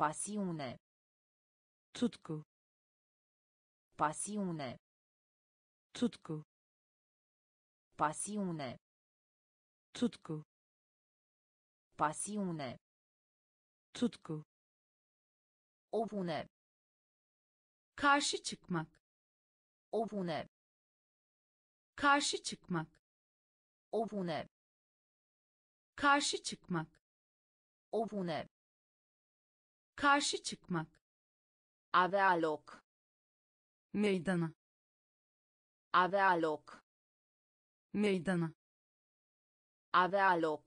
Pasiune. tutku Pasiune. tutku Pasiune. tutku Pasiune. tutku Opune. karşı çıkmak Opune. karşı çıkmak Opune. karşı çıkmak Opune. Karşı çıkmak Avea loc. meydana Avea loc. meydana Avea loc.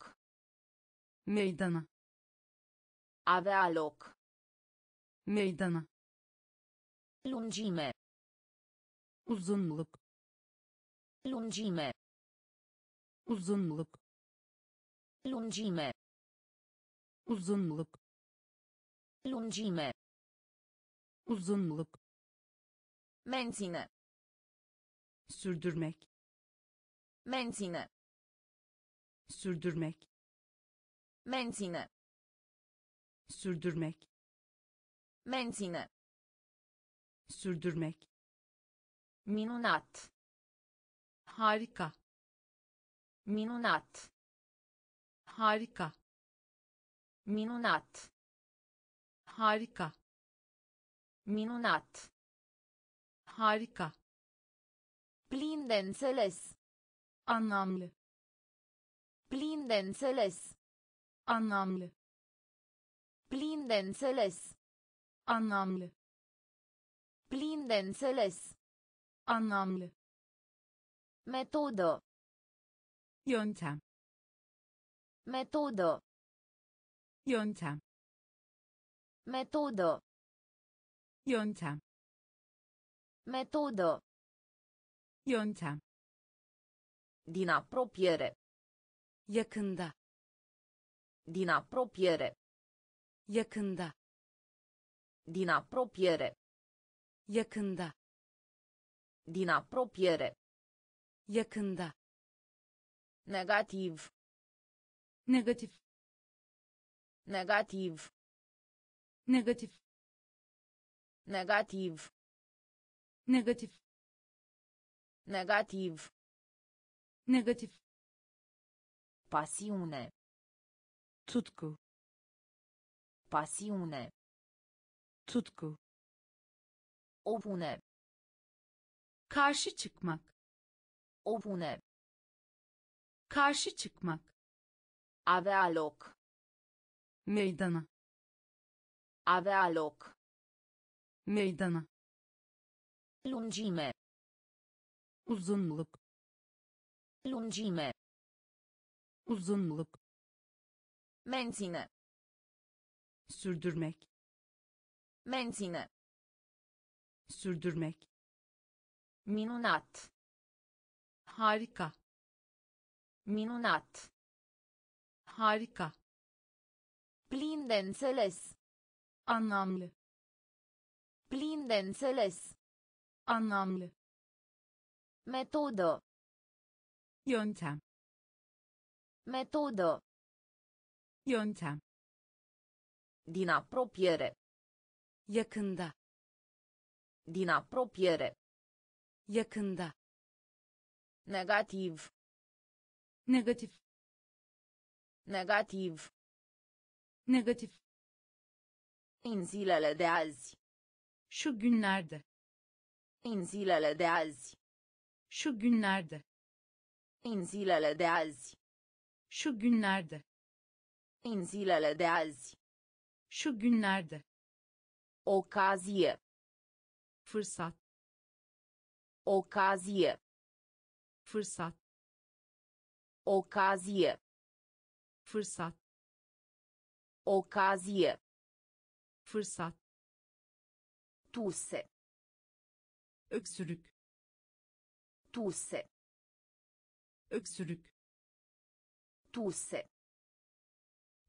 meydana Avea loc. meydana Lungime. uzunluk Lungime. uzunluk Lungime. uzunluk Lungime. uzunluk Menține. sürdürmek Menține. sürdürmek Menține. sürdürmek Menține. sürdürmek Minunat. harika Minunat. harika Minunat. Harika Minunat. harika Plin de înțeles. anlamlı Plin de înțeles. anlamlı Plin de înțeles. anlamlı Plin de înțeles. anlamlı Metodă. yöntem Metodă. yöntem Metodă. yöntem Metodă. yöntem Din apropiere. yakında Din apropiere. yakında Din apropiere. yakında Din apropiere. yakında Negativ. negatif Negativ. Negativ. negatif Negativ. negatif Pasiune. tutku Pasiune. tutku Opune. karşı çıkmak Opune. karşı çıkmak Avea loc. meydana Avea loc. meydana Lungime. uzunluk Lungime. uzunluk Menține. sürdürmek Menține. sürdürmek Minunat. harika Minunat. harika Plin de înțeles. Anlamlı Plin de înțeles. anlamlı Metodă. yöntem Metodă. yöntem Din apropiere. yakında Din apropiere. yakında Negativ. negatif Negativ. negatif În zilele de azi. şu günlerde În zilele de azi. şu günlerde În zilele de azi. şu günlerde În zilele de azi. şu günlerde Ocazie. fırsat Ocazie. fırsat Ocazie. fırsat Ocazie. Fırsat Tuse. öksürük Tuse. öksürük Tuse.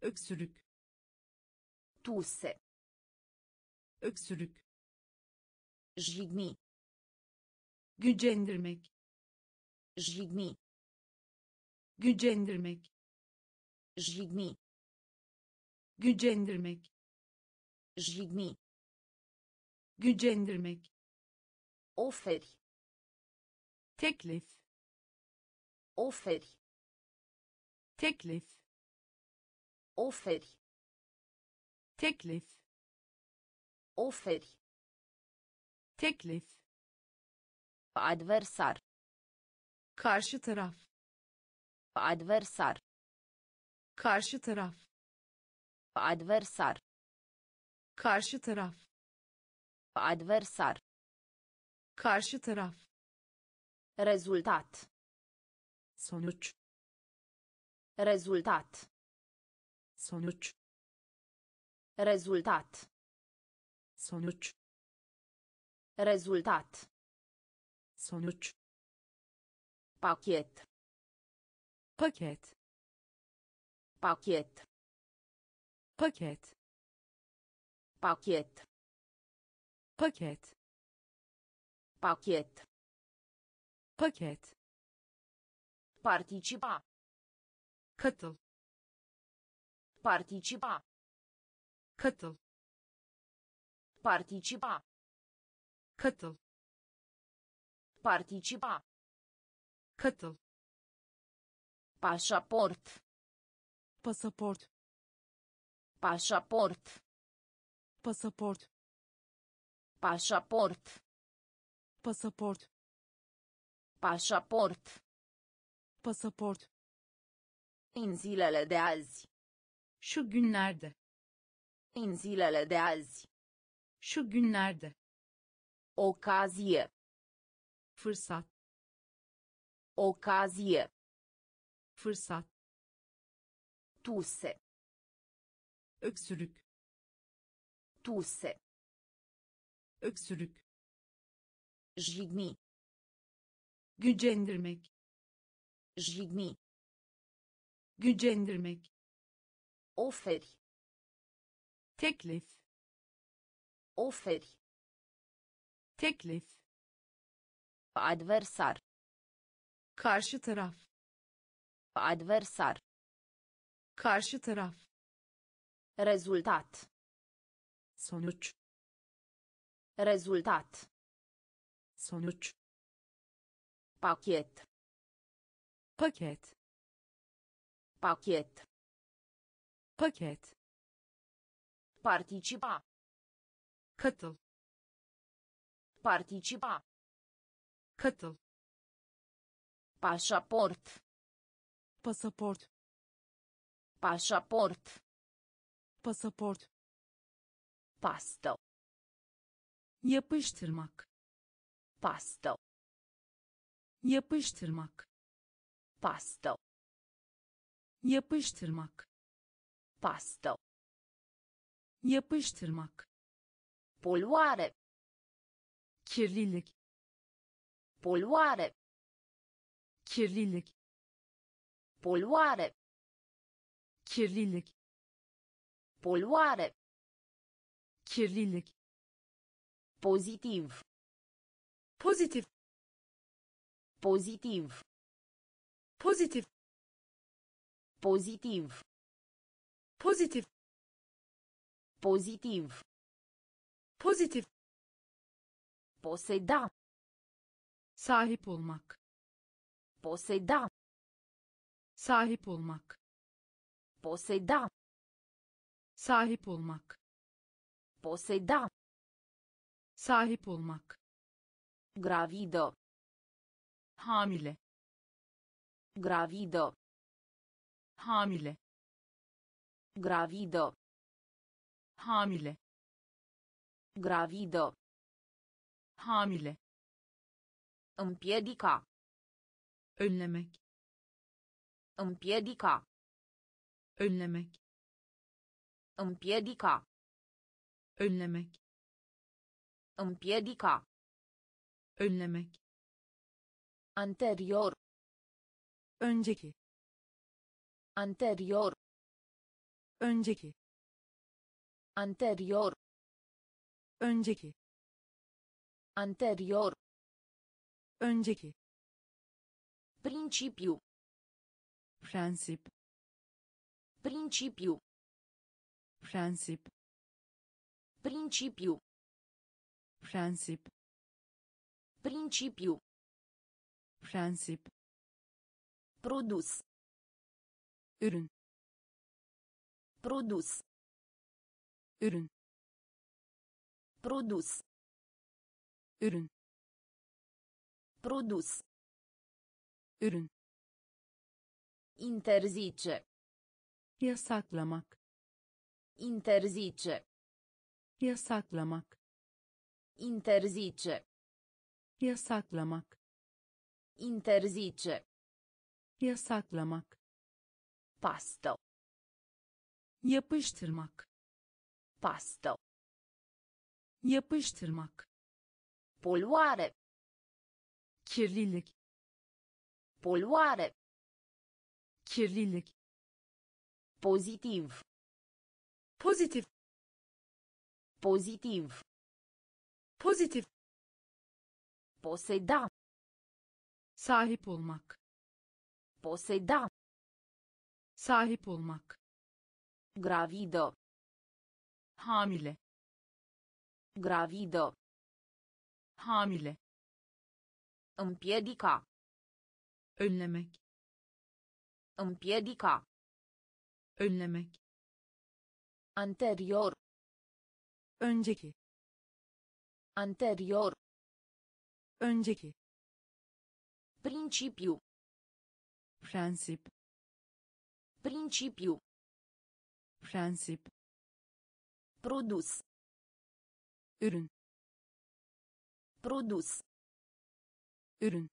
öksürük Tuse. öksürük Jigni. gücendirmek Jigni. gücendirmek Jigni. gücendirmek Jigni. gücendirmek Oferi. teklif Oferi. teklif Oferi. teklif Oferi. teklif Adversar. karşı taraf Adversar. karşı taraf Adversar. Karşı taraf Adversar. karşı taraf Rezultat. sonuç Rezultat. sonuç Rezultat. sonuç Rezultat. sonuç Pachet. paket Pachet. paket Pachet. paket Pachet. paket Participa. katıl Participa. katıl Participa. katıl Participa. katıl Pașaport. pasaport Pașaport. Pasaport Pașaport. pasaport Pașaport. pasaport În zilele de azi. şu günlerde În zilele de azi. şu günlerde Ocazie. fırsat Ocazie. fırsat Tuse. öksürük Tuse. öksürük Jigni. gücendirmek Jigni. gücendirmek Oferi. teklif Oferi. teklif Adversar. karşı taraf Adversar. karşı taraf Rezultat. Sonuç Rezultat. sonuç Pachet. paket Pachet. paket Participa. katıl Participa. katıl Pașaport. pasaport Pașaport. pasaport Pastă. yapıştırmak Pastă. yapıştırmak Pastă. yapıştırmak Pastă. yapıştırmak Poluare. kirlilik Poluare. kirlilik Poluare. kirlilik Poluare. Kirlilik Pozitiv. pozitif Pozitiv. pozitif Pozitiv. pozitif Pozitiv. pozitif Poseda. sahip olmak Poseda. sahip olmak Poseda. sahip olmak Poseda. sahip olmak Gravidă. hamile Gravidă. hamile Gravidă. hamile Gravidă. hamile Împiedica. önlemek Împiedica. önlemek Împiedica. Önlemek Împiedica. önlemek Anterior. önceki Anterior. önceki Anterior. önceki Anterior. önceki Principiu. prensip Principiu. prensip Principiu. prensip Principiu. prensip Produs. ürün Produs. ürün Produs. ürün Produs. ürün Interzice. yasaklamak Interzice. Yasaklamak Interzice. yasaklamak Interzice. yasaklamak Pasto. yapıştırmak Pasto. yapıştırmak Poluare. kirlilik Poluare. kirlilik Pozitiv. pozitif Pozitiv. pozitif Poseda. sahip olmak Poseda. sahip olmak Gravido. hamile Gravido. hamile Împiedica. önlemek Împiedica. önlemek Anterior. Önceki Anterior. önceki Principiu. prensip Principiu. prensip Produs. ürün Produs. ürün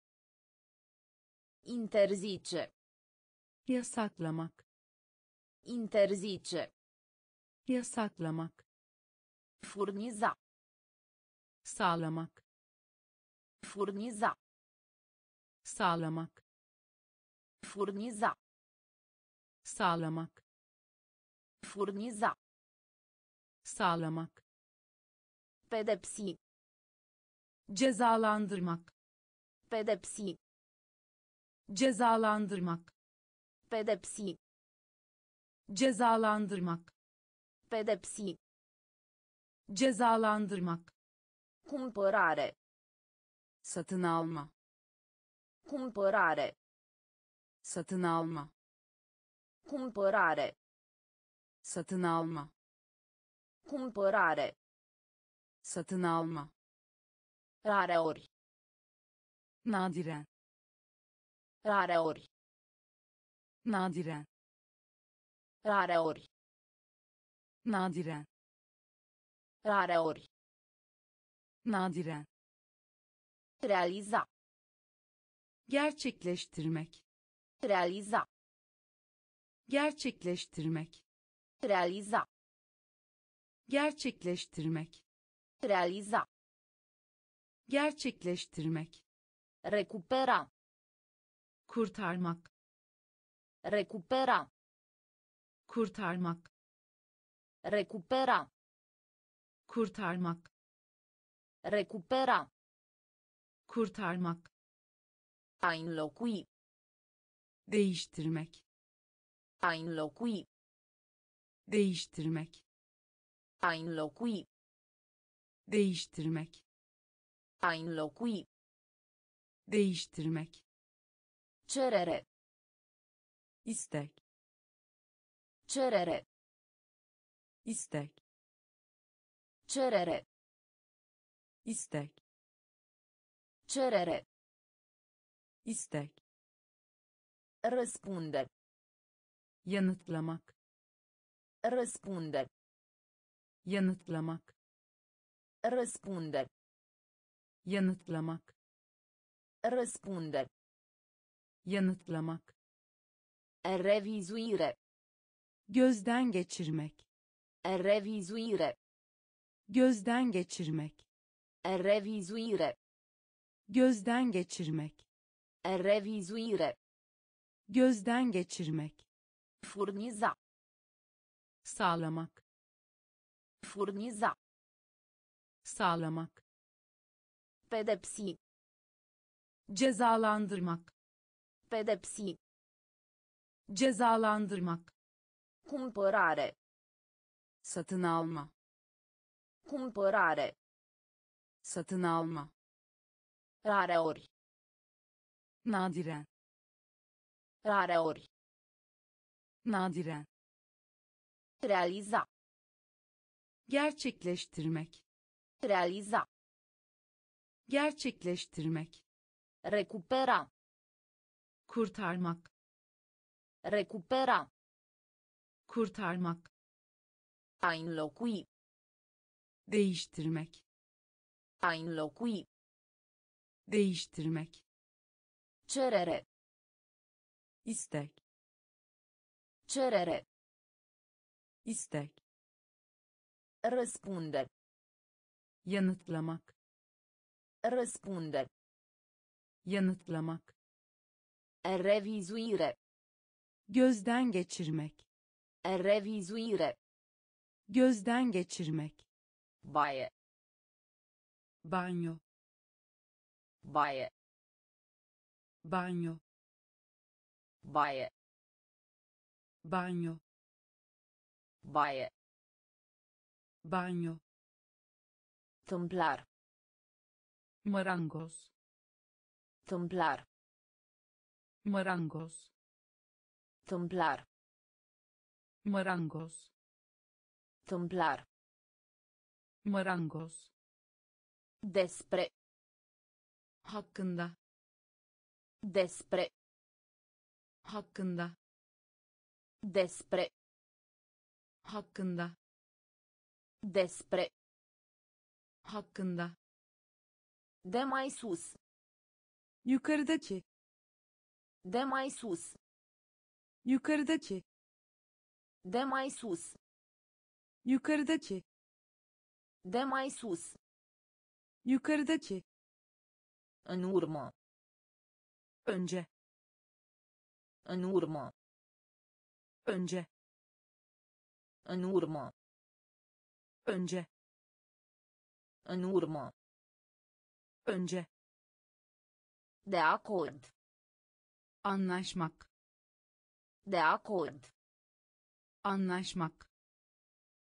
Interzice. yasaklamak Interzice. yasaklamak Furniza. sağlamak Furniza. sağlamak Furniza. sağlamak Furniza. sağlamak Pedepsi. cezalandırmak Pedepsi. cezalandırmak Pedepsi. cezalandırmak Pedepsi. Cezalandırmak Cumpărare. satın alma Cumpărare. satın alma Cumpărare. satın alma Cumpărare. satın alma Rareori. nadiren Rareori. nadiren Rareori. nadiren Rareori. nadiren Realiza. gerçekleştirmek Realiza. gerçekleştirmek Realiza. gerçekleştirmek Realiza. gerçekleştirmek Recupera. kurtarmak Recupera. kurtarmak Recupera. Kurtarmak Recupera. kurtarmak A înlocui. değiştirmek A înlocui. değiştirmek A înlocui. değiştirmek A înlocui. değiştirmek Cerere. istek Cerere. istek Cerere. istek Cerere. istek Răspunde. yanıtlamak Răspunde. yanıtlamak Răspunde. yanıtlamak Răspunde. yanıtlamak Revizuire. gözden geçirmek Revizuire. Gözden geçirmek Revizuire. gözden geçirmek Revizuire. gözden geçirmek Furniza. sağlamak Furniza. sağlamak Pedepsi. cezalandırmak Pedepsi. cezalandırmak Cumpărare. satın alma Cumpărare. Satın alma. Rareori. Nadiren. Rareori. Nadiren. Realiza. Gerçekleştirmek. Realiza. Gerçekleştirmek. Recupera. Kurtarmak. Recupera. Kurtarmak. A înlocui. Değiştirmek. A înlocui. Değiştirmek. Cerere. istek Cerere. istek Răspunde. yanıtlamak Răspunde. yanıtlamak Revizuire. gözden geçirmek Revizuire. gözden geçirmek Baie. Bagno. Baie. Bagno. Baie. Bagno. Baie. Bagno. Tâmplar. Mărangos. Tâmplar. Mărangos. Tâmplar. Mărangos. Tâmplar. Marangoz Despre. hakkında Despre. hakkında Despre. hakkında Despre. hakkında De mai sus. yukarıdaki De mai sus. yukarıdaki De mai sus. yukarıdaki De mai sus. yukarıdaki În urmă. önce În urmă. önce În urmă. önce În urmă. önce De acord. anlaşmak De acord. anlaşmak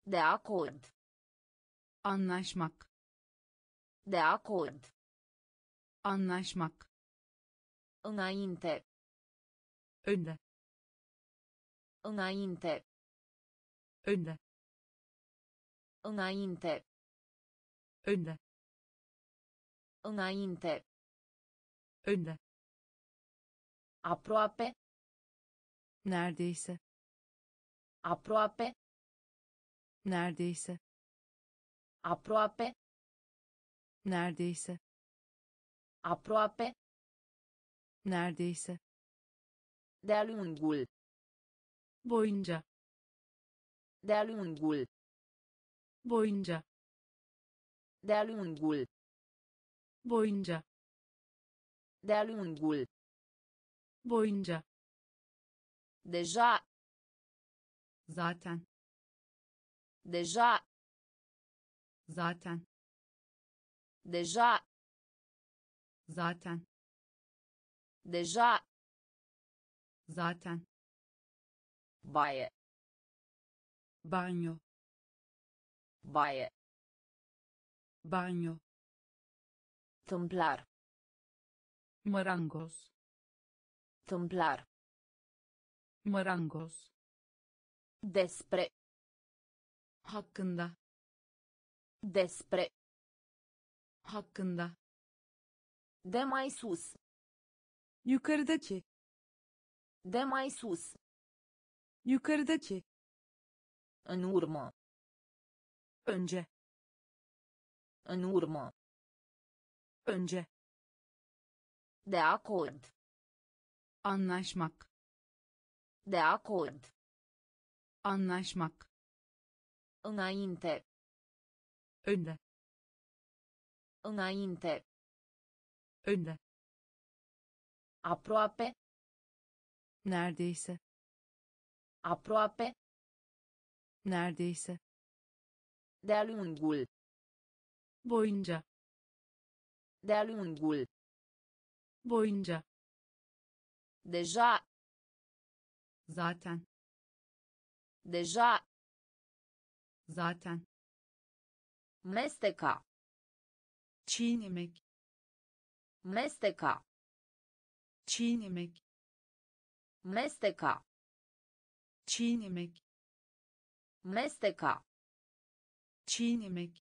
De acord. Anlaşmak De acord. anlaşmak Înainte. önde Înainte. önde Înainte. önde Înainte. önde Aproape. neredeyse Aproape. neredeyse Aproape. neredeyse Aproape. neredeyse De-a lungul. boyunca De-a lungul. boyunca De-a lungul. boyunca De-a lungul. boyunca Deja. zaten Deja. Zaten Deja. zaten Deja. zaten Baie. banyo Baie. banyo Tâmplar. marangoz Tâmplar. marangoz Despre. hakkında Despre. hakkında De mai sus. yukarıdaki De mai sus. yukarıdaki În urmă. önce În urmă. önce De acord. anlaşmak De acord. anlaşmak Înainte. Önde Înainte. önde Aproape. neredeyse Aproape. neredeyse De-a lungul. boyunca De-a lungul. boyunca Deja. zaten Deja. zaten Mesteca. çiğnemek Mesteca. çiğnemek Mesteca. çiğnemek Mesteca. çiğnemek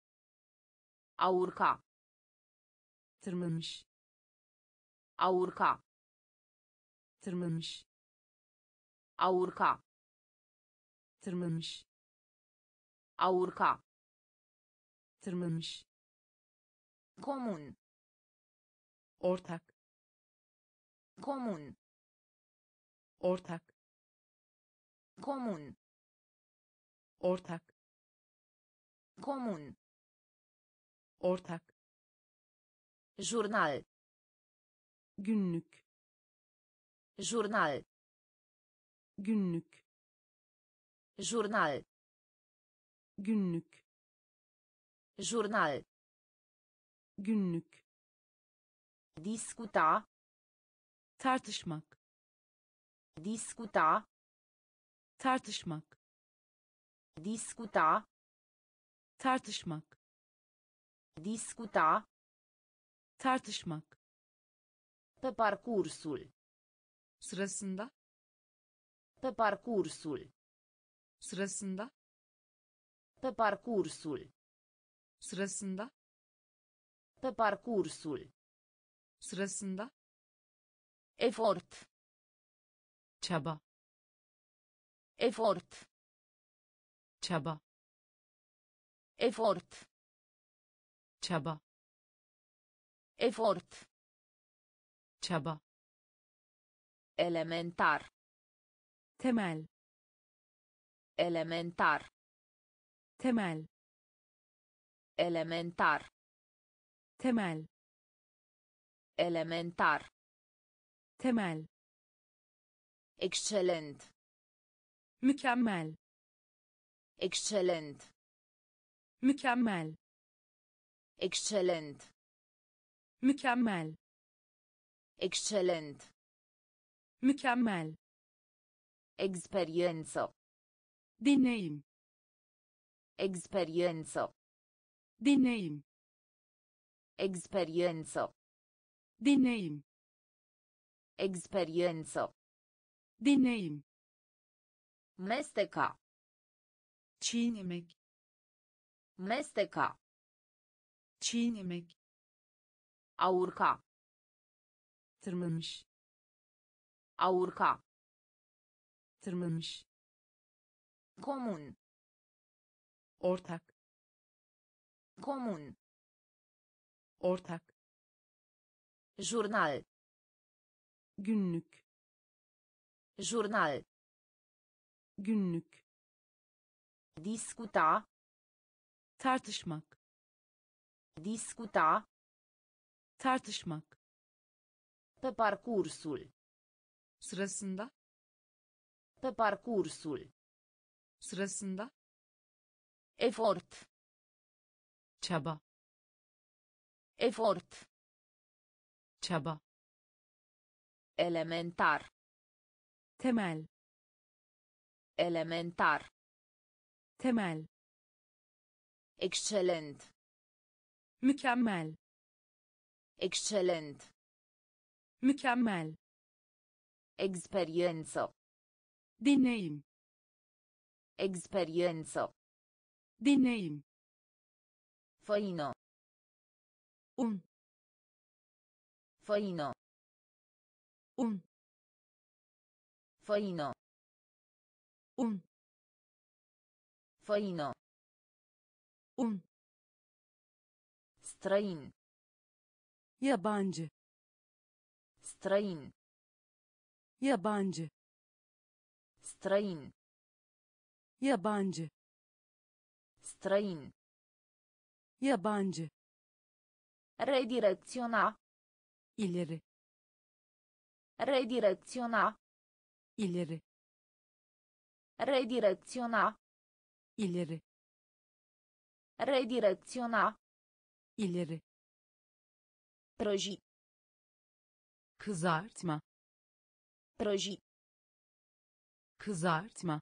A urca. tırmanmış A urca. tırmanmış A urca. tırmanmış A urca. tırmanmış Comun. ortak Comun. ortak Comun. ortak Comun. ortak Jurnal. günlük Jurnal. günlük Jurnal. günlük Jurnal. günlük Discuta. tartışmak Discuta. tartışmak Discuta. tartışmak Discuta. tartışmak Pe parcursul. sırasında Pe parcursul. sırasında Pe parcursul. Sırasında Pe parcursul. sırasında Efort. çaba Efort. çaba Efort. çaba Efort. çaba Elementar. temel Elementar. temel Elementar. temel Elementar. temel Excelent. mükemmel Excelent. mükemmel Excelent. mükemmel Excelent. mükemmel Experiență. deneyim Experiență. Deneyim Experiență. deneyim Experiență. deneyim Mesteca. çiğnemek Mesteca. çiğnemek A urca. tırmanmış A urca. tırmanmış Comun. ortak Comun. ortak Jurnal. günlük Jurnal. günlük Discuta. tartışmak Discuta. tartışmak Pe parcursul. sırasında Pe parcursul. sırasında Efort. Çaba Efort. çaba Elementar. temel Elementar. temel Excelent. mükemmel Excelent. mükemmel Experiență. deneyim Experiență. deneyim Faino. Um. Faino. Um. Faino. Um. Faino. Um. Strain. Yabancı. Strain. Yabancı. Strain. Yabancı. Strain. Yabancı. Redireziona. İleri. Redireziona. İleri. Redireziona. İleri. Redireziona. İleri. Proji. Kızartma. Proji. Kızartma.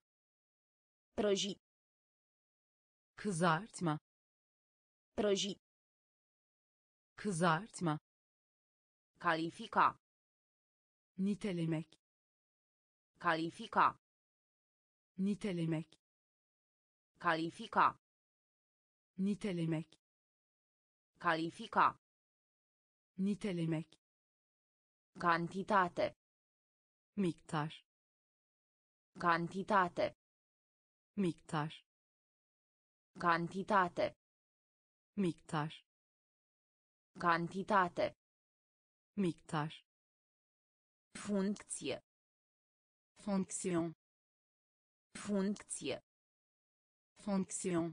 Proji. Kızartma. Prăji. kızartma Califica. nitelemek Califica. nitelemek Califica. nitelemek Califica. nitelemek Cantitate. miktar Cantitate. miktar Cantitate. Miktar Cantitate. miktar Funcție. fonksiyon Funcție. fonksiyon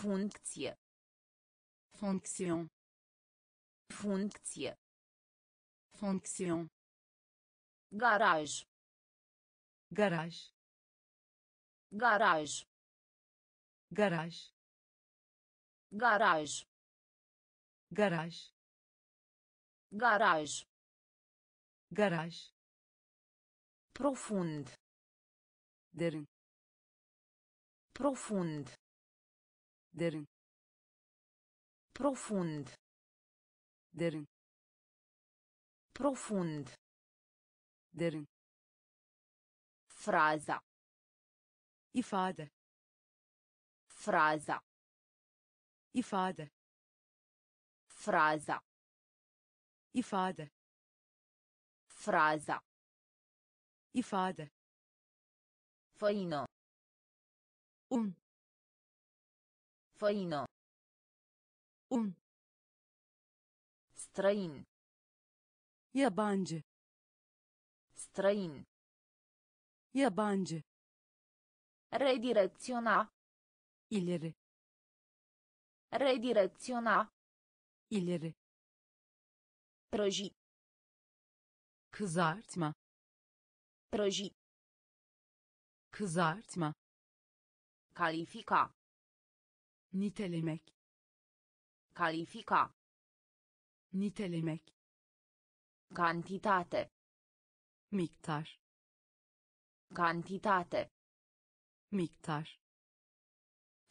Funcție. fonksiyon Funcție. fonksiyon Garaj. garaj Garaj. garaj Garaj. garaj Garaj. garaj Profund. derin Profund. derin Profund. derin Profund. derin Fraza. ifade Fraza. Ifade Fraza. ifade Fraza. ifade Făină. un Făină. un Străin. yabancı Străin. yabancı Redirecționa. ileri Redirecționa. ileri Prăji. kızartma Prăji. kızartma Califica. nitelemek Califica. nitelemek Cantitate. miktar Cantitate. miktar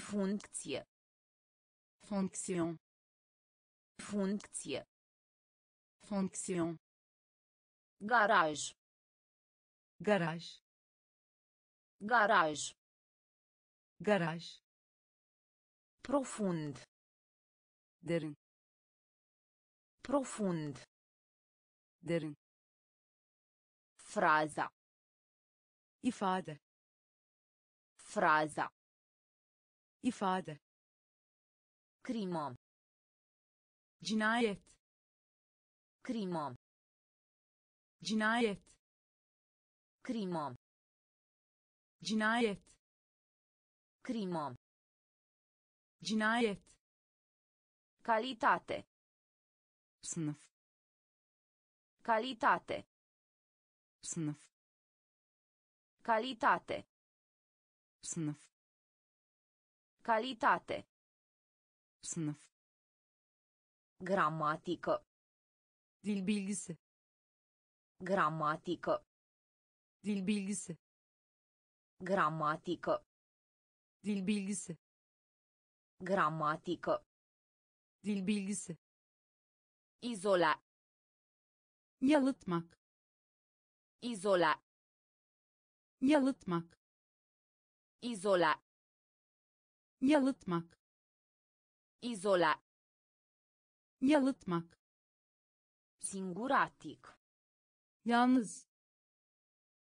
Funcție. função, Funkcja. função, Garage. Garage. Garage. Garage. Profund. Derin. Profund. Derin. Fraza. ifade fraza ifade Crimă. cinayet Crimă. cinayet Crimă. cinayet Crimă. cinayet Calitate. sınıf Calitate. sınıf Calitate. sınıf Calitate. Sınıf Gramatică. dil bilgisi Gramatică. dil bilgisi Gramatică. dil bilgisi Gramatică. dil bilgisi Izola. yalıtmak Izola. yalıtmak Izola. yalıtmak Izola. yalıtmak Singuratic. yalnız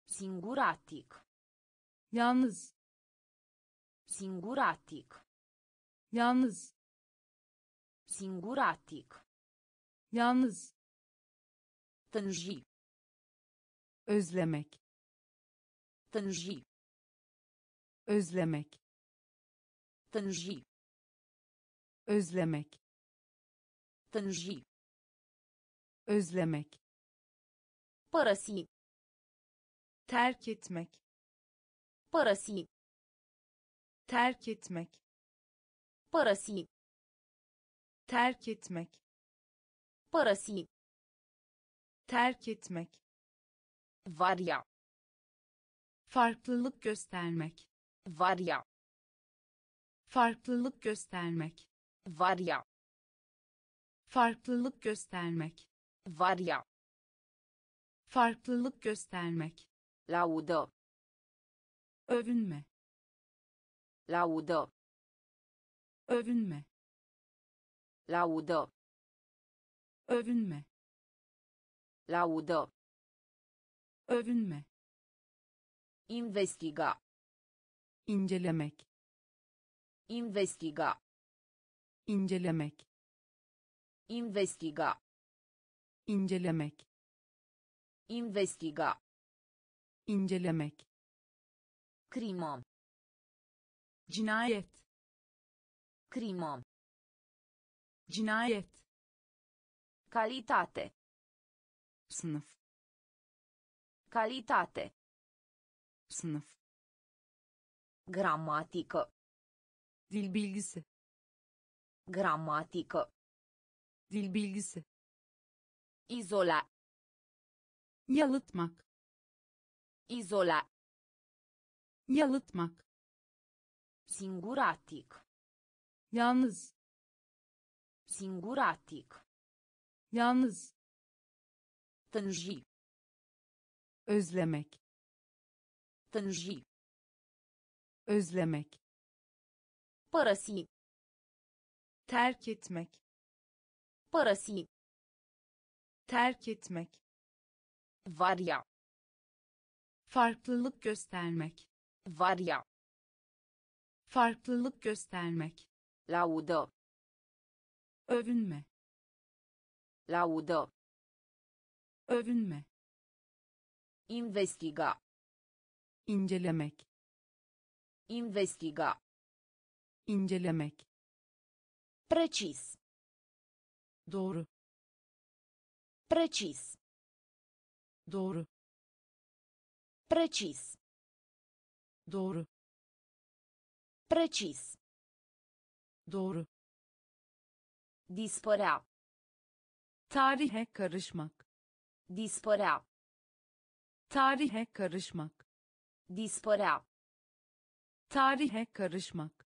Singuratic. yalnız Singuratic. yalnız Singuratic. yalnız Tânji. özlemek Tânji. özlemek Tânji. Özlemek Tânji. özlemek Părăsi. terk etmek Părăsi. terk etmek Părăsi. terk etmek Părăsi. terk etmek Varia. farklılık göstermek Varia. farklılık göstermek Varia. farklılık göstermek Varia. farklılık göstermek Laudă. övünme Laudă. övünme Laudă. övünme Laudă. övünme Investiga. incelemek Investiga. İncelemek Investiga. incelemek Investiga. incelemek Crimă. cinayet Crimă. cinayet Calitate. sınıf Calitate. sınıf Gramatică. dil bilgisi Gramatică. dil bilgisi Izola. yalıtmak Izola. yalıtmak Singuratic. yalnız Singuratic. yalnız Tânji. özlemek Tânji. özlemek Părăsi. Terk etmek Părăsi. terk etmek Varia. farklılık göstermek Varia. farklılık göstermek Laudă. övünme Laudă. övünme Investiga. incelemek Investiga. incelemek Precis. doğru Precis. doğru Precis. doğru Precis. doğru Dispărea. tarihe karışmak Dispărea. tarihe karışmak Dispărea. tarihe karışmak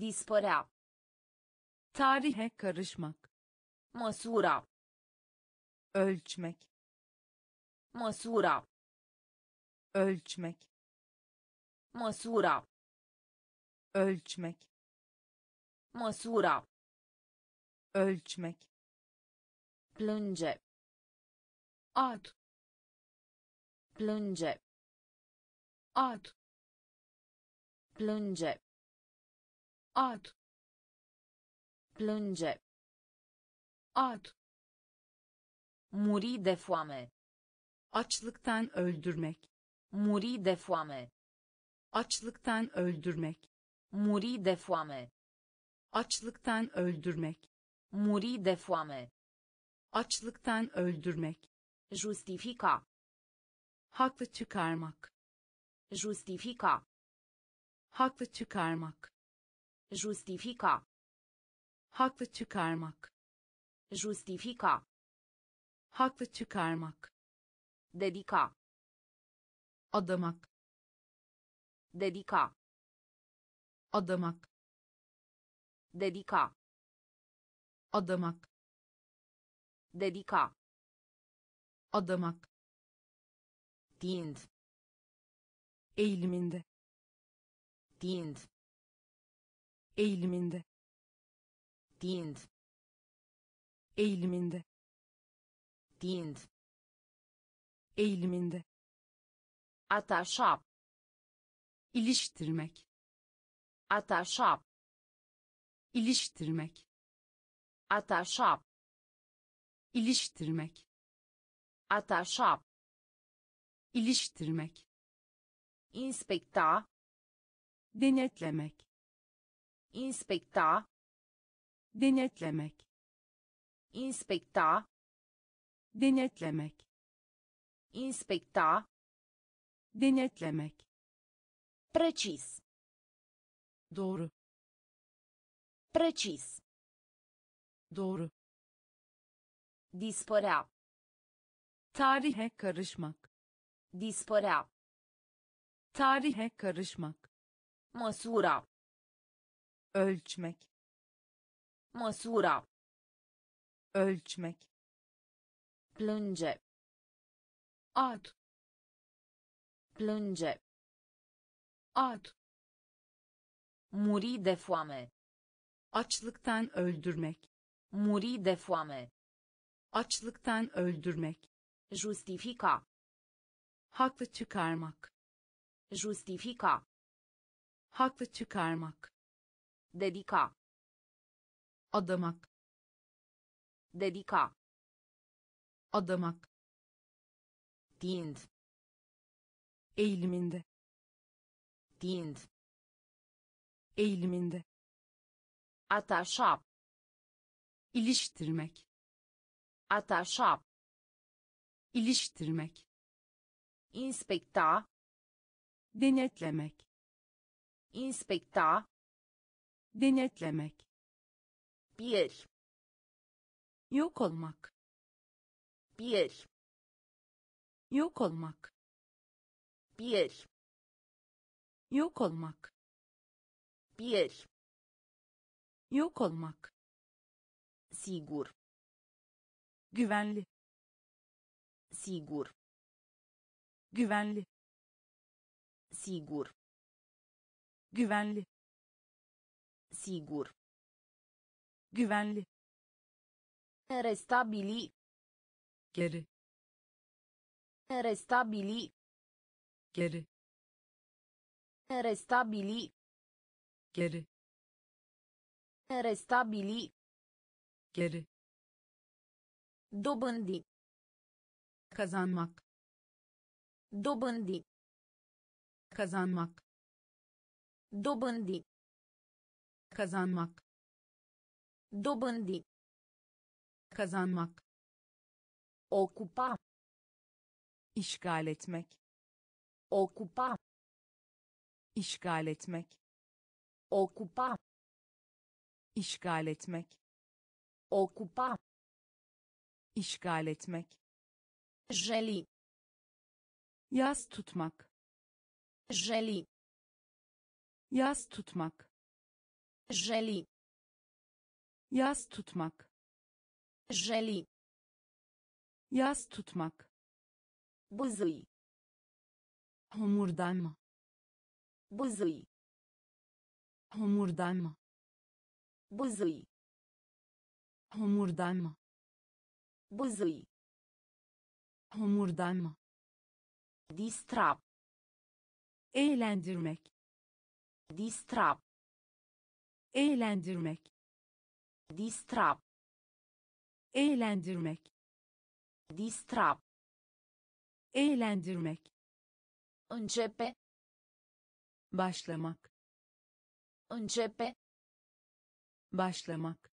Dispărea. Tarihe karışmak Măsura. ölçmek Măsura. ölçmek Măsura. ölçmek Măsura. ölçmek Plânge. ad Plânge. ad Plânge. ad Plânge. ad Muri de foame. açlıktan öldürmek Muri de foame. açlıktan öldürmek Muri de foame. açlıktan öldürmek Muri de foame. açlıktan öldürmek Justifica. haklı çıkarmak Justifica. haklı çıkarmak Justifica. Haklı çıkarmak Justifica. haklı çıkarmak Dedica. adamak Dedica. adamak Dedica. adamak Dedica. adamak Tind. eğiliminde Tind. eğiliminde Tind. eğiliminde Tind. eğiliminde Atașa. iliştirmek Atașa. iliştirmek Atașa. iliştirmek Atașa. iliştirmek Inspecta. denetlemek Inspecta. Denetlemek Inspecta. denetlemek Inspecta. denetlemek Precis. doğru Precis. doğru Dispărea. tarihe karışmak Dispărea. tarihe karışmak Măsura. ölçmek Măsura. ölçmek Plânge. ad Plânge. ad Muri de foame. açlıktan öldürmek Muri de foame. açlıktan öldürmek Justifica. haklı çıkarmak Justifica. haklı çıkarmak Dedica. Adamak Dedica. adamak Tind. eğiliminde Tind. eğiliminde Atașa. iliştirmek Atașa. iliştirmek Inspecta. denetlemek Inspecta. denetlemek Pieri. yok olmak Pieri. yok olmak Pieri. yok olmak Pieri. yok olmak Sigur. güvenli Sigur. güvenli Sigur. güvenli Sigur. Güvenli Restabili. geri Restabili. geri Restabili. geri Restabili. geri Dobândi. kazanmak Dobândi. kazanmak Dobândi. kazanmak Dobândi. kazanmak Ocupa. işgal etmek Ocupa. işgal etmek Ocupa. işgal etmek Ocupa. işgal etmek Jeli. yas tutmak Jeli. yas tutmak Jeli. Yas tutmak Jeli. yas tutmak Buzui. homurdanma Buzui. homurdanma Buzui. homurdanma Buzui. homurdanma Distra. eğlendirmek Distra. eğlendirmek Distra. eğlendirmek Distra. eğlendirmek Începe. başlamak Începe. başlamak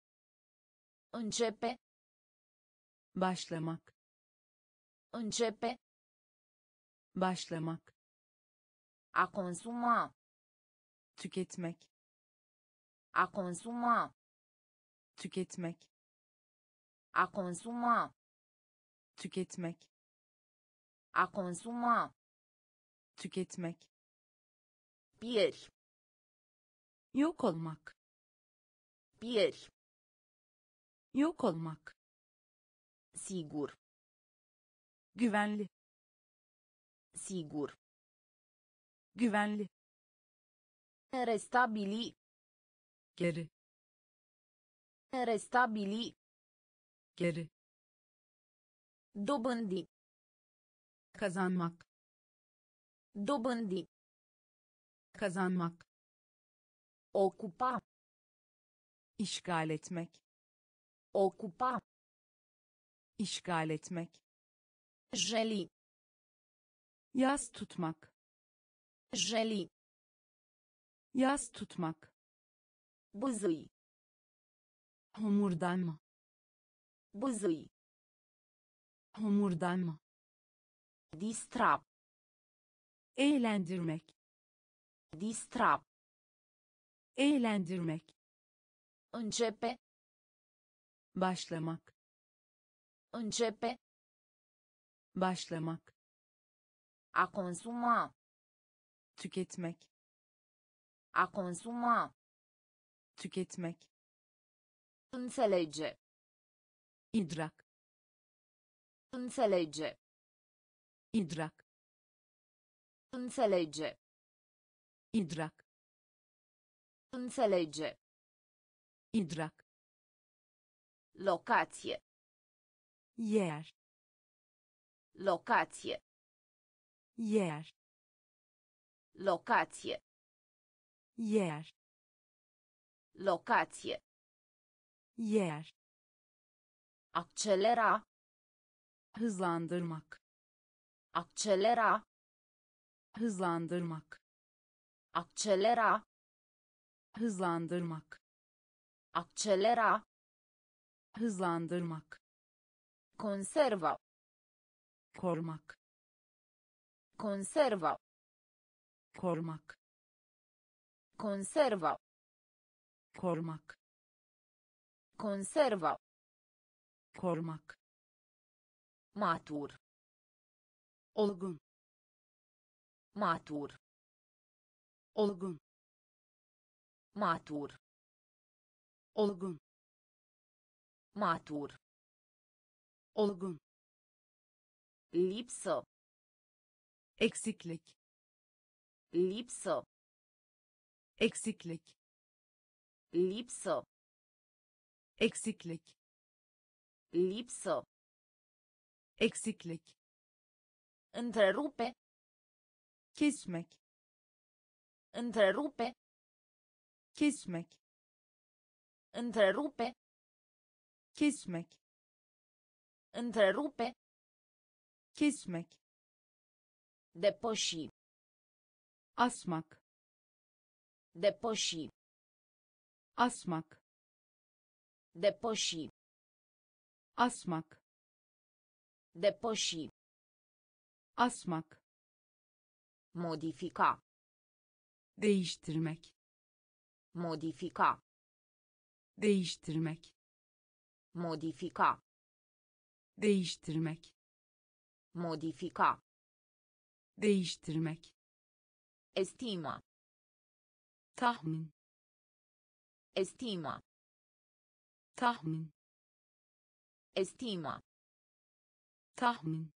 Începe. başlamak Începe. başlamak A consuma. tüketmek A consuma. Tüketmek A consuma. tüketmek A consuma. tüketmek Pieri. yok olmak Pieri. yok olmak Sigur. güvenli Sigur. güvenli Restabili. geri Restabili. geri Dobândi. kazanmak Dobândi. kazanmak Ocupa. işgal etmek Ocupa. işgal etmek Jeli. yas tutmak Jeli. yas tutmak Buzui. Homurdanma Buzui. homurdanma Distra. eğlendirmek Distra. eğlendirmek Începe. başlamak Începe. başlamak A consuma. tüketmek A consuma. tüketmek Înțelege. Idrac. Înțelege. Idrac. Înțelege. Idrac. Înțelege. Idrac. Locație. Ier. Locație. Ier. Locație. Ier. Locație. Yer Accelera. hızlandırmak Accelera. hızlandırmak Accelera. hızlandırmak Accelera. hızlandırmak Conserva. korumak Conserva. korumak Conserva. korumak Conserva. korumak Matur. olgun Matur. olgun Matur. olgun Matur. olgun Lipsă. eksiklik Lipsă. eksiklik Lipsă. Eksiklik Lipsă. eksiklik Întrerupe. kesmek Întrerupe. kesmek Întrerupe. kesmek Întrerupe. kesmek Depăși. asmak Depăși. asmak Depăși. asmak Depăși. asmak Modifica. değiştirmek Modifica. değiştirmek Modifica. değiştirmek Modifica. değiştirmek Estima. tahmin Estima. Tahmin Estima. tahmin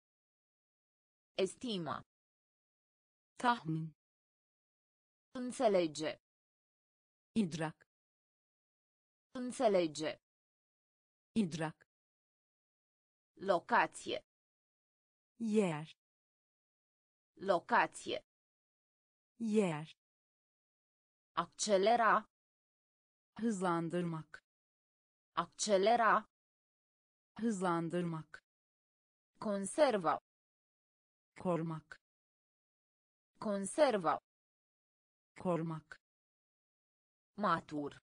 Estima. tahmin Înțelege. idrak Înțelege. idrak Locație. yer Locație. yer Accelera. hızlandırmak Accelera. hızlandırmak Conserva. korumak Conserva. korumak Matur.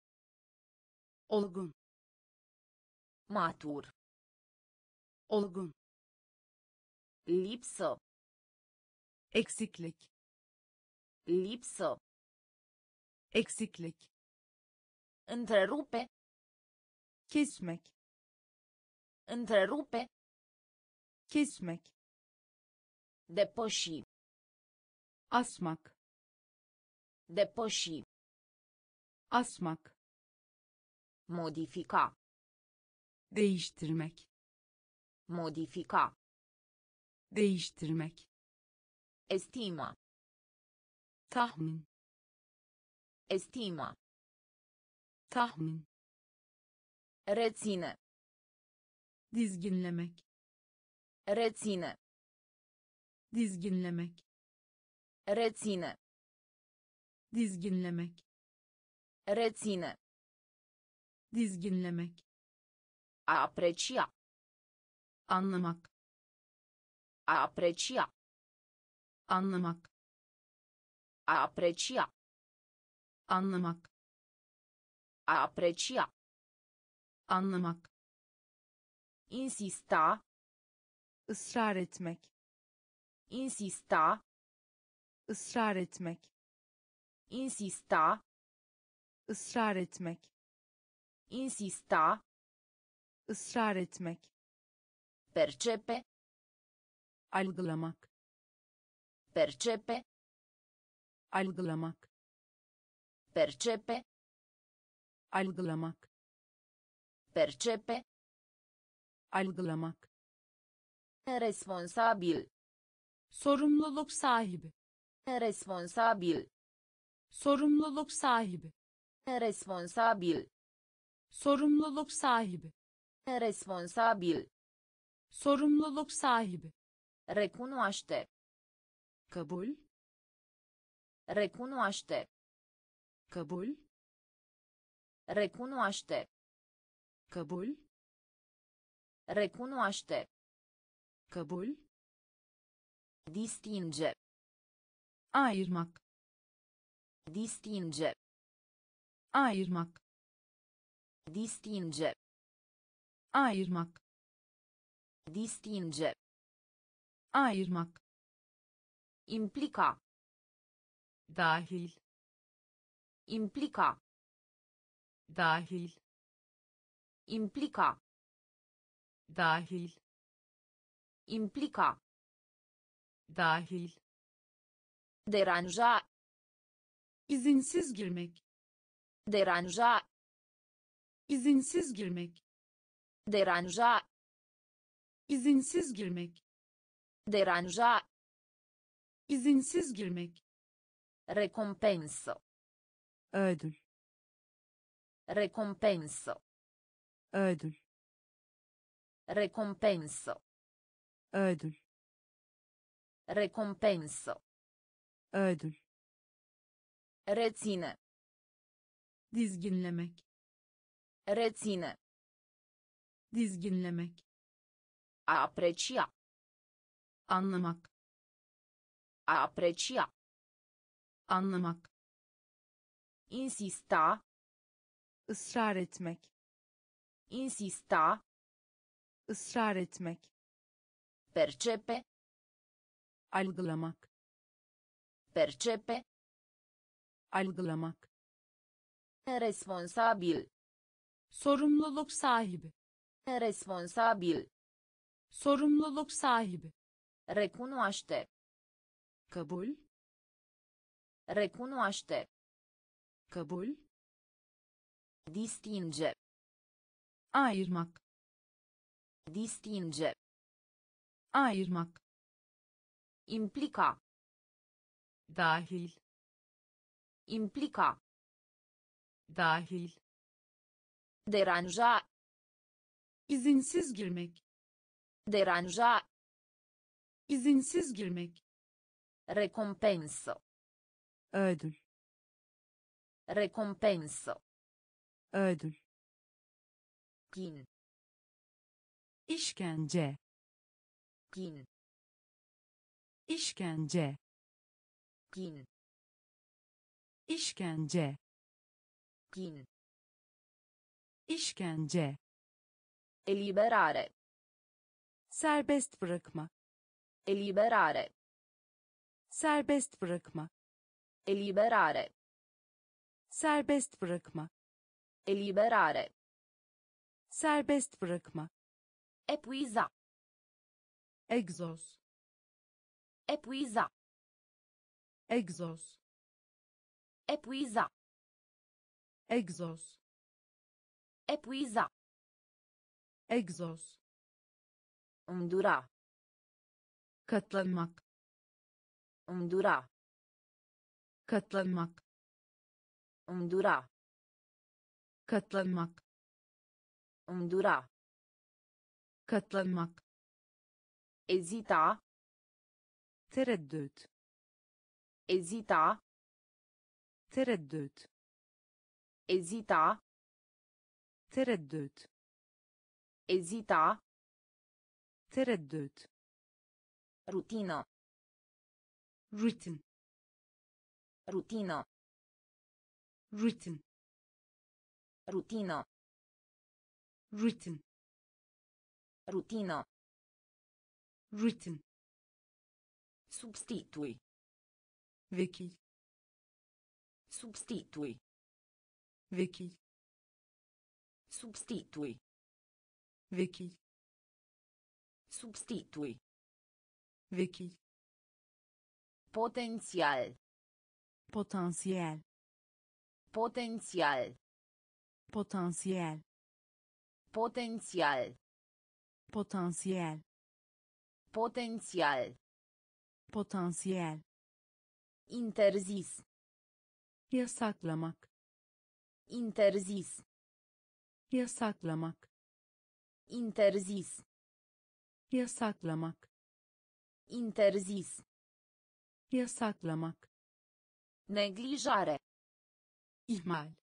olgun Matur. olgun Lipsă. eksiklik Lipsă. eksiklik Întrerupe. Kesmek Întrerupe. kesmek Depăși. asmak Depăși. asmak Modifica. değiştirmek Modifica. değiştirmek Estima. tahmin Estima. tahmin Reține. dizginlemek Reține. dizginlemek Reține. dizginlemek Reține. dizginlemek A aprecia. anlamak A aprecia. anlamak A aprecia. anlamak A aprecia. Anlamak Insista. ısrar etmek Insista. ısrar etmek Insista. ısrar etmek Insista. ısrar etmek Percepe. algılamak Percepe. algılamak Percepe. algılamak Percepe. algılamak Responsabil. sorumluluk sahibi Responsabil. sorumluluk sahibi Responsabil. sorumluluk sahibi Responsabil. sorumluluk sahibi Recunoaște. kabul Recunoaște. kabul Recunoaște. Kabul Recunoaște. kabul Distinge. ayırmak Distinge. ayırmak Distinge. ayırmak Distinge. ayırmak Implica. dahil Implica. dahil Implica. dahil Implica. dahil Deranja. izinsiz girmek Deranja. izinsiz girmek Deranja. izinsiz girmek Deranja. izinsiz girmek Recompenso. ödül Recompenso. Ödül Recompenso. ödül Recompenso. ödül Reține. dizginlemek Reține. dizginlemek A aprecia. anlamak A aprecia. anlamak Insista. ısrar etmek Insista. ısrar etmek Percepe. algılamak Percepe. algılamak Responsabil. sorumluluk sahibi Responsabil. sorumluluk sahibi Recunoaște. kabul Recunoaște. kabul Distinge. Ayırmak Distinge. ayırmak Implica. dahil Implica. dahil Deranja. izinsiz girmek Deranja. izinsiz girmek Recompenso. ödül Recompenso. ödül Chin. işkence Chin. işkence Chin. işkence Chin. işkence Eliberare. serbest bırakma Eliberare. serbest bırakma Eliberare. serbest bırakma Eliberare. Serbest bırakma Epuiza. egzoz Epuiza. egzoz Epuiza. egzoz Epuiza. egzoz Undura. katlanmak Undura. katlanmak Undura. katlanmak Undura. katlanmak Ezita. tereddüt Ezita. tereddüt Ezita. tereddüt Ezita. tereddüt Rutină. rutin Rutină. rutin Rutină. Rutin Rutină. rutin Substitui. vekil Substitui. vekil Substitui. vekil Substitui. vekil Potențial. potansiyel Potențial. potansiyel Potențial. potansiyel Potențial. potansiyel Interzis. yasaklamak Interzis. yasaklamak Interzis. yasaklamak Interzis. yasaklamak Neglijare. ihmal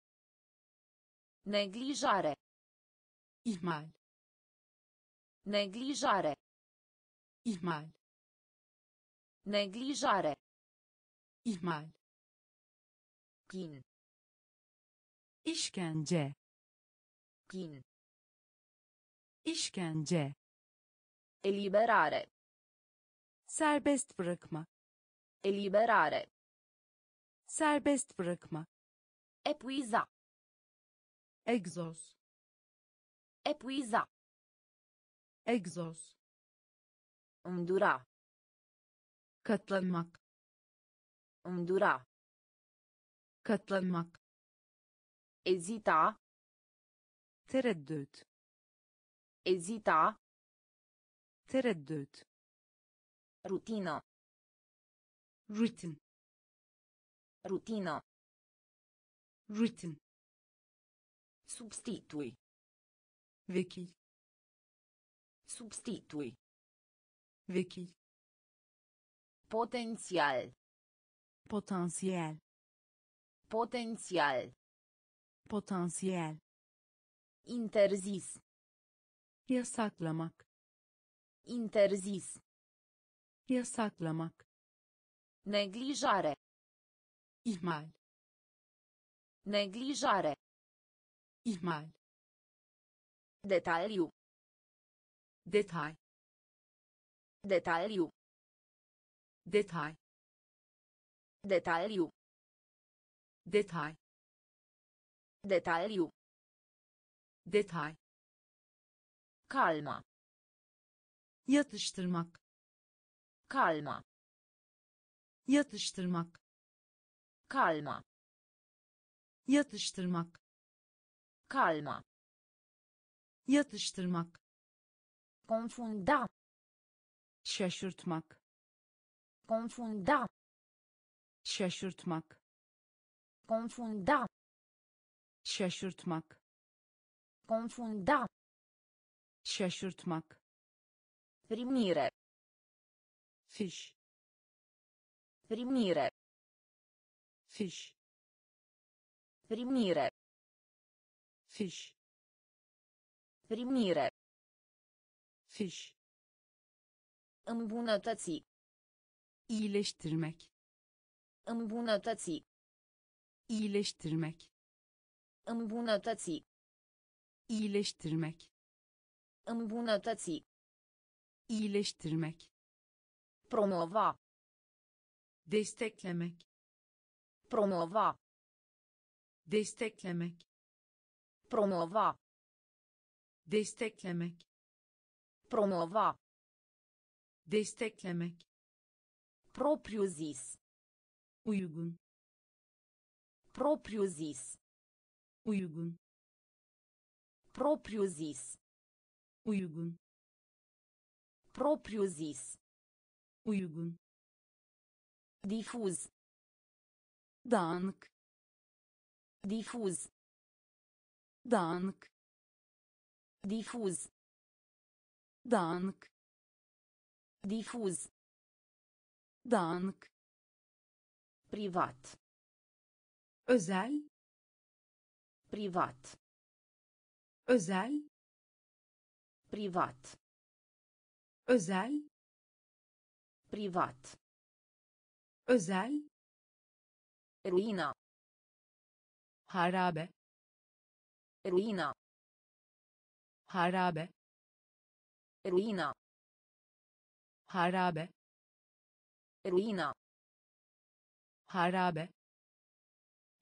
Neglijare. İhmal Neglijare. ihmal Neglijare. ihmal Chin. işkence Chin. işkence Eliberare. serbest bırakma Eliberare. serbest bırakma Epuiza. egzoz Epuiza. egzoz Îndura. katlanmak Îndura. katlanmak Ezita. tereddüt Ezita. tereddüt Rutină. rutin Rutină. rutin Substitui. Vekil Substitui. vekil Potențial. potansiyel Potențial. potansiyel Interzis. yasaklamak Interzis. yasaklamak Neglijare. ihmal Neglijare. ihmal Detaliu. detay Detaliu. detay Detaliu. detay Detaliu. detay Calma. yatıştırmak Calma. yatıştırmak Calma. yatıştırmak Calma. Yatıştırmak Confunda. şaşırtmak Confunda. şaşırtmak Confunda. şaşırtmak Confunda. şaşırtmak Primire. fiş Primire. fiş Primire. fiş Primire. fiş Îmbunătăți. iyileştirmek Îmbunătăți. iyileştirmek Îmbunătăți. iyileştirmek Îmbunătăți. iyileştirmek Promova. desteklemek Promova. desteklemek Promova. Desteklemek Promova. desteklemek Propriu zis. uygun Propriu zis. uygun Propriu zis. uygun Propriu zis. uygun Difuz. dağınık Difuz. dağınık Difuz. dağınık Difuz. dağınık Privat. özel Privat. özel Privat. özel Privat. özel Ruina. harabe Ruina. Harabe Ruina. harabe Ruina. harabe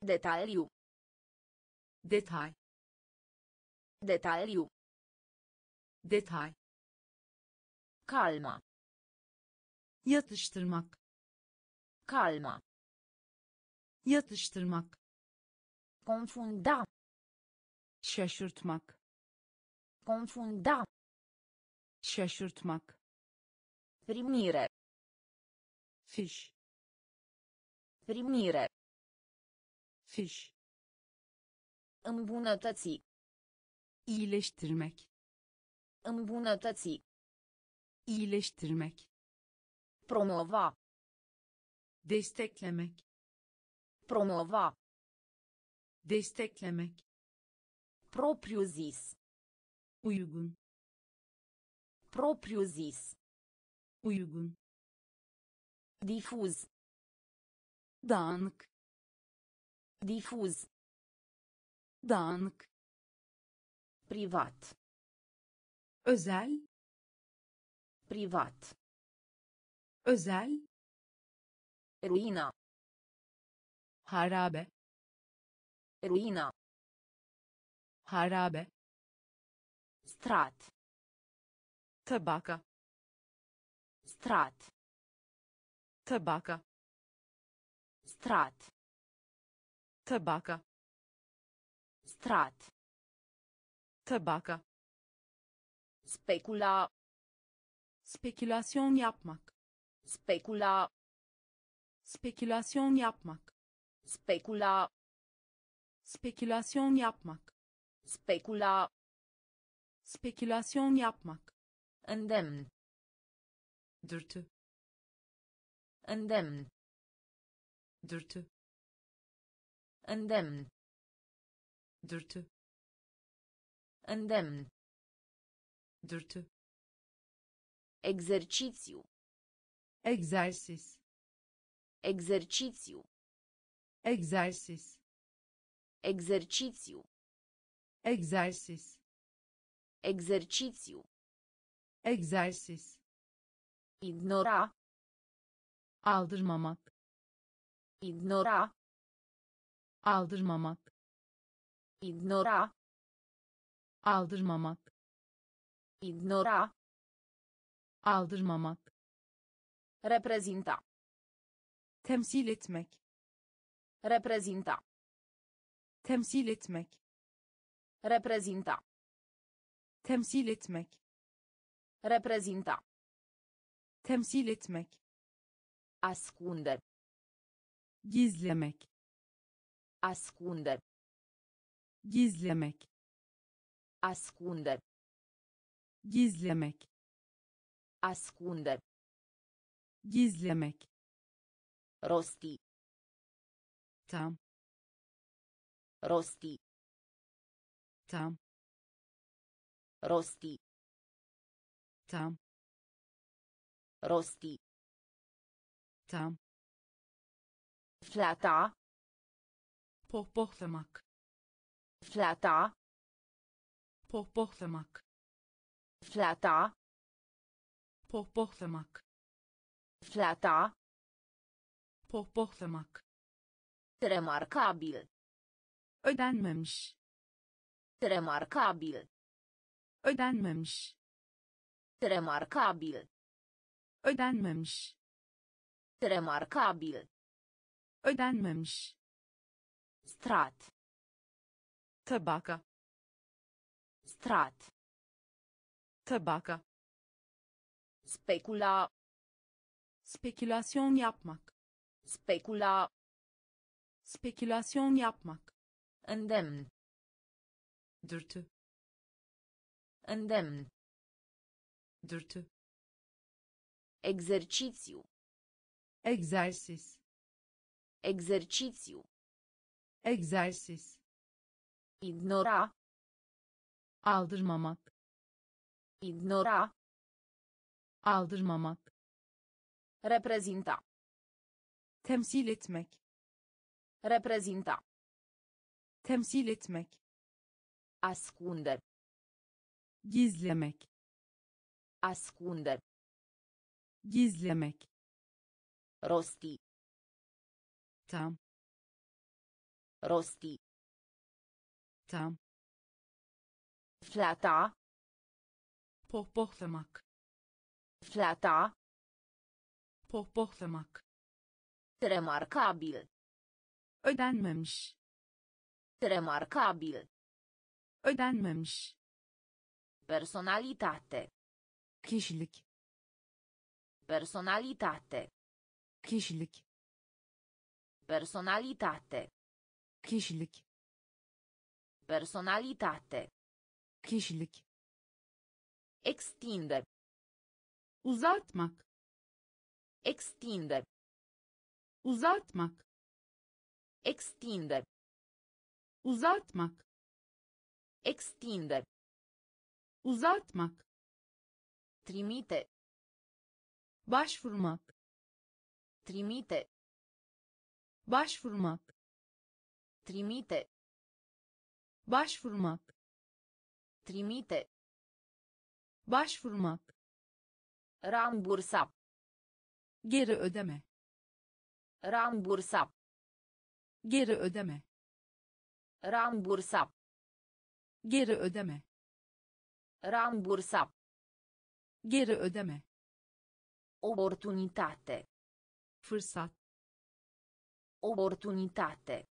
Detaliu. detay Detaliu. detay Calma. yatıştırmak Calma. yatıştırmak Confunda. şaşırtmak Confunda. şaşırtmak Primire. fiş Primire. fiş Îmbunătăți. iyileştirmek Îmbunătăți. iyileştirmek Promova. desteklemek Promova. desteklemek Propriu zis. Uygun Propriu zis. uygun Difuz. dağınık Difuz. dağınık Privat. özel Privat. özel Ruina. harabe Ruina. harabe Strat. tabaka Strat. tabaka Strat. tabaka Strat. tabaka Specula. spekülasyon yapmak Specula. spekülasyon yapmak Specula. spekülasyon yapmak Specula. Spekülasyon yapmak Îndemn. dürtü Îndemn. dürtü Îndemn. dürtü Îndemn. dürtü Exercițiu. egzersiz Exercițiu. egzersiz Exercițiu. egzersiz Exercițiu. egzersiz Ignora. aldırmamak Ignora. aldırmamak Ignora. aldırmamak Ignora. aldırmamak Reprezinta. temsil etmek Reprezinta. temsil etmek Reprezinta. Temsil etmek Reprezinta. temsil etmek Ascunde. gizlemek Ascunde. gizlemek Ascunde. gizlemek Ascunde. gizlemek Rosti. tam Rosti. tam Rosti. tam Rosti. tam Flata. pohpohlamak Flata. pohpohlamak Flata. pohpohlamak Flata. pohpohlamak Remarcabil. ödenmemiş Remarcabil. Ödenmemiş Remarcabil. ödenmemiş Remarcabil. ödenmemiş Strat. tabaka Strat. tabaka Specula. spekülasyon yapmak Specula. spekülasyon yapmak Îndemn. dürtü Îndemn. dürtü Exercițiu. egzersiz Exercițiu. egzersiz Ignora. aldırmamak Ignora. aldırmamak Reprezinta. temsil etmek Reprezinta. temsil etmek Ascunde. Gizlemek Ascunde. gizlemek Rosti. tam Rosti. tam Flata. pohpohlamak Flata. pohpohlamak Remarcabil. ödenmemiş Remarcabil. ödenmemiş Personalitate. kişilik Personalitate. kişilik Personalitate. kişilik Personalitate. kişilik Extinde. uzatmak Extinde. uzatmak Extinde. uzatmak Extinde. Uzatmak Trimite. başvurmak Trimite. başvurmak Trimite. başvurmak Trimite. başvurmak Rambursa. geri ödeme Rambursa. geri ödeme Rambursa. geri ödeme Rambursa. geri ödeme Oportunitate. fırsat Oportunitate.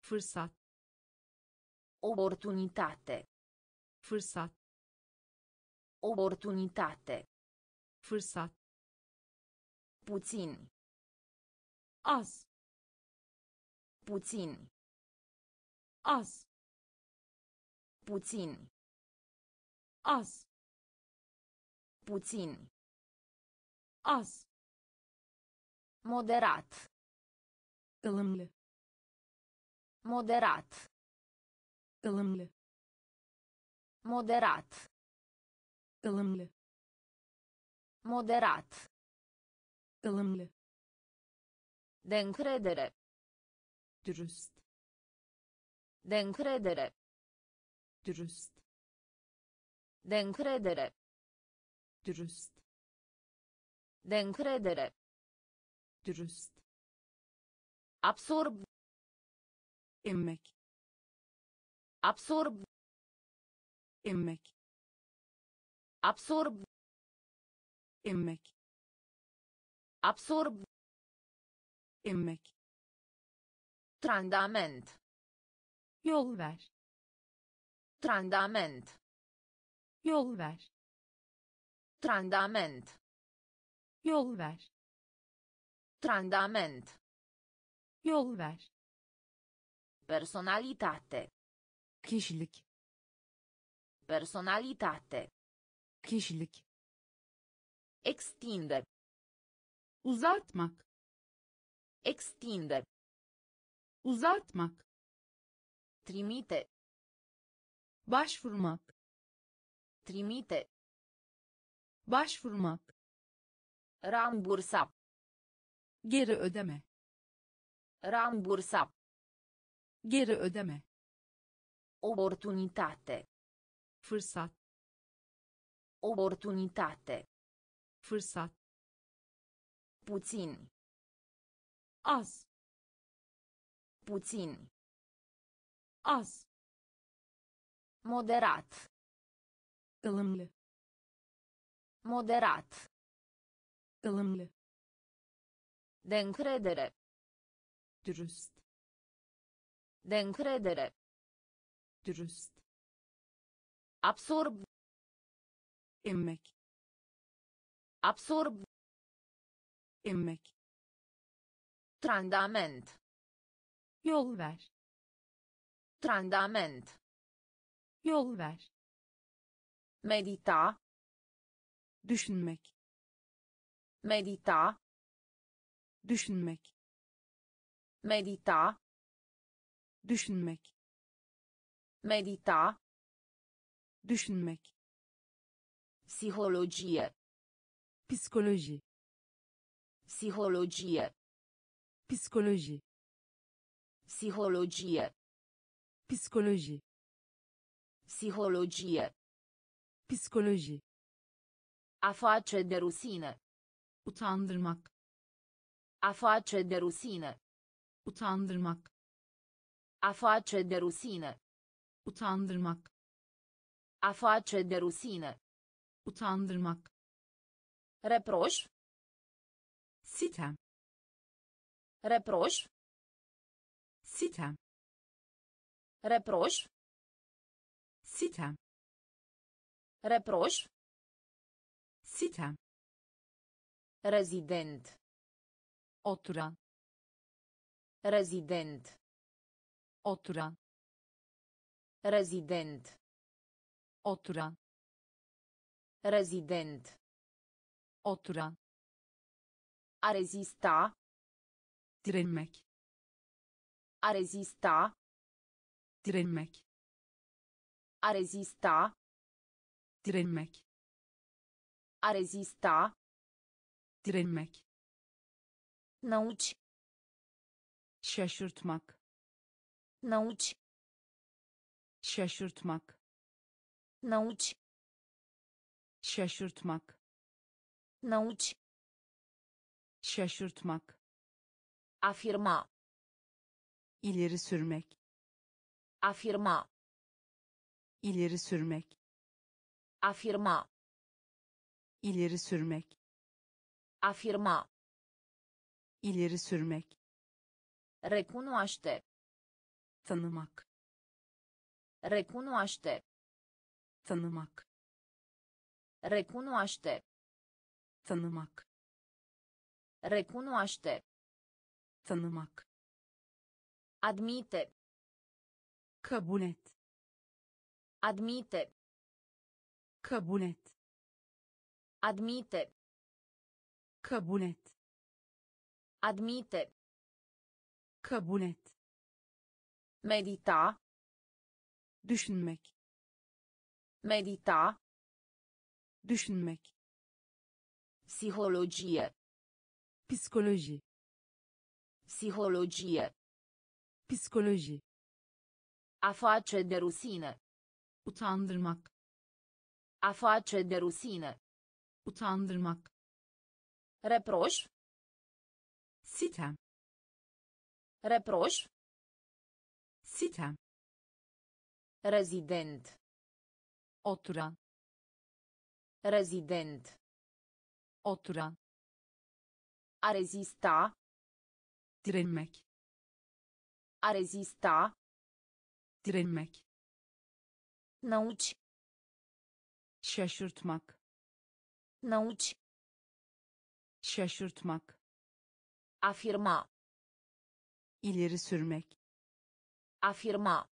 fırsat Oportunitate. fırsat Oportunitate. fırsat Puțin. az Puțin. az Puțin. Az Puțin. az Moderat. ılımlı Moderat. ılımlı Moderat. ılımlı Moderat. ılımlı De încredere. dürüst De încredere. dürüst De încredere. dürüst De încredere. dürüst Absorb. emmek Absorb. emmek Absorb. emmek Absorb. emmek Trandament. yol ver Trandament. Yol ver Trandament. yol ver Trandament. yol ver Personalitate. kişilik Personalitate. kişilik Extinde. uzatmak Extinde. uzatmak Trimite. başvurmak Trimite. başvurmak Rambursa. geri ödeme Rambursa. geri ödeme Oportunitate. fırsat Oportunitate. fırsat Puțin. az Puțin. az Moderat. Ilımlı Moderat. ılımlı De încredere. dürüst De încredere. dürüst Absorb. emmek Absorb. emmek Trandament. yol ver Trandament. yol ver Medita. düşünmek Medita. düşünmek Medita. düşünmek Medita. düşünmek Psihologie. psikoloji Psihologie. psikoloji Psihologie. psikoloji Psihologie. Psikoloji A face de rusine. utandırmak A face de rusine. utandırmak A face de rusine. utandırmak A face de rusine. utandırmak Reproș. sitem Reproș. sitem Reproș. sitem Reproș. sitem Rezident. oturan Rezident. oturan Rezident. oturan Rezident. oturan A rezista. direnmek A rezista. direnmek A rezista. Direnmek A rezista. direnmek Nauci. şaşırtmak Nauci. şaşırtmak Nauci. şaşırtmak Nauci. şaşırtmak Afirma. ileri sürmek Afirma. ileri sürmek Afirma. ileri sürmek Afirma. ileri sürmek Recunoaște. tanımak Recunoaște. tanımak Recunoaște. tanımak Recunoaște. tanımak Admite. kabul et Admite. Kabul et Admite. kabul et Admite. kabul et Medita. düşünmek Medita. düşünmek Psihologie. psikoloji Psihologie. psikoloji A face de rusine. utandırmak A face de rusine. utandırmak Reproș. sitem Reproș. sitem Rezident. oturan Rezident. oturan A rezista. direnmek A rezista. direnmek Nauci. Şaşırtmak Nauci. şaşırtmak Afirma. ileri sürmek Afirma.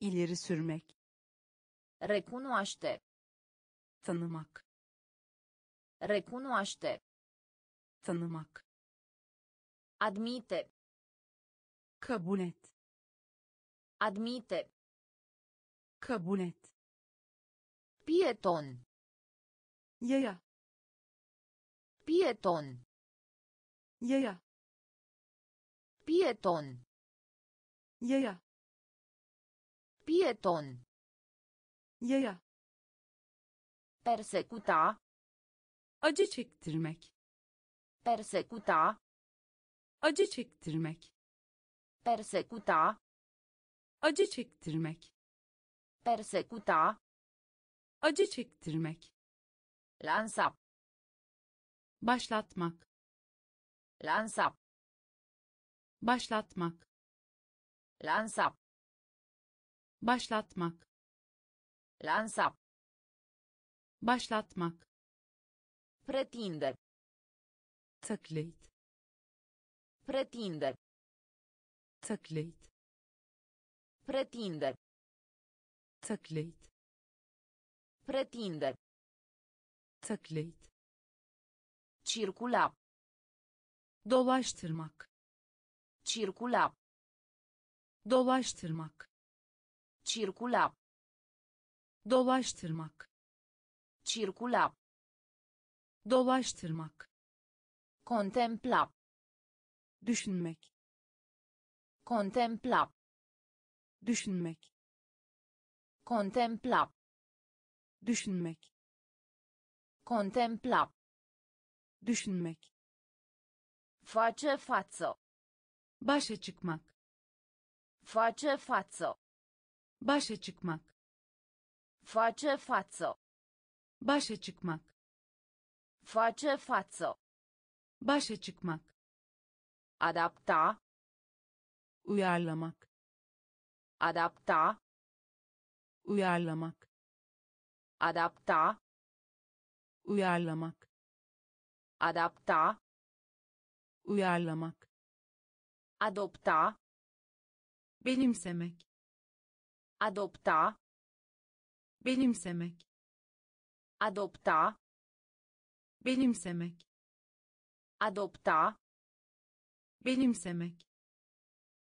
ileri sürmek Recunoaște. tanımak Recunoaște. tanımak Admite. kabul et Admite. kabul et Pieton. yaya Pieton. yaya Pieton. yaya Pieton. yaya Persecuta. acı çektirmek Persecuta. acı çektirmek Persecuta. acı çektirmek Persecuta. Acı çektirmek Lansa. başlatmak Lansa. başlatmak Lansa. başlatmak Lansa. başlatmak Pretinde. taklit Pretinde. taklit Pretinde. taklit Pretinde. taklit Circula. dolaştırmak Circula. dolaştırmak Circula. dolaştırmak Circula. dolaştırmak Contempla. düşünmek Contempla. düşünmek Contempla. Düşünmek Contempla. düşünmek Face față. başa çıkmak Face față. başa çıkmak Face față. başa çıkmak Face față. başa çıkmak Adapta. uyarlamak Adapta. uyarlamak Adapta. uyarlamak Adapta. uyarlamak Adopta. benimsemek Adopta. benimsemek Adopta. benimsemek Adopta. benimsemek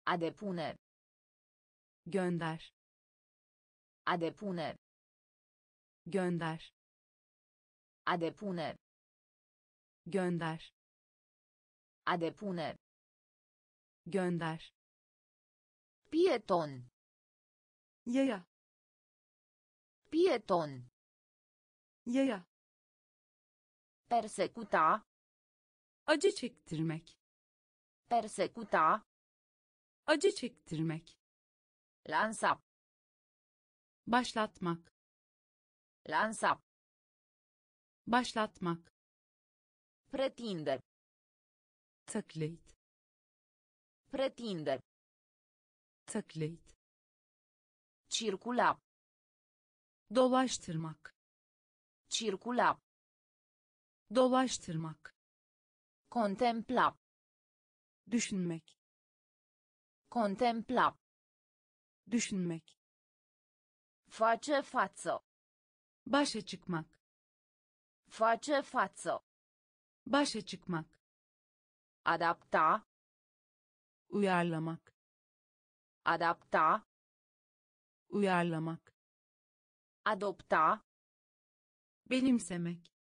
A depune. gönder A depune. Gönder A depune. gönder A depune. gönder Pieton. yaya Pieton. yaya Persecuta. acı çektirmek Persecuta. acı çektirmek Lansa. başlatmak Lansa. başlatmak Pretinde. taklit Pretinde. taklit Circula. dolaştırmak Circula. dolaştırmak Contempla. düşünmek Contempla. düşünmek Face față. Başa çıkmak Face față. başa çıkmak Adapta. uyarlamak Adapta. uyarlamak Adopta. benimsemek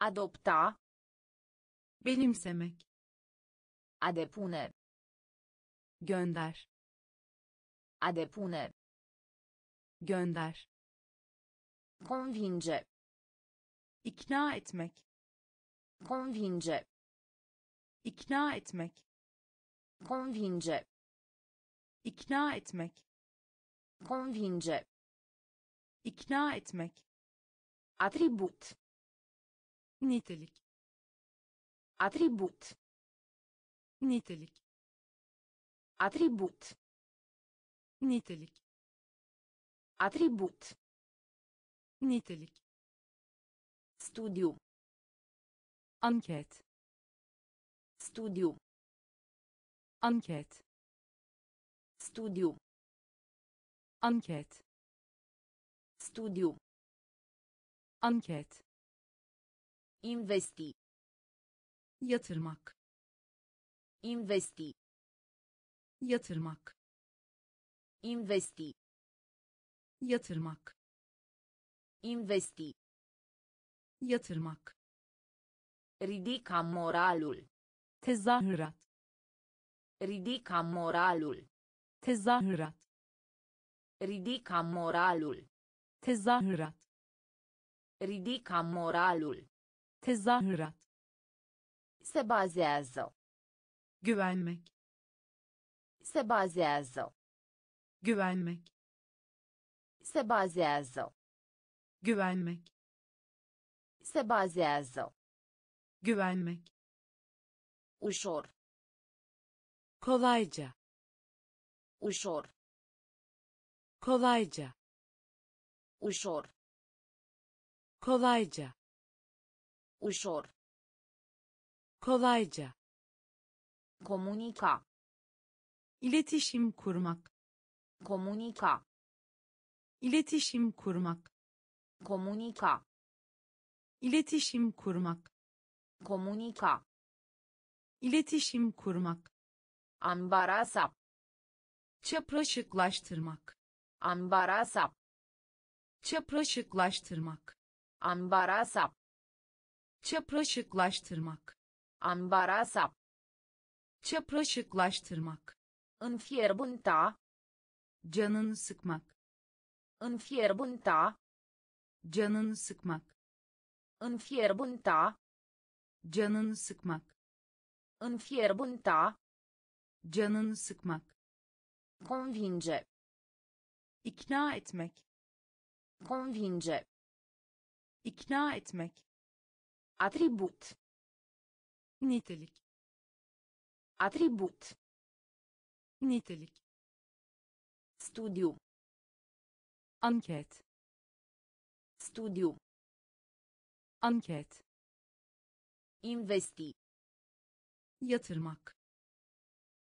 Adopta. benimsemek A depune. gönder A depune. gönder Convinge. ikna etmek Convinge. ikna etmek Convinge. ikna etmek Convinge. ikna etmek Atribut. nitelik Atribut. nitelik Atribut. nitelik Atribut. Nitelik Studiu. anket Studiu. anket Studiu. anket Studiu. anket Investi. yatırmak Investi. yatırmak Investi. yatırmak Investi. yatırmak Ridica moralul. tezahürat Ridica moralul. tezahürat Ridica moralul. tezahürat Ridica moralul. tezahürat Se bazează. güvenmek Se bazează. güvenmek Se bazează. Güvenmek Se bazează. güvenmek Ușor. kolayca Ușor. kolayca Ușor. kolayca Ușor. kolayca Comunica. iletişim kurmak Comunica. iletişim kurmak Comunica. iletişim kurmak Comunica. iletişim kurmak Ambarasa. çapraşıklaştırmak Ambarasa. çapraşıklaştırmak Ambarasa. çapraşıklaştırmak Ambarasa. çapraşıklaştırmak Înfierbânta. canını sıkmak Înfierbânta. Canını sıkmak Înfierbânta. canını sıkmak Înfierbânta. canını sıkmak Convinge. ikna etmek Convinge. ikna etmek Atribut. nitelik Atribut. nitelik Studiu. anket Studiu. Anket. Investi. Yatırmak.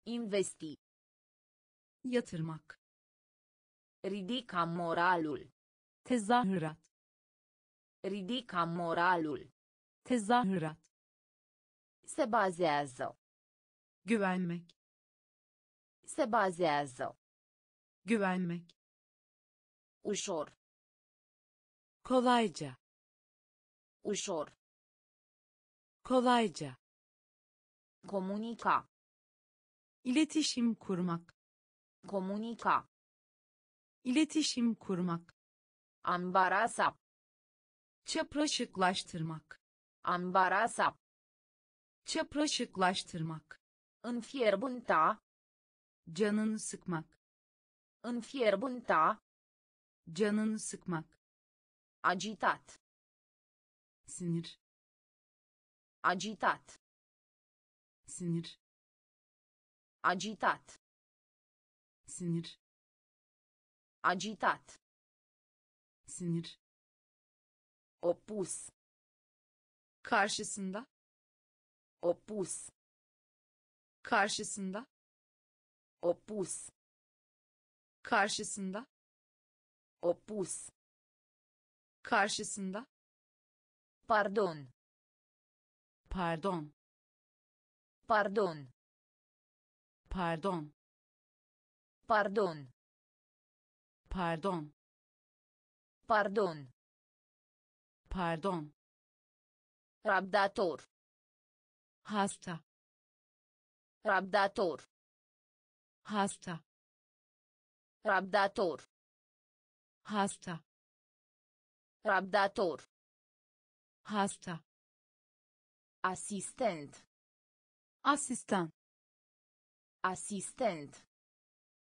Investi. Yatırmak. Ridica moralul. Tezahürat. Ridica moralul. Tezahürat. Se bazează. Güvenmek. Se bazează. Güvenmek. Ușor. Kolayca. Ușor. Kolayca. Comunica. İletişim kurmak. Comunica. İletişim kurmak. Ambarasa. Çapraşıklaştırmak. Ambarasa. Çapraşıklaştırmak. Înfierbânta. Canını sıkmak. Înfierbânta. Canını sıkmak. Agitat. Sinir. Agitat. Sinir. Agitat. Sinir. Agitat. Sinir. Opus. Karşısında. Opus. Karşısında. Opus. Karşısında. Opus. Karşısında. Pardon. Pardon. Pardon. Pardon. Pardon. Pardon. Pardon. Pardon. Rabdator. Hasta. Rabdator. Hasta. Rabdator. Hasta. Rabdator. Hasta. Asistent. Asistan. Asistent.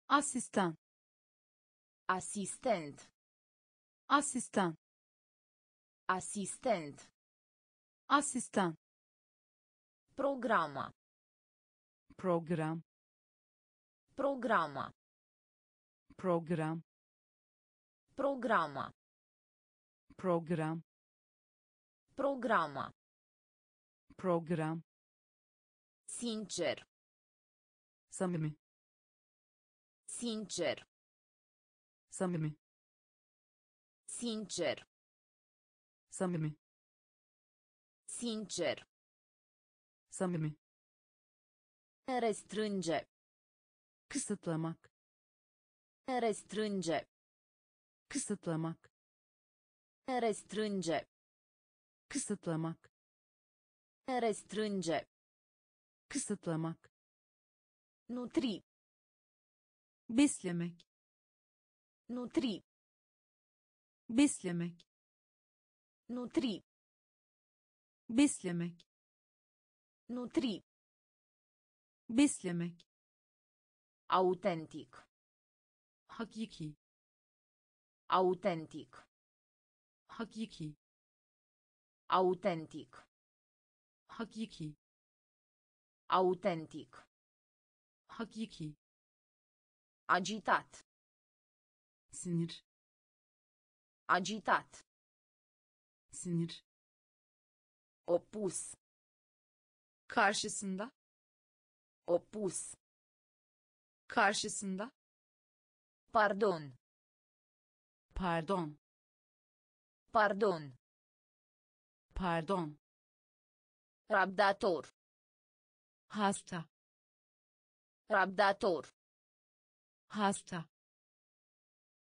Asistan. Asistent. Asistan. Asistent. Asistan. Programa. Program. Programa. Program. Programa. Program. Programa. Program. Sincer. Samimi. Sincer. Samimi. Sincer. Samimi. Sincer. Samimi. Restrânge. Kısıtlamak. Restrânge. Kısıtlamak. Restrânge. Kısıtlamak. Restrânge. Kısıtlamak. Nutri. Beslemek. Nutri. Beslemek. Nutri. Beslemek. Nutri. Beslemek. Autentic. Hakiki. Autentic. Hakiki. Autentic. Hakiki. Autentic. Hakiki. Agitat. Sinir. Agitat. Sinir. Opus. Karşısında. Opus. Karşısında. Pardon. Pardon. Pardon. Pardon. Rabdator. Hasta. Rabdator. Hasta.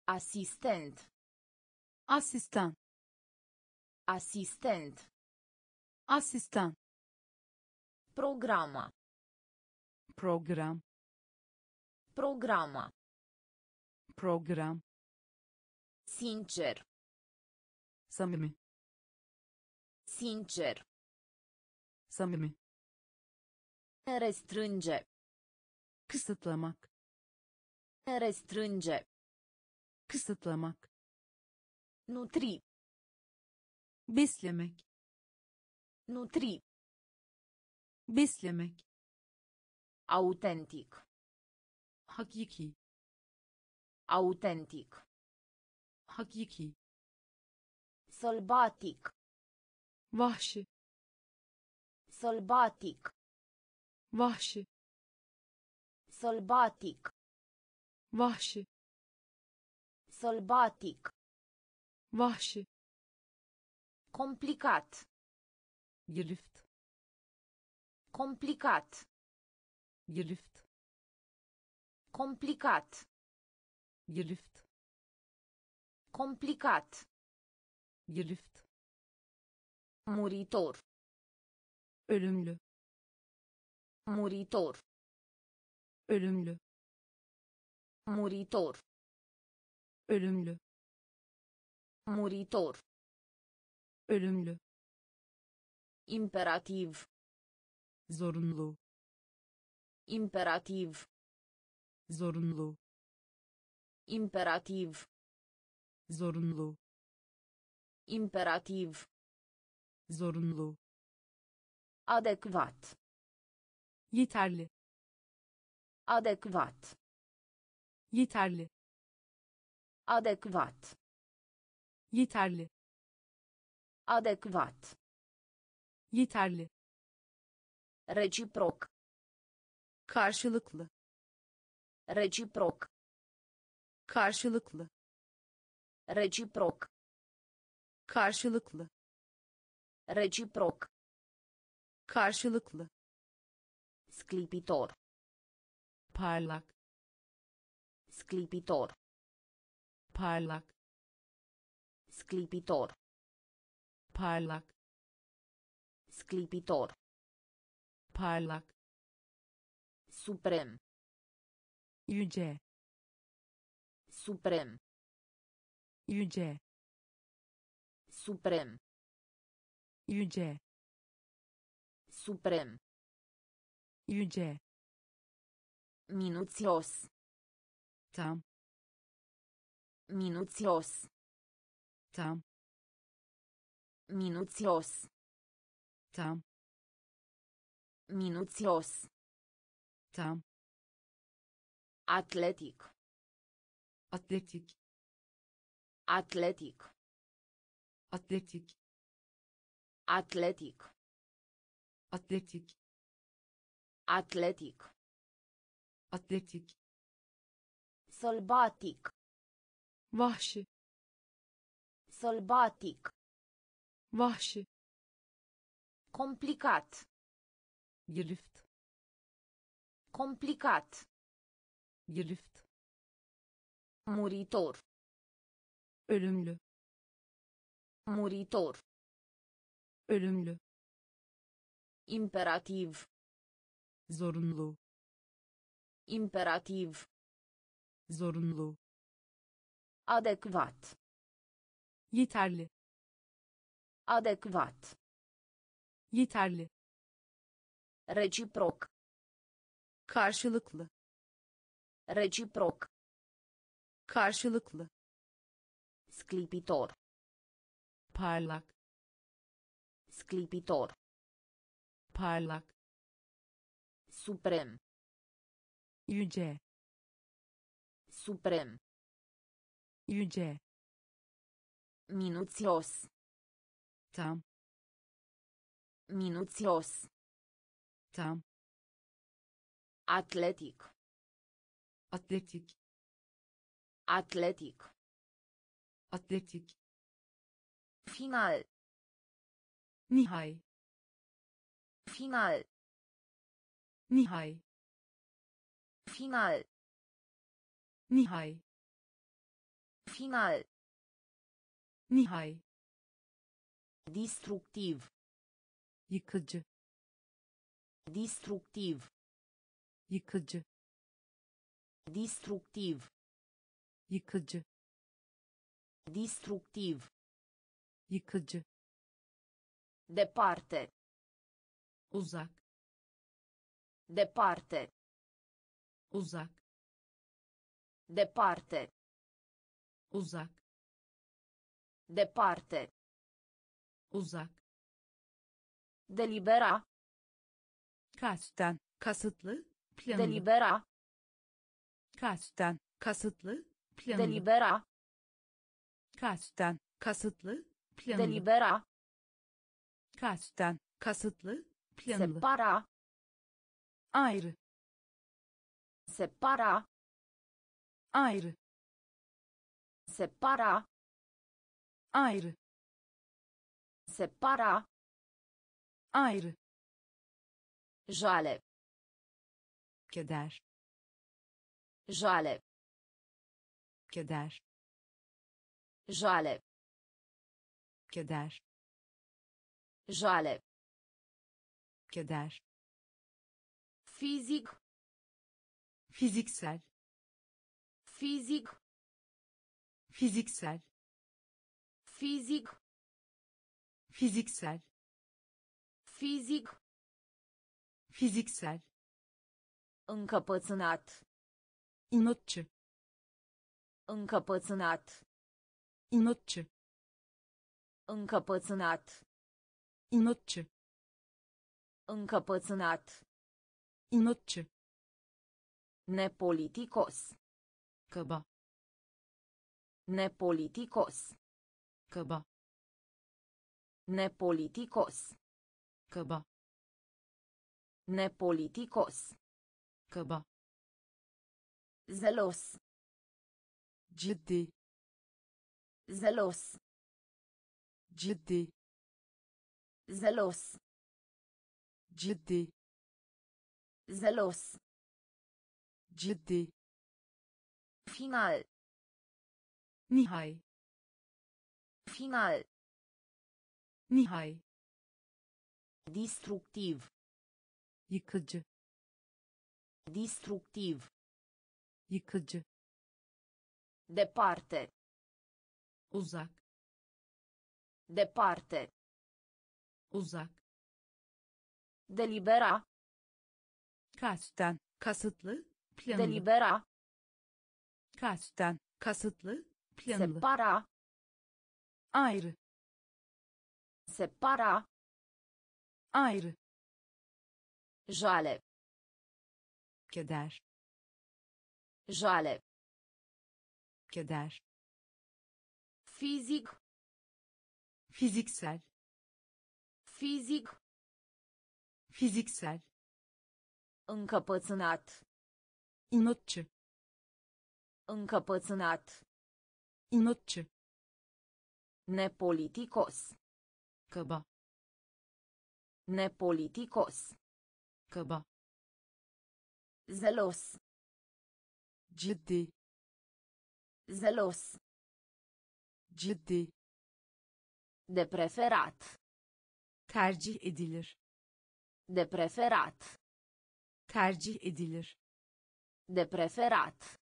Asistent. Asistan. Asistent. Asistan. Programa. Program. Programa. Program. Sincer. Samimi. Sincer. Samimi. Restrânge. Kısıtlamak. Restrânge. Kısıtlamak. Nutri. Beslemek. Nutri. Beslemek. Autentic. Hakiki. Autentic. Hakiki. Sălbatic. Vahşi. Sălbatic. Vahşi. Sălbatic. Vahşi. Sălbatic. Vahşi. Complicat. Girift. Complicat. Girift. Complicat. Girift. Complicat. Girift. Muritor. Ölümlü. Muritor. Ölümlü. Muritor. Ölümlü. Muritor. Ölümlü. Imperativ. Zorunlu. Imperativ. Zorunlu. Imperativ. Zorunlu. Imperativ. Zorunlu. Adecvat. Yeterli. Adecvat. Yeterli. Adecvat. Yeterli. Adecvat. Yeterli. Reciproc. Karşılıklı. Reciproc. Karşılıklı. Reciproc. Karşılıklı. Reciproc. Karşılıklı. Sclipitor. Parlak. Sclipitor. Parlak. Sclipitor. Parlak. Sclipitor. Parlak. Suprem. Yüce. Suprem. Yüce. Suprem. Yüce. Suprem. Yüce. Minuțios. Tam. Minuțios. Tam. Minuțios. Tam. Minuțios. Tam. Atletic. Atletik. Atletic. Atletik. Atletic. Atletik. Atletic. Atletik. Sălbatic. Vahşi. Sălbatic. Vahşi. Complicat. Girift. Complicat. Girift. Muritor. Ölümlü. Muritor. Ölümlü. Imperativ. Zorunlu. Imperativ. Zorunlu. Adecvat. Yeterli. Adecvat. Yeterli. Reciproc. Karşılıklı. Reciproc. Karşılıklı. Sclipitor. Parlak. Sclipitor. Parlak. Suprem. Yüce. Suprem. Yüce. Minuțios. Tam. Minuțios. Tam. Atletic. Atletik. Atletic. Atletik. Final. Nihai. Final. Nihai. Final. Nihai. Final. Nihai. Destructiv. Yıkıcı. Destructiv. Yıkıcı. Destructiv. Yıkıcı. Destructiv. Yıkıcı. Departe. Uzak. Departe. Uzak. Departe. Uzak. Departe. Uzak. Delibera. Kasten. Kasıtlı. Planlı. Delibera. Kasten. Kasıtlı. Planlı. Delibera. Kasten. Kasıtlı. Planlı, delibera, kasten, kasıtlı, planlı, separa, ayrı, separa, ayrı, separa, ayrı, separa, ayrı, jale, keder, jale, keder, jale, Keder. Żale. Keder. Fizik. Fiziksel. Fizik. Fiziksel. Fizik. Fiziksel. Fizik. Fiziksel. Încăpățânat. Inotçu. Încăpățânat. Inotçu. Încăpățânat. Inocce. Încăpățânat. Inocce. Nepoliticos. Căba. Nepoliticos. Căba. Nepoliticos. Căba. Nepoliticos. Căba. Zelos. Jiddi. Zelos ciddi, zelos, ciddi, zelos, ciddi, final, nihai, final, nihai, destructiv, yıkıcı, destructiv, yıkıcı, departe, uzak, departe, uzak, delibera, kasten, kasıtlı, planlı, delibera, kasten, kasıtlı, planlı, separa, ayrı, separa, ayrı, jale, keder, jale, keder, fizic, Fiziksel. Fizic. Fiziksel. Încăpățânat. Inotce. Încăpățânat. Inotce. Nepoliticos. Căba. Nepoliticos. Căba. Zelos. جدي zelos, جدي de preferat, tercih edilir, de preferat, tercih edilir, de preferat,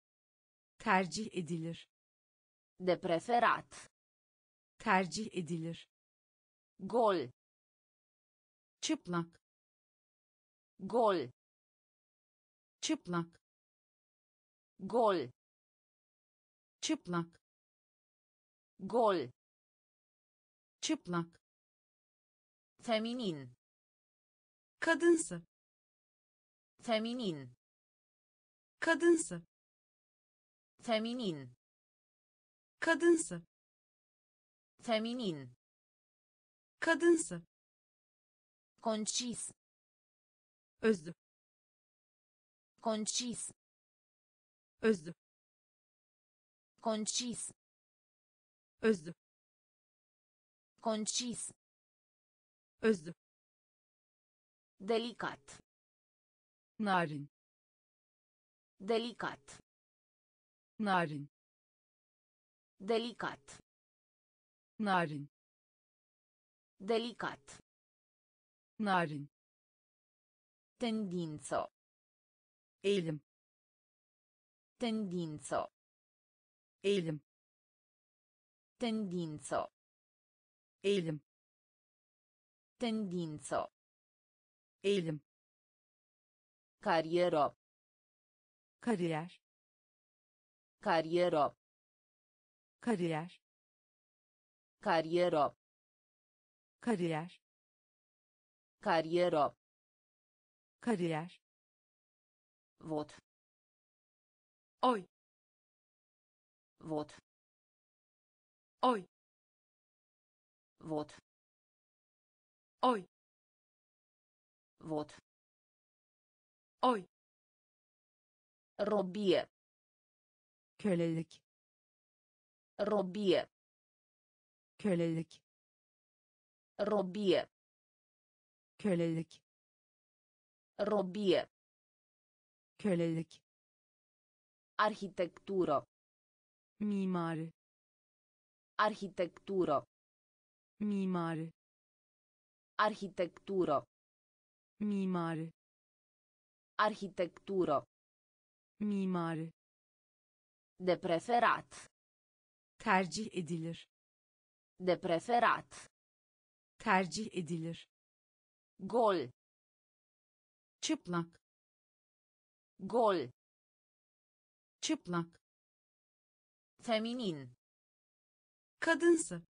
tercih edilir, de preferat, tercih edilir, gol, çıplak, gol, çıplak, gol, çıplak, gol, çıplak, feminin, kadınsı, feminin, kadınsı, feminin, kadınsı, feminin, kadınsı, concis, özlü, concis, özlü, concis, özlü, concis, özlü, delicat, narin, delicat, narin, delicat, narin, delicat, narin, tendință, eğilim, tendință, eğilim, tendință, Il. Tendință. Il. Carieră. Carier. Carieră. Carier. Carieră. Carier. Carieră. Carier. Вот. Ой. Вот. Ой. Вот. Ой. Вот. Ой. Robiye. Kölelik. Robiye. Kölelik. Robiye. Kölelik. Robiye. Kölelik. Arhitekturo. Mimari. Arhitekturo. Mimari Arhitectură. mimari Arhitectură. mimari De preferat. tercih edilir De preferat. tercih edilir Gol. çıplak Gol. çıplak Feminin. kadınsı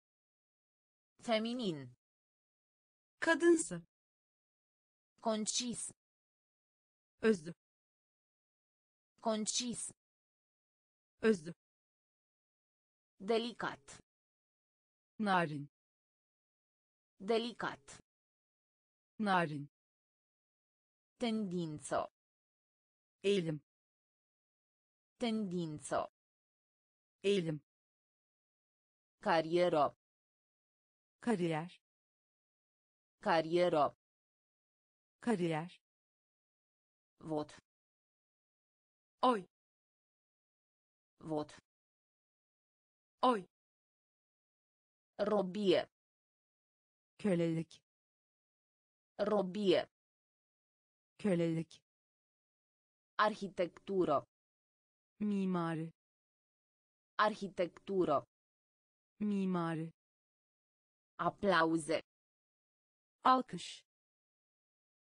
Feminin. kadınsı Concis. özlü Concis. özlü Delicat. narin Delicat. narin Tendință. eğilim Tendință. eğilim Carieră. Kariyer Carieră. kariyer Vot. oy Vot. oy Robie. kölelik Robie. kölelik Arhitectură. mimari Arhitectură. mimari Aplauze. alkış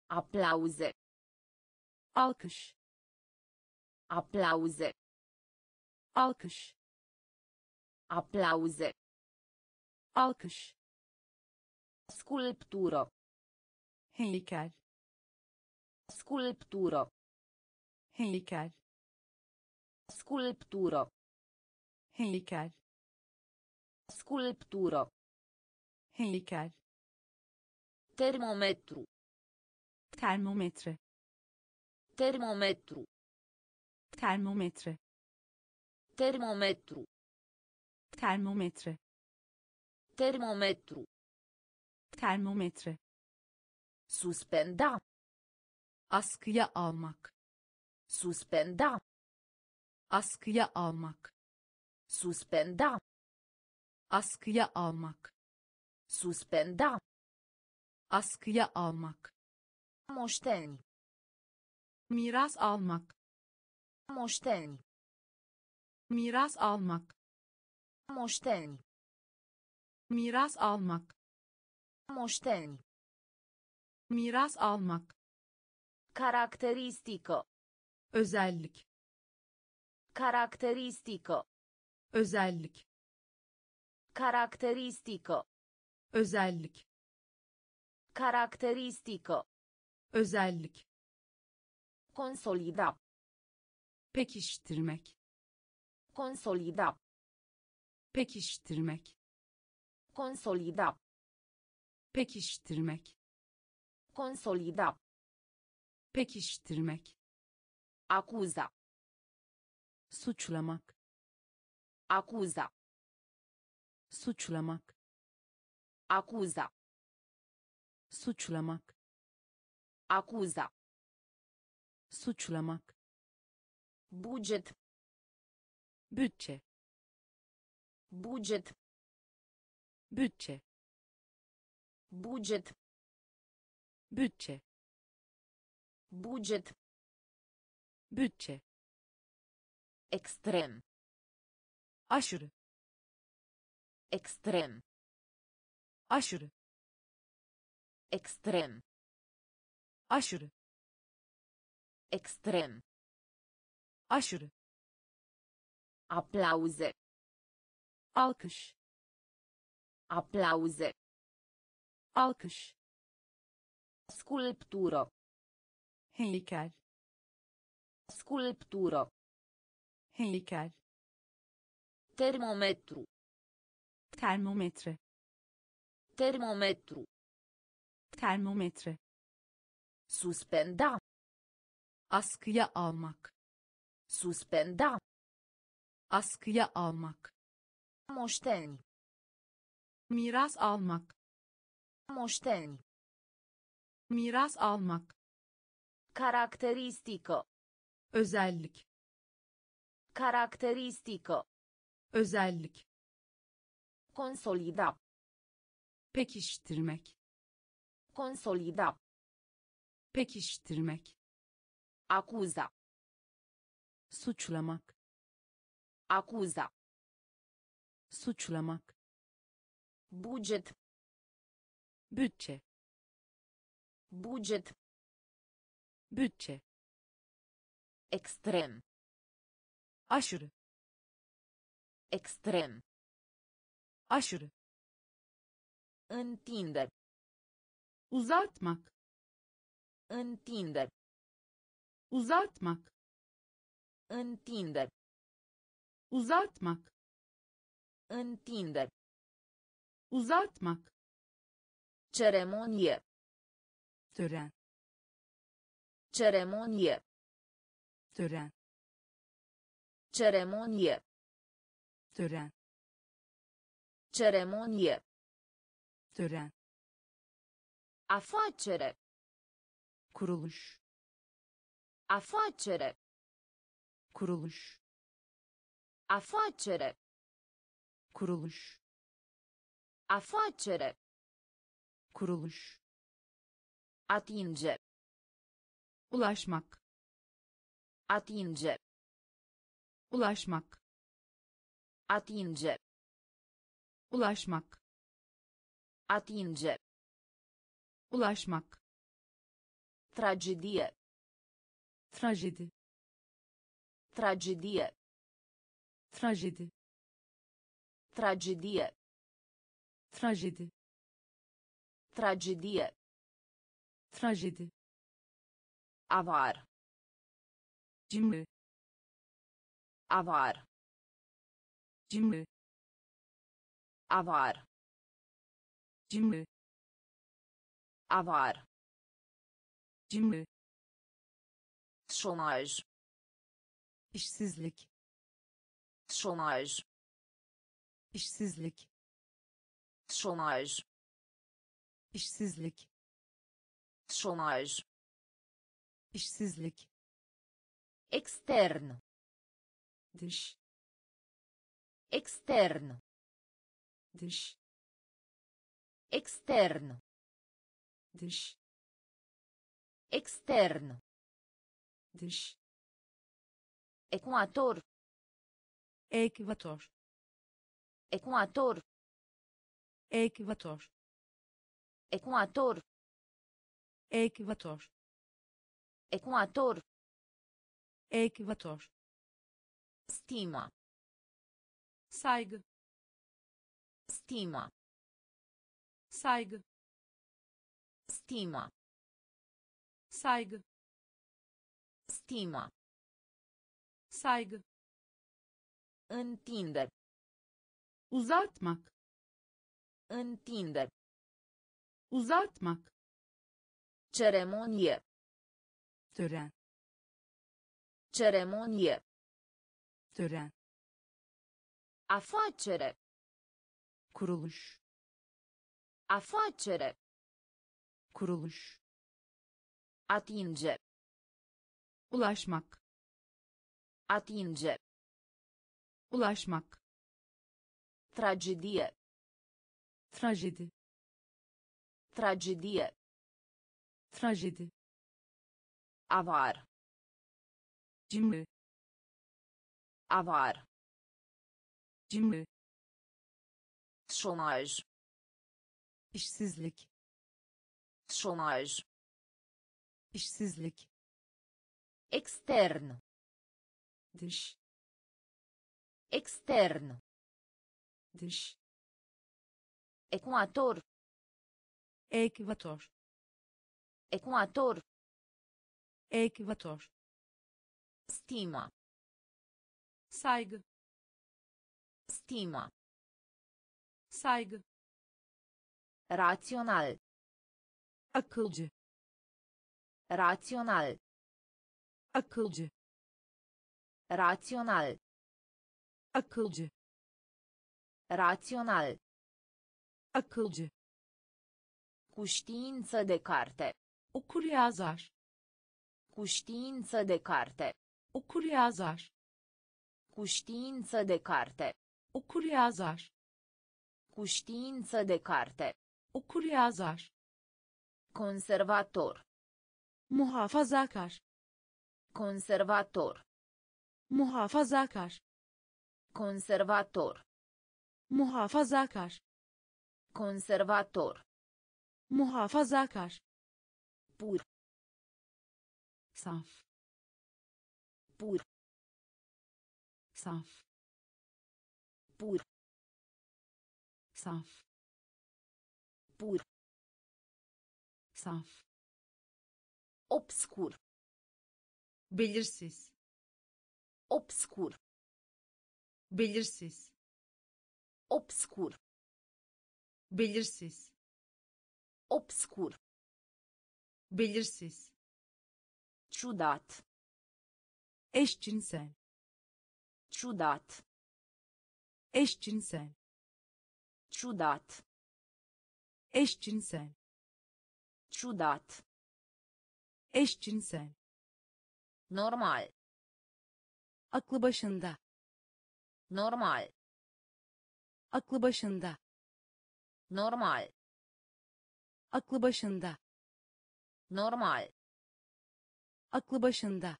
Aplauze. alkış Aplauze. alkış Aplauze. alkış Sculptură. heykel Sculptură. heykel Sculptură. heykel Sculptură. Heykel Termometru. termometre Termometru. termometre Termometru. termometre Termometru. termometre Suspenda. askıya almak Suspenda. askıya almak Suspenda. askıya almak Suspenda. askıya almak Moșteni. miras almak Moșteni. miras almak Moșteni. miras almak Moșteni. miras almak Caracteristică. özellik Caracteristică. özellik Caracteristică. Özellik Caracteristică. özellik Consolida. pekiştirmek Consolida. pekiştirmek Consolida. pekiştirmek Consolida. pekiştirmek Acuza. suçlamak Acuza. suçlamak Acuza. suçlamak Acuza. suçlamak Buget. bütçe Buget. bütçe Buget. bütçe Buget. bütçe Extrem. aşırı Extrem. Aşırı Extrem. aşırı Extrem. aşırı Aplauze. alkış Aplauze. alkış Sculptură. heykel Sculptură. Termometru. termometre Suspenda. askıya almak Suspenda. askıya almak Moșteni. miras almak Moșteni. miras almak Caracteristică. özellik Caracteristică. özellik Consolida. Pekiştirmek Consolida. pekiştirmek Acuza. suçlamak Acuza. suçlamak Buget. bütçe Buget. bütçe Extrem. aşırı Extrem. aşırı Întinde. uzatmak Întinde. uzatmak Întinde. uzatmak Întinde. uzatmak Ceremonie. tören Ceremonie. tören Ceremonie. tören Ceremonie. Tören Afacere. kuruluş Afacere. kuruluş Afacere. kuruluş Afacere. kuruluş Atinge. ulaşmak Atinge. ulaşmak Atinge. ulaşmak Atinge. ulaşmak Tragedie. trajedi Tragedie. trajedi Tragedie. trajedi Tragedie. trajedi Avar. cimri Avar. cimri Avar. Cimri Avar. cimri Șomaj. işsizlik Șomaj. işsizlik Șomaj. işsizlik Șomaj. işsizlik Extern. dış Extern. dış externo. Dış externo. Dış equator é é equator equator é equator equator equator equator equator estima, saygı estima. Saygı Stima. saygı Stima. saygı Întinde. uzatmak Întinde. uzatmak Ceremonie. tören Ceremonie. tören Afacere. kuruluş Afacere. kuruluş Atinge. ulaşmak Atinge. ulaşmak Tragedie. trajedi Tragedie. trajedi Avar. cimri Avar. cimri Șomaj. işsizlik. Chômage işsizlik. Externo. Dış. Externo. Dış. Equator equator equator equator stima saygı. Stima saygı. Rațional. akılcı Rațional. akılcı Rațional. akılcı Rațional. akılcı Cu știință de carte. okur yazar Cu știință de carte. okur yazar Cu știință de carte. okur yazar Cu știință de carte. Okur yazar Conservator. muhafazakar Conservator. muhafazakar Conservator. muhafazakar Conservator. muhafazakar Pur. saf Pur. saf Pur. saf Pur. saf Obscur. belirsiz Obscur. belirsiz Obscur. belirsiz Obscur. belirsiz Ciudat. eşcinsel Ciudat. eşcinsel Ciudat. Eşcinsel Ciudat. eşcinsel Normal. aklı başında Normal. aklı başında Normal. aklı başında Normal. aklı başında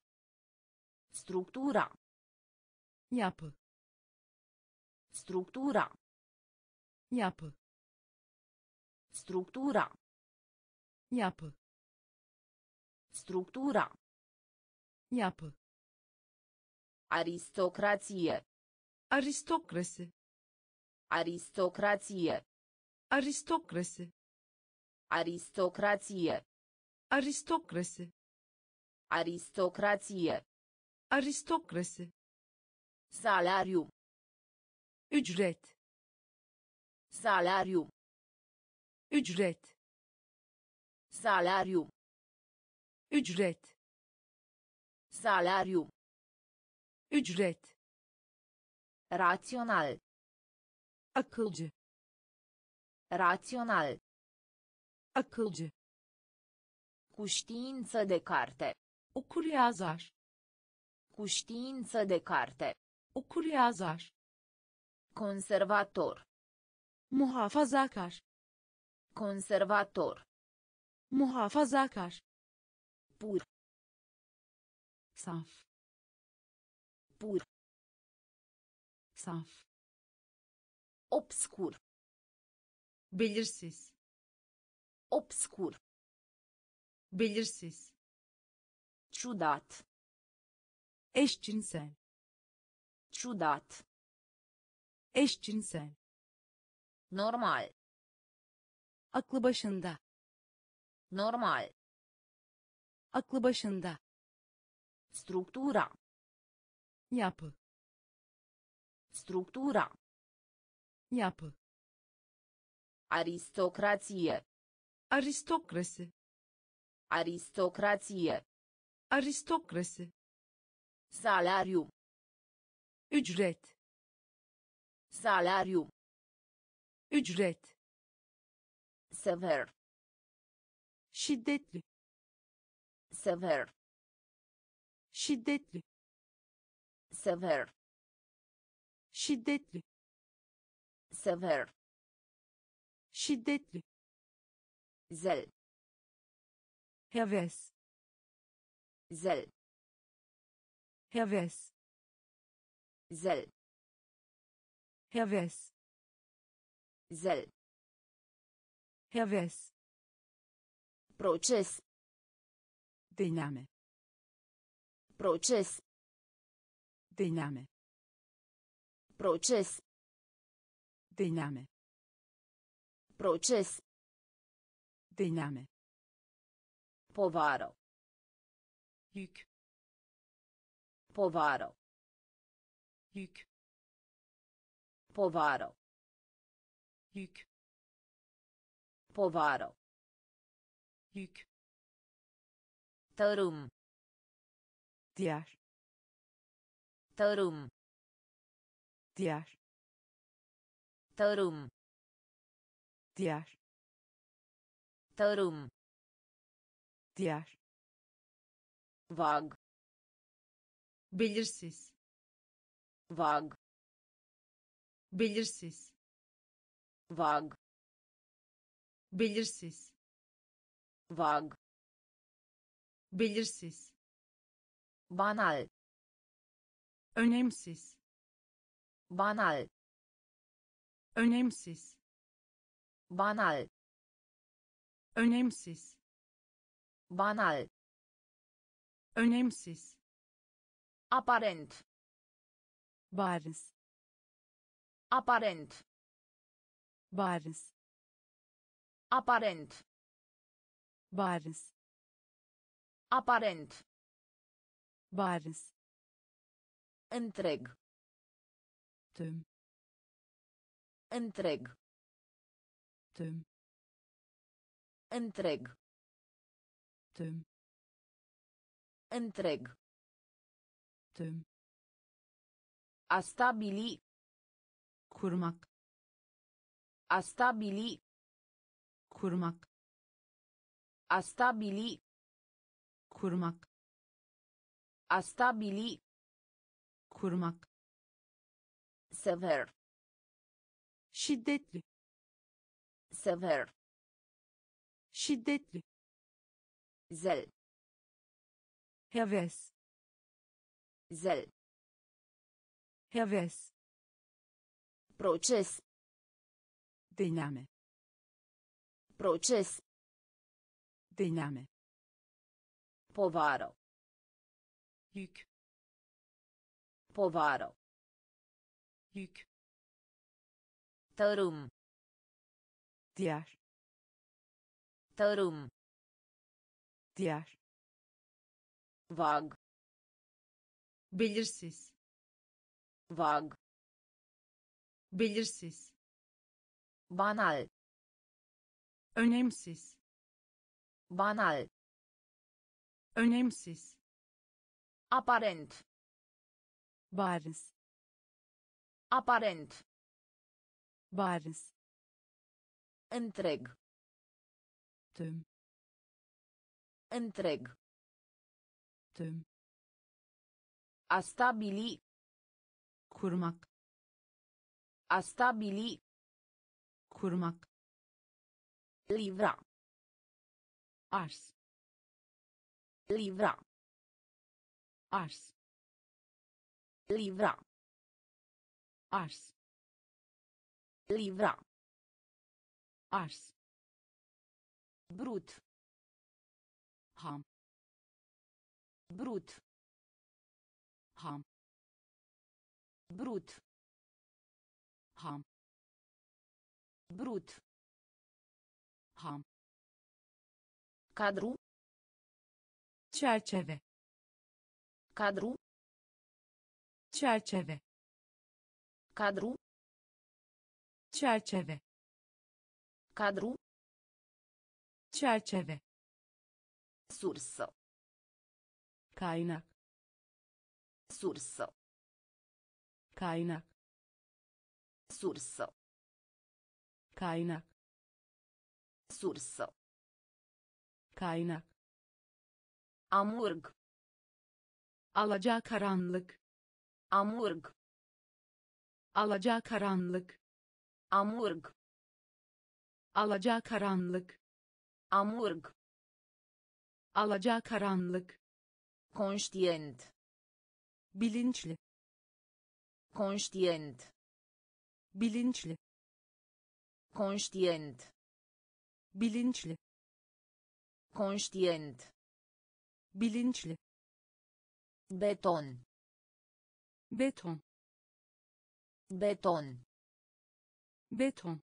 Structura. yapı Structura. yapı Structura. yapı Structura. yapı Aristocrație. aristokrasi Aristocrație. aristokrasi Aristocrație. aristokrasi Aristocrație. aristokrasi Salariu. ücret Salariu. Ücret Salariu. ücret Salariu. ücret Rațional. akılcı Rațional. akılcı Cu știință de carte. okur yazar Cu știință de carte. okur yazar Conservator. muhafazakar Conservator. muhafazakar Pur. saf Pur. saf Obscur. belirsiz Obscur. belirsiz Ciudat. eşcinsel Ciudat. eşcinsel Normal. Aklı başında Normal. aklı başında Structura. yapı Structura. yapı Aristocrație. aristokrasi Aristocrație. aristokrasi Salariu. ücret Salariu. ücret Sever. şiddetli Sever. şiddetli Sever. şiddetli Sever. şiddetli Zel. heves Zel. heves Zel. heves Zel. Heves Proces. deneme Proces. deneme Proces. deneme Proces. deneme Povară. yük Povară. yük Povară. yük Povară. yük Tarım. diğer Tarım. diğer Tarım. diğer Tarım. diğer Vag. belirsiz Vag. belirsiz Vag. Belirsiz Vag. belirsiz Banal. önemsiz Banal. önemsiz Banal. önemsiz Banal. önemsiz Aparent. bariz Aparent. bariz Aparent. bariz Aparent. bariz Întreg. tüm Întreg. tüm Întreg. tüm Întreg. tüm A stabili. kurmak A stabili. Kurmak A stabili. kurmak A stabili. kurmak Sever. şiddetli Sever. şiddetli Zel. heves Zel. heves Proces. deneme Proces. deneme Povară. yük Povară. yük Tărâm. diğer Tărâm. diğer Vag. belirsiz Vag. belirsiz Banal. Önemsiz Banal. önemsiz Aparent. bariz Aparent. bariz Întreg. tüm Întreg. tüm A stabili. kurmak A stabili. kurmak Livra. arz Livra. arz Livra. arz Livra. arz Brut. ham Brut. ham Brut. ham Brut. Ham Cadru. çerçeve Cadru. çerçeve Cadru. çerçeve Cadru. çerçeve Sursă. kaynak Sursă. kaynak Sursă. kaynak Sursă. kaynak Amurg. alaca karanlık Amurg. alaca karanlık Amurg. alaca karanlık Amurg. alaca karanlık Conștient. bilinçli Conștient. bilinçli Conștient. Bilinçli Conștient. bilinçli Beton. beton Beton. beton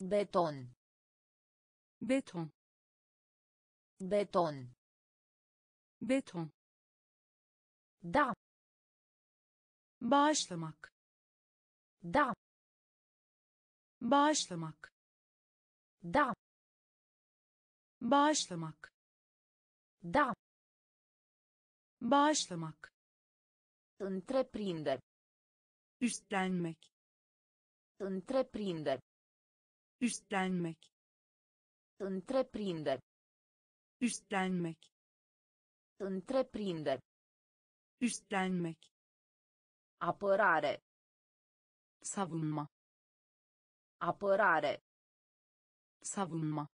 Beton. beton Beton. beton Da. bağışlamak Da. bağışlamak Da. bağışlamak Da. bağışlamak Întreprinde. üstlenmek Întreprinde. üstlenmek Întreprinde. üstlenmek Întreprinde. üstlenmek Apărare. savunma Apărare. Savunma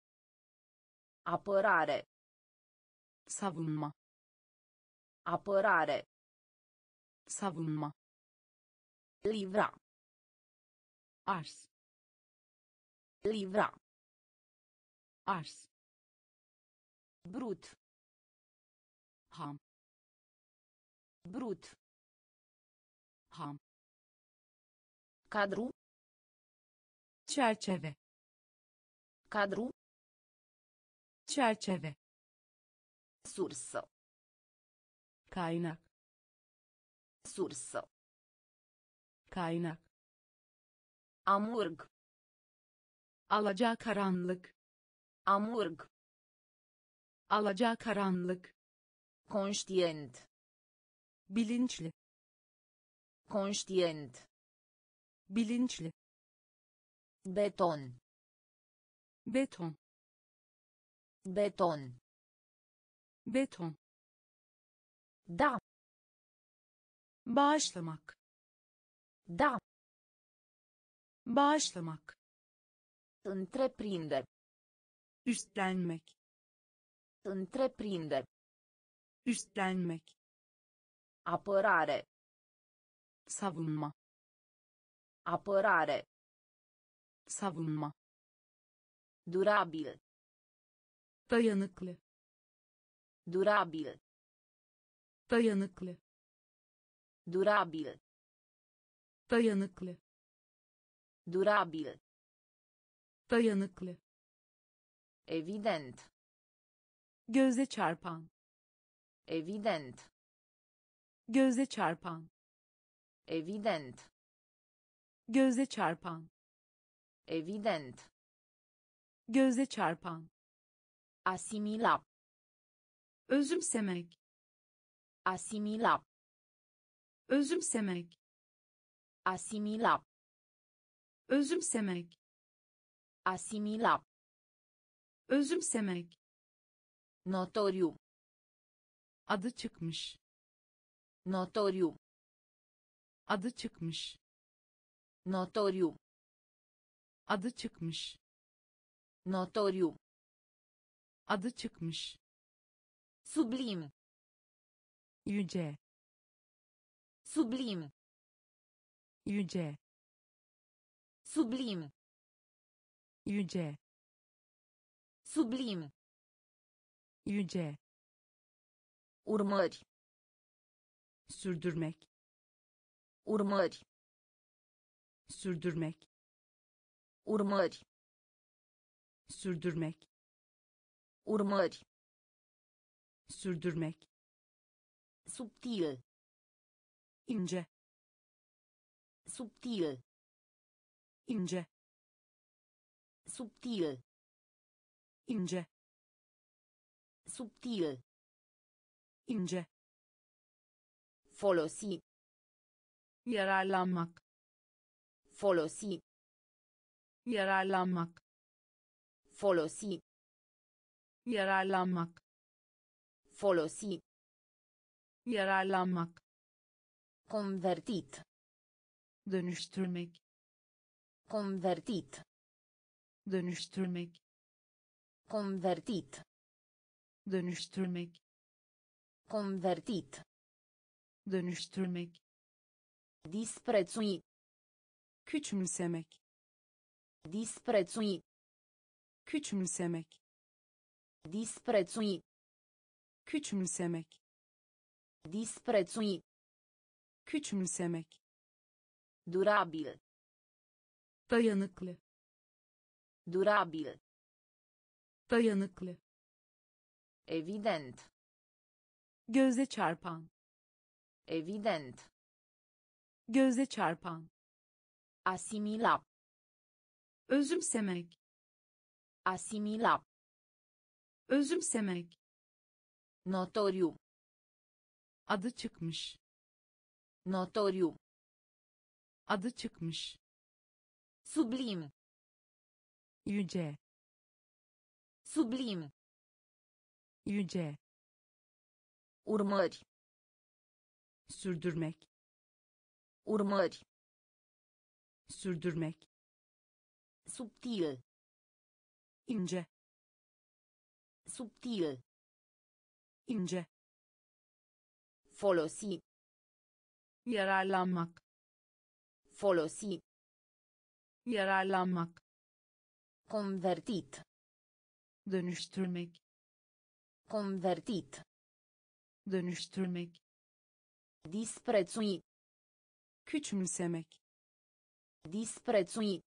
Apărare. savunma Apărare. savunma Livra. arz Livra. arz Brut. ham Brut. ham Cadru. çerçeve Cadru. çerçeve Sursă. kaynak Sursă. kaynak Amurg. alacakaranlık Amurg. alacakaranlık Conștient. bilinçli Conștient. bilinçli Beton. Beton Beton. beton Da. bağışlamak Da. bağışlamak Întreprinde. üstlenmek Întreprinde. üstlenmek Apărare. savunma Apărare. savunma Durabil. dayanıklı Durabil. dayanıklı Durabil. dayanıklı Durabil. dayanıklı Evident. göze çarpan Evident. göze çarpan Evident. göze çarpan Evident. Göze çarpan Asimila. özümsemek Asimila. özümsemek Asimila. özümsemek Asimila. özümsemek Notoriu. adı çıkmış Notoriu. adı çıkmış Notoriu. adı çıkmış Notoriu. adı çıkmış Sublim. yüce Sublim. yüce Sublim. yüce Sublim. yüce Urmări. sürdürmek Urmări. sürdürmek Urmări. Sürdürmek Urmări. sürdürmek Subtil. ince Subtil. ince Subtil. ince Subtil. ince Folosi. yararlanmak Folosi. yararlanmak Folosi. yararlanmak Folosi. yararlanmak Convertit. dönüştürmek Convertit. dönüştürmek Convertit. dönüştürmek Convertit. dönüştürmek Disprețui. küçümsemek Disprețui. Küçümsemek Disprețui. küçümsemek Disprețui. küçümsemek Durabil. dayanıklı Durabil. dayanıklı Evident. göze çarpan Evident. göze çarpan Asimila. özümsemek Asimila. Özümsemek. Notoriu. Adı çıkmış. Notoriu. Adı çıkmış. Sublim. Yüce. Sublim. Yüce. Urmări. Sürdürmek. Urmări. Sürdürmek. Subtil. İnce Subtil. ince Folosi. yararlanmak Folosi. yararlanmak Convertit. dönüştürmek Convertit. dönüştürmek Disprețui. küçümsemek Disprețui.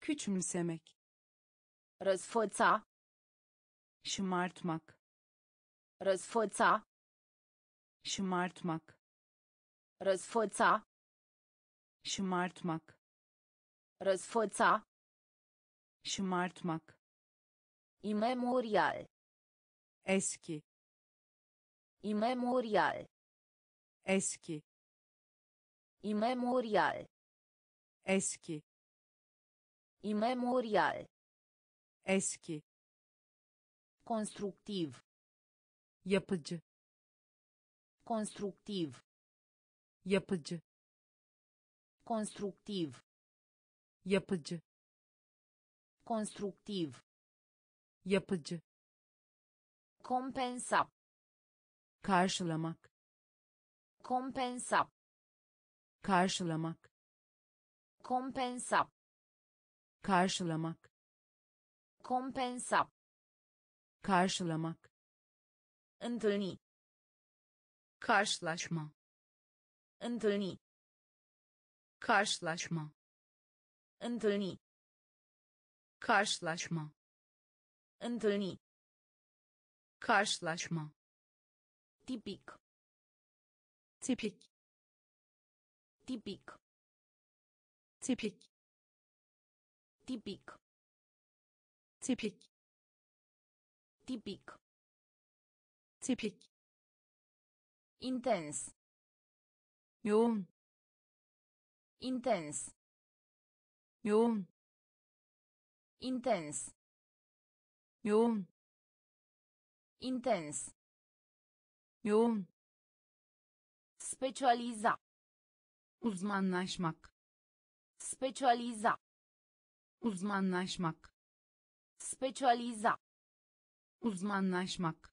küçümsemek Răsfăța. şımartmak Răsfăța. şımartmak Răsfăța. şımartmak Răsfăța. şımartmak Imemorial. eski Imemorial. eski Imemorial. eski Imemorial. Eski Constructiv. yapıcı Constructiv. yapıcı Constructiv. yapıcı Constructiv. yapıcı Compensa. karşılamak Compensa. karşılamak Compensa. karşılamak Compensa. karşılamak Întâlni. karşılaşma Întâlni. karşılaşma Întâlni. karşılaşma Întâlni. karşılaşma Tipic. tipik Tipic. tipik Tipic. Tipik Tipic. tipik Intens. yoğun Intens. yoğun Intens. yoğun Intens. yoğun Specializa. uzmanlaşmak Specializa. uzmanlaşmak Specializa. uzmanlaşmak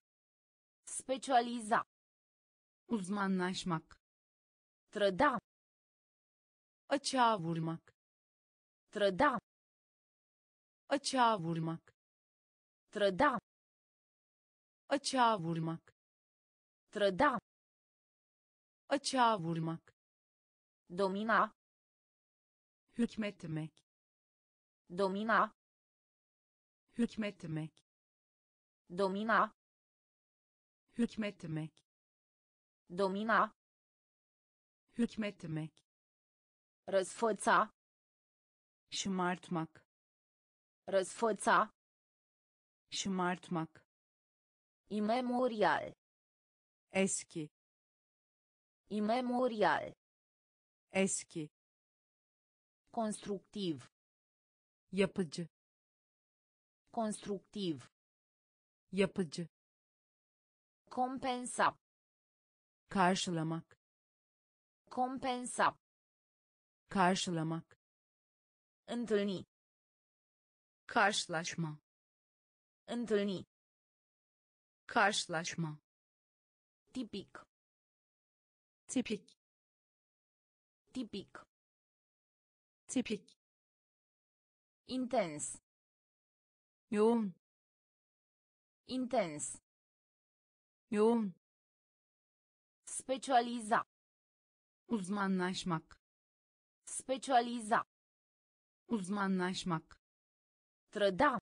Specializa. uzmanlaşmak Trăda. açığa vurmak Trăda. açığa vurmak Trăda. açığa vurmak Trăda. açığa vurmak Domina. hükmetmek Domina. Hükmetmek Domina. hükmetmek Domina. hükmetmek Răsfăța. şımartmak Răsfăța. şımartmak Imemorial. eski Imemorial. eski Constructiv. yapıcı Constructiv. yapıcı Compensa. karşılamak Compensa. karşılamak Întâlni. karşılaşma Întâlni. karşılaşma Tipic. tipik Tipic. tipik Intens. Yoğun Intens. yoğun Specializa. uzmanlaşmak Specializa. uzmanlaşmak Trăda.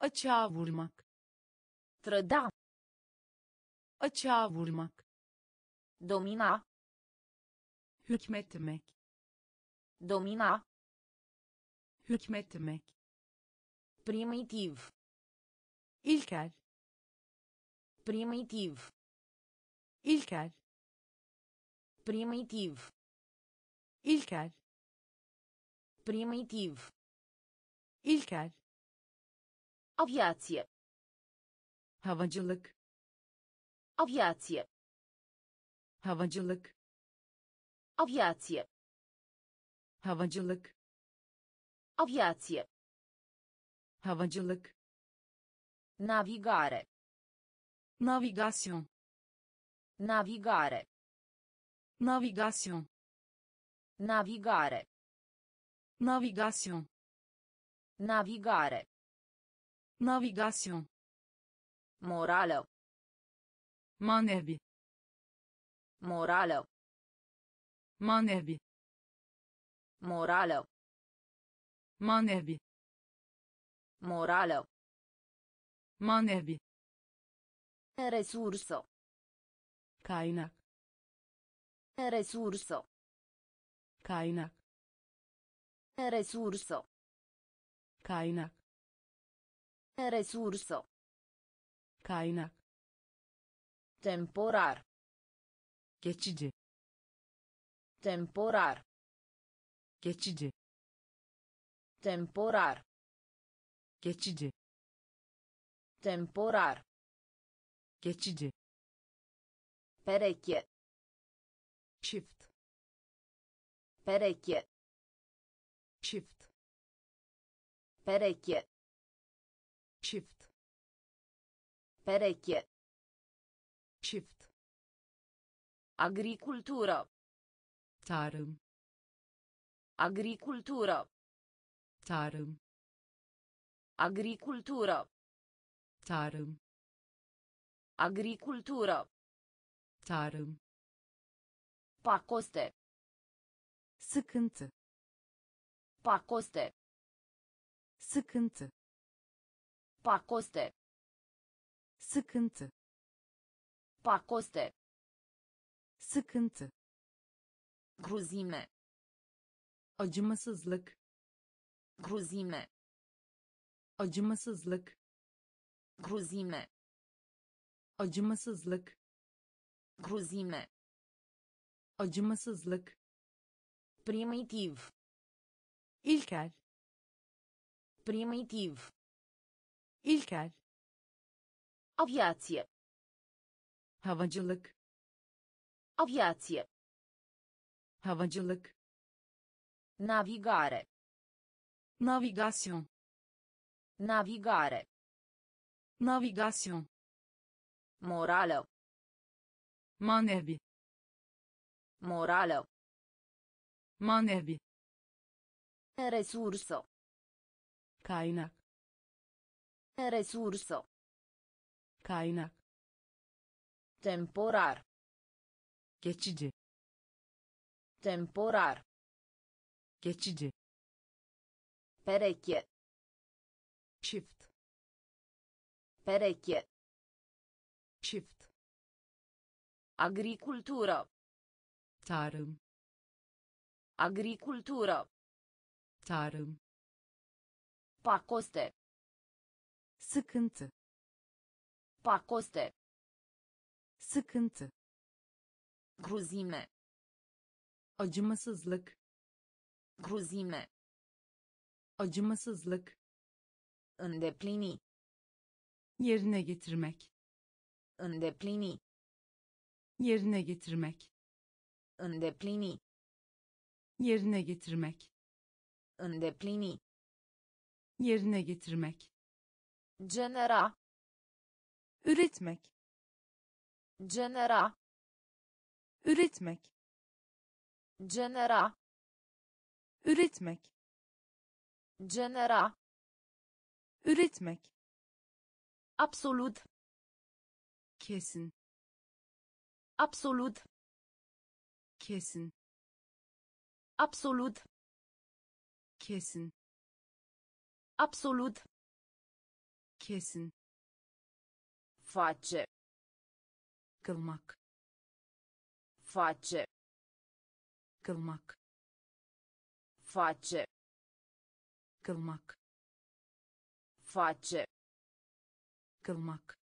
açığa vurmak Trăda. açığa vurmak Domina. hükmetmek Domina. hükmetmek Primitiv. ilkel Primitiv. ilkel Primitiv. ilkel Primitiv. ilkel Aviație. havacılık Aviație. havacılık Aviație. havacılık Aviație. Havacılık Navigare. navigasyon Navigare. navigasyon Navigare. navigasyon Navigare. navigasyon Morală. manevi Morală. manevi Morală. manevi Morală. manevi Resursă. kaynak Resursă. kaynak Resursă. kaynak Resursă. kaynak Temporar. geçici Temporar. geçici Temporar. Geçici Temporar. geçici Pereche. çift Pereche. çift Pereche. çift Pereche. çift Agricultură. tarım Agricultură. tarım Agricultură. tarım Agricultură. tarım Pacoste. sıkıntı Pacoste. sıkıntı Pacoste. sıkıntı Pacoste. sıkıntı Cruzime. acımasızlık Cruzime. Acımasızlık Cruzime. acımasızlık Cruzime. acımasızlık Primitiv. ilkel Primitiv. ilkel Aviație. havacılık Aviație. havacılık Navigare. navigasyon Navigare. navigasyon Morală. manevi Morală. manevi Resursă. kaynak Resursă. kaynak Temporar. geçici Temporar. geçici Pereche. Çift Pereche. çift Agricultură. tarım Agricultură. tarım Pacoste. sıkıntı Pacoste. sıkıntı Cruzime. acımasızlık Cruzime. acımasızlık Îndeplini. yerine getirmek Îndeplini. yerine getirmek Îndeplini. yerine getirmek Îndeplini. yerine getirmek Genera. üretmek Genera. üretmek Genera. üretmek Genera. Üretmek Absolut. kesin Absolut. kesin Absolut. kesin Absolut. kesin Face. kılmak Face. kılmak Face. kılmak Face. kılmak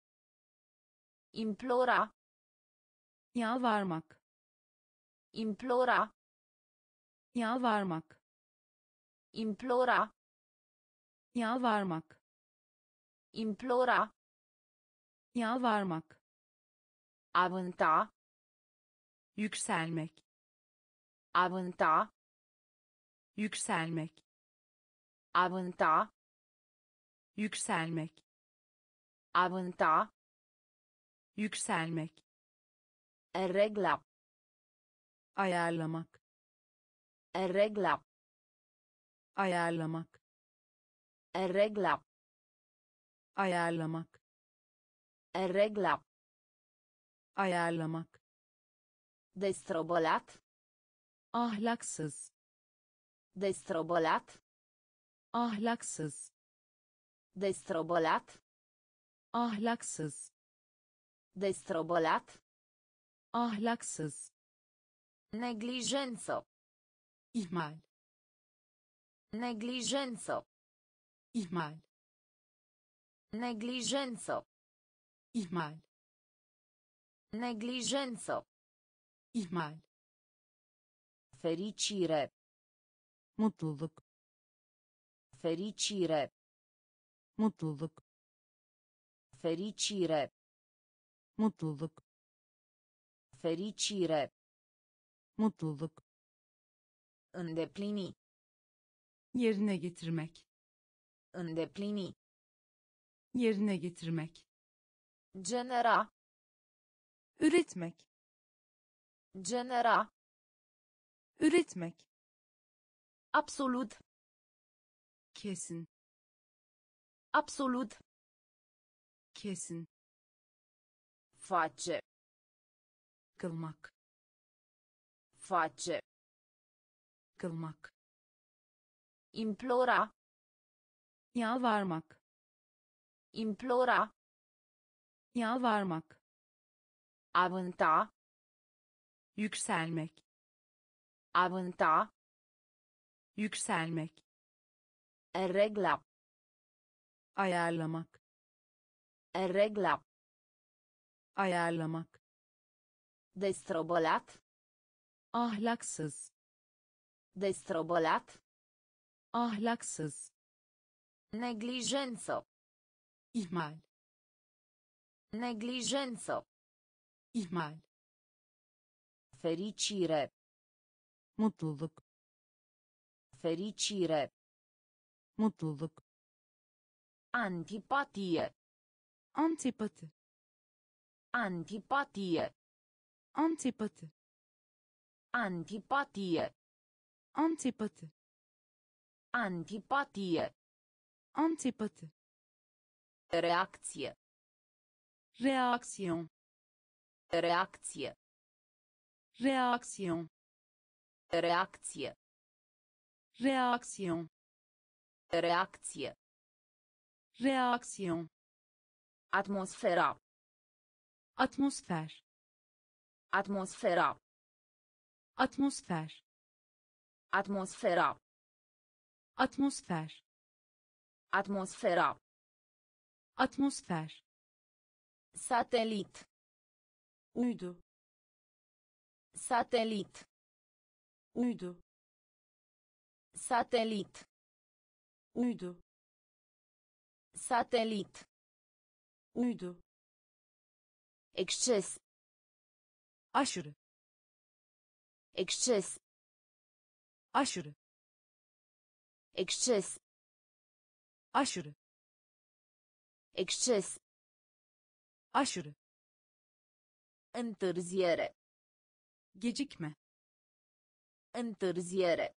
Implora. yalvarmak Implora. yalvarmak Implora. yalvarmak Implora. yalvarmak Avânta. yükselmek Avânta. yükselmek Avânta. Yükselmek Avânta. yükselmek Regla. ayarlamak Regla. ayarlamak Regla. ayarlamak Regla. ayarlamak Destrobolat. ahlaksız Destrobolat. ahlaksız Destrobolat. ahlaksız Destrobolat. ahlaksız Neglijență. ihmal Neglijență. ihmal Neglijență. ihmal Neglijență. ihmal Fericire. mutluluk Fericire. Mutluluk Fericire. mutluluk Fericire. mutluluk Îndeplini. yerine getirmek Îndeplini. yerine getirmek Genera. üretmek Genera. üretmek Absolut. kesin Absolut. kesin Face. kılmak Face. kılmak Implora. yalvarmak Implora. yalvarmak Avânta. yükselmek Avânta. yükselmek Regla. Ayarlamak Regla. ayarlamak Destrobolat. ahlaksız Destrobolat. ahlaksız Neglijență. ihmal Neglijență. ihmal Fericire. mutluluk Fericire. mutluluk Antipatie. Antipatı. Antipatie. Antipatı. Antipatie. Antipatı. Antipatie. Antipatı. Reacție. Reaction. Reacție. Reaction. Reacție. Reaction. Reacție reaksiyon Atmosfera. atmosfer Atmosfera. atmosfer Atmosfera. atmosfer Atmosfera. atmosfer Satelit. uydu Satelit. uydu Satelit. uydu Satelit. uydu Exces. aşırı Exces. aşırı Exces. aşırı Exces. aşırı Întârziere. gecikme Întârziere.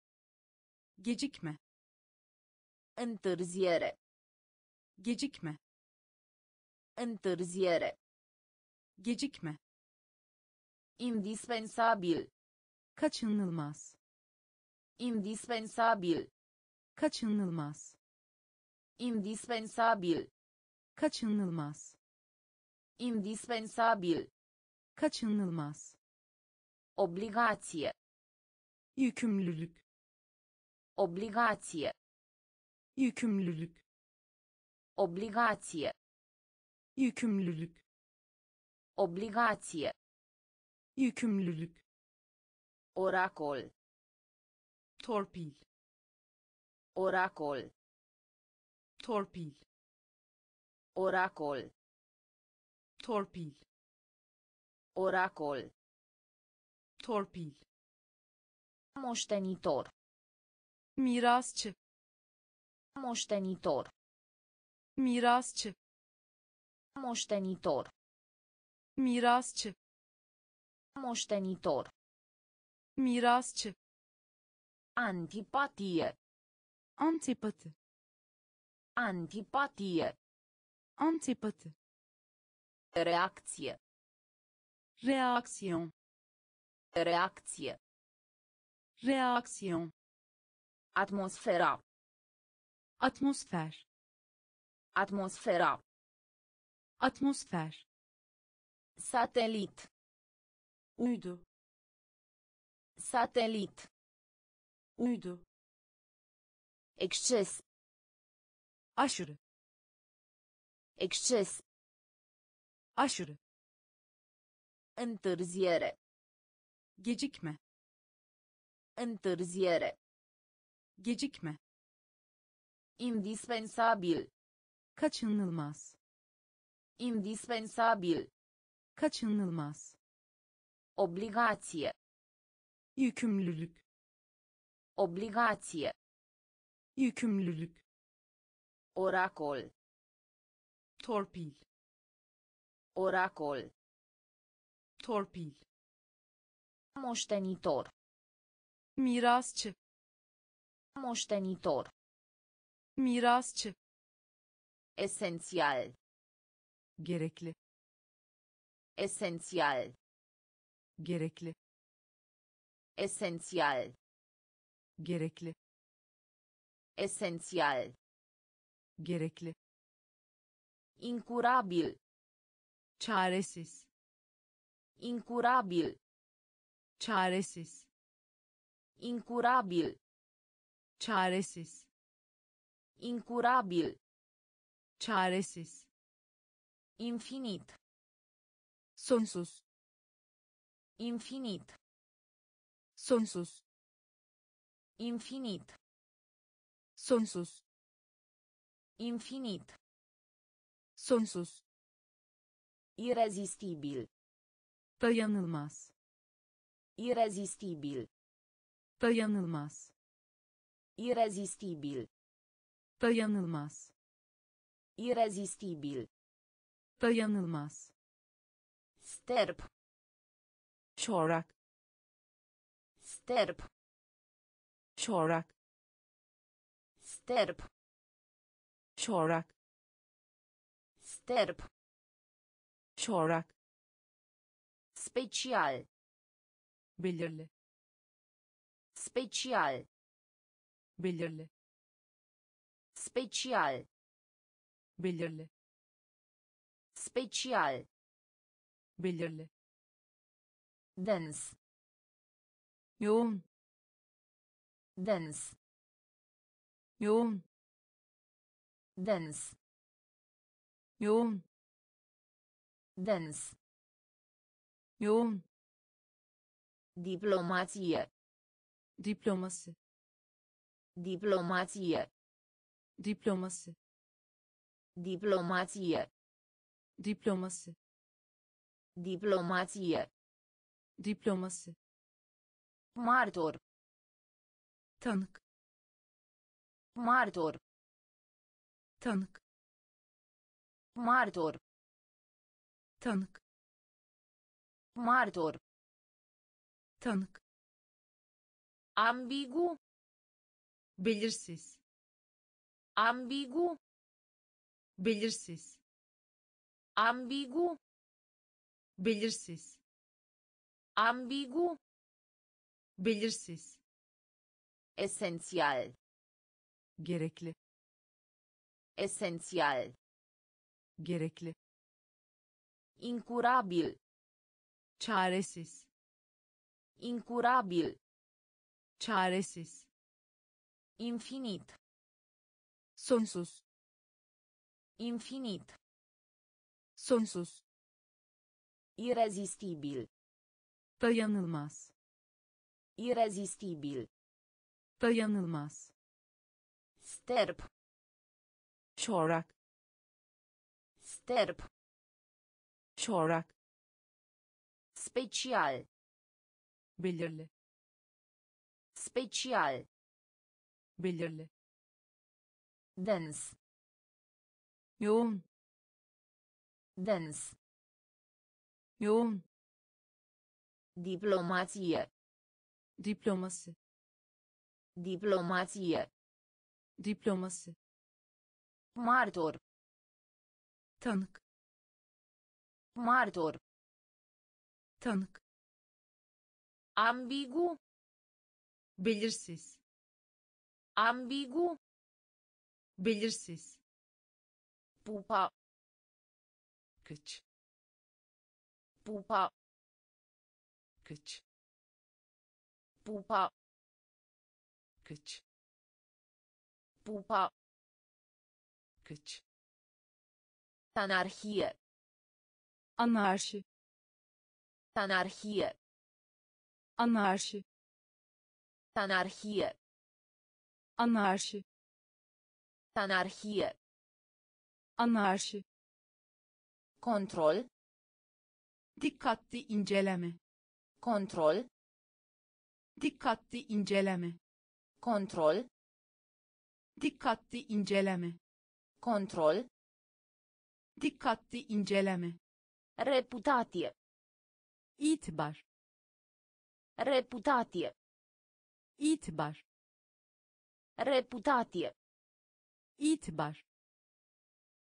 gecikme Întârziere. Gecikme Întârziere. gecikme Indispensabil. kaçınılmaz Indispensabil. kaçınılmaz Indispensabil. kaçınılmaz Indispensabil. kaçınılmaz Obligație. yükümlülük Obligație. yükümlülük Obligație. yükümlülük Obligație. yükümlülük Oracol. torpil Oracol. torpil Oracol. torpil Oracol. torpil Moștenitor. mirasçı Moștenitor. Mirasçı Moștenitor. mirasçı Moștenitor. mirasçı Antipatie. antipati Antipatie. antipati Reacție. reaksiyon Reacție. reaksiyon Atmosfera. atmosfer Atmosfera. atmosfer Satelit. uydu Satelit. uydu Exces. aşırı Exces. aşırı Întârziere. gecikme Întârziere. gecikme Indispensabil. Kaçınılmaz Indispensabil. kaçınılmaz Obligație. yükümlülük Obligație. yükümlülük Oracol. torpil Oracol. torpil Moștenitor. mirasçı Moștenitor. mirasçı Esențial. gerekli Esențial. gerekli Esențial. gerekli Esențial. gerekli Incurabil. çaresiz Incurabil. çaresiz Incurabil. çaresiz Incurabil. Çaresiz Infinit. sonsuz Infinit. sonsuz Infinit. sonsuz Infinit. sonsuz Irezistibil. dayanılmaz Irezistibil. dayanılmaz Irezistibil. dayanılmaz Irezistibil. dayanılmaz Sterp. çorak Sterp. çorak Sterp. çorak Sterp. çorak Special. belirli Special. belirli Special. Belirli Special. belirli Dens. yoğun Dens. yoğun Dens. yoğun Dens. yoğun Diplomație. diploması Diplomație. diploması Diplomație. diploması Diplomație. diploması Martor. tanık Martor. tanık Martor. tanık Martor. tanık Ambigu. belirsiz Ambigu. Belirsiz Ambigu. belirsiz Ambigu. belirsiz Esențial. gerekli Esențial. gerekli Incurabil. çaresiz Incurabil. çaresiz Infinit. sonsuz Infinit. Sonsuz. Irezistibil. Dayanılmaz. Irezistibil. Dayanılmaz. Sterp. Çorak. Sterp. Çorak. Special. Belirli. Special. Belirli. Dens. Yoğun. Dens. Yoğun. Diplomație. Diploması. Diplomație. Diploması. Martor. Tanık. Martor. Tanık. Ambigu. Belirsiz. Ambigu. Belirsiz. Pupa. Kıç. Pupa. Kıç. Pupa. Kıç. Pupa. Kıç. Anarhie. Anarşi. Anarhie. Anarşi. Anarhie. Anarşi. Anarhie. Anarşi. Control. Dikkatli inceleme. Control. Dikkatli inceleme. Control. Dikkatli inceleme. Control. Dikkatli inceleme. Reputație. İtibar. Reputație. İtibar. Reputație. İtibar.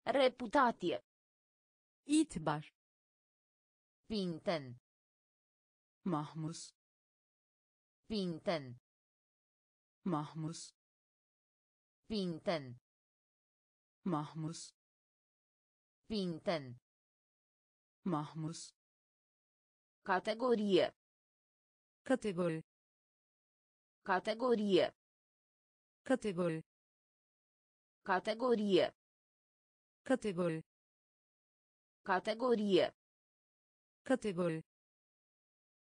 Reputație. İtibar. Pinten. Mahmus. Pinten. Mahmus. Pinten. Mahmus. Pinten. Mahmus. Categorie. Kategori. Categorie. Kategori. Categorie. Kategori. Categorie. Kategori.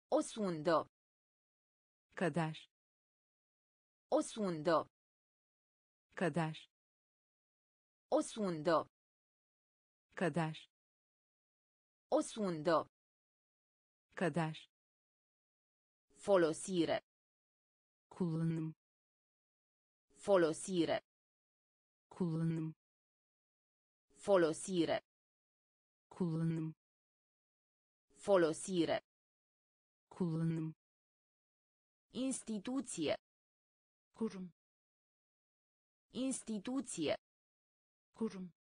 Osundă. Kader. Osundă. Kader. Osundă. Kader. Osundă. Kader. Folosire. Kullanım. Folosire. Kullanım. Folosire. Kullanım. Folosire. Kullanım. Instituție. Kurum. Instituție. Kurum.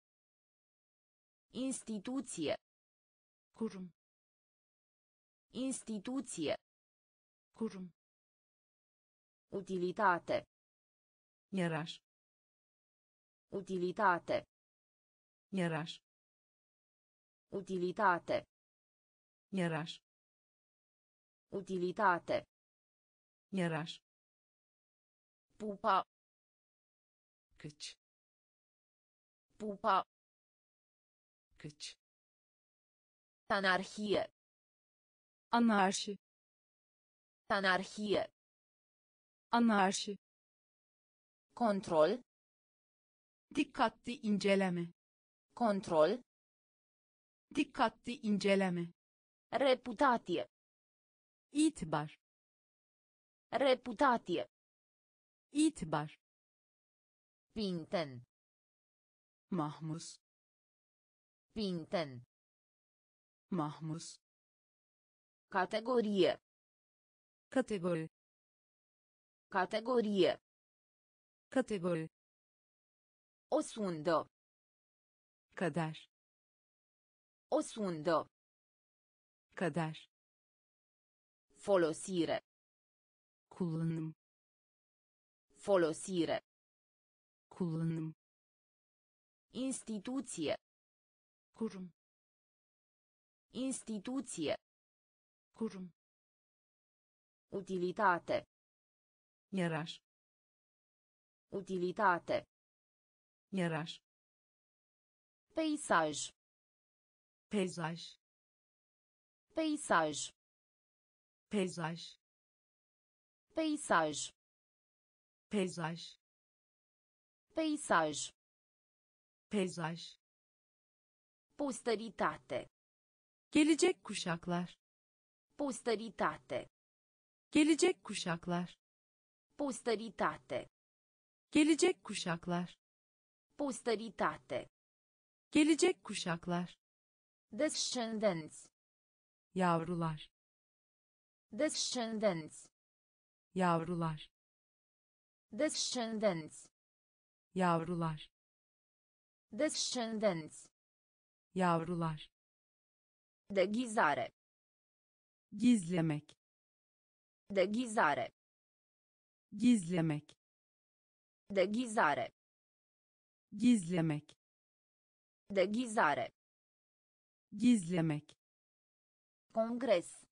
Instituție. Kurum. Instituție. Kurum. Utilitate. Yarar. Utilitate. Yarar. Utilitate. Yarar. Utilitate. Yarar. Pupa. Kıç. Pupa. Kıç. Anarhie. Anarşi. Anarhie. Anarşi. Control. Dikkatli inceleme. Control. Dikkatli inceleme. Reputație. İtibar. Reputație. İtibar. Pinten. Mahmus. Pinten. Mahmus. Categorie. Kategori. Categorie. Kategori. Osundă. Kader. Osundă. Kader. Folosire. Kullanım. Folosire. Kullanım. Instituție. Kurum. Instituție. Kurum. Utilitate. Yarar. Utilitate. Yarar. Peisaj. peyzaj Peisaj. peyzaj Peisaj. peyzaj Peisaj. peyzaj Posteritate. gelecek kuşaklar Posteritate. gelecek kuşaklar Posteritate. gelecek kuşaklar Posteritate. Gelecek kuşaklar Descendenți. yavrular Descendenți. yavrular Descendenți. yavrular Descendenți. yavrular Deghizare. gizlemek Deghizare. gizlemek Deghizare. gizlemek Deghizare. gizlemek Congres.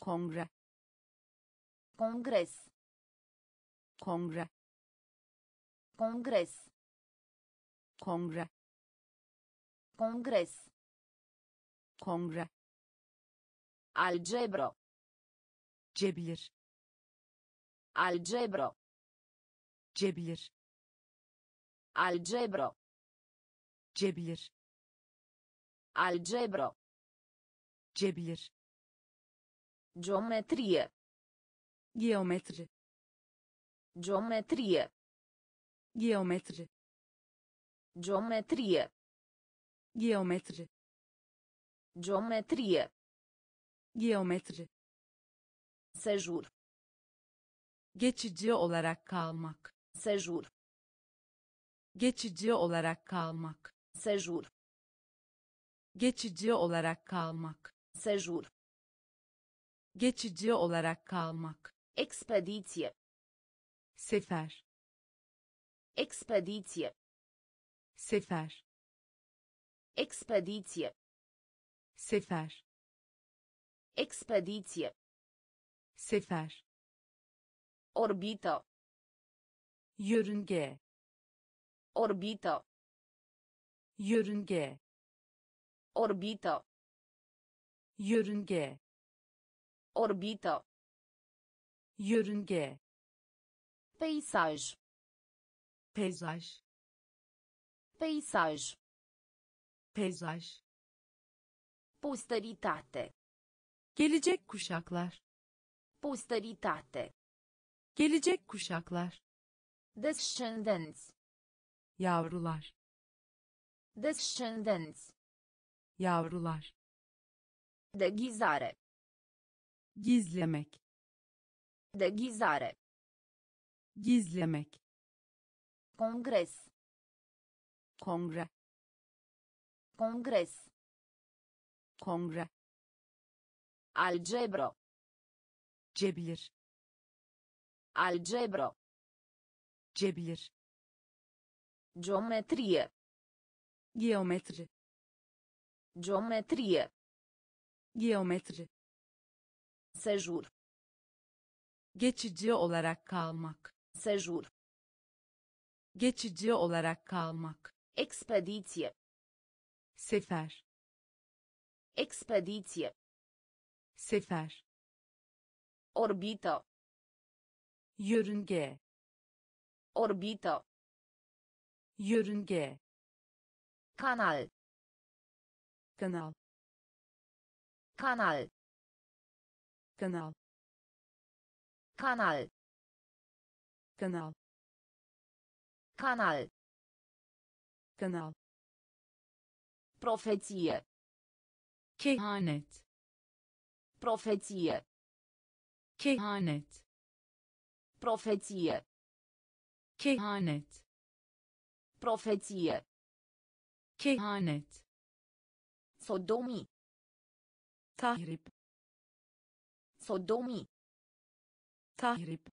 kongre Congres. kongre Congres. kongre Congres. kongre Algebro. cebilir Algebro. cebilir Algebro. Cebilir Algebro. cebilir Geometrie. geometri Geometrie. geometri Geometrie. geometri Geometrie. geometri Sejur. geçici olarak kalmak Sejur. geçici olarak kalmak Sejur. geçici olarak kalmak Sejur. geçici olarak kalmak Expediție. sefer Expediție. sefer Expediție. sefer Expediție. sefer Orbită. yörünge Orbită. Yörünge Orbită. yörünge Orbită. yörünge Peisaj. peyzaj Peisaj. peyzaj Posteritate. gelecek kuşaklar Posteritate. gelecek kuşaklar Descendenți. yavrular Descendenți. yavrular Deghizare. gizlemek Deghizare. gizlemek Congres. kongre Congres. kongre Algebro. cebilir Algebro. cebilir Geometrie. Geometri Geometrie. geometri Sejur. geçici olarak kalmak Sejur. geçici olarak kalmak Expediție. sefer Expediție. sefer Orbită. yörünge Orbită. yörünge Canal. kanal Canal. kanal Canal. kanal Canal. kanal Profeție. kehanet Profeție. kehanet Profeție. kehanet Profeție. Kehanet Sodomii. tahrip Sodomii. tahrip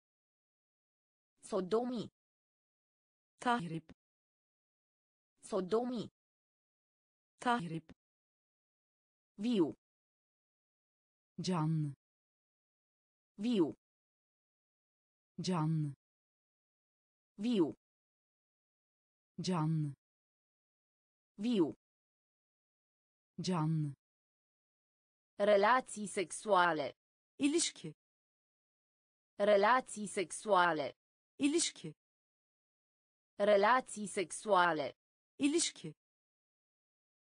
Sodomii. tahrip Sodomii. tahrip Viu. canlı Viu. canlı Viu. canlı Viu. canlı Relații sexuale. ilişki Relații sexuale. ilişki Relații sexuale. ilişki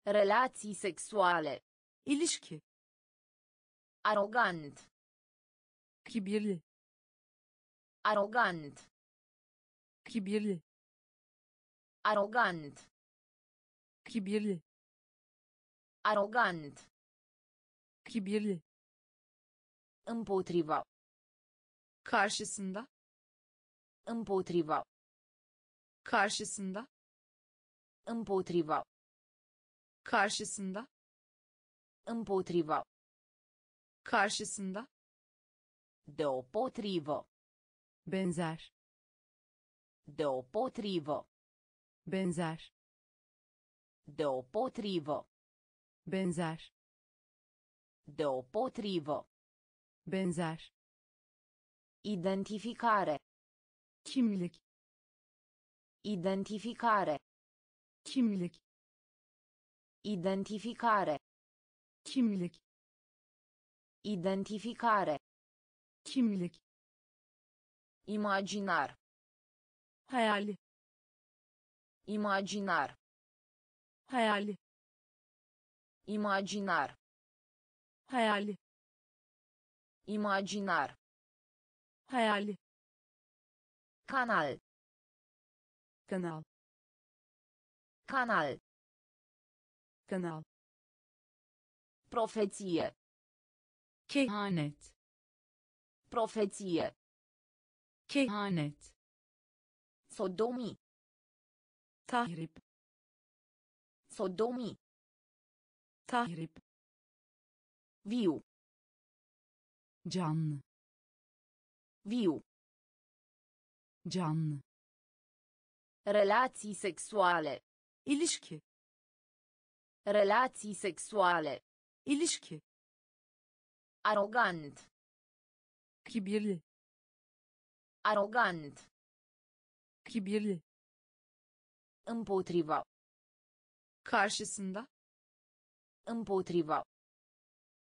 Relații sexuale. ilişki Arogant. kibirli Arogant. kibirli Arogant. Kibirli Arogant. kibirli Împotriva. karşısında Împotriva. karşısında Împotriva. karşısında Împotriva. karşısında Deopotrivă. benzer Deopotrivă. benzer Deopotrivă. benzer Deopotrivă. benzer Identificare. kimlik Identificare. kimlik Identificare. kimlik Identificare. kimlik Imaginar. hayali Imaginar. Hayali Imaginar. hayali Imaginar. hayali Canal. kanal Canal. kanal Profeție. kehanet Profeție. kehanet Sodomii. tahrip Sodomii. tahrip Viu. canlı Viu. canlı Relații sexuale. ilişki Relații sexuale. ilişki Arogant. kibirli Arogant. kibirli Împotriva. Karşısında Împotriva.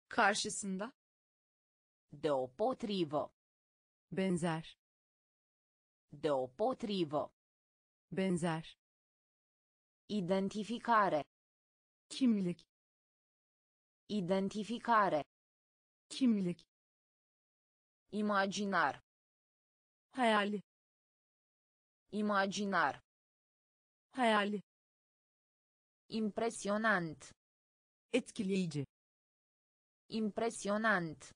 karşısında Deopotrivă. benzer Deopotrivă. benzer Identificare. kimlik Identificare. kimlik Imaginar. hayali Imaginar. hayali Impresionant. etkileyici Impresionant.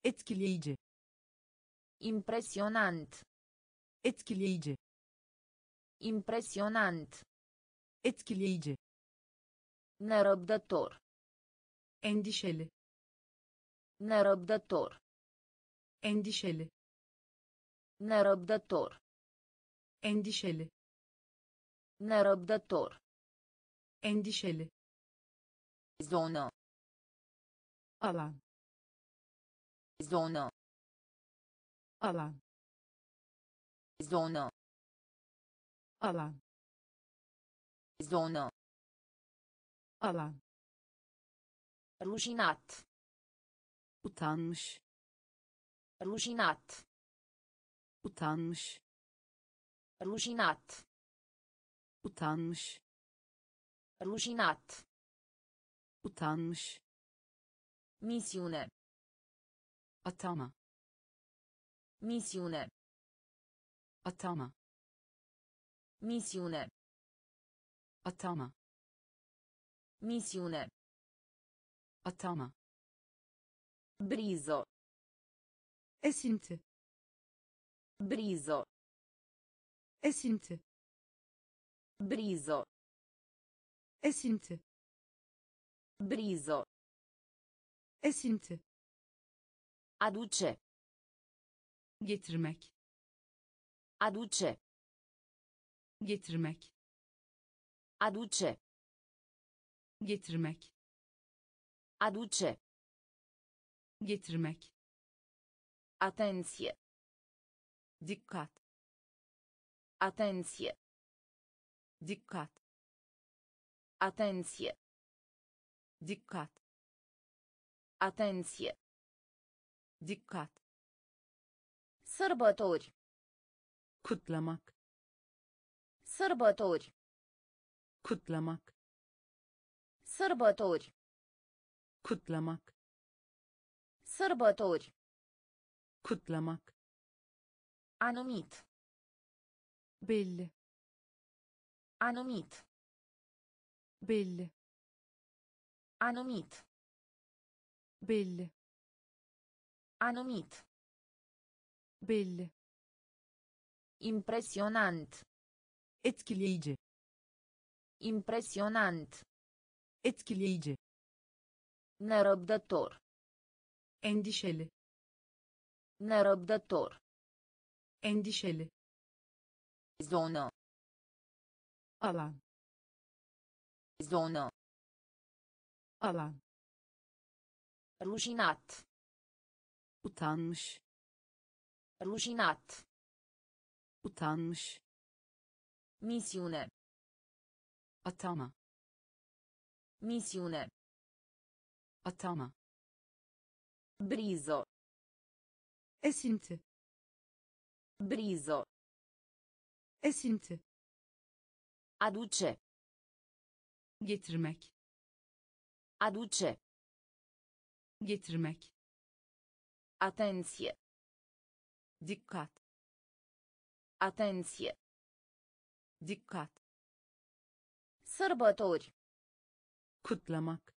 etkileyici Impresionant. etkileyici Impresionant. etkileyici Nerăbdător. endişeli Nerăbdător. endişeli Nerăbdător. endişeli Nerăbdător. Endişeli Zonă. alan Zonă. alan Zonă. alan Zonă. alan Rușinat. utanmış Rușinat. utanmış Rușinat. utanmış Rușinat. utanmış Misiune. atama Misiune. atama Misiune. atama Misiune. atama Brizo. esinti Brizo. esinti Brizo. Esinti Brizo. esinti Aduce. getirmek Aduce. getirmek Aduce. getirmek Aduce. getirmek Atenție. dikkat Atenție. dikkat Atenție. Dikkat. Atenție. Dikkat. Sărbători. Kutlamak. Sărbători. Kutlamak. Sărbători. Kutlamak. Sărbători. Kutlamak. Anumit. Belli. Anumit. Belli. Anumit. Belli. Anumit. Belli. Impresionant. Etkileyici. Impresionant. Etkileyici. Nerăbdător. Endişeli. Nerăbdător. Endişeli. Zonă. Alan. Zonă. Alan. Rușinat. Utanmış. Rușinat. Utanmış. Misiune. Atama. Misiune. Atama. Brizo. Esinti. Brizo. Esinti. Aduce. Getirmek. Aduce. Getirmek. Atenție. Dikkat. Atenție. Dikkat. Sărbători. Kutlamak.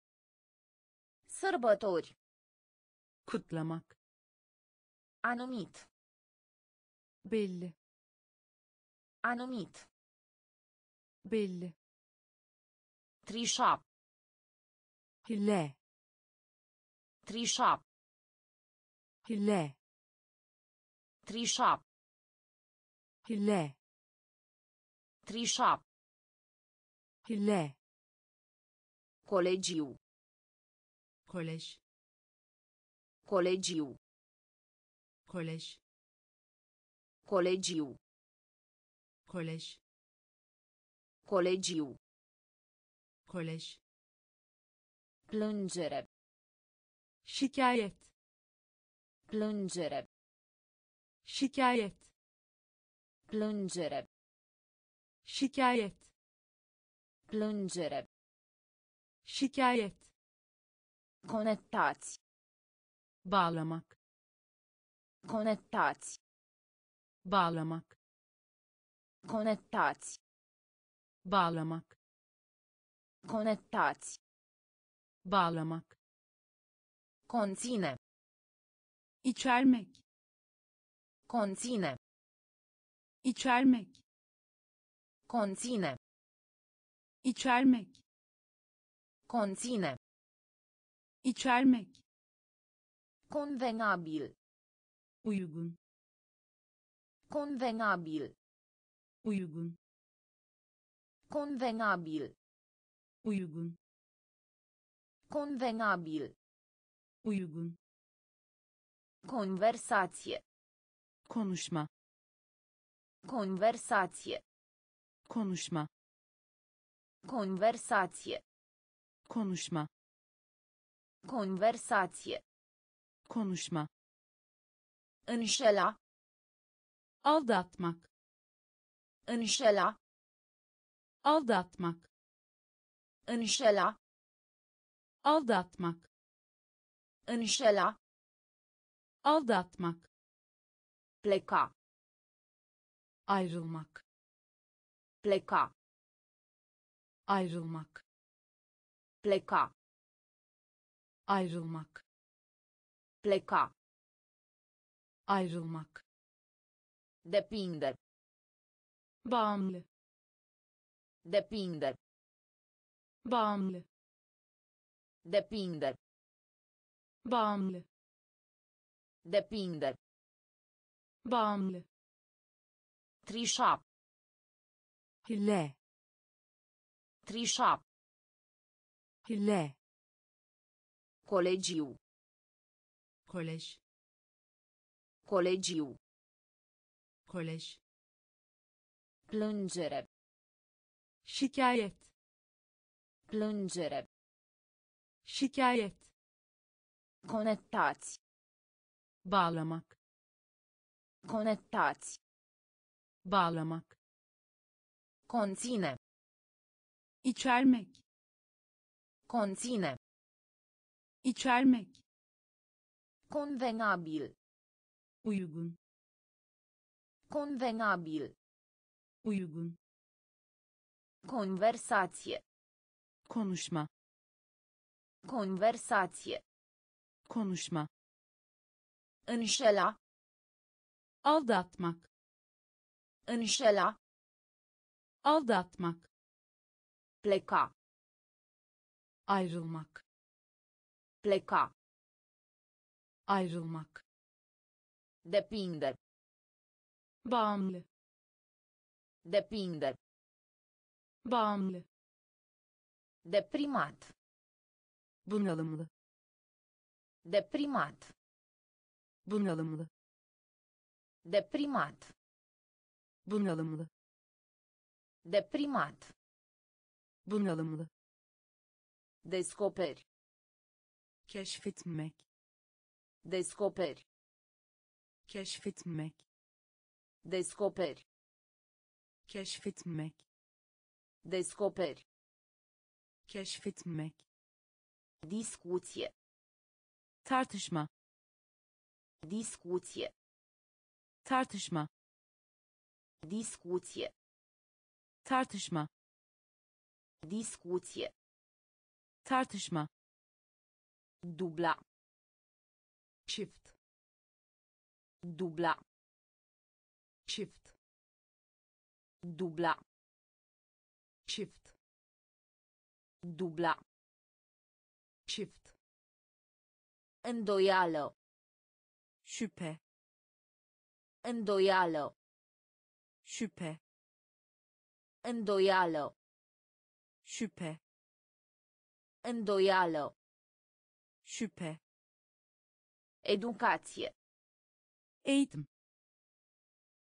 Sărbători. Kutlamak. Anumit. Belli. Anumit. Belli. Trișa. Hile. Trișa. Hile. Trișa. Hile. Trișa. Hile. Colegiu. Colegi. Colegiu. Colegi. Colegiu. Colegi. Colegiu. Kolej. Plângere. Şikayet. Plângere. Şikayet. Plângere. Şikayet. Plângere. Şikayet. Conectați. Bağlamak. Conectați. Bağlamak. Conectați. Bağlamak. Conectați. Bağlamak. Conține. İçermek. Conține. İçermek. Conține. İçermek. Conține. İçermek. Convenabil. Uygun. Convenabil. Uygun. Convenabil. Uygun. Convenabil. Uygun. Conversație. Konuşma. Conversație. Konuşma. Conversație. Konuşma. Conversație. Konuşma. Înșela. Aldatmak. Înșela. Aldatmak. Înșela. Aldatmak. Înșela. Aldatmak. Pleca. Ayrılmak. Pleca. Ayrılmak. Pleca. Ayrılmak. Pleca. Ayrılmak. Depinde. Bağımlı. Depinde. Bağımlı. Depinde. Bağımlı. Depinde. Bağımlı. Trișa. Hille. Trișa. Hille. Colegiu. Kolej. Colegiu. Kolej. Plângere. Şikayet. Plângere. şikayet Conectați. bağlamak Conectați. bağlamak Conține. içermek Conține. içermek Convenabil. uygun Convenabil. uygun Conversație. Konuşma Conversație. konuşma Înșela. aldatmak Înșela. aldatmak Pleca. ayrılmak Pleca. ayrılmak Depinde. bağımlı Depinde. bağımlı Deprimat. bunalımlı Deprimat. bunalımlı Deprimat. bunalımlı Deprimat. bunalımlı Descoperi. keşfetmek Descoperi. keşfetmek Descoperi. keşfetmek Descoperi. Keşfetmek Discuție. tartışma Discuție. tartışma Discuție. tartışma Discuție. tartışma Dubla. çift Dubla. çift Dubla. çift Dubla. çift Îndoială. şüphe Îndoială. şüphe Îndoială. şüphe Îndoială. şüphe Educație. eğitim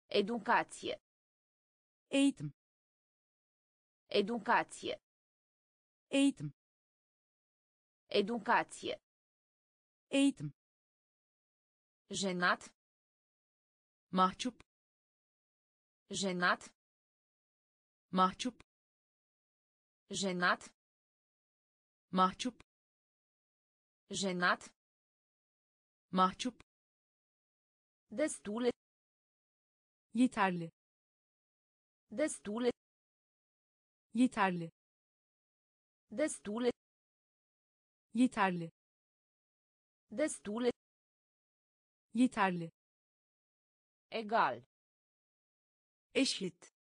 Educație. eğitim Educație. Eğitim Educație. eğitim Jenat. mahcup Jenat. mahcup Jenat. mahcup Jenat. mahcup Destule. yeterli Destule. yeterli Destule. yeterli Destule. yeterli Egal. eşit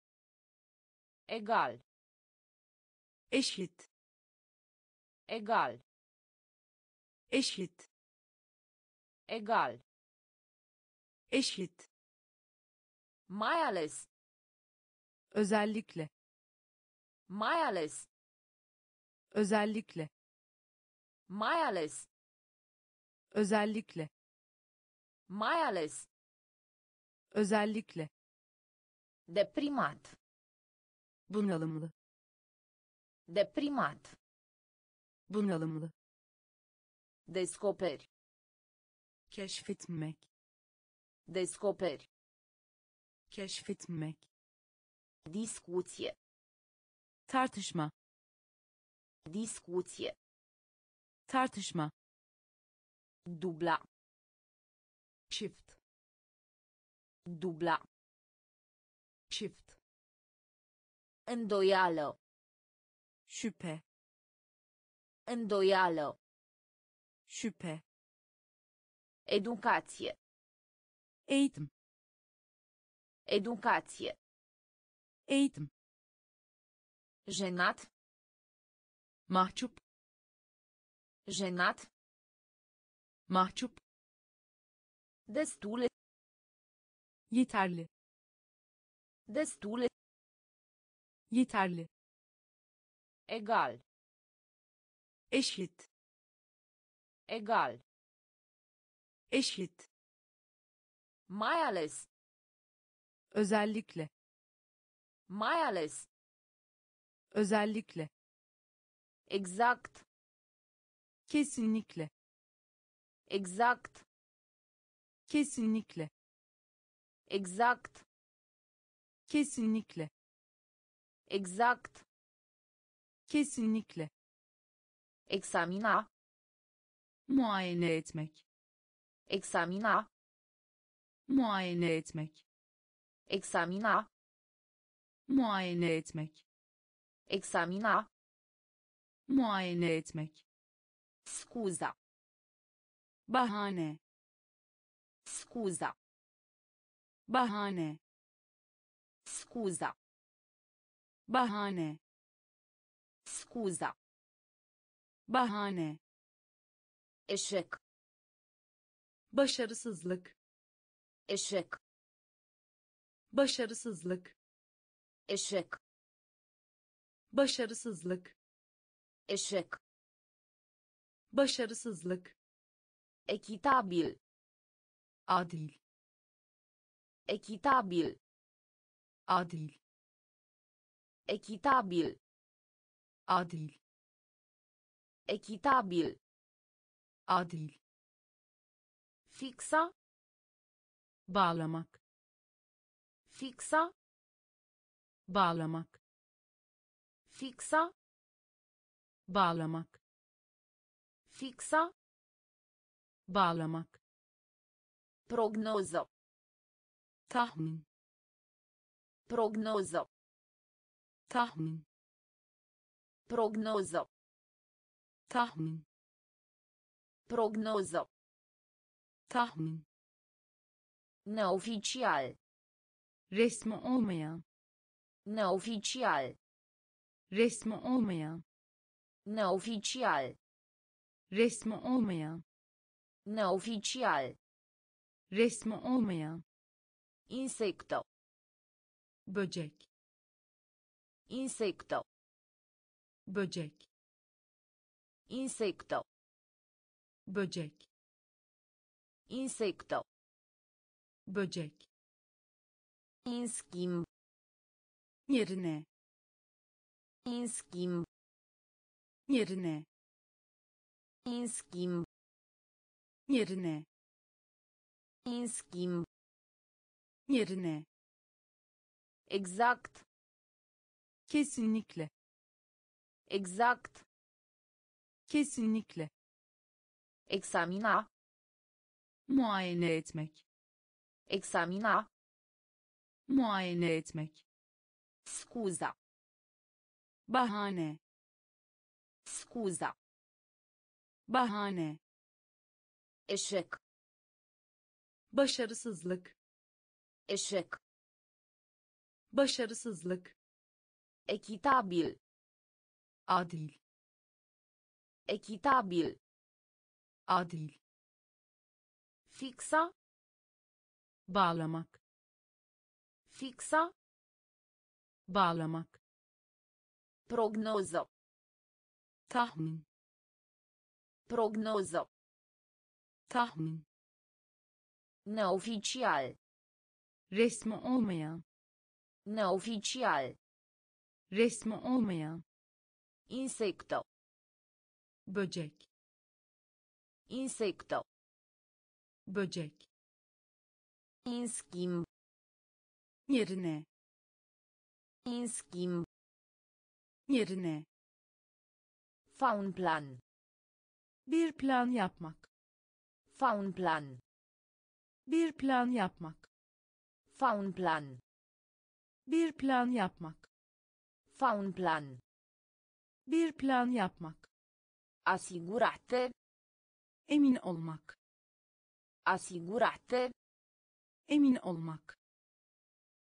Egal. eşit Egal. eşit Egal. eşit Mai ales. özellikle Mai ales. Özellikle Mai ales. özellikle Mai ales. özellikle Deprimat. bunalımlı Deprimat. bunalımlı Descoperi. keşfetmek Descoperi. keşfetmek Discuție. tartışma Discuție. tartışma Dubla. çift Dubla. çift Îndoială. şüphe Îndoială. şüphe Educație. eğitim Educație. eğitim Jenat. Mahcup Jenat. mahcup Destule. yeterli Destule. yeterli Egal. eşit Egal. eşit Mai ales. özellikle Mai ales. özellikle Exact. Kesinlikle. Exact. Kesinlikle. Exact. Kesinlikle. Exact. Kesinlikle. Examina. Muayene etmek. Examina. Muayene etmek. Examina. Muayene etmek. Examina. Muayene etmek. Scuza. Bahane. Scuza. Bahane. Scuza. Bahane. Scuza. Bahane. Eșec. Başarısızlık. Eșec. Başarısızlık. Eșec. Başarısızlık. Eșec. Başarısızlık. Echitabil. Adil. Echitabil. Adil. Echitabil. Adil. Echitabil. Adil. Fixa. Bağlamak. Fixa. Bağlamak. Fixa. Bağlamak. Fixa. Bağlamak. Prognoză. Tahmin. Prognoză. Tahmin. Prognoză. Tahmin. Prognoză. Tahmin. Neoficial. Resmi olmayan. Neoficial. Resmi olmayan. Neoficial. Resmi olmayan. Neoficial. Resmi olmayan. Insecto. Böcek. Insecto. Böcek. Insecto. Böcek. Insecto. Böcek. În schimb. Yerine. În schimb. Yerine. În schimb. Yerine. În schimb. Yerine. Exact. Kesinlikle. Exact. Kesinlikle. Examina. Muayene etmek. Examina. Muayene etmek. Scuza. Bahane. Scuza. Bahane. Eșec. Başarısızlık. Eșec. Başarısızlık. Echitabil. Adil. Echitabil. Adil. Fixa. Bağlamak. Fixa. Bağlamak. Prognoză. Tahmin. Prognoză. Tahmin. Neoficial. Resmi olmayan. Neoficial. Resmi olmayan. Insecto. Böcek. Insecto. Böcek. În schimb. Yerine. În schimb. Yerine. Fa un plan. Bir plan yapmak. Fa un plan. Bir plan yapmak. Fa un plan. Bir plan yapmak. Fa un plan. Bir plan yapmak. Asigurate. Emin olmak. Asigurate. Emin olmak.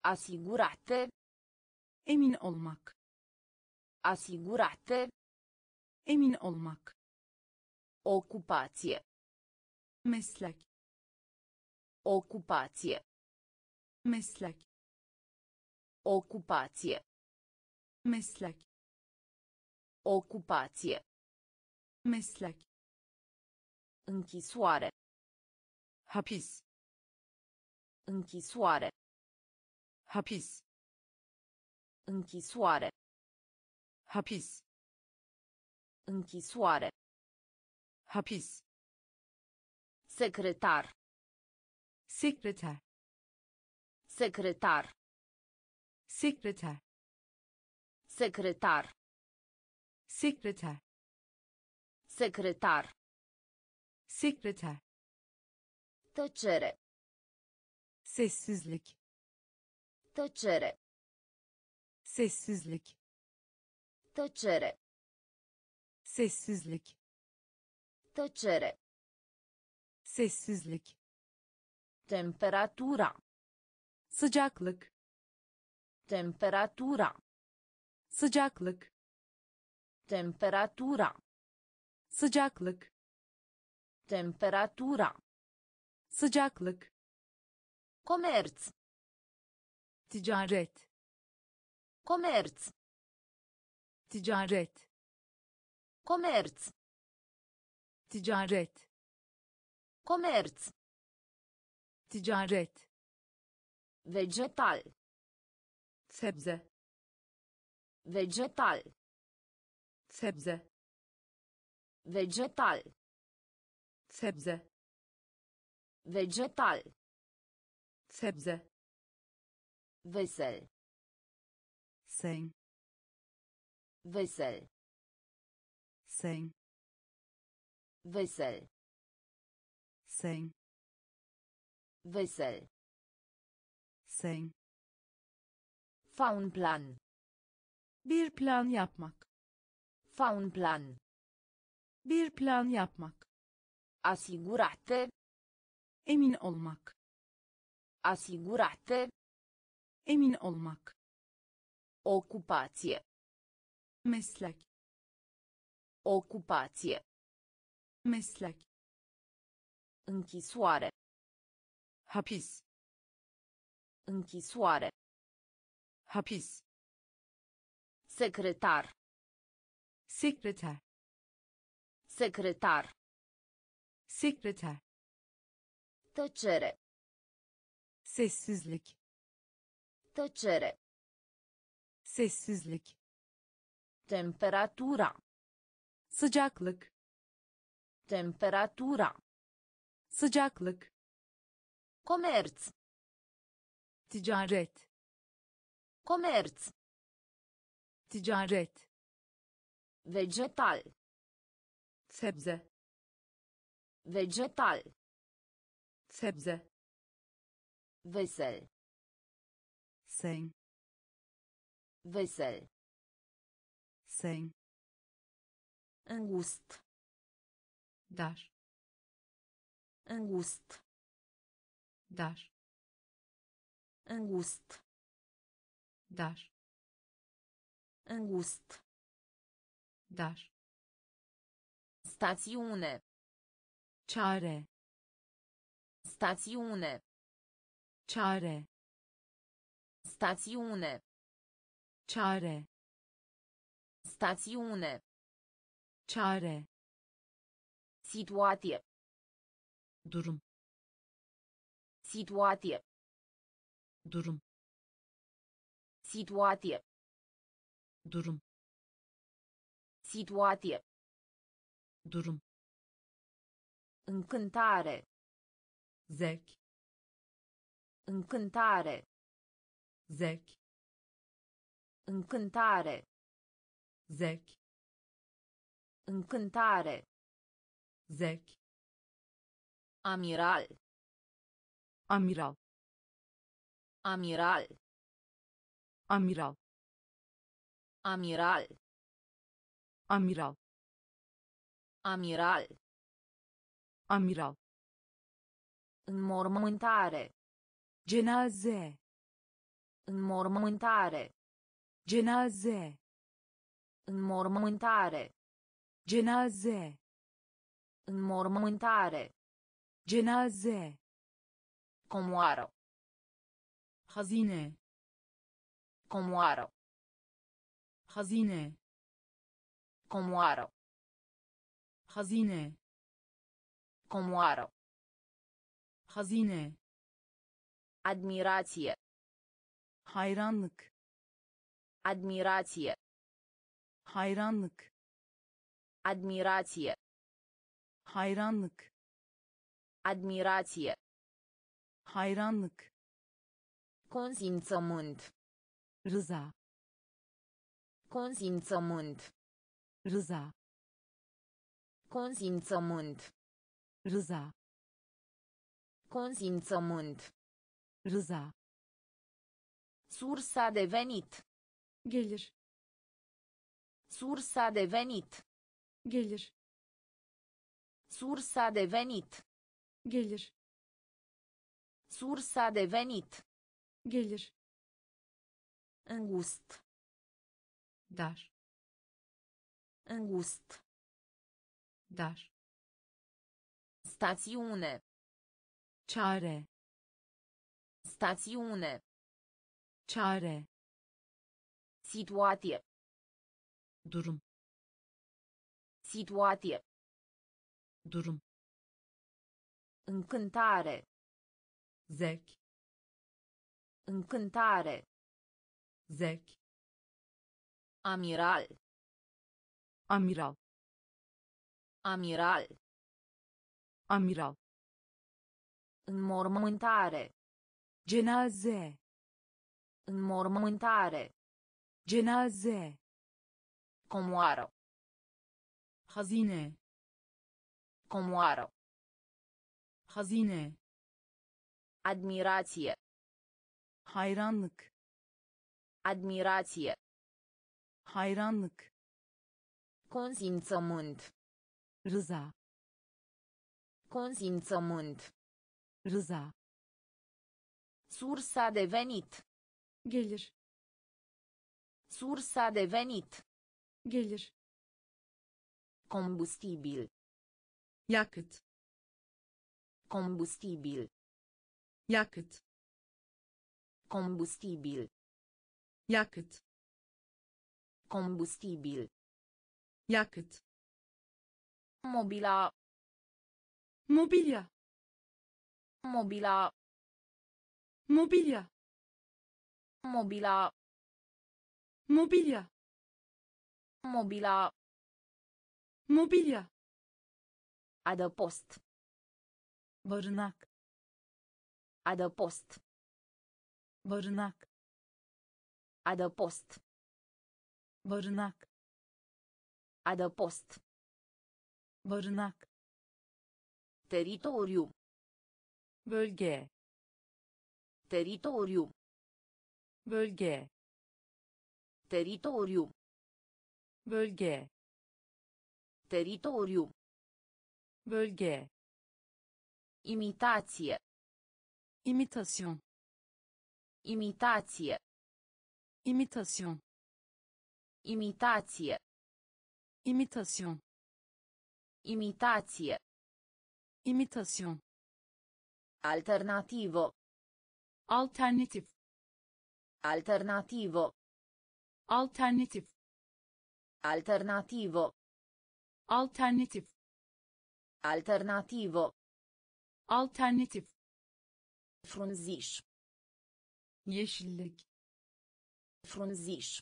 Asigurate. Emin olmak. Asigurate. Emin olmak. Ocupație. Meslek. Ocupație. Meslek. Ocupație. Meslek. Ocupație. Meslek. Închisoare. Hapis. Închisoare. Hapis. Închisoare. Hapis. Închisoare. hapis Secretar. sekreter Secretar. sekreter Secretar. sekreter Secretar. sekreter Tăcere. sessizlik Tăcere. sessizlik Tăcere. Sessizlik Tăcere. sessizlik Temperatura. sıcaklık Temperatura. sıcaklık Temperatura. sıcaklık Temperatura. sıcaklık Comerț. ticaret Comerț. ticaret Comerț. ticaret Comerț. ticaret Vegetal. sebze Vegetal. sebze Vegetal. sebze Vegetal. sebze Vesel. sen Vesel. Sen Vesel. sen Vesel. sen Fa un plan. bir plan yapmak Fa un plan. bir plan yapmak Asigurate. emin olmak Asigurate. emin olmak Ocupație. meslek Ocupație. meslek Închisoare. hapis Închisoare. hapis Secretar. sekreter Secretar. sekreter Tăcere. sessizlik Tăcere. sessizlik Temperatura. Sıcaklık Temperatura. sıcaklık Comerț. ticaret Comerț. ticaret Vegetal. sebze Vegetal. sebze Vesel. sen Vesel. sen Îngust. dar Îngust. dar Îngust. dar Îngust. dar Stațiune. çare Stațiune. çare Stațiune. çare Stațiune. Çare Situație. durum Situație. durum Situație. durum Situație. durum Încântare. zevk Încântare. zevk Încântare. zevk Încântare. zevk Amiral. amiral Amiral. amiral Amiral. amiral Amiral. amiral Înmormântare. cenaze Înmormântare. cenaze Înmormântare. Cenaze Înmormântare. cenaze Comoară. hazine Comoară. hazine Comoară. hazine Comoară. hazine Admirație. hayranlık Admirație. hayranlık Admirație. hayranlık Admirație. hayranlık Consimțământ. rıza Consimțământ. rıza Consimțământ. rıza Consimțământ. rıza Sursa de venit. gelir Sursa de venit. Gelir Sursa de venit. gelir Sursa de venit. gelir Îngust. dar Îngust. dar Stațiune. çare Stațiune. çare Situație. durum Situație. durum Încântare. zevk Încântare. zevk Amiral. amiral Amiral. amiral Înmormântare. cenaze Înmormântare. cenaze Comoară. Hazine Admirație. hayranlık Admirație. hayranlık Consimțământ. rıza Consimțământ. rıza Sursa de venit. gelir Sursa de venit. gelir Combustibil. yakıt Combustibil. yakıt Combustibil. yakıt Combustibil. yakıt Mobila. mobilya Mobila. mobilya Mobila. mobilya Mobila. Mobilya Adăpost. barınak Adăpost. barınak Adăpost. barınak Adăpost. barınak Teritoriu. bölge Teritoriu. bölge Teritoriu. bölge Teritoriu. bölge Imitație. imitasyon Imitație. imitasyon Imitație. imitasyon Imitație. imitasyon Alternativo. alternatif Alternativo. alternatif Alternativo. Alternatif Alternativo. alternatif Frunziș. yeşillik Frunziș.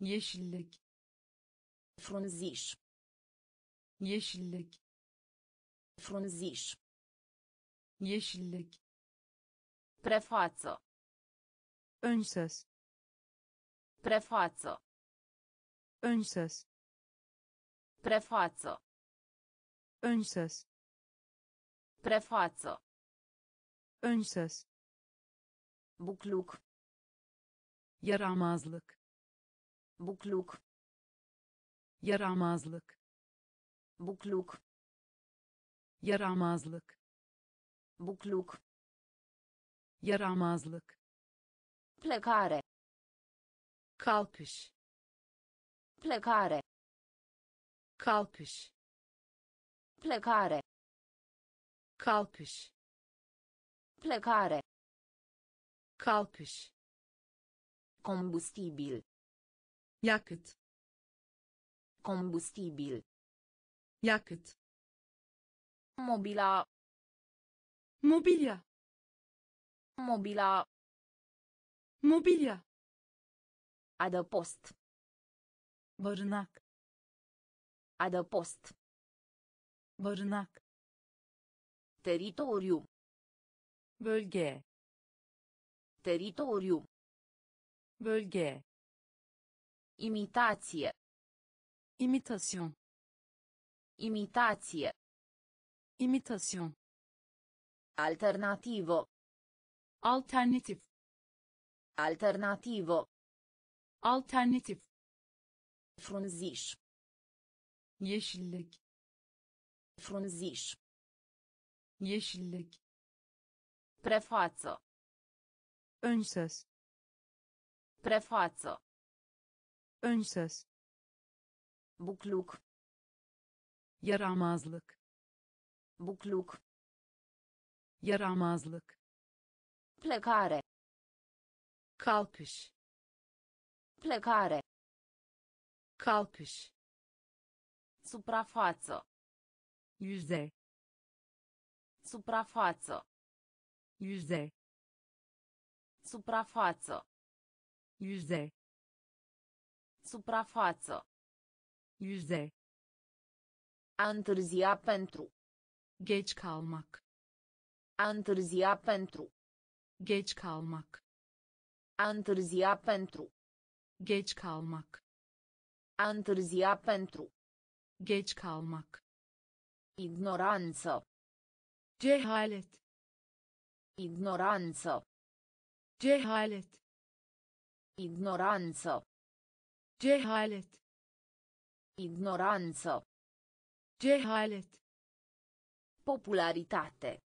yeşillik Frunziș. yeşillik Frunziș. yeşillik Prefață. ön ses Prefață. ön ses Prefață. ön ses Prefață. ön ses Bucluc. yaramazlık Bucluc. yaramazlık Bucluc. yaramazlık Bucluc. yaramazlık Plecare. kalkış Plecare. Kalkış Plecare. kalkış Plecare. kalkış Combustibil. yakıt Combustibil. yakıt Mobila. mobilya Mobila. mobilya Adăpost. barınak Adăpost. barınak Teritoriu. bölge Teritoriu. bölge Imitație. imitasyon Imitație. imitasyon Alternativo. alternatif Alternativo. alternatif Frunziș. Yeşillik Frunziș. yeşillik Prefață. ön söz Prefață. ön söz Bucluc. yaramazlık Bucluc. yaramazlık Plecare. kalkış Plecare. kalkış Suprafață. yüzey Suprafață. yüzey Suprafață. yüzey Suprafață. yüzey A întârzia pentru. geç kalmak A întârzia pentru. geç kalmak A întârzia pentru. geç kalmak A întârzia pentru. Geç kalmak Ignoranță. cehalet Ignoranță. cehalet Ignoranță. cehalet Ignoranță. cehalet Popularitate.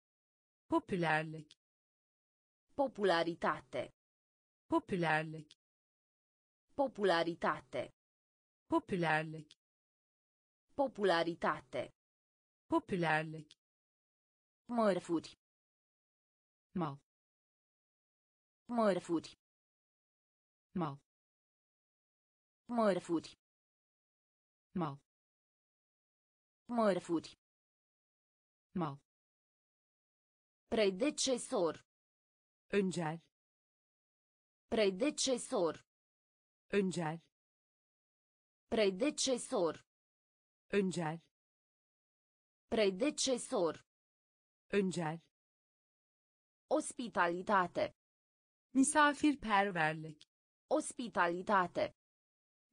popülerlik Popularitate. popülerlik Popularitate. popülerlik Popularitate. popülerlik Mărfuri. mal Mărfuri. mal Mărfuri. mal Mărfuri. mal Predecesor. öncel Predecesor. öncel Predecesor. Öncel Predecesor. öncel Ospitalitate. misafirperverlik Ospitalitate.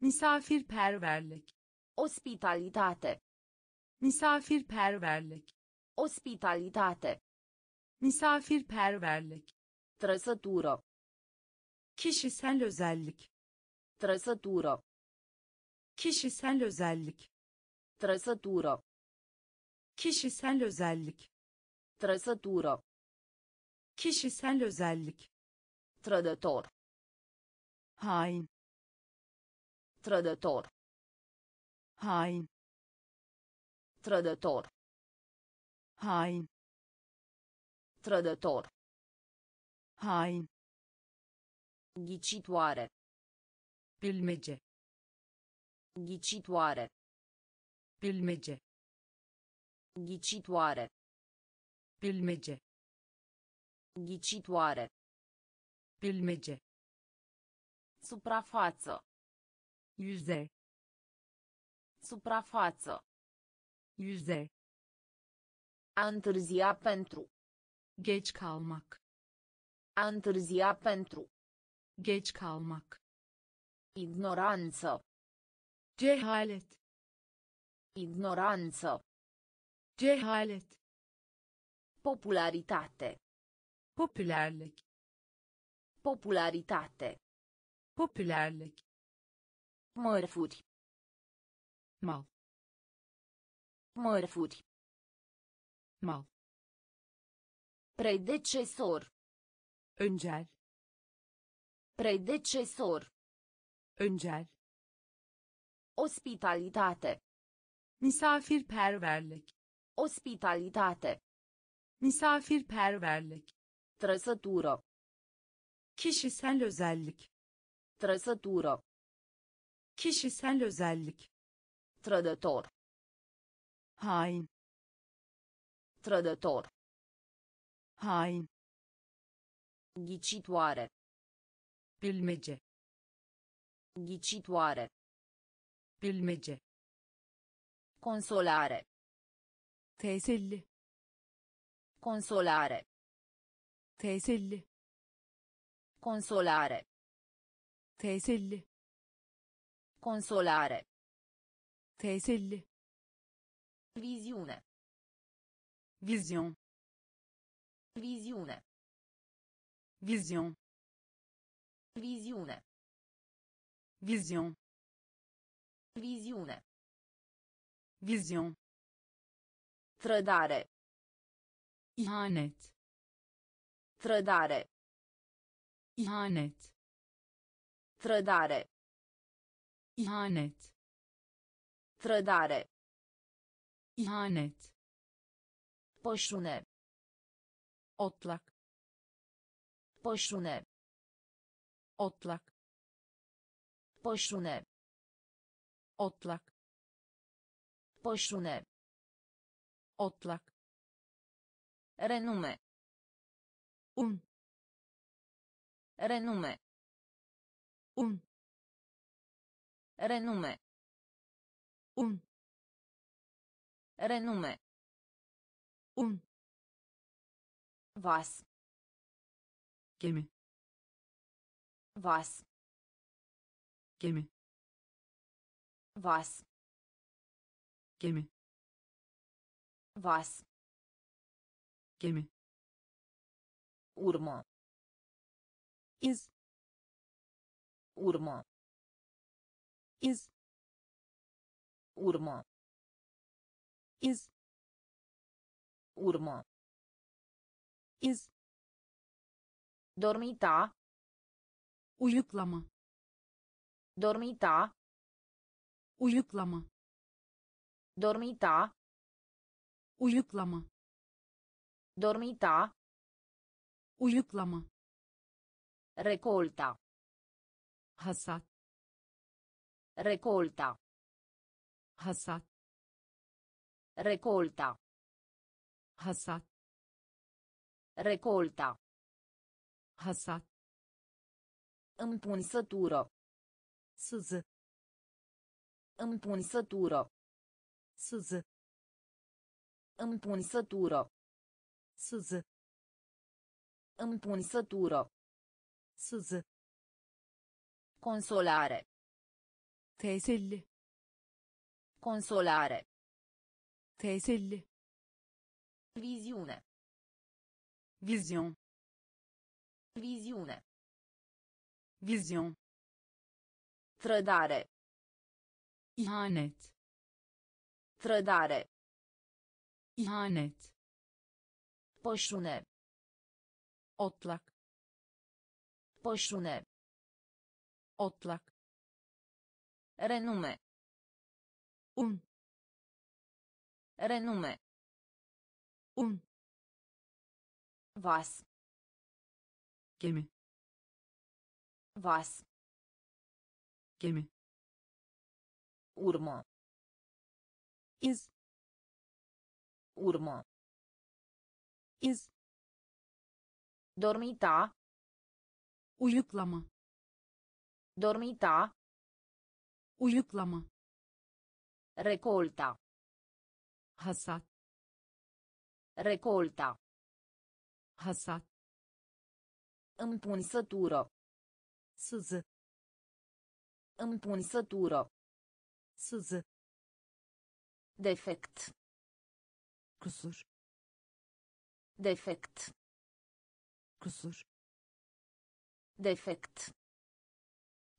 misafirperverlik Ospitalitate. misafirperverlik Ospitalitate. misafirperverlik Trăsătură. kişisel özellik Trăsătură. kişisel özellik Trăsătură. kişisel özellik Trăsătură. kişisel özellik Trădător. hain Trădător. hain Trădător. hain Trădător. hain Ghicitoare. bilmece Ghicitoare. Bilmece Ghicitoare. bilmece Ghicitoare. bilmece Suprafață. yüzey Suprafață. yüzey A întârzia pentru. geç kalmak A întârzia pentru. geç kalmak Ignoranță. cehalet Ignoranță. cehalet Popularitate. popülerlik Popularitate. popülerlik Mărfuri. mal Mărfuri. mal Predecesor. öncel Predecesor. öncel Ospitalitate. Misafirperverlik Ospitalitate. misafirperverlik Trăsătură. kişisel özellik Trăsătură. kişisel özellik Trădător. hain Trădător. hain Ghicitoare. bilmece Ghicitoare. bilmece Consolare. Teselli. Consolare. Teselli. Consolare. Teselli. Consolare. Teselli. Visione. Vision. Visione. Vision. Visione. Vision. Visione. Vizyon. Trădare. İhanet. Trădare. İhanet. Trădare. İhanet. Trădare. İhanet. Pășune. Otlak. Pășune. Otlak. Pășune. Otlak. Pășune. Otlak. Renume. Un. Renume. Un. Renume. Un. Renume. Un. Vas. Gemi. Vas. Gemi. Vas. Gemi. Vas. Gemi. Urmă. iz Urmă. iz Urmă. iz Urmă. iz Dormita. uyuklama Dormita. uyuklama Dormita. uyuklama Dormita. uyuklama Recolta. hasat Recolta. hasat Recolta. hasat Recolta. hasat Împunsătură. sızı Împunsătură. Sızı Împunsătură. sızı Împunsătură. sızı Consolare. teselli Consolare. teselli Viziune. vizyon Viziune. vizyon Trădare. ihanet Trădare. ihanet Pășune. otlak Pășune. otlak Renume. un Renume. un Vas. gemi Vas. gemi Urmă. Iz Urmă. iz Dormita. uyuklama Dormita. uyuklama Recolta. hasat Recolta. hasat Împunsătură. sızı Împunsătură. sızı Defect. kusur Defect. kusur Defect.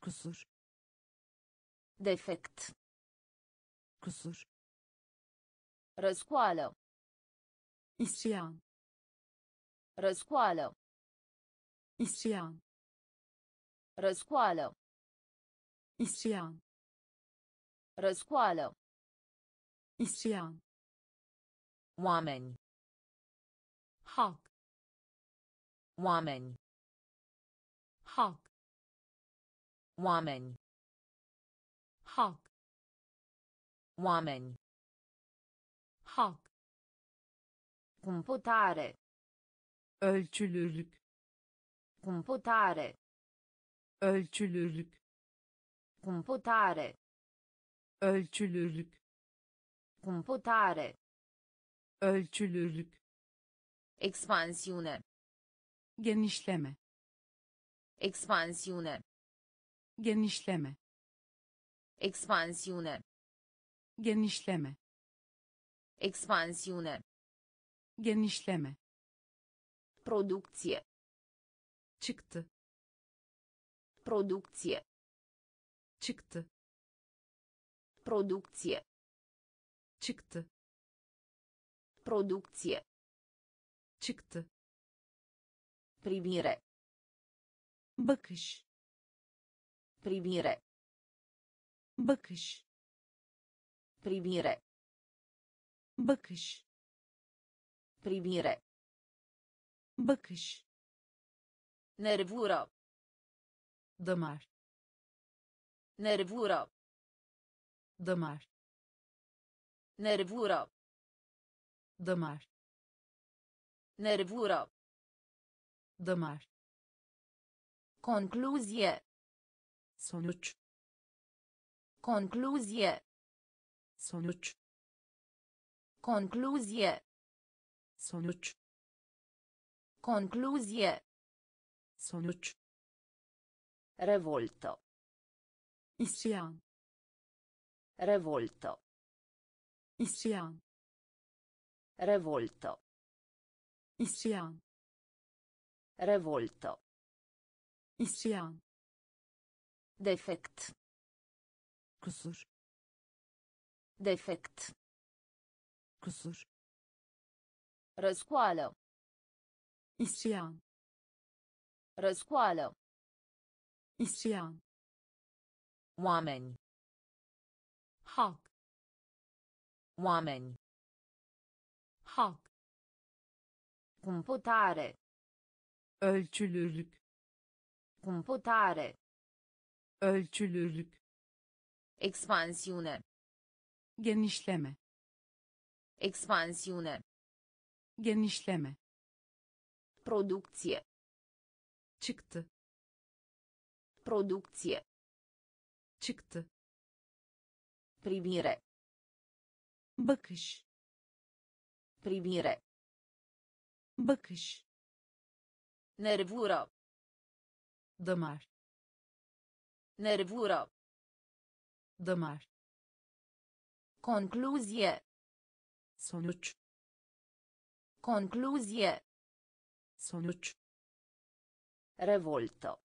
kusur Defect. kusur Răscoală. isyan Răscoală. isyan Răscoală. isyan Răscoală. İsyan Oameni. halk Oameni. halk Oameni. halk Oameni. halk Computare. ölçülürlük Computare. ölçülürlük Computare. ölçülürlük Computare. ölçülürlük Expansiune. genişleme Expansiune. genişleme Expansiune. genişleme Expansiune. genişleme Producție. çıktı Producție. çıktı Producție. Çıktı Producție. çıktı Privire. bakış Privire. bakış Privire. bakış Privire. bakış Nervură. damar Nervură. damar Nervură. damar Nervură. damar Concluzie. sonuç Concluzie. sonuç Concluzie. sonuç Concluzie. sonuç Revoltă. isyan Revoltă. Isyan Revoltă. isyan Revoltă. isyan Defect. kusur Defect. kusur Răscoală. isyan Răscoală. isyan Oameni. halk Oameni. halk Computare. ölçülürlük Computare. ölçülürlük Expansiune. genişleme Expansiune. genişleme Producție. çıktı Producție. çıktı Privire. Bakış Privire. bakış Nervură. damar Nervură. damar Concluzie. sonuç Concluzie. sonuç Revoltă.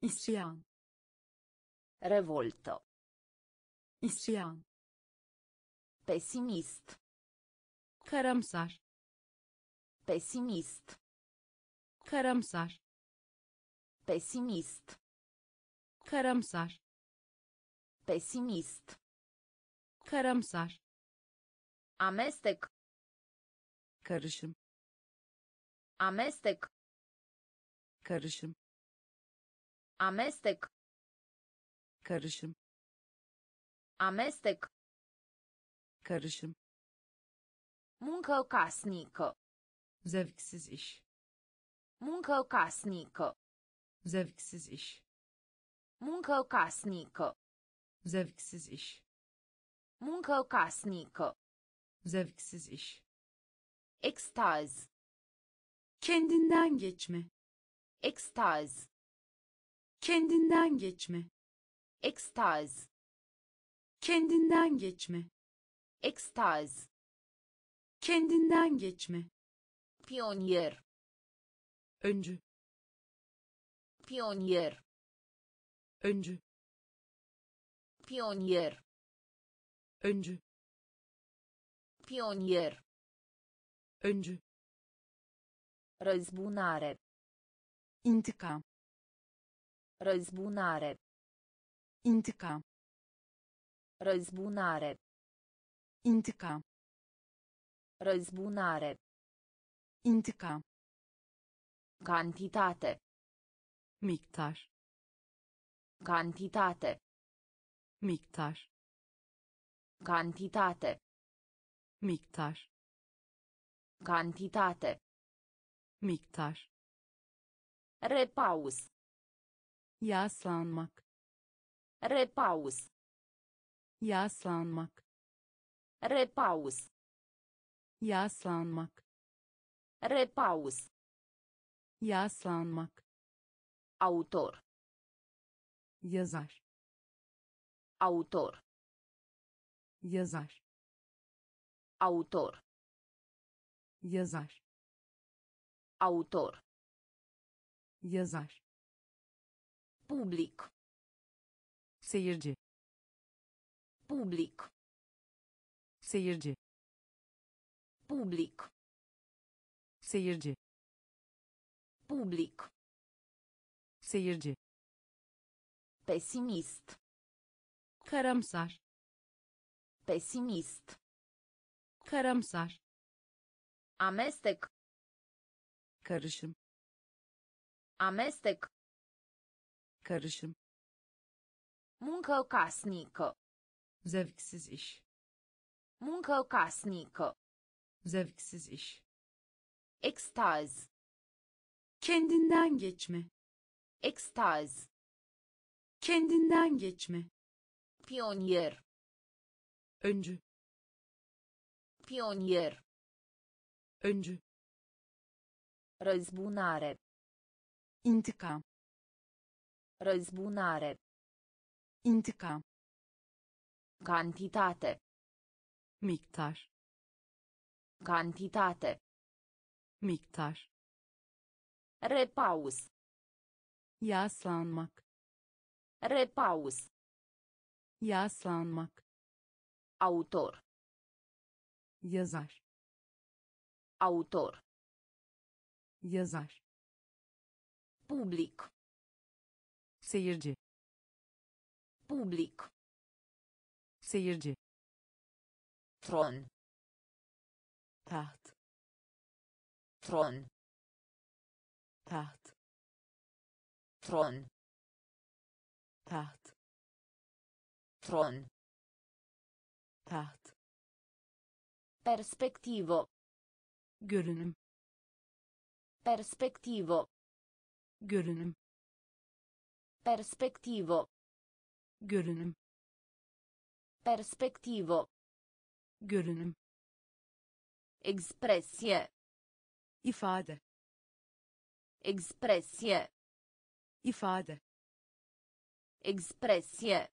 isyan Revoltă. isyan Pesimist. karamsar Pesimist. karamsar Pesimist. karamsar Pesimist. karamsar Amestec. karışım Amestec. karışım Amestec. karışım Amestec. Karışım Muncă casnică. zevksiz iş Muncă casnică. zevksiz iş Muncă casnică. zevksiz iş Muncă casnică. zevksiz iş Extaz. kendinden geçme Extaz. kendinden geçme Extaz. kendinden geçme Extaz. kendinden geçme Pionier. öncü Pionier. öncü Pionier. öncü Pionier. öncü Răzbunare. intikam Răzbunare. intikam Răzbunare. Intikam Răzbunare. intikam Cantitate. miktar Cantitate. miktar Cantitate. miktar Cantitate. miktar Repaus. yaslanmak Repaus. yaslanmak Repaus. Yaslanmak. Repaus. Yaslanmak. Autor. Yazar. Autor. Yazar. Autor. Yazar. Autor. Yazar. Public. Seyirci. Public. Seyirci. Public. Seyirci. Public. Seyirci. Pesimist. Karamsar. Pesimist. Karamsar. Amestec. Karışım. Amestec. Karışım. Muncă casnică. Zevksiz iş. Muncă casnică. Zevksiz iş. Extaz. Kendinden geçme. Extaz. Kendinden geçme. Pionier. Öncü. Pionier. Öncü. Răzbunare. İntikam. Răzbunare. İntikam. Cantitate. Miktar. Cantitate. Miktar. Repaus. Yaslanmak. Repaus. Yaslanmak. Autor. Yazar. Autor. Yazar. Public. Seyirci. Public. Seyirci. Tron. Taht. Tron. Taht. Tron. Taht. Tron. Taht. Perspectivo. Görünüm. Perspectivo. Görünüm. Perspectivo. Görünüm. Perspectivo. Görünüm. Expresie. ifade Expresie. ifade Expresie.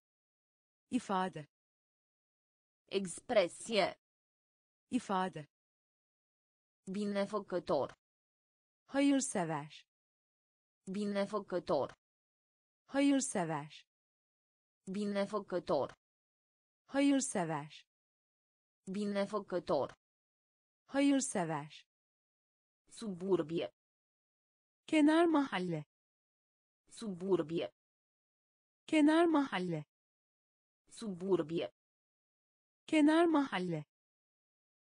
ifade Expresie. ifade Binefăcător. hayırsever Binefăcător. hayırsever Binefăcător. hayırsever Binefăcător. hayırsever Suburbie. kenar mahalle Suburbie. kenar mahalle Suburbie. kenar mahalle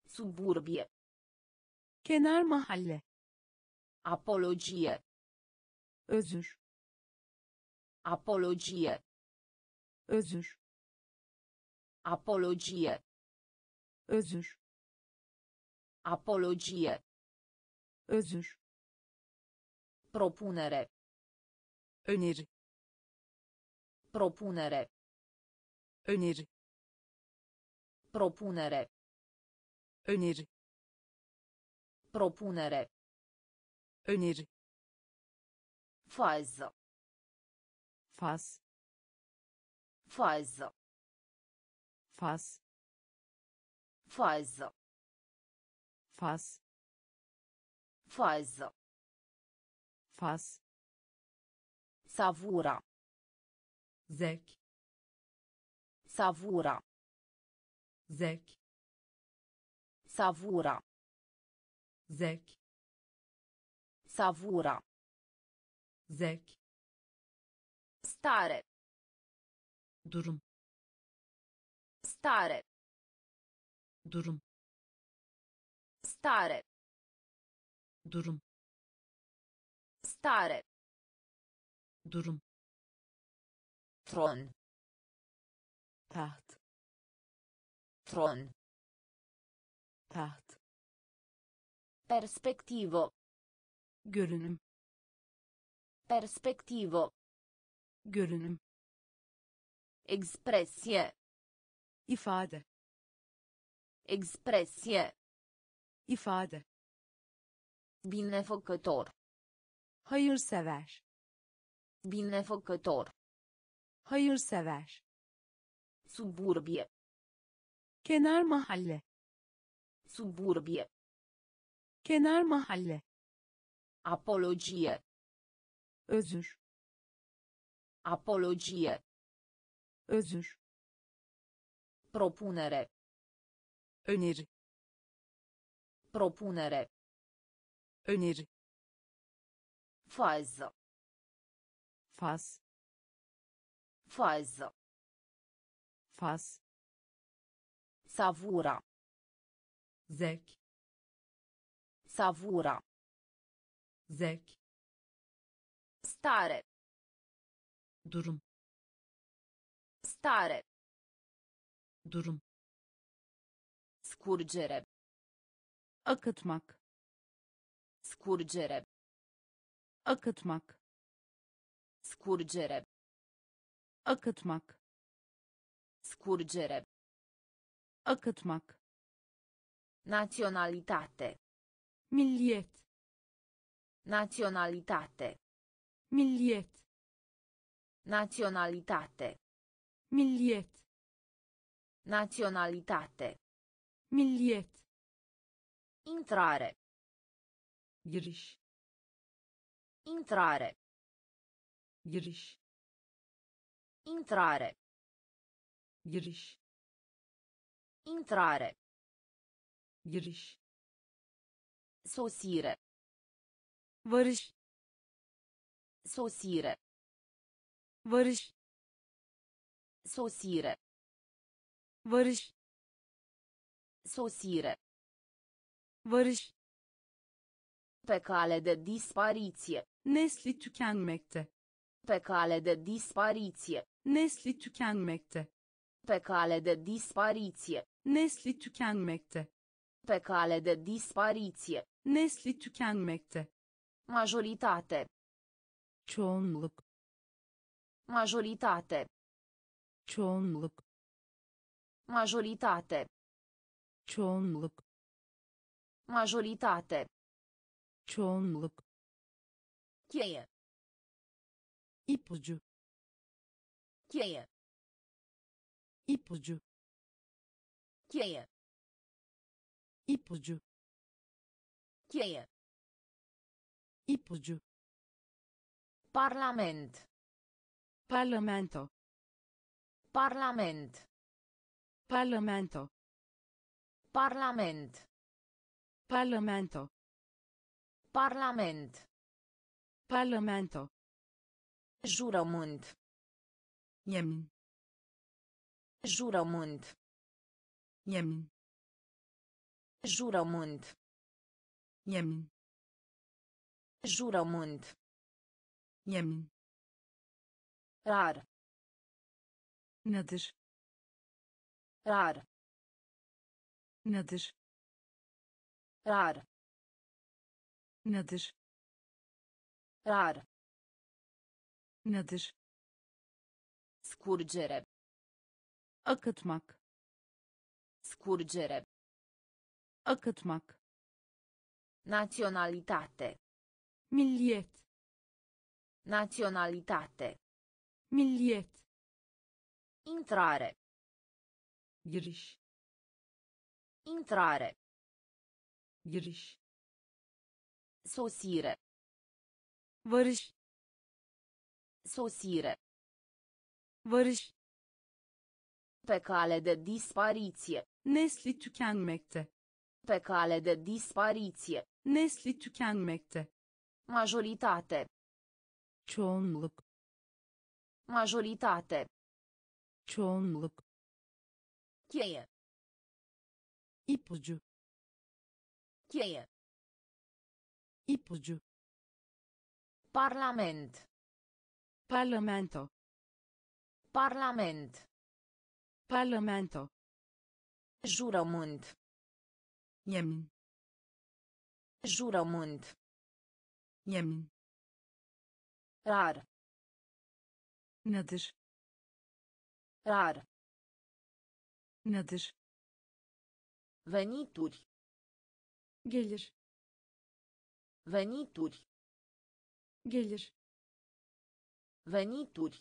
Suburbie. kenar mahalle Apologie. özür Apologie. özür Apologie. Özür Apologie. özür Propunere. öneri Propunere. öneri Propunere. öneri Propunere. öneri Fază. faz Fază. faz Fază. faz Fază. faz Savura. zevk Savura. zevk Savura. zevk Savura. zevk Stare. durum Stare. Durum Stare. durum Stare. durum Tron. taht Tron. taht Perspectivo. görünüm Perspectivo. görünüm Expresie. ifade Expresie. ifade Binefăcător. hayırsever Binefăcător. hayırsever Suburbie. kenar mahalle Suburbie. kenar mahalle Apologie. özür Apologie. özür Propunere. Öneri Propunere. öneri Fază. faz Fază. faz Savura. zevk Savura. zevk Stare. durum Stare. durum Scurgere. Acătmac. Scurgere. Acătmac. Scurgere. Acătmac. Scurgere. Acătmac. Naționalitate. Miliet. Naționalitate. Miliet. Naționalitate. Miliet. Naționalitate. Milliyet Intrare. giriş Intrare. giriş Intrare. giriş Intrare. giriş Sosire. varış Sosire. varış Sosire. varış Sosire. varış Pe cale de dispariție. nesli tükenmekte Pe cale de dispariție. nesli tükenmekte Pe cale de dispariție. nesli tükenmekte Pe cale de dispariție. nesli tükenmekte Majoritate. çoğunluk Majoritate. çoğunluk Majoritate. Çoğunluk Majoritate. çoğunluk Cheie. ipucu Cheie. ipucu Cheie. ipucu Cheie. ipucu Parlament. parlamento Parlament. parlamento Parlament. parlamento Parlament. parlamento Jurământ. yemin Jurământ. yemin Jurământ. yemin Jurământ. yemin Rar. nedir Rar. Nedir Rar. nedir Rar. nedir Scurgere. akıtmak Scurgere. akıtmak Naționalitate. milliyet Naționalitate. milliyet Intrare. giriş Intrare. giriş Sosire. varış Sosire. varış Pe cale de dispariție. nesli tükenmekte Pe cale de dispariție. nesli tükenmekte Majoritate. çoğunluk Majoritate. çoğunluk Cheie. Ipucu Cheie. ipucu Parlament. parlamento Parlament. parlamento Jurământ. yemin Jurământ. yemin Rar. nedir Rar. nedir Vanituri. Gelir. Vanituri. Gelir. Vanituri.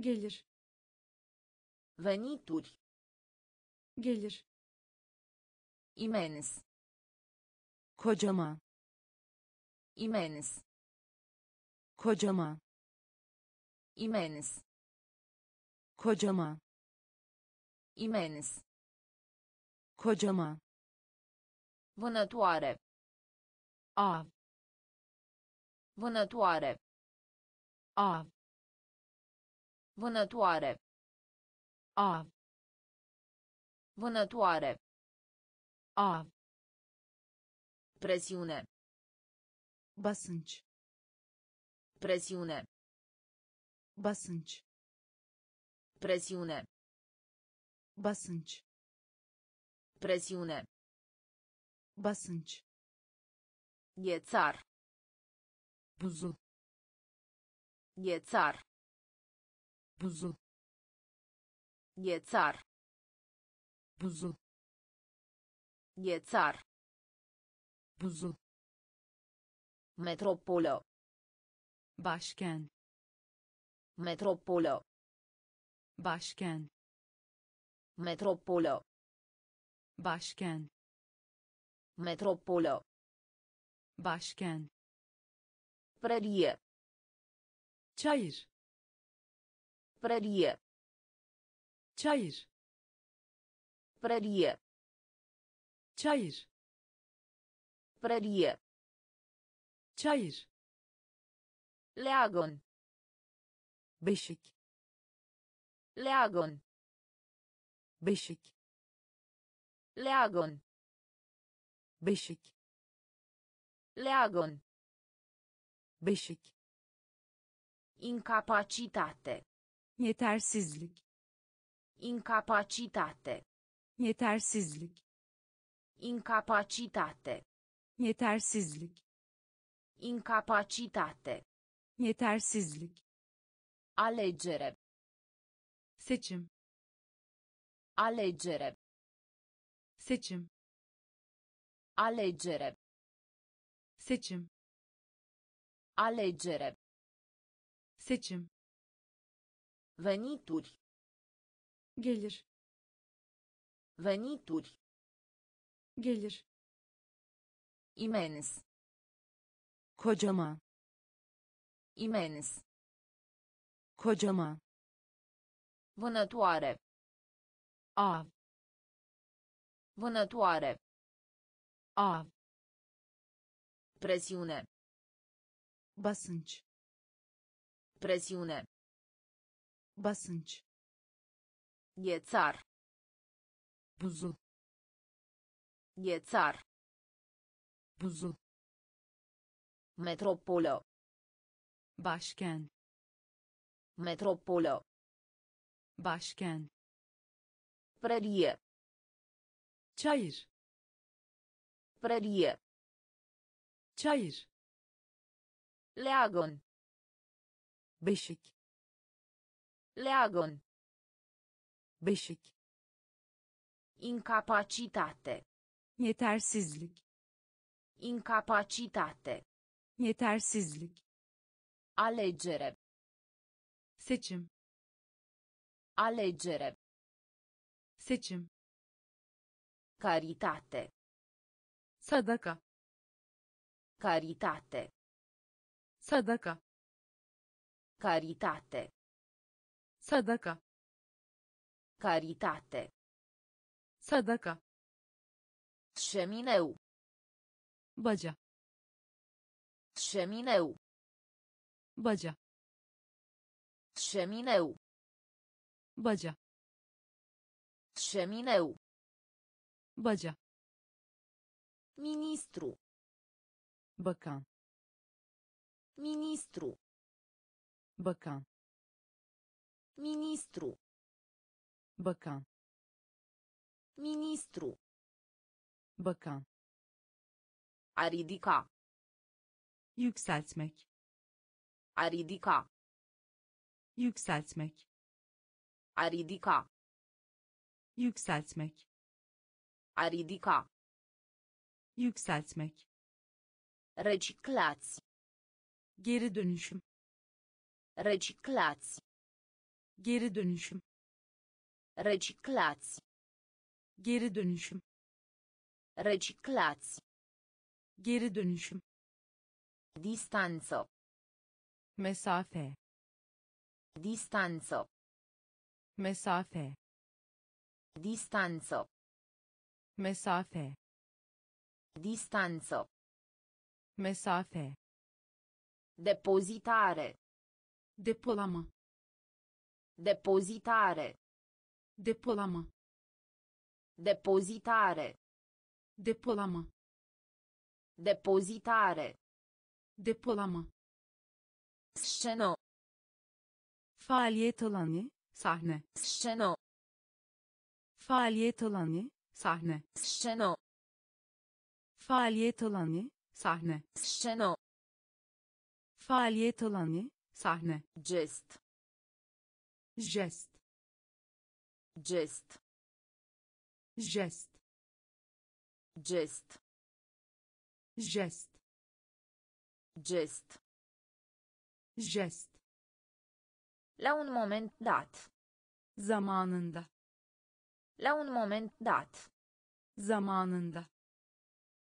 Gelir. Vanituri. Gelir. İmeniz. Kocaman. İmeniz. Kocaman. İmeniz. Kocaman. İmeniz. Cogema. Vânătoare. A. Vânătoare. A. Vânătoare. A. Vânătoare. A. Presiune. Basânci. Presiune. Basânci. Presiune. Basânci. Presiune. basınç Ghețar. buzul Ghețar. buzul Ghețar. buzul Ghețar. buzul Metropolă. başkent Metropolă. başkent Metropolă. Başkent Metropolă. başkent Prărie. çayır Prărie. çayır Prărie. çayır Prărie. çayır Leagăn. beşik Leagăn. beşik Leagăn. beşik Leagăn. beşik Incapacitate. yetersizlik Incapacitate. yetersizlik Incapacitate. yetersizlik Incapacitate. yetersizlik Alegere. seçim Alegere. Seçim Alegere. seçim Alegere. seçim Venituri. gelir Venituri. gelir Imens. kocaman Imens. kocaman Vânătoare. av Vânătoare. av Presiune. basınç Presiune. basınç Ghețar. buzul Ghețar. buzul Metropolă. başkent Metropolă. başkent Prărie. Çayır Prărie. çayır Leagăn. beşik Leagăn. beşik Incapacitate. yetersizlik Incapacitate. yetersizlik Alegere. seçim Alegere. seçim Caritate. Sadaca. Caritate. Sadaca. Caritate. Sadaca. Caritate. Sadaca. Șemineu. Băgea. Șemineu. Băgea. Șemineu. Băgea. Șemineu. Baca Ministru. bakan Ministru. bakan Ministru. bakan Ministru. bakan A ridica. yükseltmek A ridica. yükseltmek A ridica. yükseltmek A ridica. Yükseltmek. Reciclați. Geri dönüşüm. Reciclați. Geri dönüşüm. Reciclați. Geri dönüşüm. Reciclați. Geri dönüşüm. Distanță. Mesafe. Distanță. Mesafe. Distanță. Mesafe. Distanță. Mesafe. Depozitare. Depolama. Depozitare. Depolama. Depozitare. Depolama. Depozitare. Depolama. Scenă. Faaliyet alanı, sahne. Scenă. Faaliyet alanı, sahne. Scenă. Faaliyet alanı, sahne. Scenă. Faaliyet alanı, sahne. Gest. Jest. Gest. Jest. Gest. Jest. Gest. Jest. La un moment dat. Zamanında. La un moment dat. Zamanında.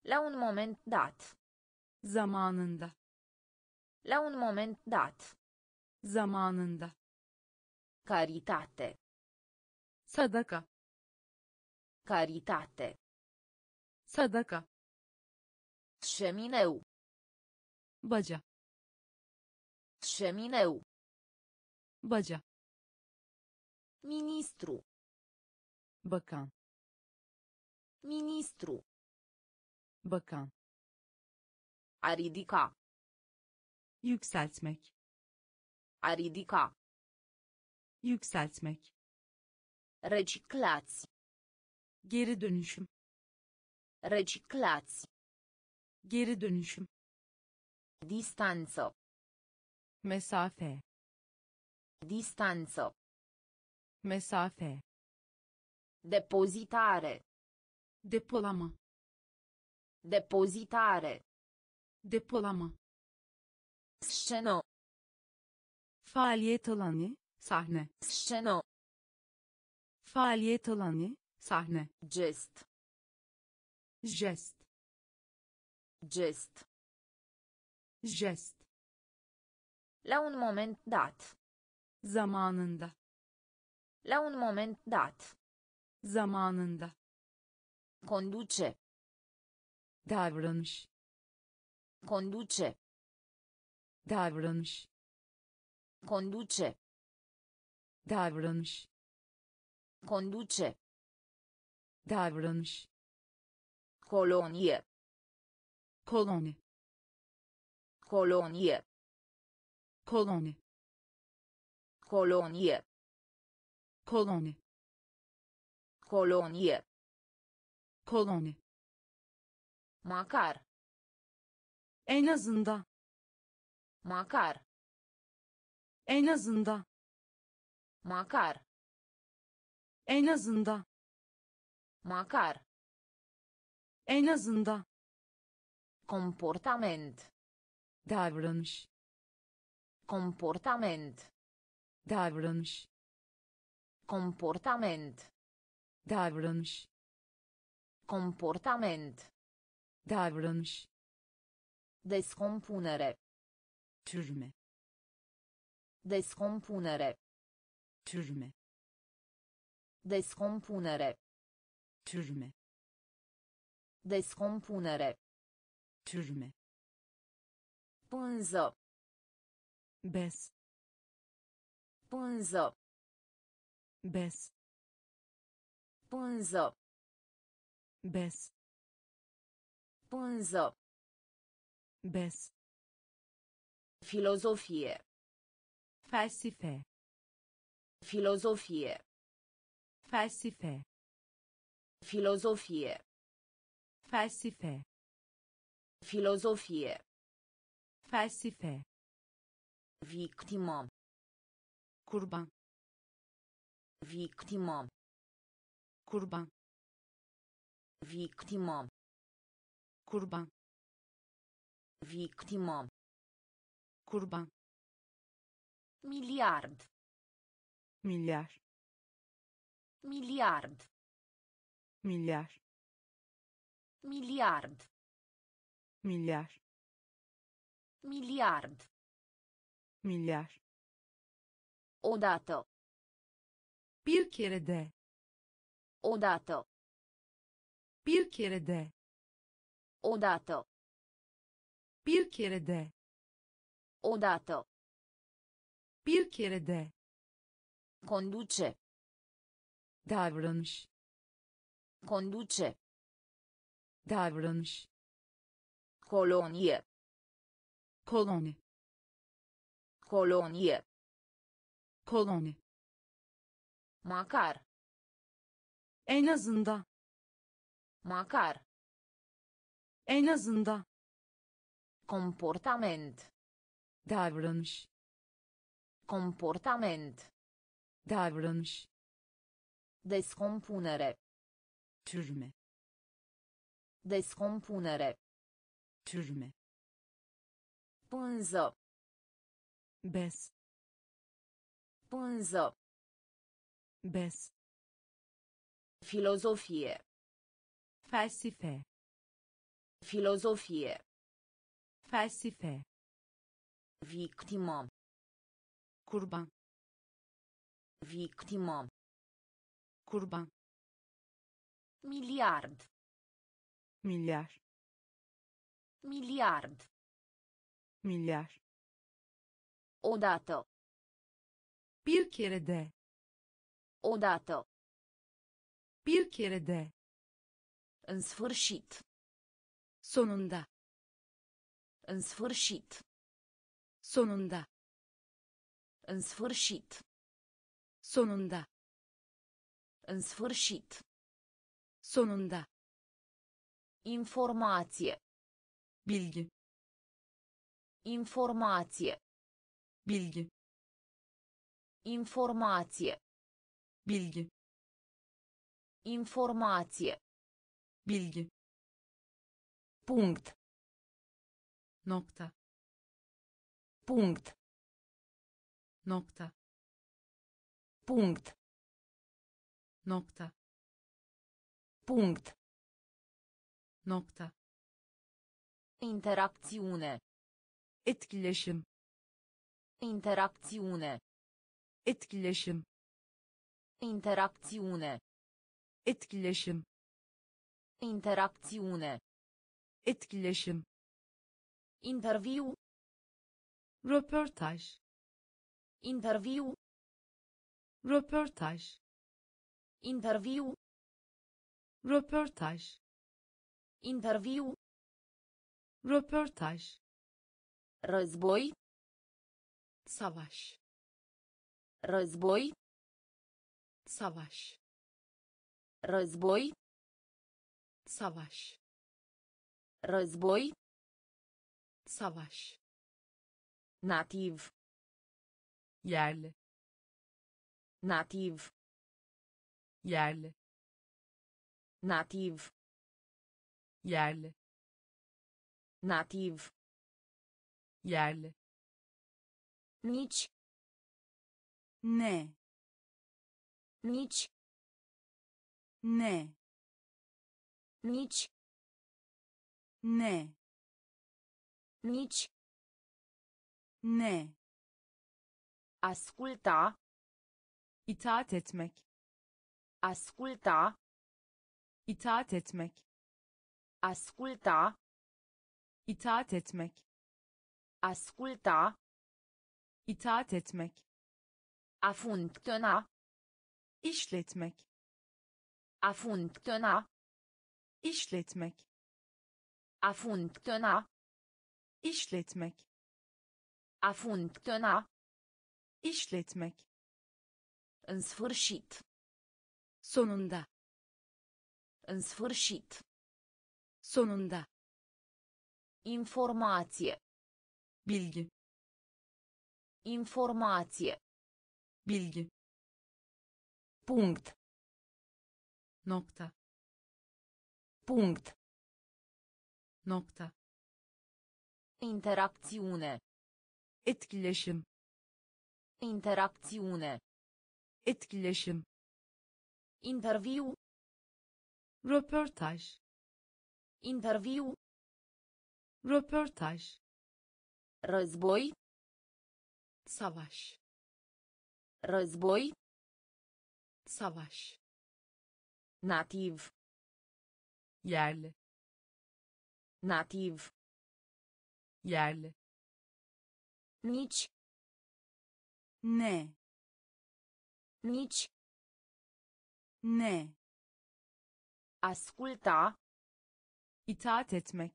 La un moment dat. Zamanında. La un moment dat. Zamanında. Caritate. Sadaka. Caritate. Sadaka. Șemineu. Baca. Șemineu. Baca. Ministru. Bakan. Ministru. Bakan. A ridica. Yükseltmek. A ridica. Yükseltmek. Reciclați. Geri dönüşüm. Reciclați. Geri dönüşüm. Distanță. Mesafe. Distanță. Mesafe. Depozitare. Depolama. Depozitare. Depolama. Scenă. Faaliyet alanı, sahne. Scenă. Faaliyet alanı, sahne. Gest. Jest. Gest. Jest. La un moment dat. Zamanında. La un moment dat. Zamanında. Conduce. Davranış. Conduce. Davranış. Conduce. Davranış. Conduce. Davranış. Colonie. Koloni. Colonie. Koloni. Colonie. Koloni. Colonie. Koloni. Măcar. En azından. Măcar. En azından. Măcar. En azından. Măcar. En azından. Comportament. Davranış. Comportament. Davranış. Comportament. Davranış. Comportament. Davranış. Descompunere. Türme. Descompunere. Türme. Descompunere. Türme. Descompunere. Türme. Pânză. Bez. Pânză. Bez. Pânză. Bez. Pânză. Bez. Filozofie. Felsefe. Filozofie. Felsefe. Filozofie. Felsefe. Filozofie. Felsefe. Victimă. Kurban. Victimă. Kurban. Victimă. kurban Victimă. kurban Miliard. milyar Miliard. milyar Miliard. milyar Miliard. milyar Odată. bir kere de Odată. bir kere de Odată. bir kere de Odată. bir kere de Conduce. davranış Conduce. davranış Colonie. koloni Colonie. koloni Măcar. En azından Măcar. en azından Comportament. davranış Comportament. davranış Descompunere. türme Descompunere. türme Pânză. bez Pânză. bez Filozofie. felsefe Filozofie. felsefe Victimă. kurban Victimă. kurban Miliard. milyar Miliard. milyar Odată. bir kere de Odată. Bir kere de În sfârșit. sonunda În sfârșit. sonunda În sfârșit. sonunda În sfârșit. sonunda Informație. bilgi Informație. bilgi Informație. bilgi Informație. bilgi Punct. nokta Punct. nokta Punct. nokta Punct. nokta Interacțiune. etkileşim Interacțiune. etkileşim Interacțiune. Etkileşim Interacțiune. etkileşim Interviu. röportaj Interviu. röportaj Interviu. röportaj Interviu. röportaj Război. savaş Război. savaş Război. savaş Război. savaş Nativ. yerli Nativ. yerli Nativ. yerli Nativ. yerli Nici. ne Nici. Ne Nici. ne Nici. ne Asculta. itaat etmek Asculta. itaat etmek Asculta. itaat etmek Asculta. itaat etmek A funcționa. işletmek A funcționa. işletmek A funcționa. işletmek A funcționa. işletmek În sfârșit. sonunda În sfârșit. sonunda Informație. bilgi Informație. bilgi Punct. Nokta Punct. nokta Interacțiune. etkileşim Interacțiune. etkileşim Interviu. röportaj Interviu. röportaj Război. savaş Război. savaş Nativ. yerli Nativ. yerli Nici. ne Nici. ne Asculta. itaat etmek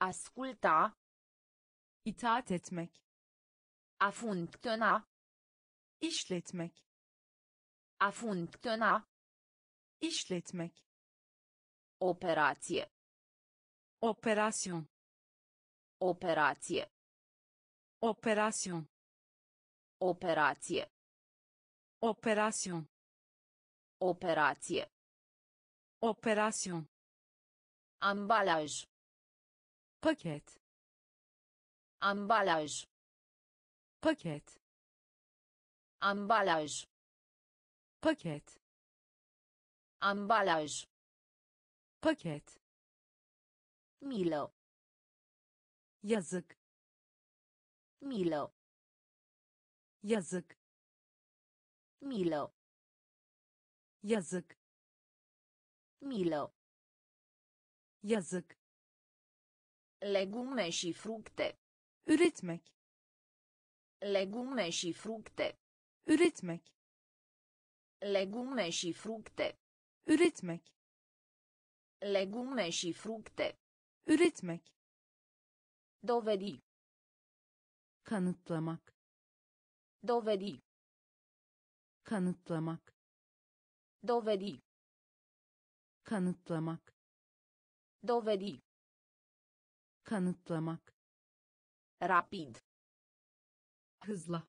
Asculta. itaat etmek A funcționa. işletmek A funcționa. Işletmek Operație. operasyon Operație. operasyon Operație. operasyon Operație. operasyon Ambalaj. paket Ambalaj. paket Ambalaj. paket Ambalaj. paket Milă. yazık Milă. yazık Milă. yazık Milă. yazık Legume și fructe. üretmek Legume și fructe. üretmek Legume și fructe. Üretmek Legume și fructe. üretmek Dovedi. kanıtlamak Dovedi. kanıtlamak Dovedi. kanıtlamak Dovedi. kanıtlamak Rapid. hızla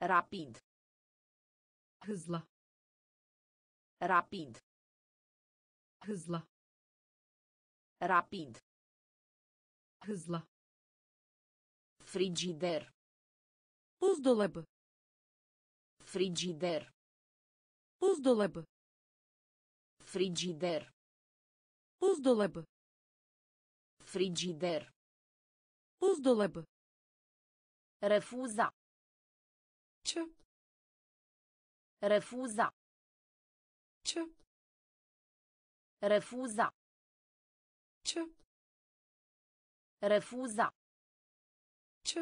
Rapid. hızla Rapid. hızla Rapid. hızla Frigider. buzdolabı Frigider. buzdolabı Frigider. buzdolabı Frigider. buzdolabı Refuza. çöp Refuza. Ce? Refuza. Ce? Refuza. Ce?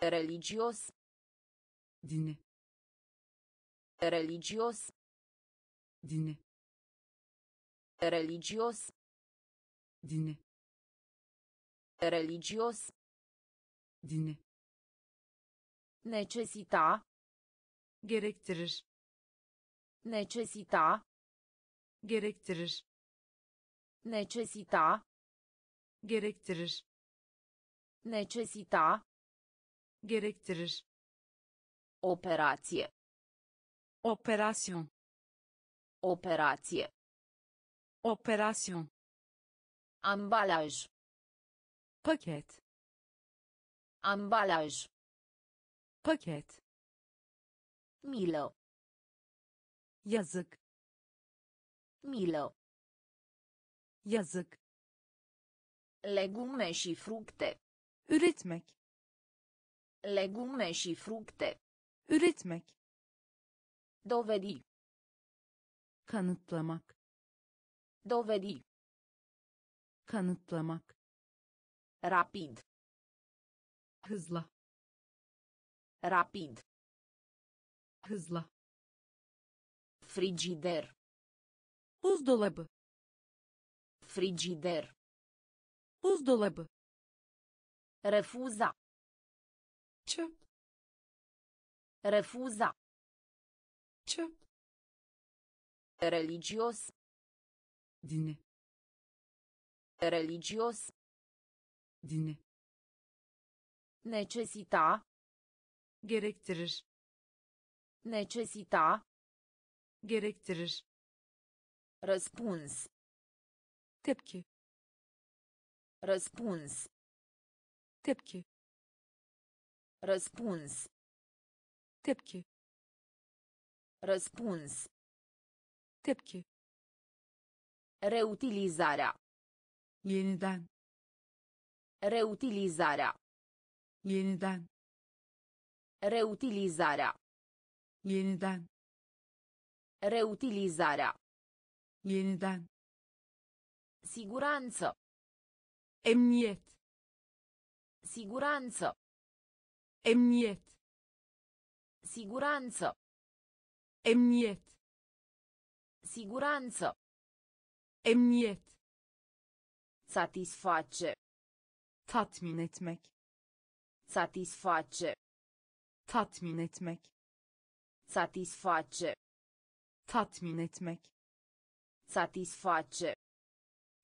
Religios. Dine. Religios. Dine. Religios. Dine. Religios. Dine. Necesita. Gerektirir. Necesita. gerektirir Necesita. gerektirir Necesita. gerektirir Operație. operasyon Operație. operasyon Ambalaj. paket Ambalaj. paket Milă. Yazık Milă. yazık Legume și fructe. üretmek Legume și fructe. üretmek Dovedi. kanıtlamak Dovedi. kanıtlamak Rapid. hızla Rapid. hızla Frigider. buzdolabı Frigider. buzdolabı Refuza. çöp Refuza. çöp Religios. dini Religios. dini Necesita. gerektirir Necesita. Gerektirir Răspuns. tepki Răspuns. tepki Răspuns. tepki Răspuns. tepki Reutilizarea. yeniden Reutilizarea. yeniden Reutilizarea. yeniden Reutilizarea. yeniden Siguranță. emniyet Siguranță. emniyet Siguranță. emniyet Siguranță. emniyet Satisface. tatmin etmek Satisface. tatmin etmek Satisface. Tatmin etmek Satisface.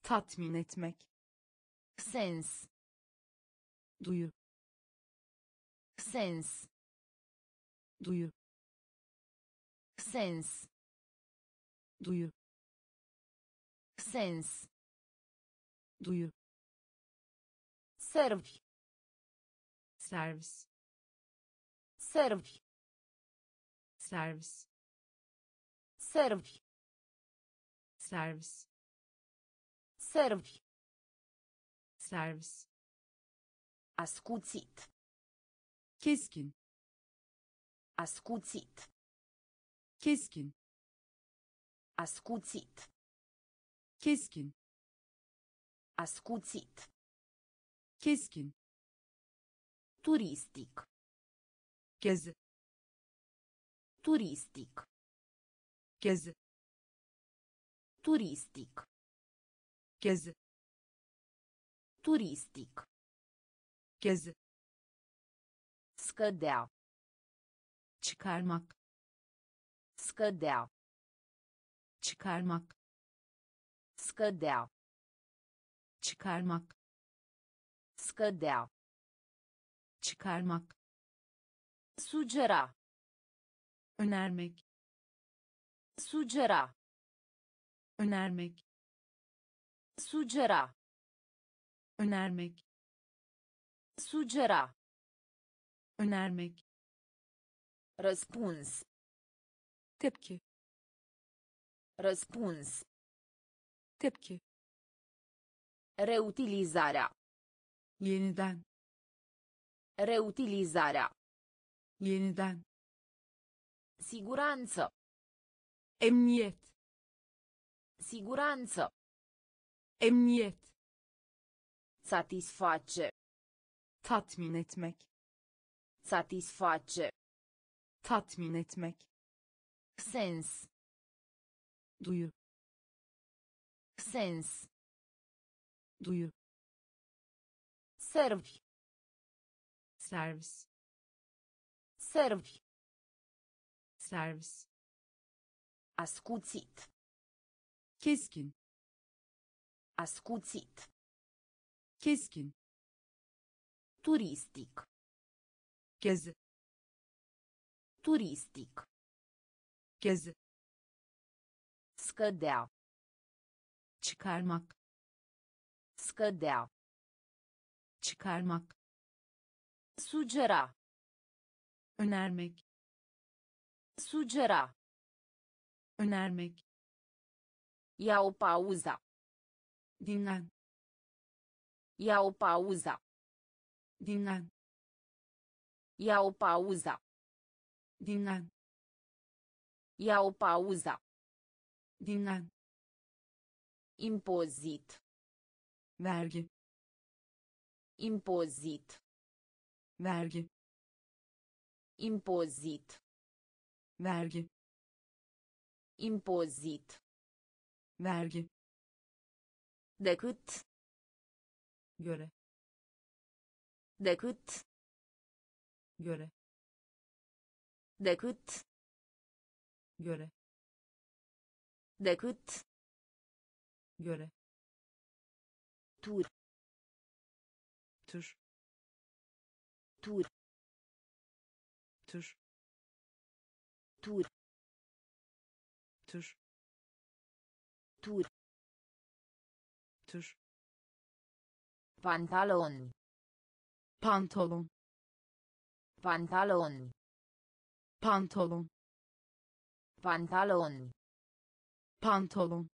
tatmin etmek Sens. duyu Sens. duyu Sens. duyu Sens. duyu Servi. servis Servi. servis Servi. servis Servi. servis Ascuțit. keskin Ascuțit. keskin Ascuțit. keskin Ascuțit. keskin Turistic. gezi Turistic. Gezi Turistic. gezi Turistic. gezi Scădea. çıkarmak Scădea. çıkarmak Scădea. çıkarmak Scădea. çıkarmak Sugera. önermek Sugera. önermek Sugera. önermek Sugera. önermek Răspuns. tepki Răspuns. tepki Reutilizarea. yeniden Reutilizarea. yeniden Siguranță. Emniyet Siguranță. emniyet Satisface. tatmin etmek Satisface. tatmin etmek Sens. duyu Sens. duyu Servi. servis Servi. servis Ascuțit. keskin Ascuțit. keskin Turistic. gezi Turistic. gezi Scădea. çıkarmak Scădea. çıkarmak Sugera. önermek Sugera. Önermek Ia o pauză. dinlen Ia o pauză. dinlen Ia o pauză. dinlen Ia o pauză. dinlen Impozit. vergi Impozit. vergi Impozit. vergi Impozit. vergi Decât. göre Decât. göre Decât. göre Decât. göre Tur. Tur. tür Tur. Tür Tur. tür Pantaloni. pantolon Pantaloni. pantolon Pantaloni. pantolon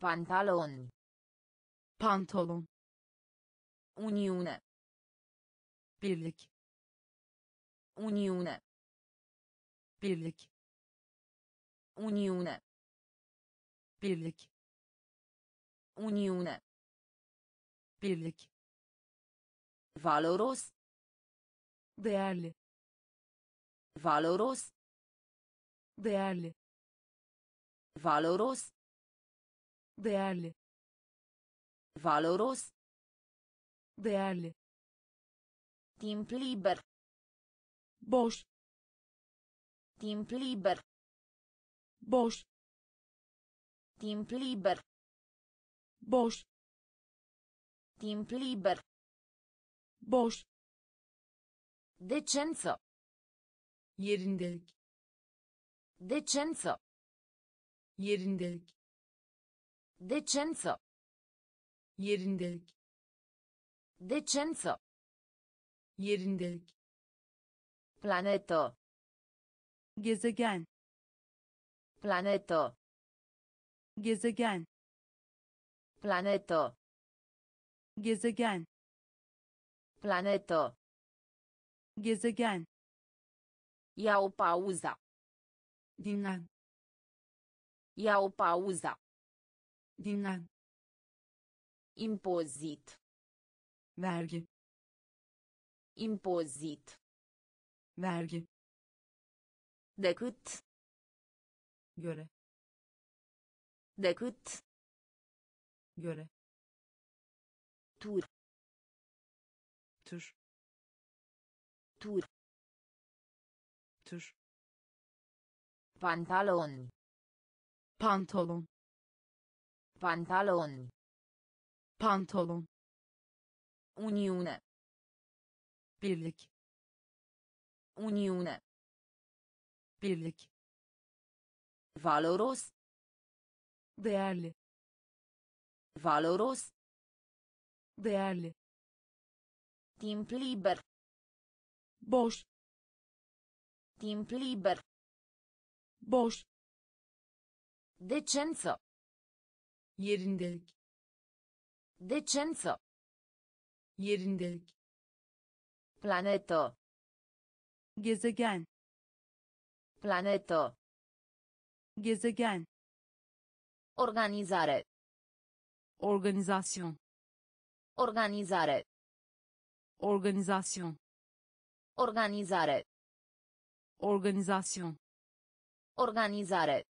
Pantaloni. pantolon Uniune. birlik Uniune. birlik Uniune. birlik Uniune. birlik Valoros. değerli Valoros. değerli Valoros. değerli Valoros. değerli Timp liber. boş Timp liber. Boş Timp liber. boş Timp liber. boş Decență. yerindelik Decență. yerindelik Decență. yerindelik Decență. yerindelik Planetă. gezegen Planeto. Gezegen. Planeto. Gezegen. Planeto. Gezegen. Iau pauza. Din an. Iau pauza. Din an. Impozit. Vergi. Impozit. Vergi. Decât. Göre Decât. göre Tur. tür Tur. tür Pantaloni. pantolon Pantaloni. pantolon Uniune. birlik Uniune. birlik Valoros. değerli Valoros. değerli Timp liber. boş Timp liber. boş Decență. yerindelik Decență. yerindelik Planetă. gezegen Planetă. Gezegen Organizare. organizasyon Organizare. organizasyon Organizare. organizasyon Organizare.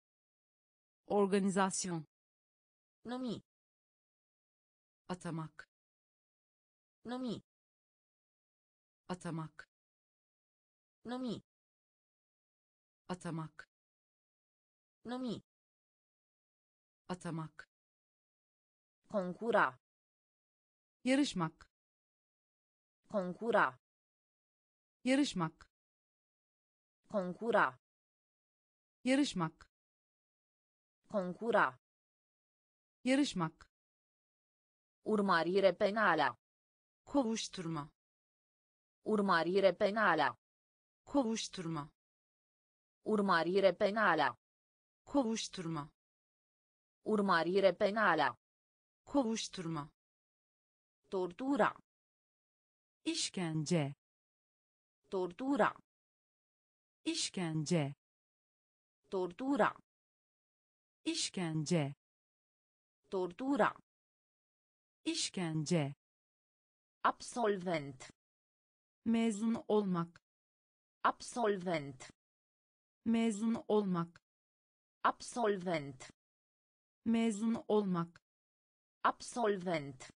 organizasyon Numi. atamak Numi. atamak Numi. atamak Numi. atamak Concura. yarışmak Concura. yarışmak Concura. yarışmak Concura. yarışmak Urmărire penală. kovuşturma Urmărire penală. kovuşturma Urmărire penală. Kovuşturma Urmărire penală. kovuşturma Tortura. işkence Tortura. işkence Tortura. işkence Tortura. işkence Absolvent. mezun olmak Absolvent. mezun olmak Absolvent. mezun olmak Absolvent.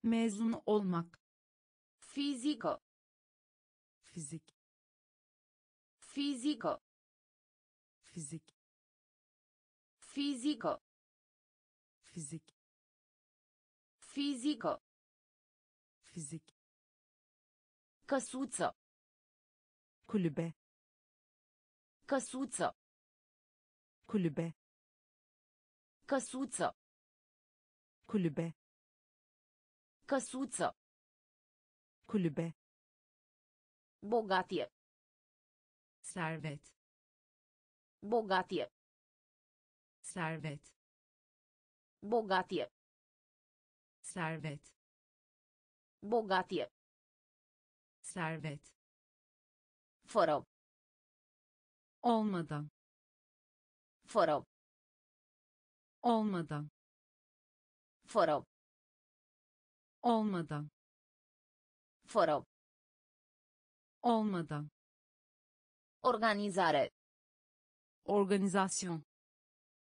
mezun olmak Fizică. fizik Fizică. fizik Fizică. fizik Fizică. fizik Căsuță. kulübe Căsuță. Kulübe Căsuță. kulübe Căsuță. kulübe Bogatie. servet Bogatie. servet Bogatie. servet Bogatie. servet Fără. olmadan Fără. olmadan Fără. olmadan Fără. olmadan Organizare. organizasyon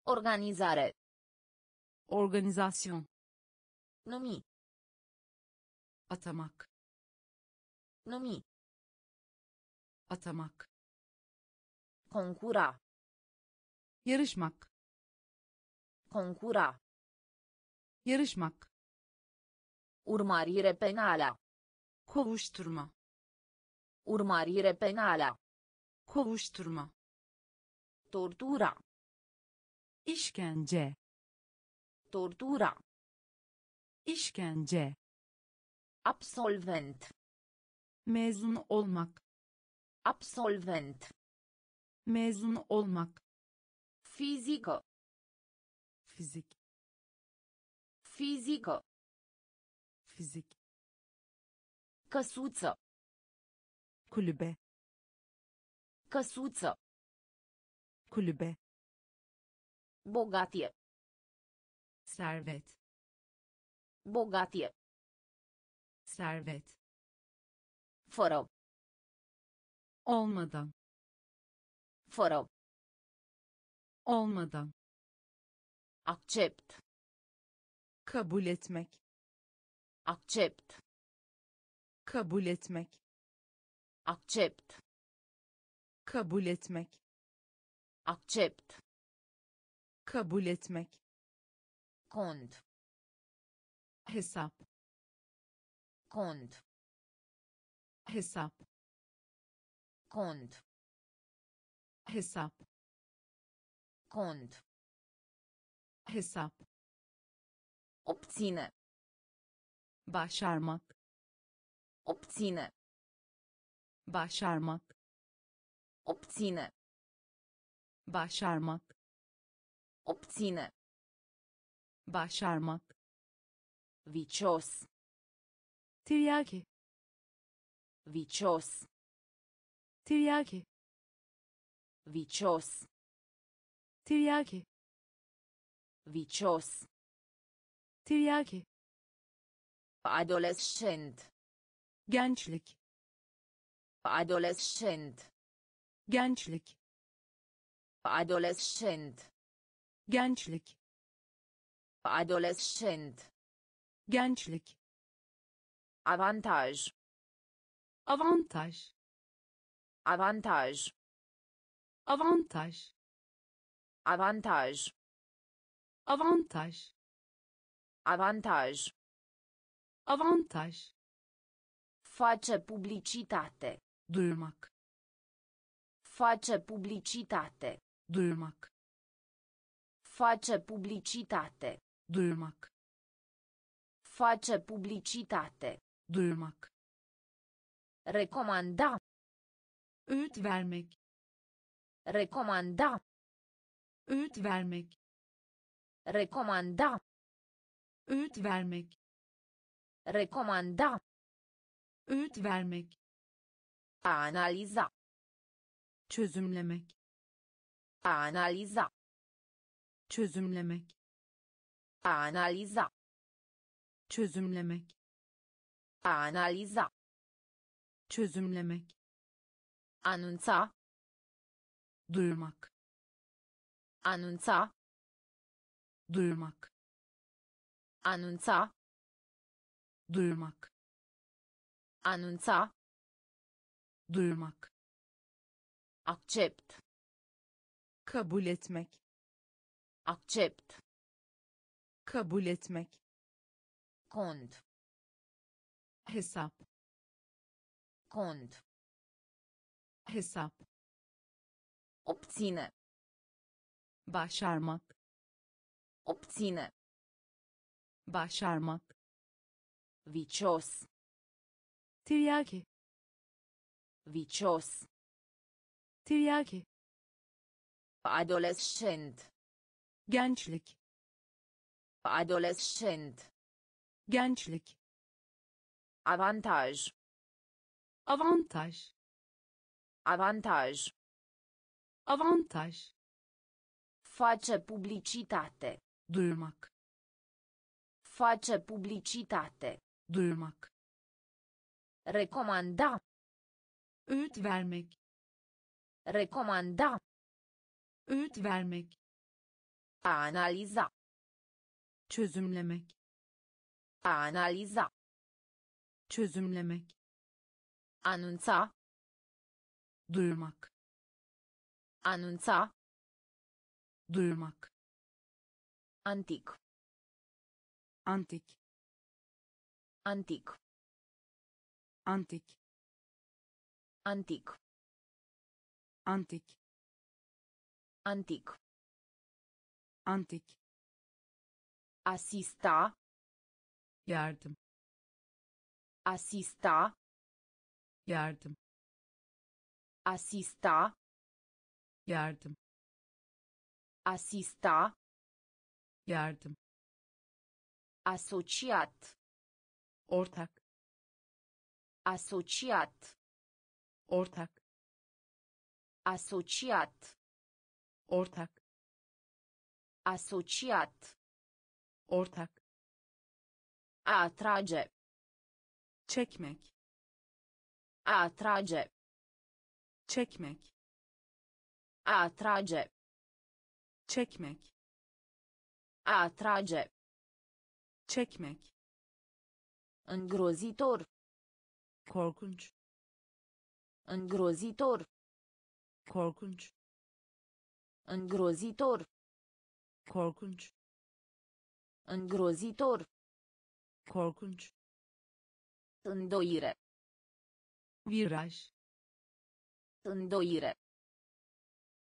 Organizare. organizasyon Numi. atamak Numi. atamak Concura. Yarışmak Concura. yarışmak Urmărire penală. kovuşturma Urmărire penală. kovuşturma Tortura. işkence Tortura. işkence Absolvent. mezun olmak Absolvent. mezun olmak Fizică. fizik Fizică. fizik Căsuță. kulübe Căsuță. kulübe Bogatie. servet Bogatie. servet Fără. olmadan Fără. Olmadan Accept. kabul etmek Accept. kabul etmek Accept. kabul etmek Accept. kabul etmek Cont. hesap Cont. hesap Cont. hesap Cont. hesap Obține. başarmak Obține. başarmak Obține. başarmak Obține. başarmak Vicios. tiryaki Vicios. tiryaki Vicios. Tiryaki Vicios. tiryaki Adolescent. gençlik Adolescent. gençlik Adolescent. gençlik Adolescent. gençlik Avantaj. avantaj Avantaj. avantaj Avantaj. avantaj Avantaj. avantaj Face publicitate. duyurmak Face publicitate. duyurmak Face publicitate. duyurmak Face publicitate. duyurmak Recomanda. öğüt vermek Recomanda. Öğüt vermek Recomanda. öğüt vermek Recomanda. öğüt vermek analiza. çözümlemek analiza. çözümlemek analiza. çözümlemek analiza. çözümlemek Anunța. duyurmak Anunța. duyurmak Anunța. duyurmak Anunța. duyurmak Accept. kabul etmek Accept. kabul etmek Cont. hesap Cont. hesap Obține. Başarmak Obține. Başarmak. Vicios. Tiryaki. Vicios. Tiryaki. Adolescent. Gençlik. Adolescent. Gençlik. Avantaj. Avantaj. Avantaj. Avantaj. Face publicitate. duyurmak Face publicitate. duyurmak Recomanda. öğüt vermek Recomanda. öğüt vermek analiza. çözümlemek analiza. çözümlemek Anunța. duyurmak Anunța. Duyurmak Antic. antik Antic. antik Antic. antik Antic. antik Asista. yardım Asista. yardım Asista. yardım Asista. yardım Asociat. ortak Asociat. ortak Asociat. ortak Asociat. ortak atrage. çekmek atrage. çekmek atrage. Çekmek A atrage. çekmek Îngrozitor. korkunç Îngrozitor. korkunç Îngrozitor. korkunç Îngrozitor. korkunç Îndoire. viraj Îndoire.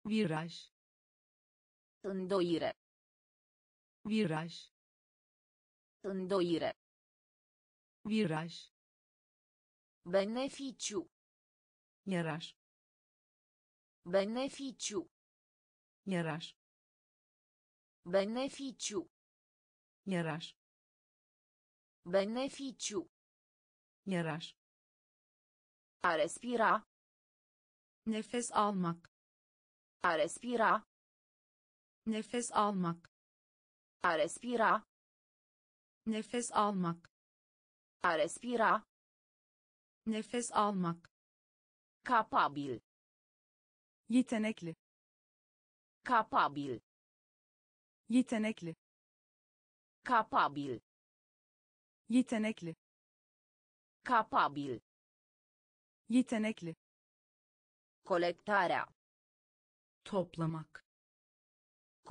viraj Îndoire. viraj Îndoire. viraj Beneficiu. yarar Beneficiu. yarar Beneficiu. yarar Beneficiu. yarar A respira. nefes almak A respira. Nefes almak A respira. nefes almak A respira. nefes almak Capabil. Yetenekli. Capabil. Yetenekli. Capabil. Yetenekli. Capabil. Yetenekli. Colectarea. toplamak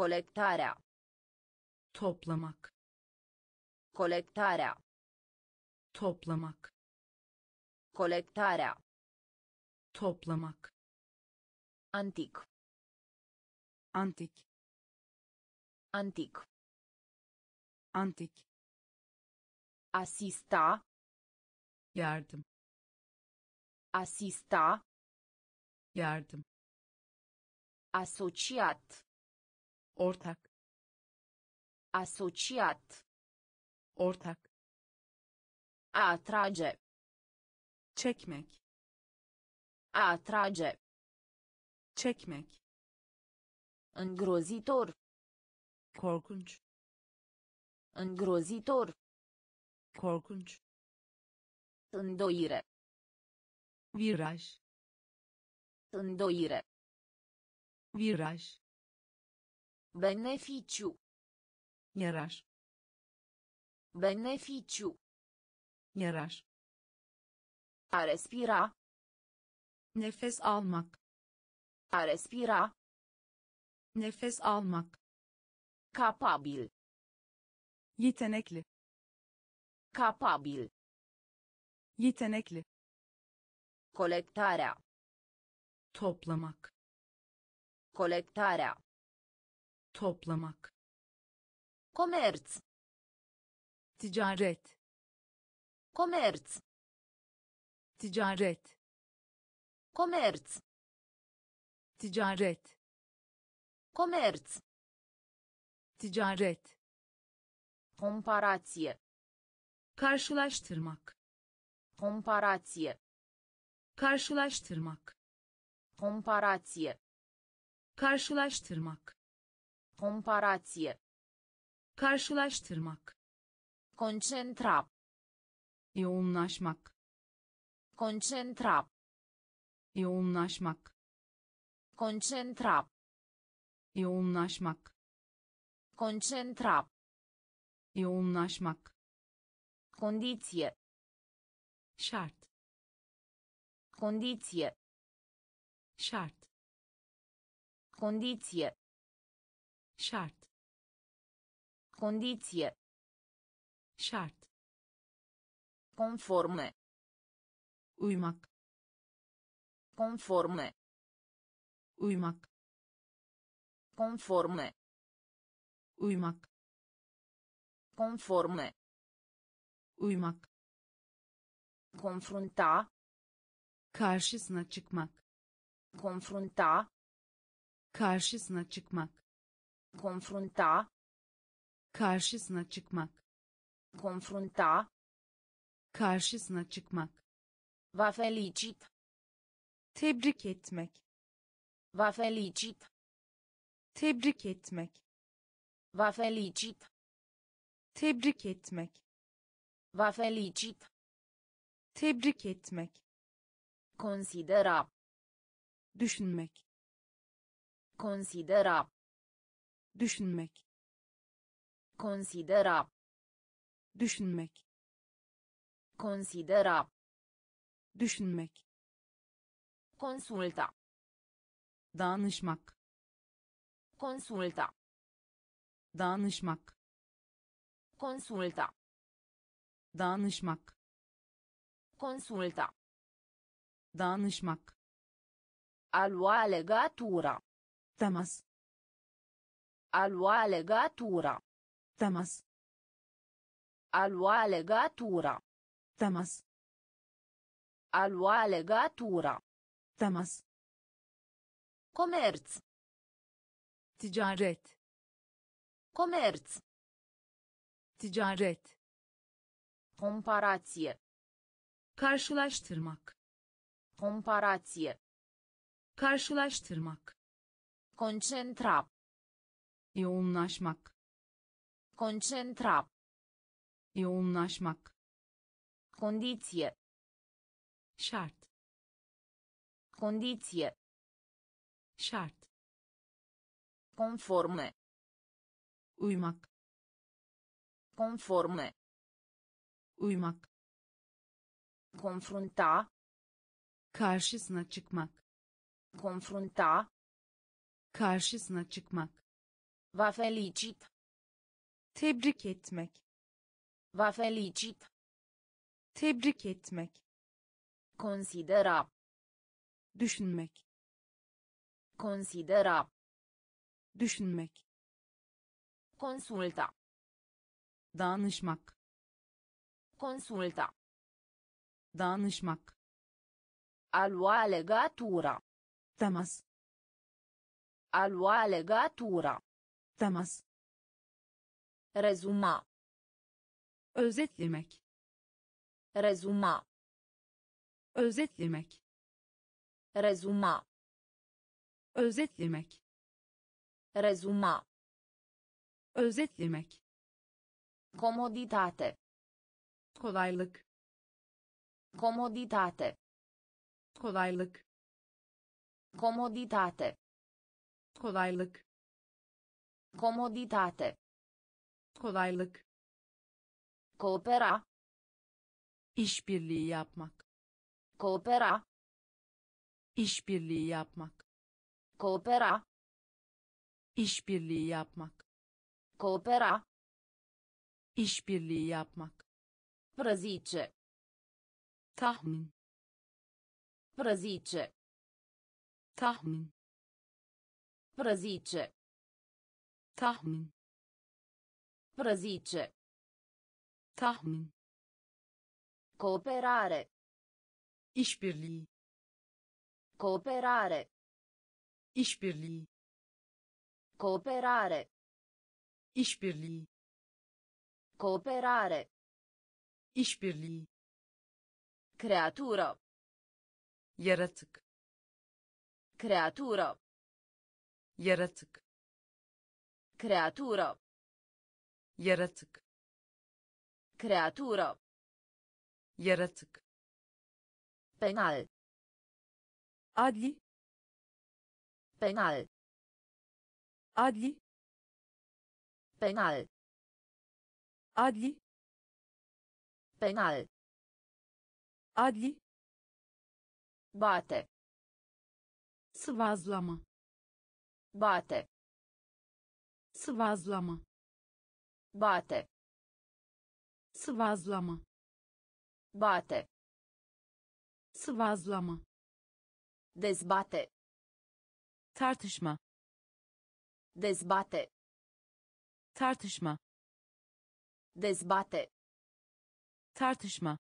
Colectarea. toplamak Colectarea. toplamak Colectarea. toplamak Antic. Antik. Antic. Antik. Asista. yardım Asista. yardım Asociat. Ortak Asociat. ortak atrage. çekmek atrage. çekmek Îngrozitor. korkunç Îngrozitor. korkunç Îndoire. viraj Îndoire. viraj Beneficiu. yarar Beneficiu. yarar A respira. nefes almak A respira. nefes almak Capabil. Yetenekli. Capabil. Yetenekli. Colectarea. toplamak Colectarea. Toplamak Comerț. ticaret Comerț. ticaret Comerț. ticaret Comerț. ticaret Comparație. karşılaştırmak Comparație. karşılaştırmak Comparație. karşılaştırmak Comparație. karşılaştırmak Concentra. yoğunlaşmak Concentra. yoğunlaşmak Concentra. yoğunlaşmak Concentra. yoğunlaşmak Condiție. şart Condiție. şart Condiție. Şart Condiție. şart Conforme. uymak Conforme. uymak Conforme. uymak Conforme. uymak Confrunta. karşısına çıkmak Confrunta. karşısına çıkmak Confrunta. karşısına çıkmak Confrunta. karşısına çıkmak Va felicit. tebrik etmek Va felicit. tebrik etmek Va felicit. tebrik etmek Va felicit. tebrik etmek Considera. düşünmek Considera. Düşünmek Considera. düşünmek Considera. düşünmek Consulta. danışmak Consulta. danışmak Consulta. danışmak Consulta. danışmak A lua legatura. temas A lua legatura. temas A lua legatura. temas A lua legatura. temas Comerț. ticaret Comerț. ticaret Comparație. karşılaştırmak Comparație. karşılaştırmak Concentra. Yoğunlaşmak Concentra. yoğunlaşmak Condiție. şart Condiție. şart Conforme. uymak Conforme. uymak Confrunta. karşısına çıkmak Confrunta. karşısına çıkmak Va felicit. tebrik etmek Va felicit. tebrik etmek Considera. düşünmek Considera. düşünmek Consulta. danışmak Consulta. danışmak A lua legatura. temas A lua legatura. Temas Rezuma. özetlemek Rezuma. özetlemek Rezuma. özetlemek Rezuma. özetlemek Comoditate. kolaylık Comoditate. kolaylık Comoditate. kolaylık Comoditate. kolaylık Coopera. işbirliği yapmak Coopera. işbirliği yapmak Coopera. işbirliği yapmak Coopera. işbirliği yapmak Prăzice. tahmin Prăzice. tahmin Prăzice. Tahmin Prăzice. tahmin Cooperare. işbirliği Cooperare. işbirliği Cooperare. işbirliği Cooperare. işbirliği Creatură. yaratık Creatură. yaratık Creatură. yaratık Creatură. yaratık Penal. adli Penal. adli Penal. adli Penal. adli Bate. sıvazlama Bate. Sıvazlama Bate. sıvazlama Bate. sıvazlama Dezbate. tartışma Dezbate. tartışma Dezbate. tartışma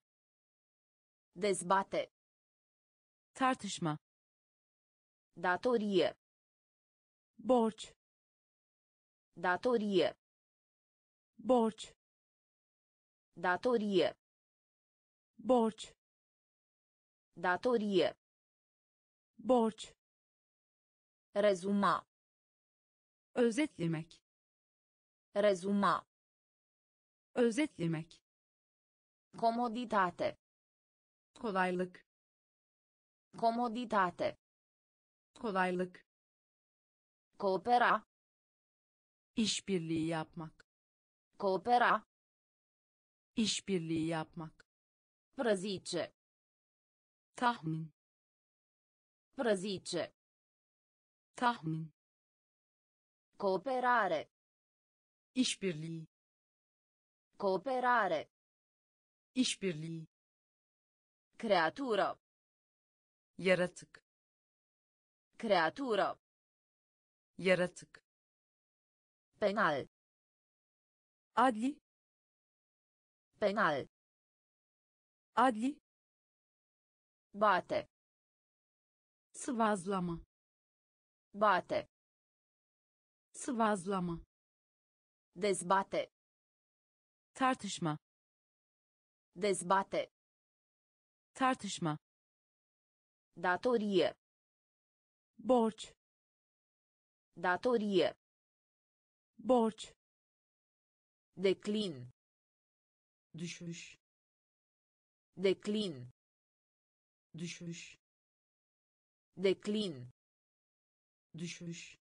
Dezbate. tartışma Datorie. borç Datorie. borç Datorie. borç Datorie. borç Rezuma. özetlemek Rezuma. özetlemek Comoditate. kolaylık Comoditate. kolaylık Coopera. İşbirliği yapmak Coopera. işbirliği yapmak Prăzice. tahmin Prăzice. tahmin Cooperare. işbirliği Cooperare. işbirliği Creatură. yaratık Creatură. yaratık Penal. adli Penal. adli Bate. sıvazlama Bate. sıvazlama Dezbate. tartışma Dezbate. tartışma Datorie. borç Datorie. Borç Declin. düşüş Declin. düşüş Declin. düşüş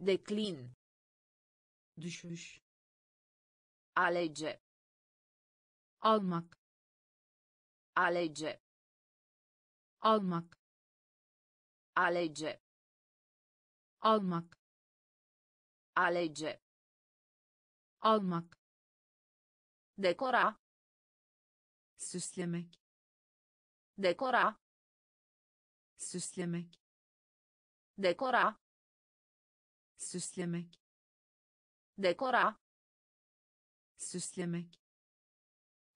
Declin. düşüş Alege. almak Alege. almak Alege. almak Alege. almak Decora. süslemek Decora. süslemek Decora. süslemek Decora. süslemek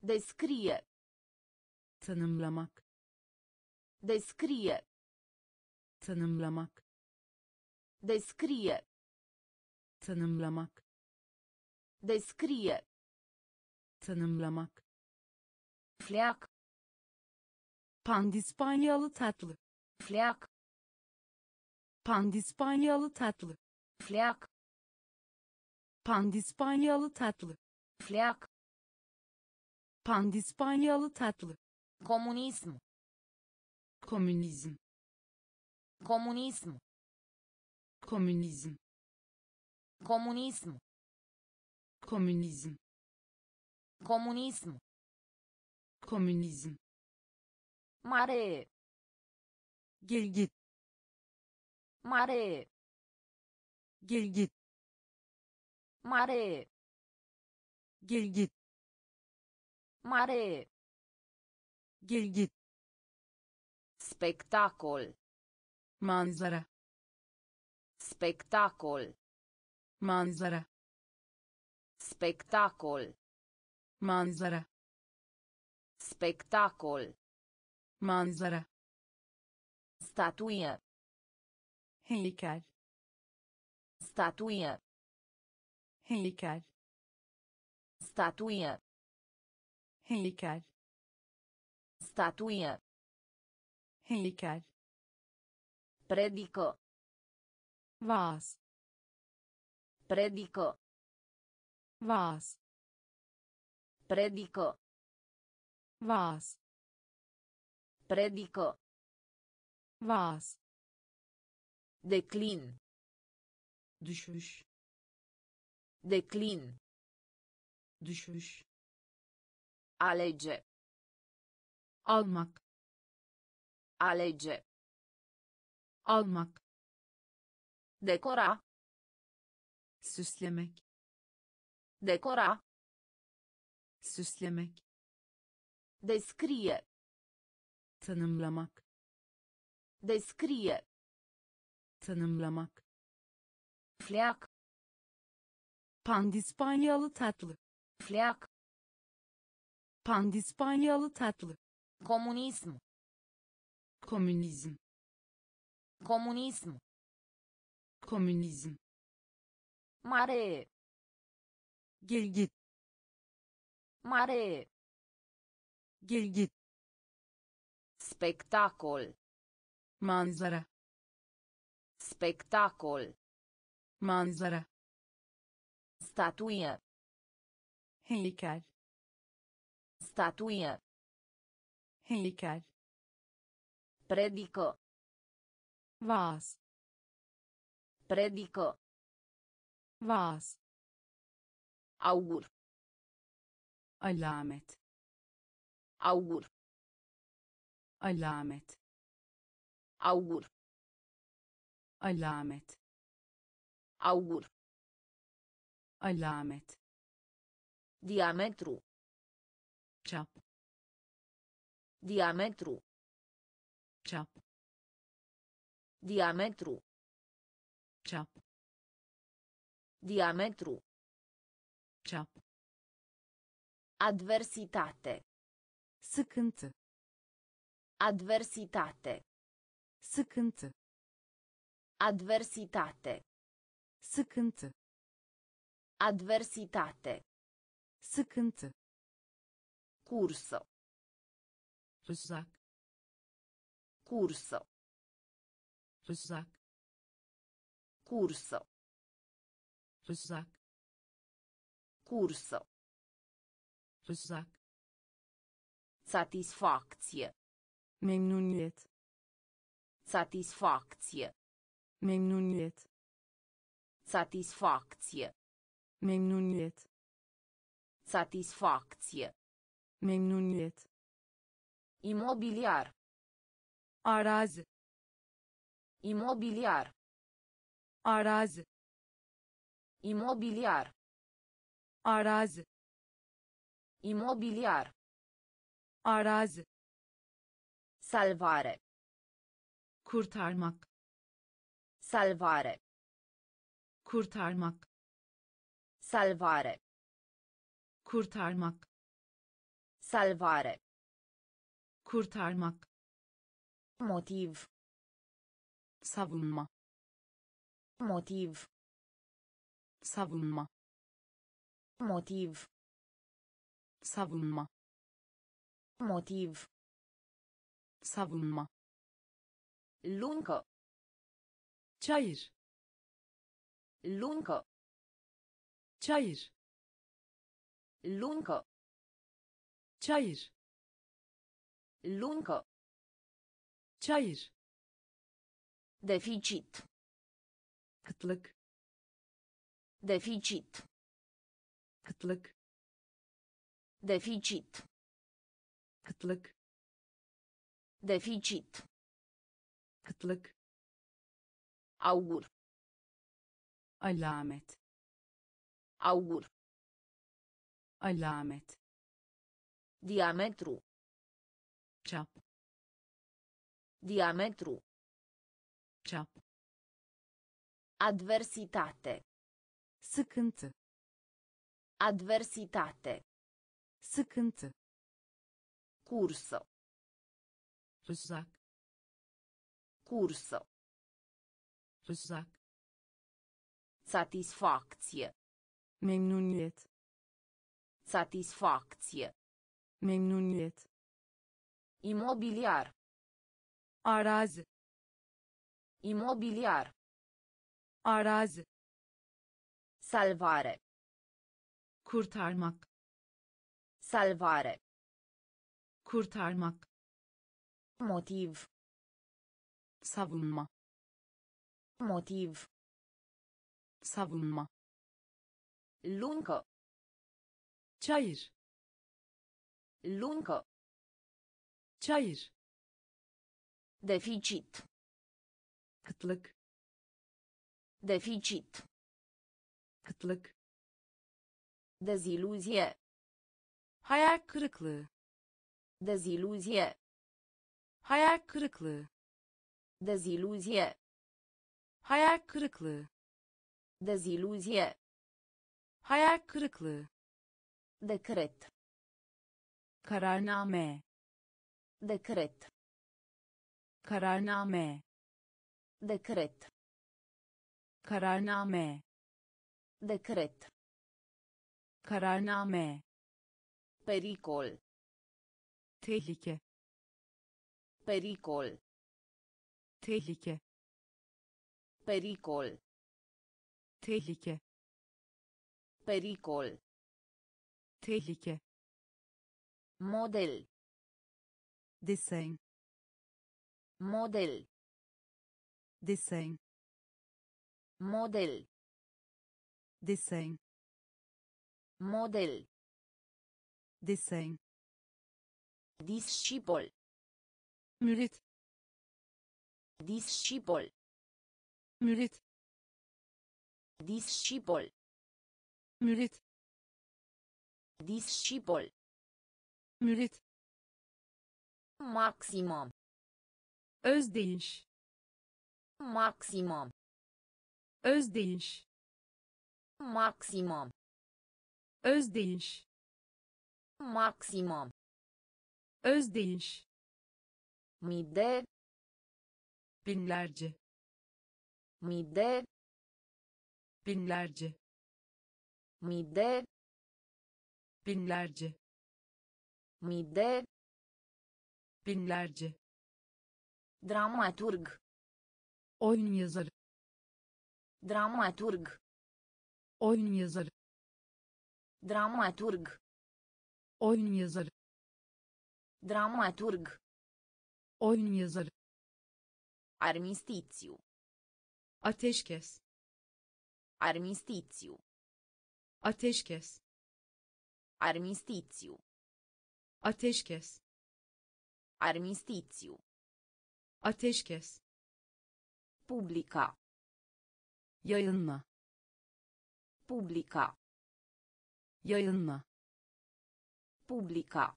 Descrie. tanımlamak Descrie. tanımlamak Descrie. Tanımlamak Descrie. tanımlamak Fleac. pandispanyalı tatlı Fleac. pandispanyalı tatlı Fleac. pandispanyalı tatlı Fleac. pandispanyalı tatlı Comunism. komünizm Comunism. komünizm Comunism. Comunism. Mare. gel git Mare. gel git Mare. gel git Mare. gel git Spectacol. manzara Spectacol. Manzara Spectacol. manzara Spectacol. manzara Statuie. heykel Statuie. heykel Statuie. heykel Statuie. heykel Predică. vaaz Predică. vaaz Predică. vaaz Predică. vaaz Declin. düşüş Declin. düşüş Alege. almak Alege. almak Decora. Süslemek Decora. süslemek Descrie. tanımlamak Descrie. tanımlamak Fleac. pandispanyalı tatlı Fleac. pandispanyalı tatlı Comunism. komünizm Comunism. komünizm 말해 길깃 말해 길깃 spectacol manzara spectacol manzara statuie heykel statuie heykel predico vas predico vaz Augur. Alamet. Augur. Alamet. Augur. Alamet. Augur. Alamet. diametru chap diametru chap diametru chap Diametru. çap Adversitate. sıkıntı Adversitate. sıkıntı Adversitate. sıkıntı Adversitate. sıkıntı Curso. rızak Curso. rızak Curso. Rızak Curso. rızak Satisfacție. memnuniyet Satisfacție. memnuniyet Satisfacție. memnuniyet Satisfacție. memnuniyet Imobiliar. arazi Imobiliar. arazi Imobiliar. arazi Imobiliar. arazi Salvare. kurtarmak Salvare. kurtarmak Salvare. kurtarmak Salvare. kurtarmak Motiv. savunma Motiv. Savunma Motiv. savunma Motiv. savunma Luncă. çayır Luncă. çayır Luncă. çayır Luncă. çayır Deficit. kıtlık Deficit. kıtlık Deficit. kıtlık Deficit. kıtlık Augur. alamet Augur. alamet Diametru. çap Diametru. çap Adversitate. Sıkıntı Adversitate. sıkıntı Curso. rızak Curso. rızak Satisfacție. memnuniyet Satisfacție. memnuniyet Imobiliar. arazi Imobiliar. arazi Salvare. kurtarmak Salvare. kurtarmak Motiv. savunma Motiv. savunma Luncă. çayır Luncă. çayır Deficit. kıtlık Deficit. Kıtlık Deziluzie. hayal kırıklığı Deziluzie. hayal kırıklığı Deziluzie. hayal kırıklığı Deziluzie. hayal kırıklığı Decret. kararname Decret. kararname Decret. kararname Decret. kararname Pericol. tehlike Pericol. tehlike Pericol. tehlike Pericol. tehlike Model. desen Model. desen Model. Desen Model. desen Discipol. mürit Discipol. mürit Discipol. mürit Discipol. mürit Maximum. özdeyiş Maximum. özdeyiş Maximum. özdeyiş Maximum. özdeyiş Mii de. binlerce Mii de. binlerce Mii de. binlerce Mii de. binlerce Dramaturg. oyun yazarı Dramaturg. Oyun yazarı Dramaturg. oyun yazarı Dramaturg. oyun yazarı Armistițiu. ateşkes Armistițiu. ateşkes Armistițiu. ateşkes Armistițiu. ateşkes Publica. yayınla Publica. yayınla Publica.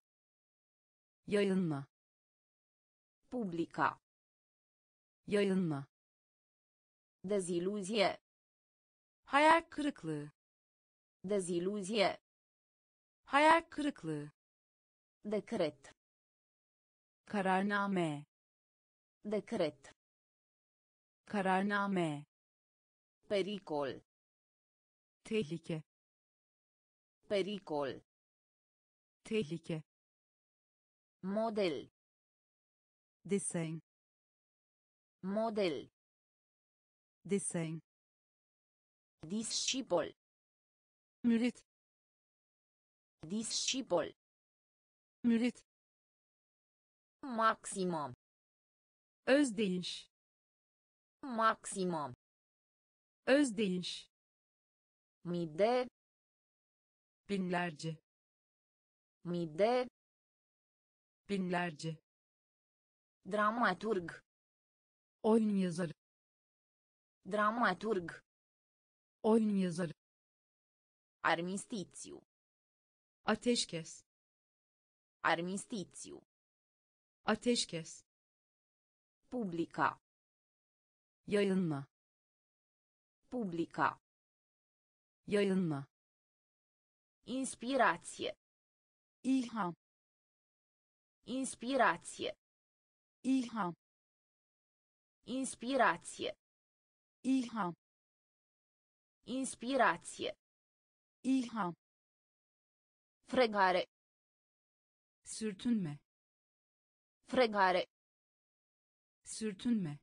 yayınla Publica. yayınla Deziluzie. hayal kırıklığı Deziluzie. hayal kırıklığı Decret. kararname Decret. kararname Pericol. Tehlike Pericol. tehlike Model. desen Model. desen Discipol. mürit Discipol. mürit Maximum. özdeyiş Maximum. özdeyiş Mii de. binlerce Mii de. binlerce Dramaturg. oyun yazarı Dramaturg. oyun yazarı Armistițiu. ateşkes Armistițiu. ateşkes Publica. yayınla Publica. Yayınla Inspirație. ilham Inspirație. ilham Inspirație. ilham Inspirație. ilham Fregare. sürtünme Fregare. sürtünme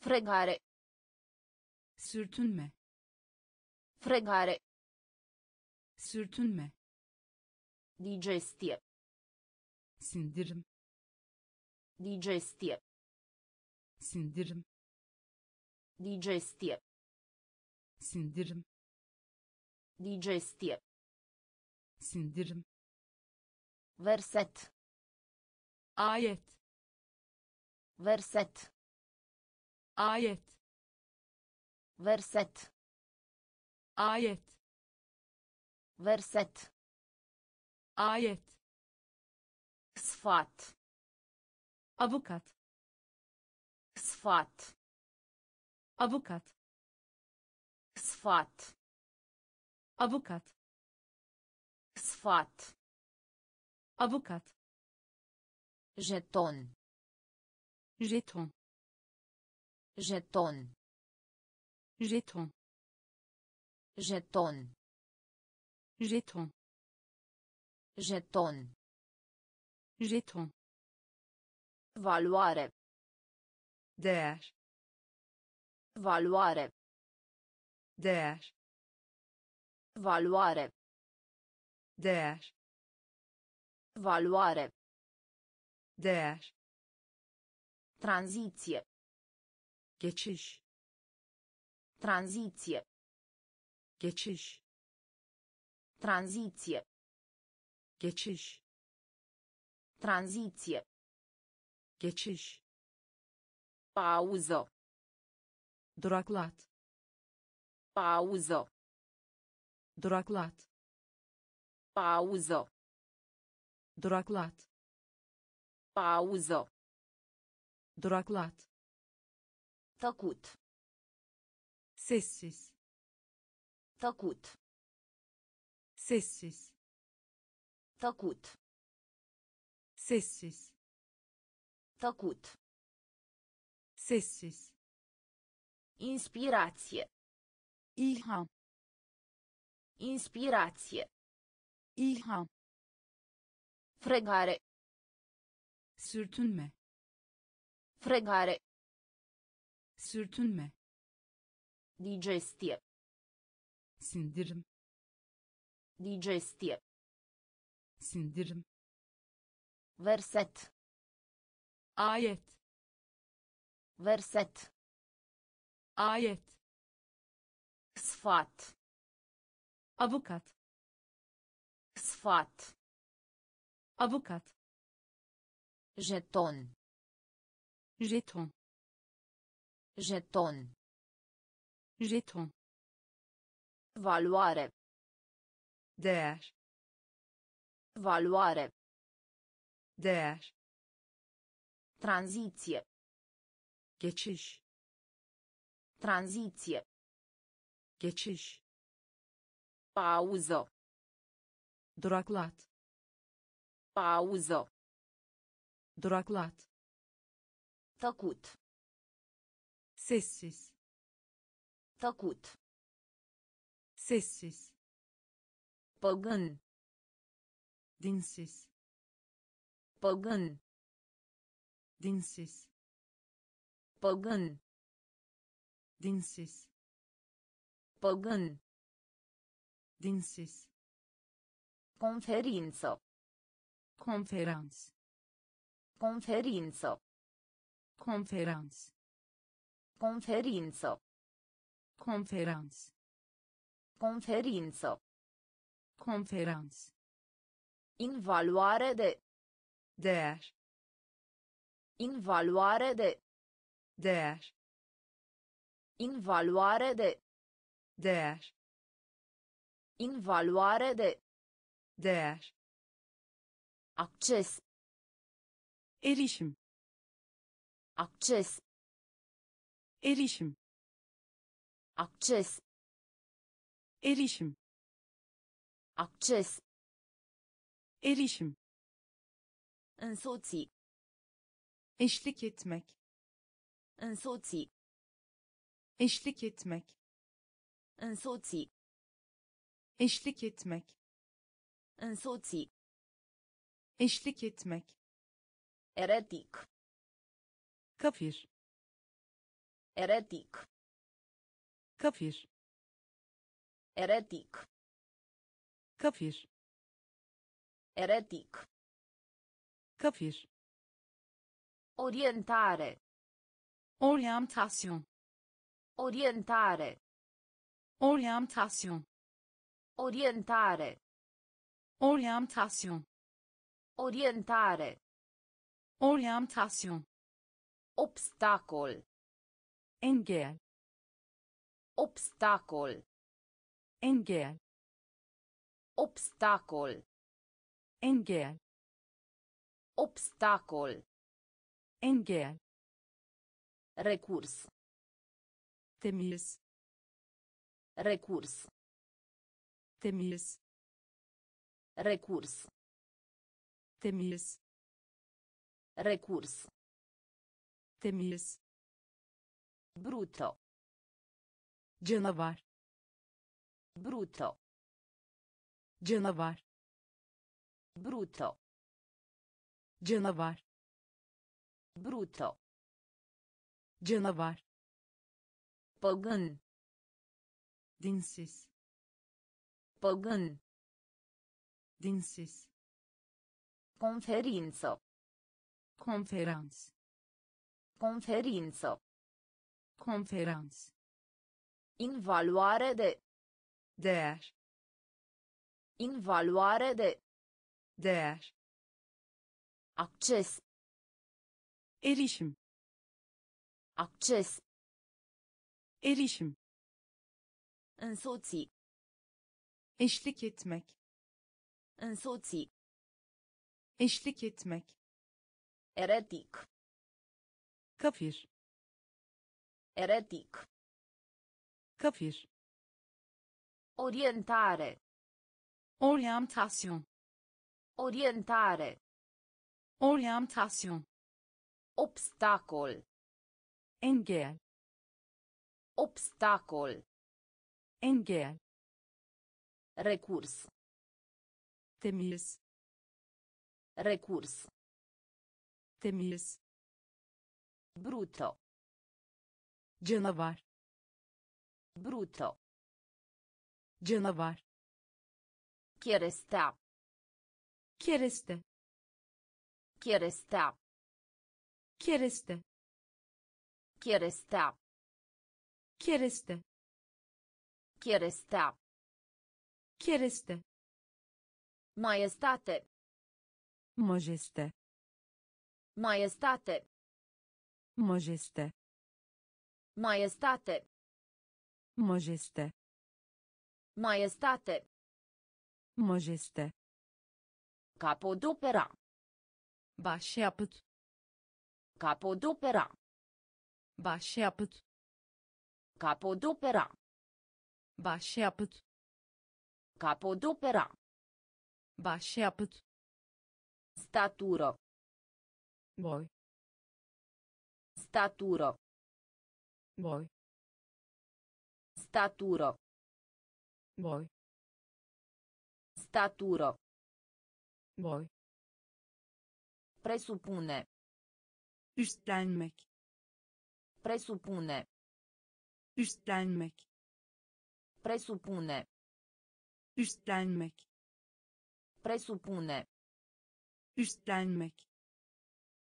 Fregare. sürtünme Fregare. sürtünme Digestie. sindirim Digestie. sindirim Digestie. sindirim Digestie. sindirim Verset. ayet Verset. ayet Verset. Ayet Verset. ayet Sfat. avukat Sfat. avukat Sfat. avukat Sfat. avukat Jeton. jeton Jeton. jeton Jeton. jeton Jeton. jeton Valoare. değer Valoare. değer Valoare. değer Valoare. değer Tranziție. geçiş Tranziție. Geçiş Tranziție. geçiş Tranziție. geçiş Pauză. duraklat Pauză. duraklat Pauză. duraklat Pauză. duraklat Tăcut. sessiz Tăcut. sessiz Tăcut. sessiz Tăcut. sessiz Inspirație. ilham Inspirație. ilham Fregare. sürtünme Fregare. sürtünme Digestie. Sindirim Digestie. sindirim Verset. ayet Verset. ayet Sfat. avukat Sfat. avukat Jeton. jeton Jeton. jeton Valoare. değer Valoare. değer Tranziție. geçiş Tranziție. geçiş Pauză. duraklat Pauză. duraklat Tăcut. sessiz Tăcut. sessiz Pagan. Dinsiz. Pagan. Dinsiz. Pagan. Dinsiz. Pagan. Dinsiz. Conferință. Conferans. Conferință. Conferans. Conferință. Conferans. Conferință. Conferanț. Invaluare de. Der. Invaluare de. Der. Invaluare de. Der. Invaluare de. Der. Acces. Erişim. Acces. Erişim. Acces. Erişim Acces. erişim Însoți. eşlik etmek Însoți. eşlik etmek Însoți. eşlik etmek Însoți. eşlik etmek Eretic. kafir Eretic. kafir Eretic. kafir Eretic. kafir Orientare. oryantasyon Orientare. oryantasyon Orientare. oryantasyon Orientare. oryantasyon Obstacol. engel Obstacol. Engel Obstacol. engel Obstacol. engel Recurs. temiz Recurs. temiz Recurs. temiz Recurs. temiz Bruto. canavar Bruto. canavar Bruto. canavar Bruto. canavar Păgân. dinsiz Păgân. dinsiz Conferință. konferans Conferință. konferans Invaluare de. Değer Invaluare de. değer Acces. erişim Acces. erişim Însoți. eşlik etmek Însoți. eşlik etmek Eretic. kafir Eretic. kafir Orientare. oryantasyon Orientare. oryantasyon Obstacol. engel Obstacol. engel Recurs. temiz Recurs. temiz Bruto. canavar Bruto. Canavar Cherestea. kereste Cherestea. kereste Cherestea. kereste Cherestea. kereste Maestate. majeste Maestate. majeste Maestate. majeste Maestate. majeste Capodopera. başyapıt Capodopera. başyapıt Capodopera. başyapıt Capodopera. başyapıt Staturo. boy Staturo. boy Staturo. Boy Staturo. boy Presupune. üstlenmek Presupune. üstlenmek Presupune. üstlenmek Presupune. üstlenmek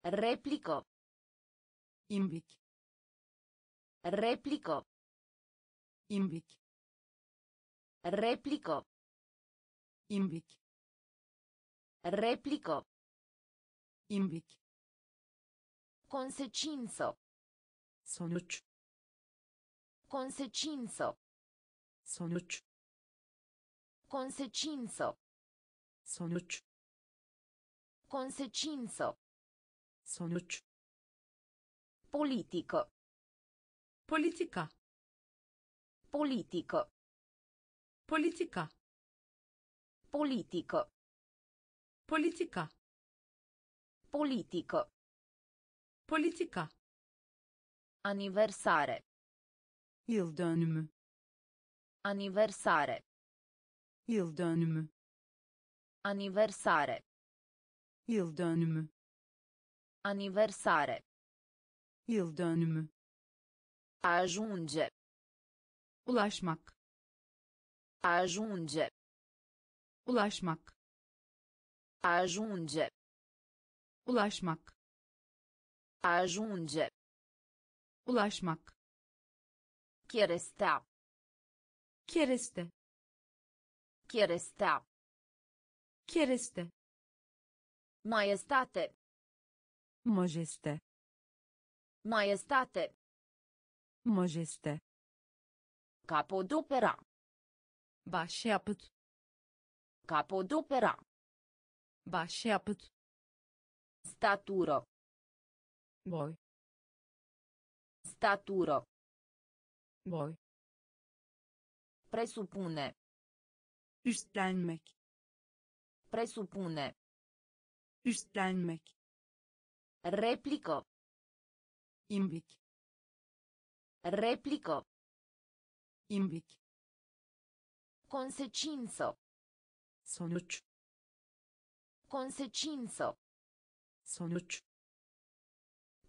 Replică. imbik Replică. imbik Replico. Imbic. Replico. Imbic. Consecinzo. Sonuç. Consecinzo. Sonuç. Consecinzo. Sonuç. Consecinzo. Sonuç. Politico. Politica. Politico. Politică. Politică. Politika. Aniversare. Yıl dönümü. Aniversare. Yıl dönümü. Aniversare. Yıl dönümü. Aniversare. Yıl dönümü. Ajunge. Ulaşmak. Ajunge. Ulaşmak. Ajunge. Ulaşmak. Ajunge. Ulaşmak. Cherestea. Kereste. Cherestea. Kereste. Maestate. Majeste. Maestate. Majeste. Capodopera. Başyapıt. Capodopera. Başyapıt. Staturo. Boy. Staturo. Boy. Presupune. Üstlenmek. Presupune. Üstlenmek. Replică. İmbik. Replică. İmbik. Consecință. Sonuç. Consecință. Sonuç.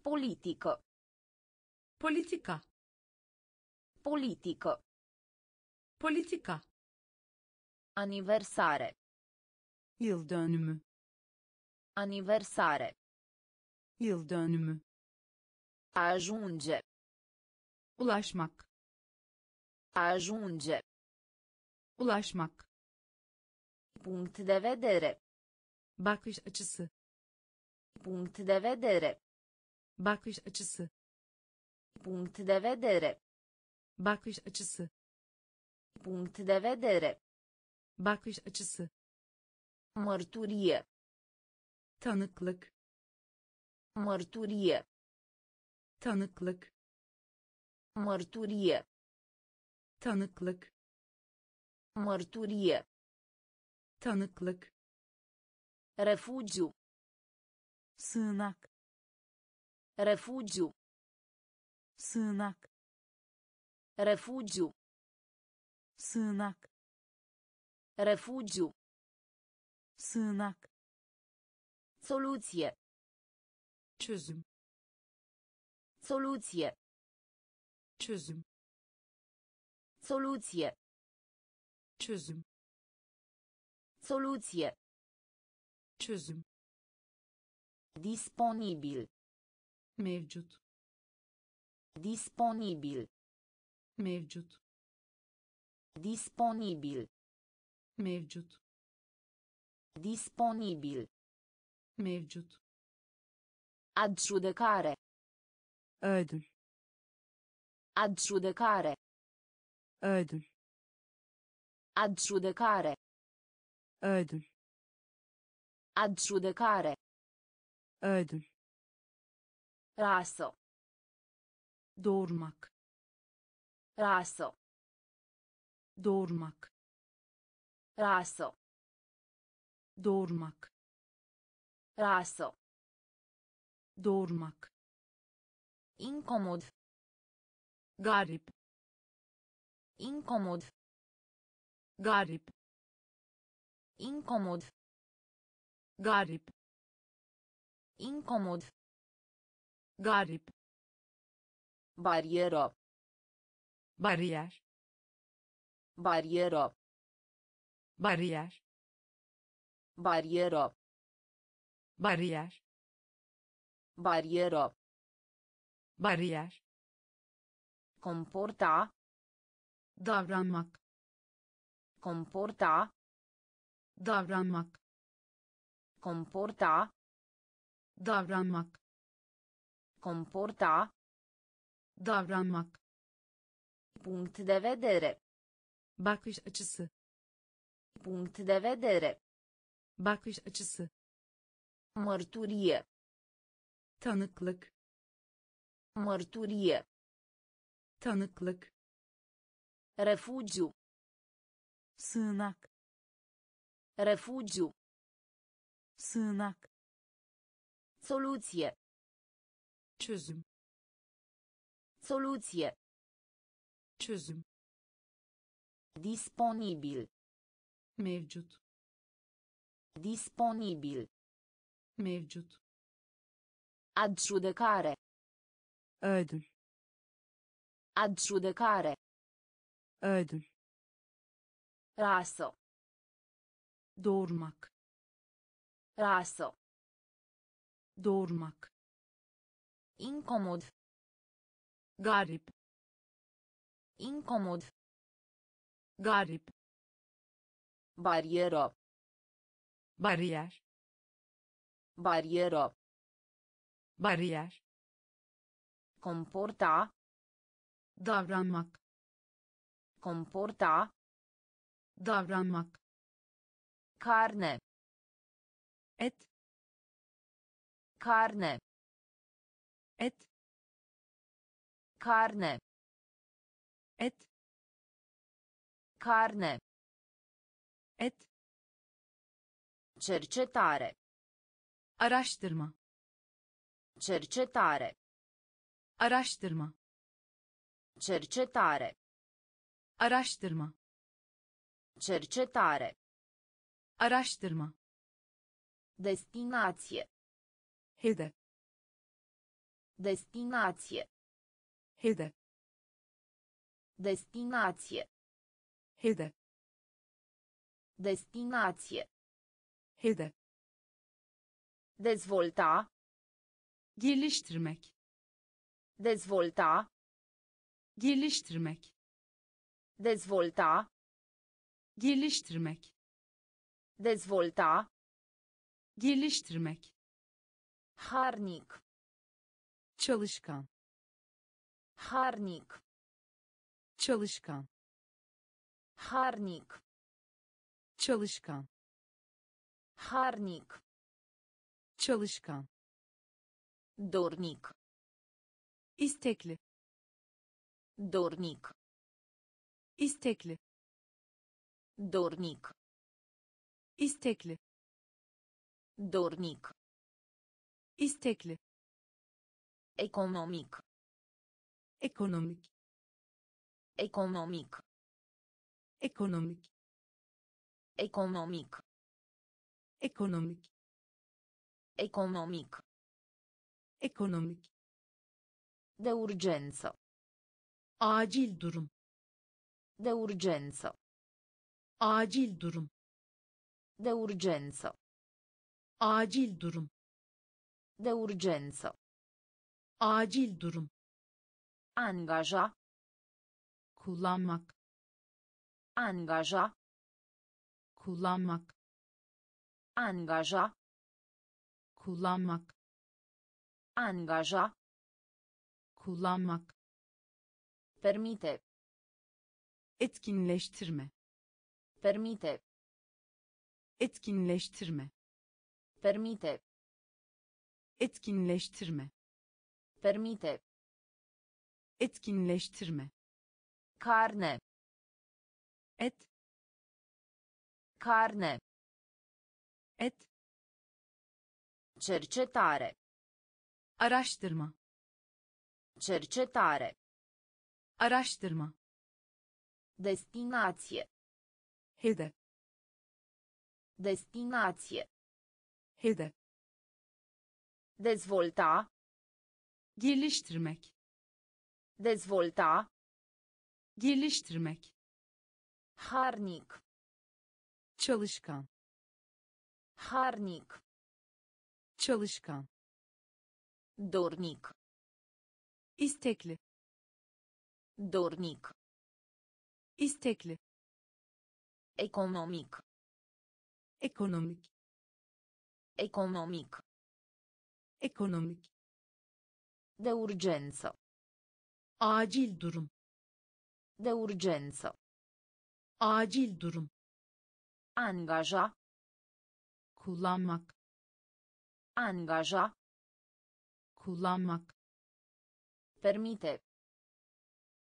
Politică. Politika. Politică. Politika. Aniversare. Yıl dönümü. Aniversare. Yıl dönümü. Ajunge. Ulaşmak. Ajunge. Ulaşmak. Punct de vedere. Bakış açısı. Punct de vedere. Bakış açısı. Punct de vedere. Bakış açısı. Punct de vedere. Bakış açısı. Mărturie. Tanıklık. Mărturie. Tanıklık. Mărturie. Tanıklık. Mărturie. Tanıklık. Refugiu. Sığınak. Refugiu. Sığınak. Refugiu. Sığınak. Refugiu. Sığınak. Soluție. Çözüm. Soluție. Çözüm. Soluție. Çözüm. Soluție. Çözüm. Disponibil. Mevcut. Disponibil. Mevcut. Disponibil. Mevcut. Disponibil. Mevcut. Adjudecare. Ödül. Adjudecare. Ödül. Adjudecare. Ödül. Adjudecare. Ödül. Rasă. Doğurmak. Rasă. Doğurmak. Rasă. Doğurmak. Rasă. Doğurmak. Incomod. Garip. Incomod. Garip. Incomod. Garip. Incomod. Garip. Barieră. Bariyer. Barieră. Bariyer. Barieră. Bariyer. Barieră. Bariyer. Comporta. Davranmak. Comporta. Davranmak. Comporta. Davranmak. Comporta. Davranmak. Punct de vedere. Bakış açısı. Punct de vedere. Bakış açısı. Mărturie. Tanıklık. Mărturie. Tanıklık. Refugiu. Sığınak. Refugiu. sığınak Soluție. çözüm Soluție. çözüm Disponibil. mevcut Disponibil. mevcut Adjudecare. ödül Adjudecare. ödül Rasă. doğurmak Rasă. doğurmak Incomod. garip Incomod. garip Barieră. bariyer Barieră. bariyer Comporta. davranmak Comporta. Davranmak Carne. et Carne. et Carne. et Carne. et Cercetare. araştırma Cercetare. araştırma Cercetare. araştırma Cercetare. araştırma Destinație. hedef Destinație. hedef Destinație. hedef Destinație. hedef Dezvolta. geliştirmek Dezvolta. geliştirmek Dezvolta. Geliştirmek Dezvolta. geliştirmek Harnic. çalışkan Harnic. çalışkan Harnic. çalışkan Harnic. çalışkan Dornic. istekli Dornic. istekli Dornic. istekli Dornic. istekli Economic. ekonomik Economic. ekonomik Economic. ekonomik Economic. ekonomik De urgență. acil durum De urgență. Acil durum De urgență. acil durum De urgență. acil durum Angaja. kullanmak Angaja. kullanmak Angaja. kullanmak Angaja. kullanmak Permite. etkinleştirme Permite. etkinleştirme Permite. etkinleştirme Permite. etkinleştirme Carne. et Carne. et Cercetare. araştırma Cercetare. araştırma Destinație. Hedef Destinație. hedef Dezvolta. geliştirmek Dezvolta. geliştirmek Harnic. çalışkan Harnic. çalışkan Dornic. istekli Dornic. istekli Economic. ekonomik Economic. ekonomik De urgență. acil durum De urgență. acil durum Angaja. kullanmak Angaja. kullanmak Permite.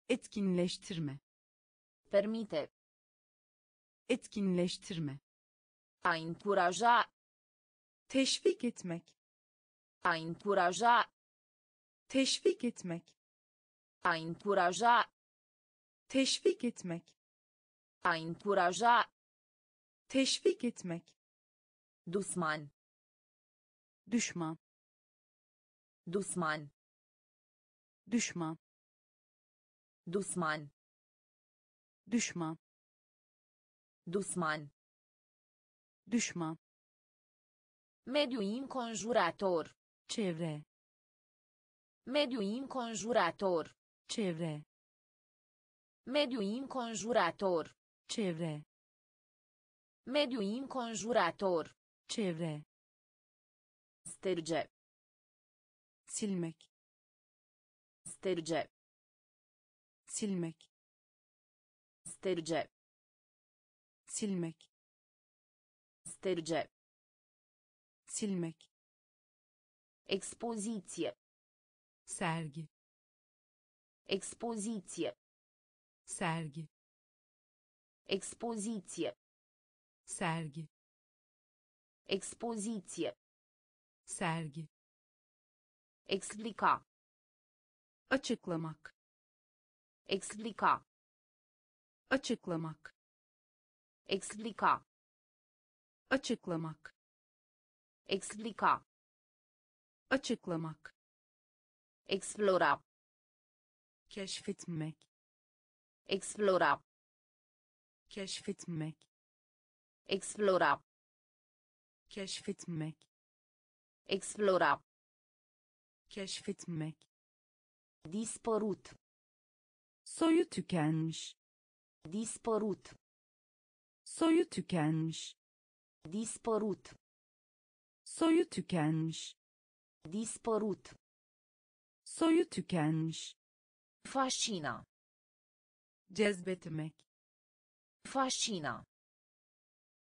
etkinleştirme Permite. Etkinleștirme A încuraja. teşvik etmek A încuraja. teşvik etmek A încuraja. teşvik etmek A încuraja. teşvik etmek Dusman. düşman Dusman. düşman Dusman. düşman Dusman. düşman Mediu înconjurător. çevre Mediu înconjurător. çevre Mediu înconjurător. çevre Mediu înconjurător. çevre Sterge. silmek Sterge. silmek Sterge. Silmek Sterge. silmek Expoziție. sergi Expoziție. sergi Expoziție. sergi Expoziție. sergi Explica. açıklamak Explica. açıklamak Explica. açıklamak Explica. açıklamak Explora. keşfetmek Explora. keşfetmek Explora. keşfetmek Explora. keşfetmek Dispărut. soyu tükenmiş Dispărut. Soyu tükenmiş Dispărut. soyu tükenmiş Dispărut. soyu tükenmiş Fascina. cezbetmek Fascina.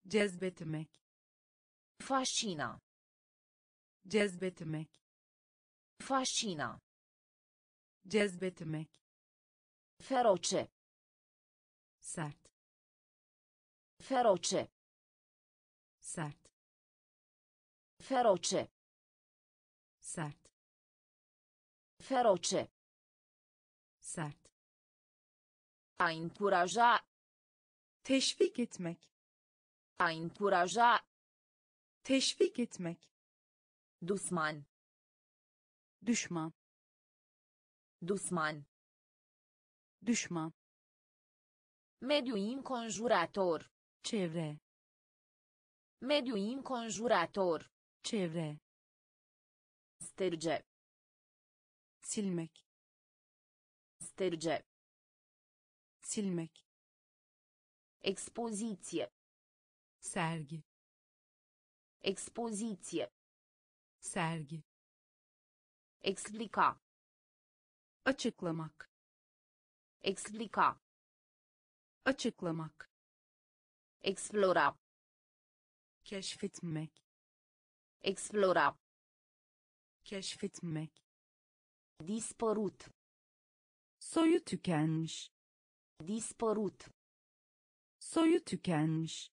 cezbetmek Fascina. cezbetmek Fascina. cezbetmek Feroce. sert Feroce. sert Feroce. sert Feroce. sert A încuraja. teşvik etmek A încuraja. teşvik etmek Dusman. düşman Dusman. düşman Mediu înconjurător. Çevre Mediu înconjurător. çevre Sterge. silmek Sterge. silmek Expoziție. sergi Expoziție. sergi Explica. açıklamak Explica. açıklamak Explora. keşfetmek Explora. keşfetmek Dispărut. soyu tükenmiş Dispărut. soyu tükenmiş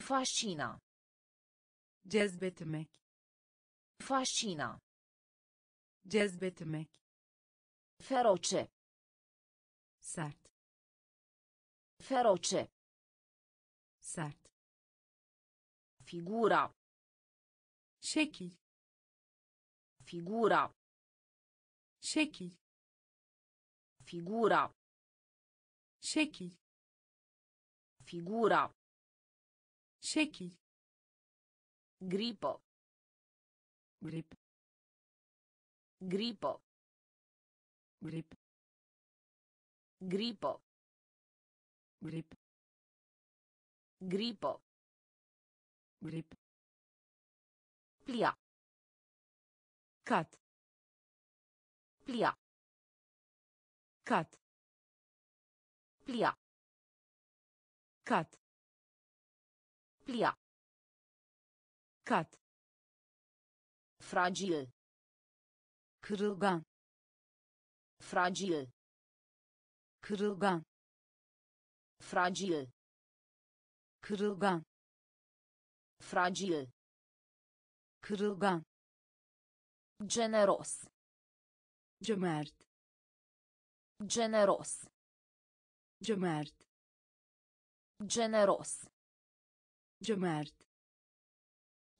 Fascina. cezbetmek Fascina. cezbetmek Feroce. sert Feroce. Sert Figura. şekil Figura. şekil Figura. şekil Figura. şekil Gripo. grip Gripo. grip Gripo. grip Gripo. grip Plia. kat Plia. kat Plia. kat Plia. kat Fragil. kırılgan Fragil. kırılgan Fragil. Kırılgan Fragil. kırılgan Generos. cömert Generos. cömert Generos. cömert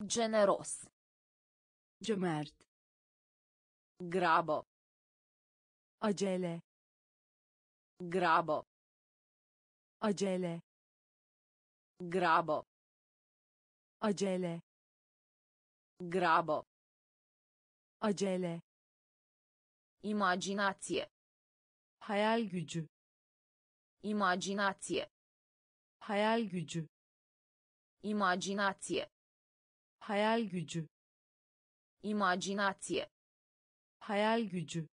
Generos. cömert Grabo. acele Grabo. acele Grabo. acele Grabo. acele Imaginație. hayal gücü Imaginație. hayal gücü Imaginație. hayal gücü Imaginație. hayal gücü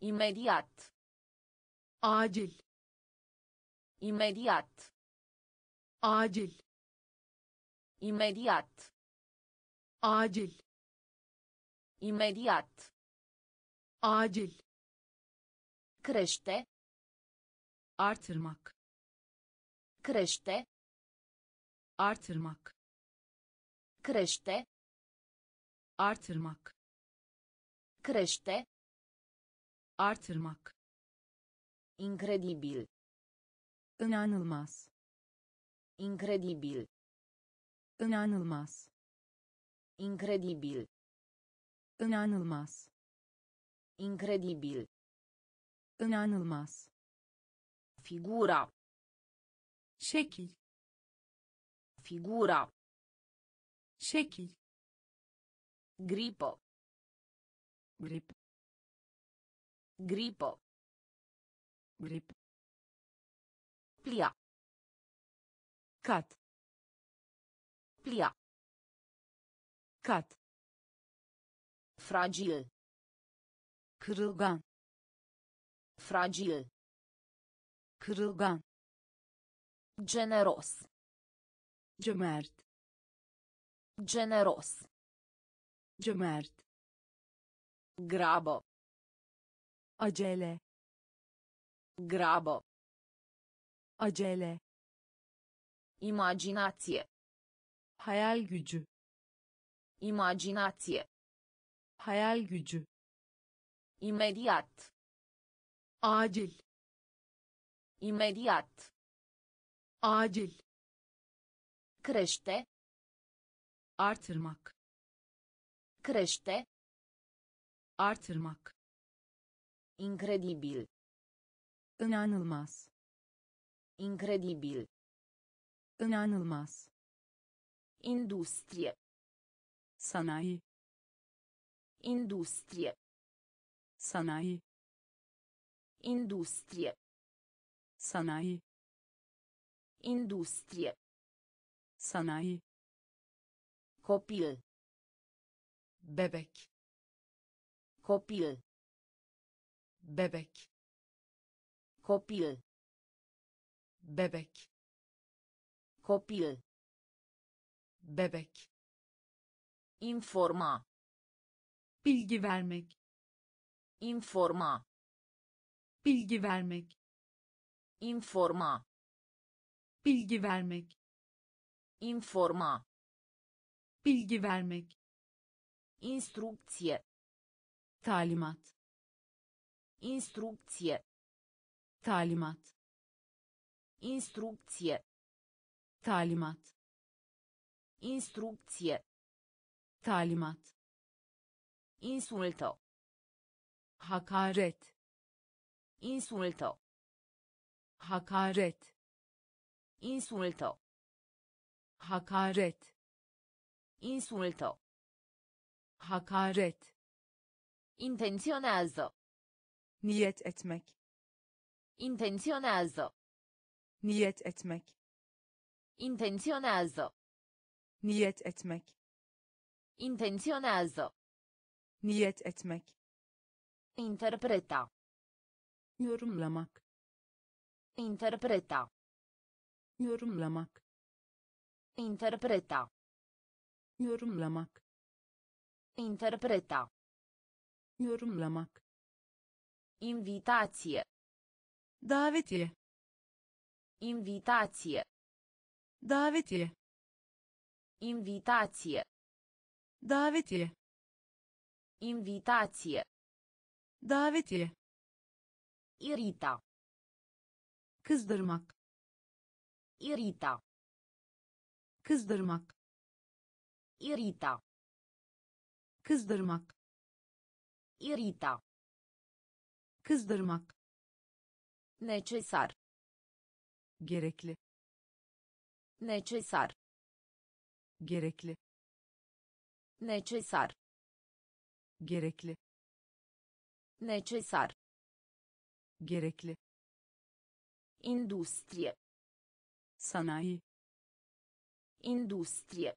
Imediat. acil Imediat. Acil Imediat. acil Imediat. acil Crește. artırmak Crește. artırmak Crește. artırmak Crește. artırmak Incredibil. inanılmaz Incredibil. În anul mas. Incredibil. În anul mas. Incredibil. În anul mas. Figura. Şekil. Figura. Şekil. Gripă. Grip. Gripă. Grip. Plia. Kat Plia. kat Fragil. kırılgan Fragil. kırılgan Generos. cömert Generos. cömert Grabo. acele Grabo. acele Imaginație. hayal gücü Imaginație. hayal gücü Imediat. acil Imediat. acil Crește. artırmak Crește. artırmak Incredibil. inanılmaz Incredibil. İnanılmaz Industrie. sanayi Industrie. sanayi Industrie. sanayi Industrie. sanayi Copil. bebek Copil. bebek Copil. bebek Copil. bebek Informa. bilgi vermek Informa. bilgi vermek Informa. bilgi vermek Informa. bilgi vermek Instrucție. talimat Instrucție. talimat Instrucție. Talimat Instrucție. talimat Insulto. hakaret Insulto. hakaret Insulto. hakaret Insulto. hakaret Intenționează. niyet etmek Intenționează. niyet etmek Intenționează. niyet etmek Intenționează. niyet etmek Interpreta. yorumlamak Interpreta. yorumlamak Interpreta. yorumlamak Interpreta. yorumlamak Invitație. davetiye Invitație. Davetiye Invitație. davetiye Invitație. davetiye Irita. kızdırmak Irita. kızdırmak Irita. kızdırmak Irita. kızdırmak Necesar. gerekli Necesar. gerekli Necesar. gerekli Necesar. gerekli Industrie. sanayi Industrie.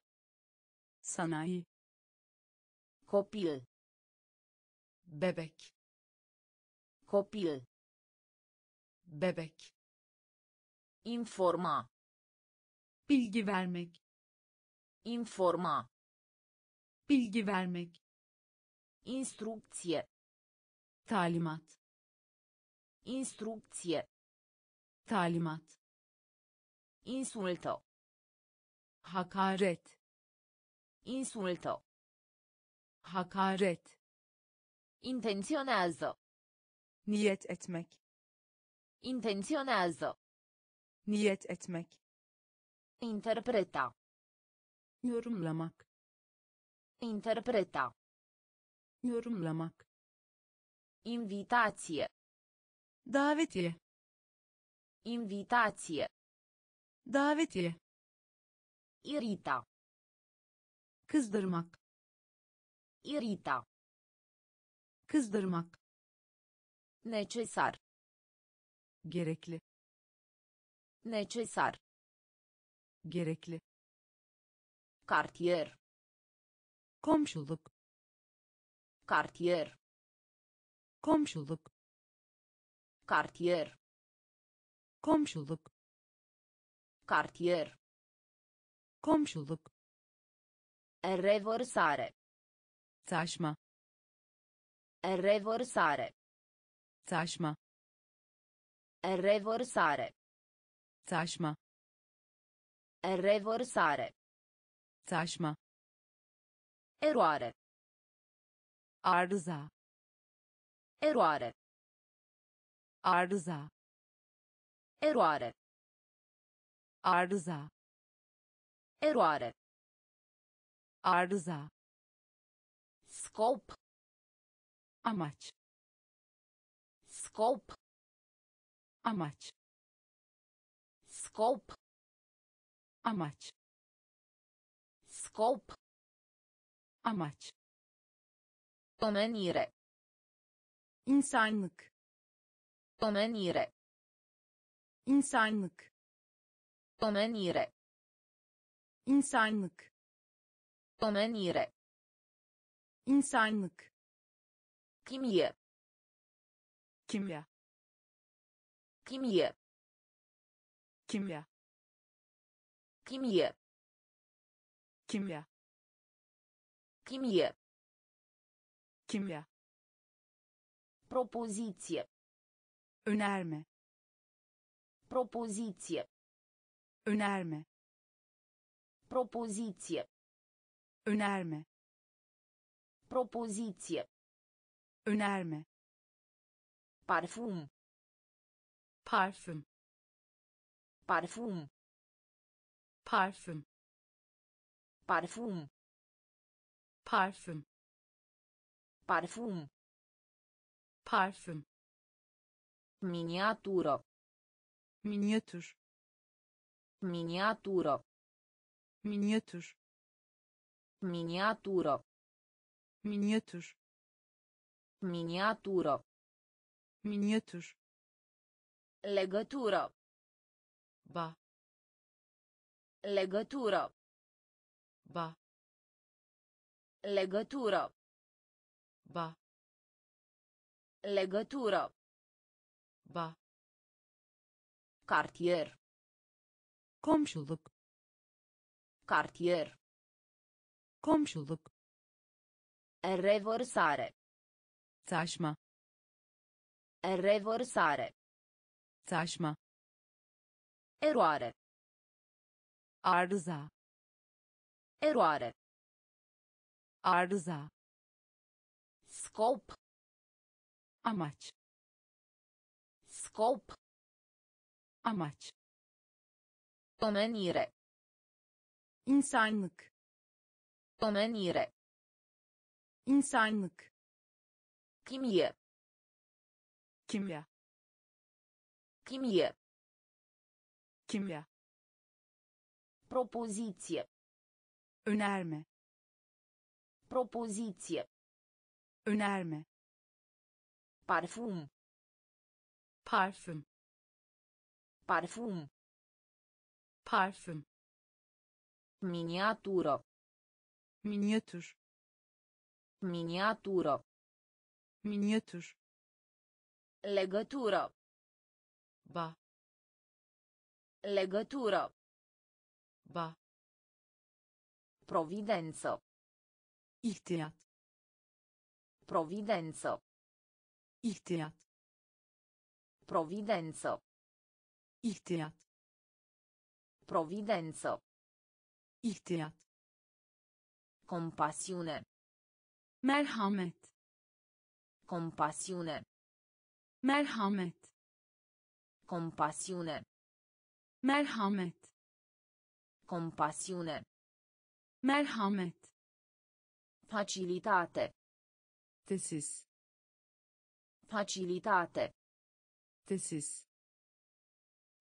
sanayi Copil. bebek Copil. bebek Informa. Bilgi vermek Informa. bilgi vermek Instrucție. talimat Instrucție. talimat Insulto. hakaret Insulto. hakaret Intenționează. niyet etmek Intenționează. niyet etmek Interpreta. yorumlamak Interpreta. yorumlamak Invitație. davetiye Invitație. davetiye Irita. kızdırmak Irita. kızdırmak Necesar. gerekli Necesar. Gerekli Cartier. komşuluk Cartier. komşuluk Cartier. komşuluk Cartier. komşuluk Revărsare. taşma Revărsare. taşma Revărsare. taşma Revărsare. taşma Eroare. arıza Eroare. arıza Eroare. arıza Eroare. arıza Scop. amaç Scop. amaç Scop. Amaç Scop. amaç Omenire. insanlık Omenire. insanlık Omenire. insanlık Omenire. insanlık Chimie. kimya Chimie. kimya Chimie. kimya Chimie. kimya Propoziție. önerme Propoziție. önerme Propoziție. önerme Propoziție. önerme Parfum. parfüm Parfum. Parfüm Parfum. parfüm Parfum. parfüm Miniatură. minyatür Miniatură. minyatür Miniatură. minyatür Miniatură. minyatür Legătură. ba Legătură. ba Legătură. ba Legătură. ba Cartier. komşuluk Cartier. komşuluk Revărsare. taşma Revărsare. taşma Eroare. Arıza Eroare. arıza Scop. amaç Scop. amaç Omenire. insanlık Omenire. insanlık Chimie. kimya Chimie. kimya Propoziție. önerme Propoziție. önerme Parfum. parfüm Parfum. parfüm Miniatură. minyatür Miniatură. minyatür Legătură. ba Legătură. Ba Providență. ihtiyat Providență. ihtiyat Providență. ihtiyat Providență. ihtiyat Compasiune. merhamet Compasiune. merhamet Compasiune. merhamet Compasiune. merhamet Facilitate. tesis Facilitate. tesis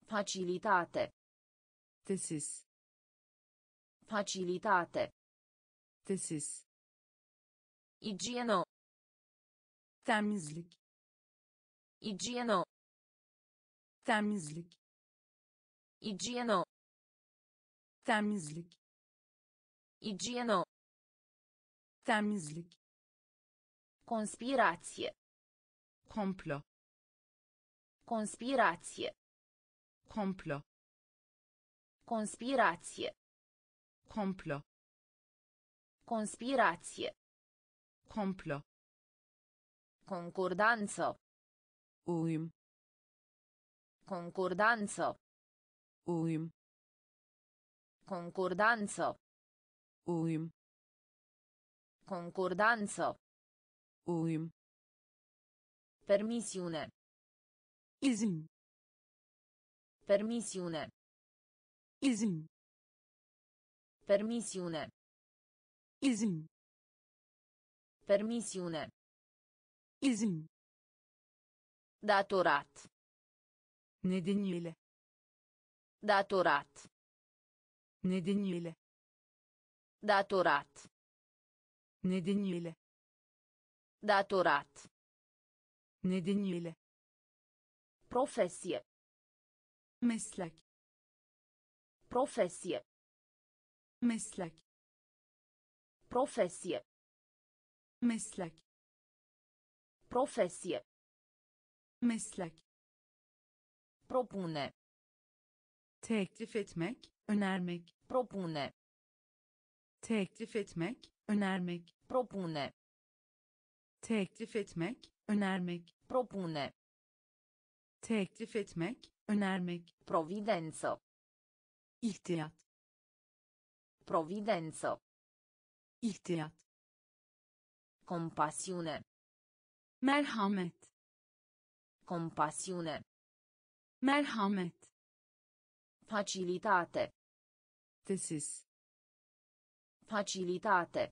Facilitate. tesis Facilitate. tesis Igieno. temizlik Igieno. temizlik Igieno. Temizlik Igieno. temizlik Conspirație. komplo Conspirație. komplo Conspirație. komplo Conspirație. komplo Concordanță. uyum Concordanță. uyum Concordanță. uyum Concordanță. uyum Permisiune. izin Permisiune. izin Permisiune. izin Permisiune. izin Datorat. nedeniyle Datorat. Nedeniyle Datorat. nedeniyle Datorat. nedeniyle Profesie. meslek Profesie. meslek Profesie. meslek Profesie. meslek Propune. teklif etmek önermek Propune. teklif etmek önermek Propune. teklif etmek önermek Propune. teklif etmek önermek Providență. ihtiyat Providență. ihtiyat Compasiune. merhamet Compasiune. merhamet Facilitate. Tesis Facilitate.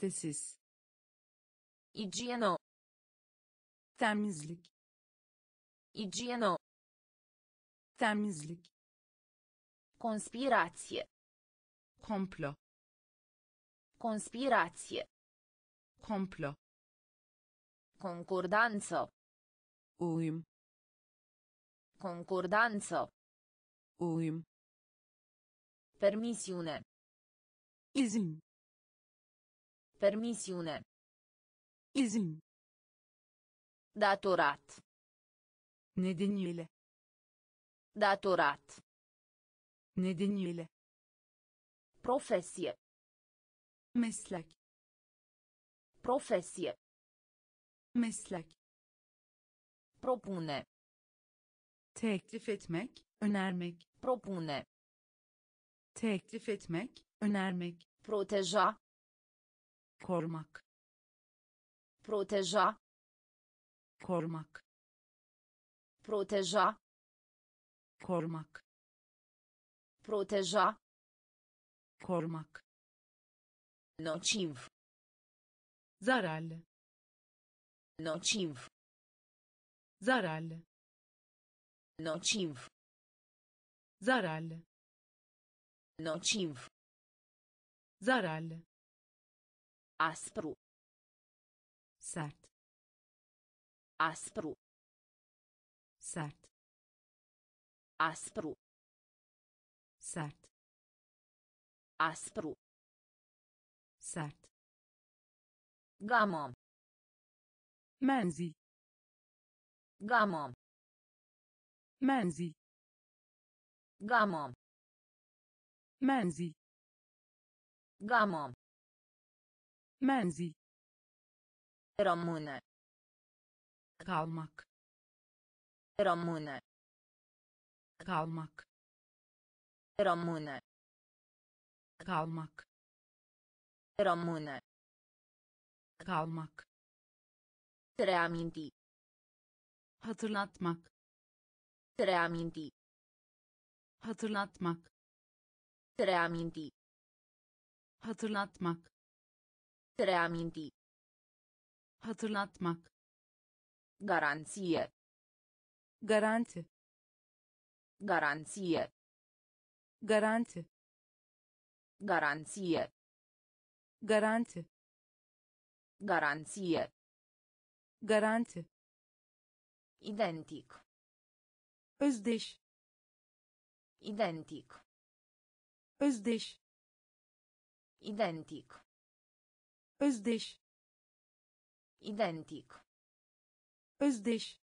tesis Igieno. temizlik Igieno. temizlik Conspirație. komplo Conspirație. komplo Concordanță. uyum Concordanță. uyum Permisiune. izin Permisiune. izin Datorat. nedeniyle Datorat. nedeniyle Profesie. meslek Profesie. meslek Propune. teklif etmek önermek Propune. Teklif etmek önermek proteja. korumak proteja. korumak proteja. korumak proteja. korumak. Nociv zararlı. Nociv zararlı. Nociv zararlı nociv zararlı aspru sert aspru sert aspru sert aspru sert gamă menzi gamă menzi gamă menzi gamă menzi rămâne kalmak rămâne kalmak rămâne kalmak rămâne kalmak reaminti hatırlatmak reaminti hatırlatmak reaminti hatırlatmak reaminti hatırlatmak garanție garanti garanție garanti garanție garanti garanție garanti identic özdeş identic özdeş. İdentic özdeş. İdentic özdeş.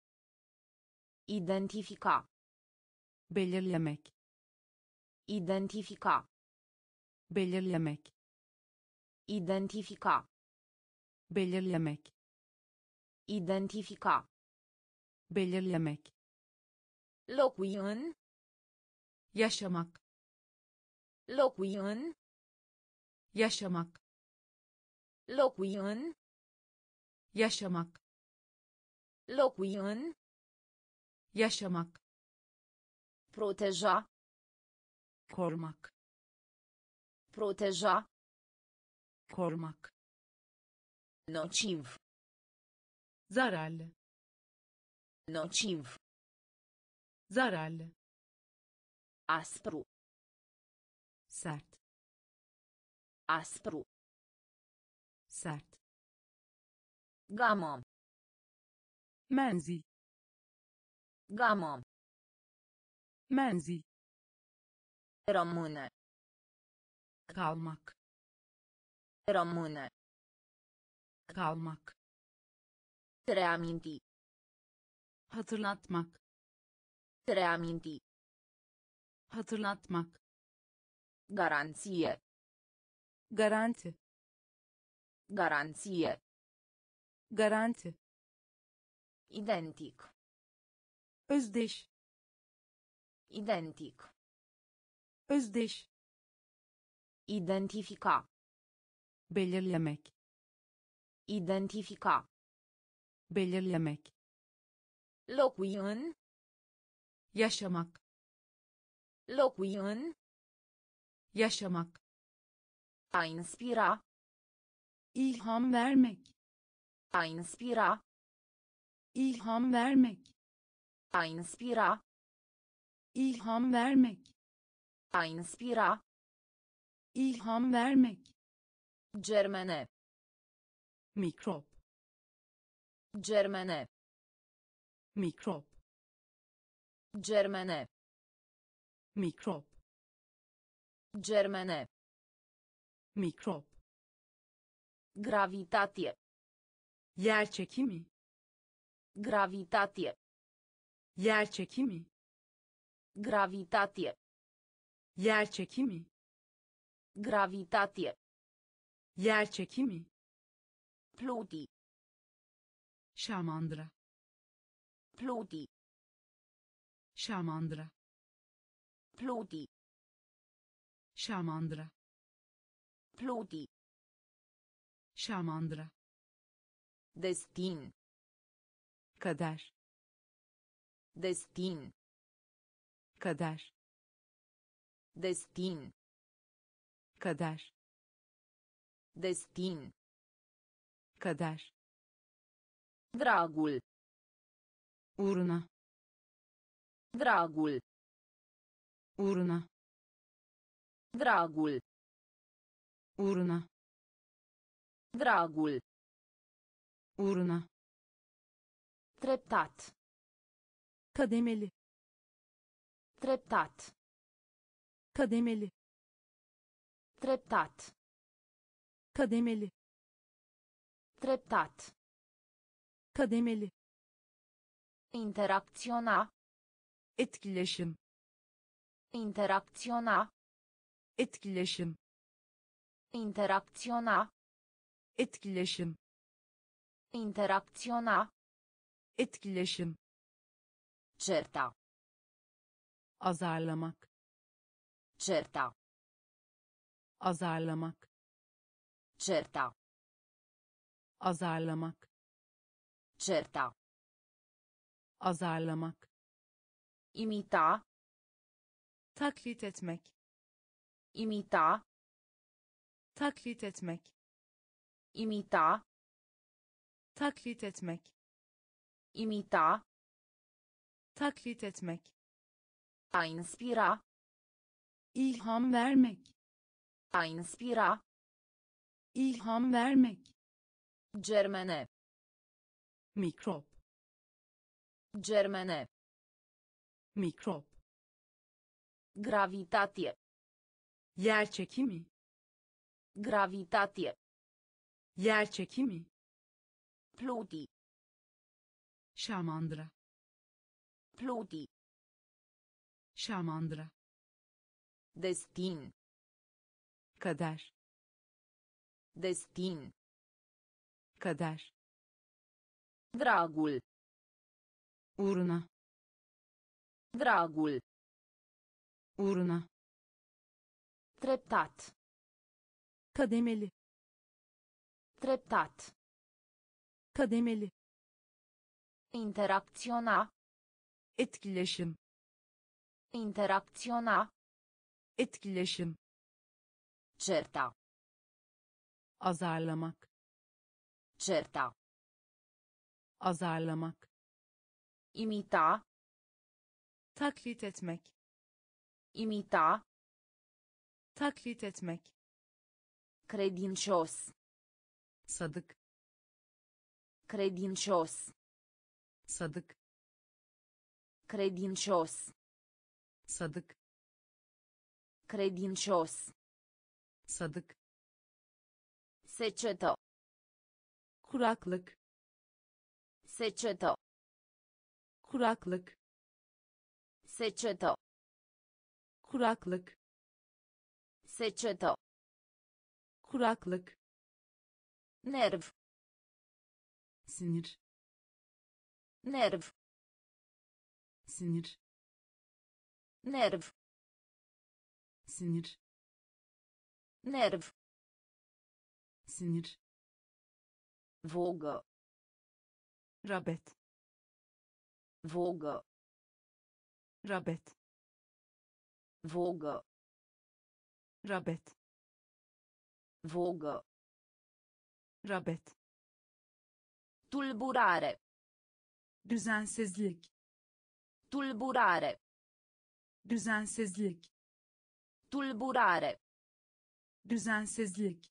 İdentifica belirlemek. İdentifica belirlemek. İdentifica belirlemek. İdentifica belirlemek. Locui în yaşamak locui în yaşamak locui în yaşamak locui în yaşamak proteja korumak proteja korumak nociv zararlı nociv zararlı aspru sert aspru sert gamă menzi gamă menzi rămâne kalmak rămâne kalmak reaminti hatırlatmak reaminti hatırlatmak garanție garanție garanti identic özdeş identic özdeş identifica belirlemek identifica belirlemek locui în yaşamak locui în yaşamak a inspira. İlham vermek a inspira. İlham vermek a inspira. İlham vermek a inspira. İlham vermek. Germene mikrop. Germene mikrop. Germene mikrop Germene. Mikrop. Gravitatie. Yerçekimi. Gravitatie. Yerçekimi. Gravitatie. Yerçekimi. Gravitatie. Yerçekimi. Pluti. Şamandıra. Pluti. Şamandıra. Pluti. Șamandra. Pluti. Șamandra. Destin. kader, Destin. kader, Destin. kader, Destin. kader, Dragul. Urna. Dragul. Urna. Dragul. Uğruna. Dragul. Uğruna. Treptat. Kademeli. Treptat. Kademeli. Treptat. Kademeli. Treptat. Kademeli. Interacționa. Etkileşim. Interacționa. Etkileşim. Interacționa. Etkileşim. Interacționa. Etkileşim. Certa. Azarlamak. Certa. Azarlamak. Certa. Azarlamak. Certa. Azarlamak. Imita. Taklit etmek. Imita. Taklit etmek. Imita. Taklit etmek. Imita. Taklit etmek. A inspira. ilham vermek, A inspira. ilham vermek, Germene. Mikrop. Germene. Mikrop. Gravitatie. Yerçekimi. Gravitatie. Yerçekimi. Plutii. Şamandıra. Plutii. Şamandıra. Destin. Kader. Destin. Kader. Dragul. Urna. Dragul. Urna. Treptat. Kademeli. Treptat. Kademeli. Interacționa. Etkileşim. Interacționa. Etkileşim. Certa. Azarlamak. Certa. Azarlamak. Imita. Taklit etmek. Imita. Taklit etmek. Credincios. Sadık. Credincios. Sadık. Credincios. Sadık. Credincios. Sadık. Secetă. Kuraklık. Secetă. Kuraklık. Secetă. Kuraklık. Secetă. Kuraklık. Nerv. Sinir. Nerv. Sinir. Nerv. Sinir. Nerv. Sinir. Vogă. Rabet. Vogă. Rabet. Vogă. Rabet. Vogă. Rabet. Tulburare. Düzensizlik. Tulburare. Düzensizlik. Tulburare. Düzensizlik.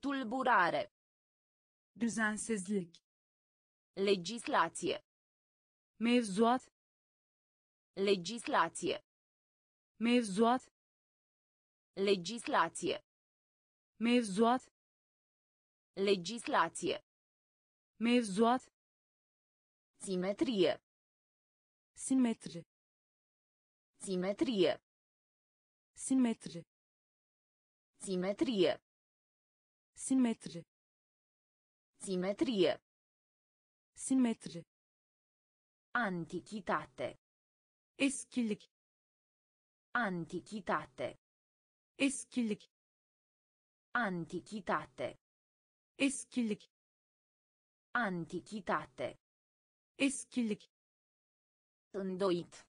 Tulburare. Düzensizlik. Legislație. Mevzuat. Legislație. Mevzuat. Legislație. Mevzuat. Legislație. Mevzuat. Simetrie. Simetri. Simetrie. Simetri. Simetrie. Simetri. Simetrie. Simetri. Antichitate. Eskilik. Antichitate. Eskilik. Antichitate. Eskilik. Antichitate. Eskilik. Îndoit.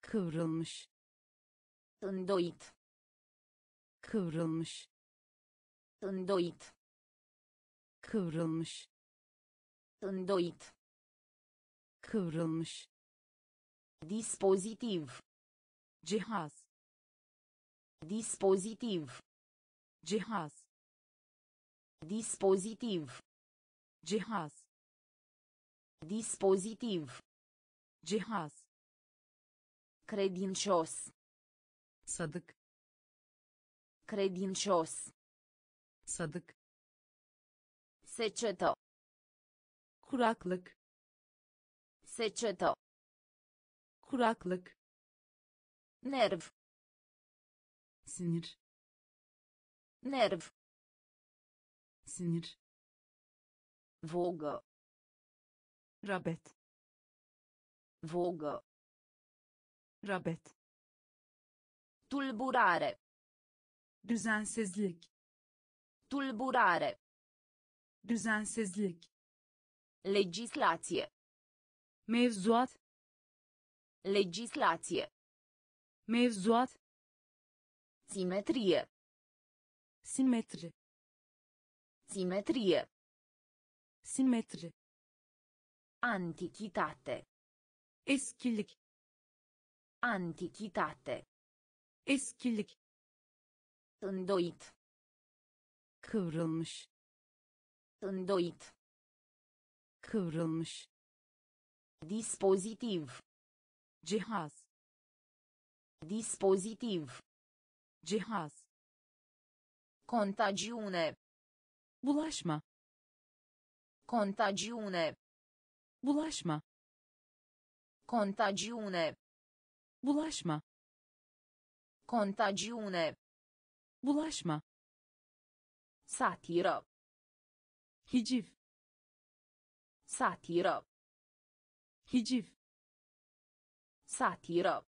Kıvrılmış. Îndoit. Kıvrılmış. Îndoit. Kıvrılmış. Îndoit. Kıvrılmış. Dispozitiv. Cihaz. Dispozitiv. Cihaz. Dispozitiv. Cihaz. Dispozitiv. Cihaz. Credincios. Sadık. Credincios. Sadık. Secetă. Kuraklık. Secetă. Kuraklık. Nerv. Sinir. Nerv. Sinir. Vogă. Rabet. Vogă. Rabet. Tulburare. düzensizlik, Tulburare. düzensizlik, Legislație. mevzuat, Legislație. mevzuat, Simetrie. Simetri. Simetrie. Simetri. Antichitate. Eskilik. Antichitate. Eskilik. Îndoit. Kıvrılmış. Îndoit. Kıvrılmış. Dispozitiv. Cihaz. Dispozitiv. cihaz contagiune bulaşma contagiune bulaşma contagiune bulaşma contagiune bulaşma satira hiciv satira hiciv satira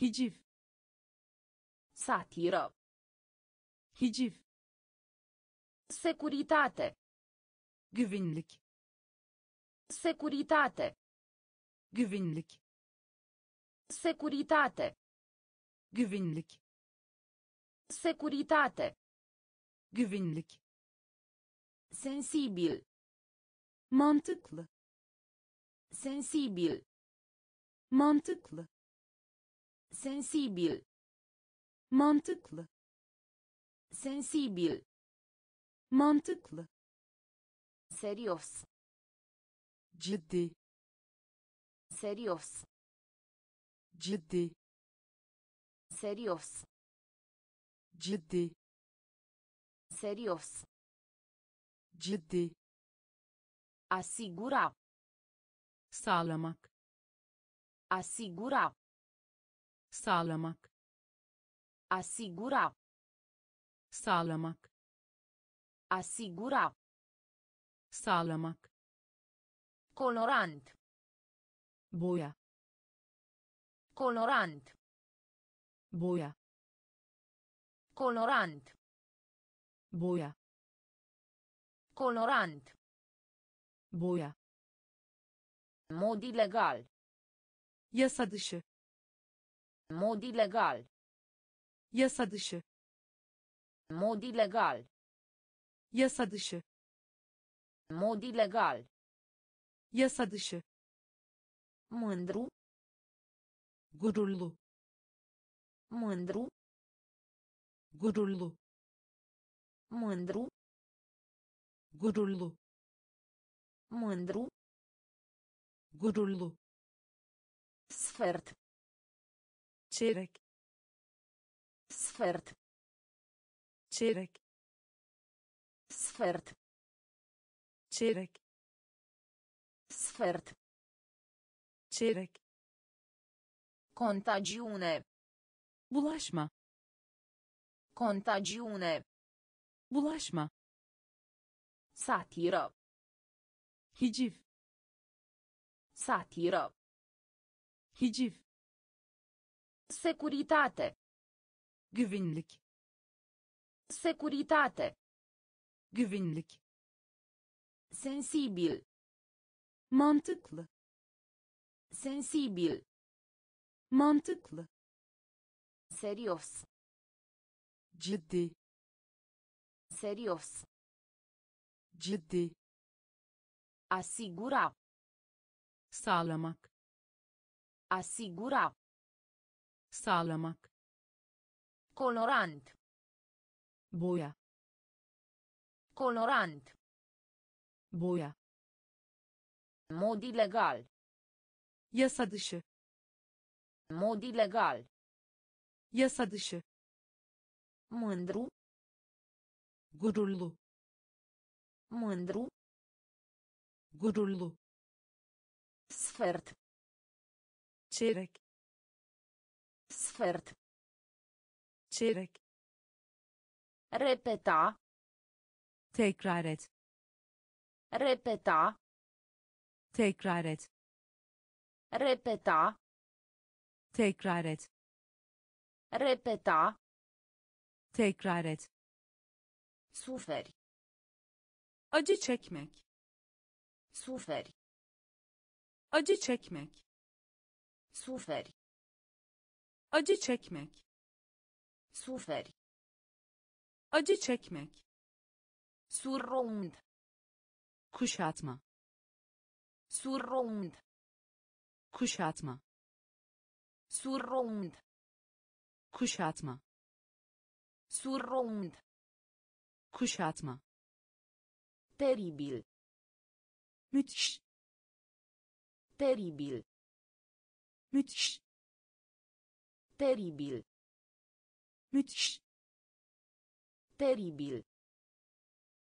hiciv Satiră. Hiciv. Securitate. Güvenlik. Securitate. Güvenlik. Securitate. Güvenlik. Securitate. Güvenlik. Sensibil. Mantıklı. Sensibil. Mantıklı. Sensibil. Mantıklı. Sensibil. Mantıklı. Serios. Ciddi. Serios. Ciddi. Serios. Ciddi. Serios. Ciddi. Asigura. Sağlamak. Asigura. Sağlamak. Asigura. Sağlamak. Asigura. Sağlamak. Colorant. Boya. Colorant. Boya. Colorant. Boya. Colorant. Boya. Mod ilegal. Yasa dışı. Mod ilegal. Yasa dışı. Mod ilegal. Yasa dışı. Mod ilegal. Yasa dışı. Mândru. Gururlu. Mândru. Gururlu. Mândru. Gururlu. Mândru. Gururlu. Sfert. Çeyrek. Sfert. Çeyrek. Sfert. Çeyrek. Sfert. Çeyrek. Contagiune. Bulaşma. Contagiune. Bulaşma. Satiră. Hiciv. Satiră. Hiciv. Securitate. Güvenlik. Securitate. Güvenlik. Sensibil. Mantıklı. Sensibil. Mantıklı. Serios. Ciddi. Serios. Ciddi. Asigura. Sağlamak. Asigura. Sağlamak. Colorant. Boya. Colorant. Boya. Mod ilegal. Yasa dışı. Mod ilegal. Yasa dışı. Mândru. Gururlu. Mândru. Gururlu. Sfert. Çeyrek. Sfert. Çeyrek. Repeta. Tekrar et. Repeta. Tekrar et. Repeta. Tekrar et. Repeta. Tekrar et. Suferi. Acı çekmek. Suferi. Acı çekmek. Suferi. Acı çekmek. Suferi. Acı çekmek. Surround. Kuşatma. Surround. Kuşatma. Surround. Kuşatma. Surround. Kuşatma. Teribil. Müthiş. Teribil. Müthiş. Teribil. Müthiş. Teribil.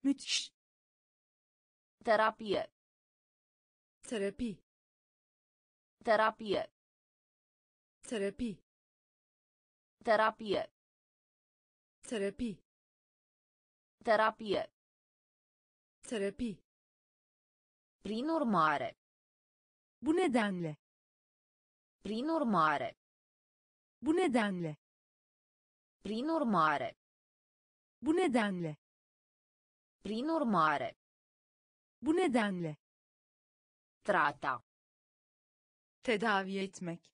Müthiş. Terapie. Terapii. Terapie. Terapii. Terapie. Terapii. Terapie. Terapii. Prin urmare. Bunedanle. Prin urmare. Bunedanle. Prin urmare. Bu nedenle. Prin urmare. Bu nedenle. Trata. Tedavi etmek.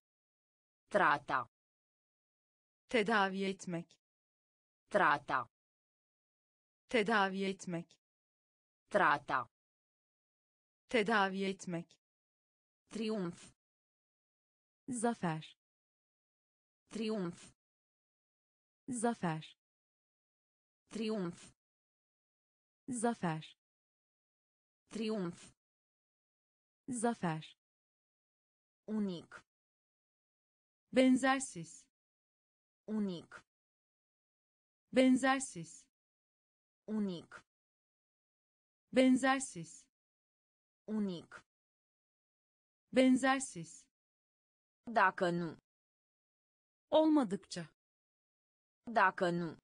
Trata. Tedavi etmek. Trata. Tedavi etmek. Trata. Tedavi etmek. Triumf. Zafer. Triumf. Zafer. Triumf. Zafer. Triumf. Zafer. Unic. Benzersiz. Unic. Benzersiz. Unic. Benzersiz. Unic. Benzersiz. Dacă nu. Olmadıkça. Dacă nu.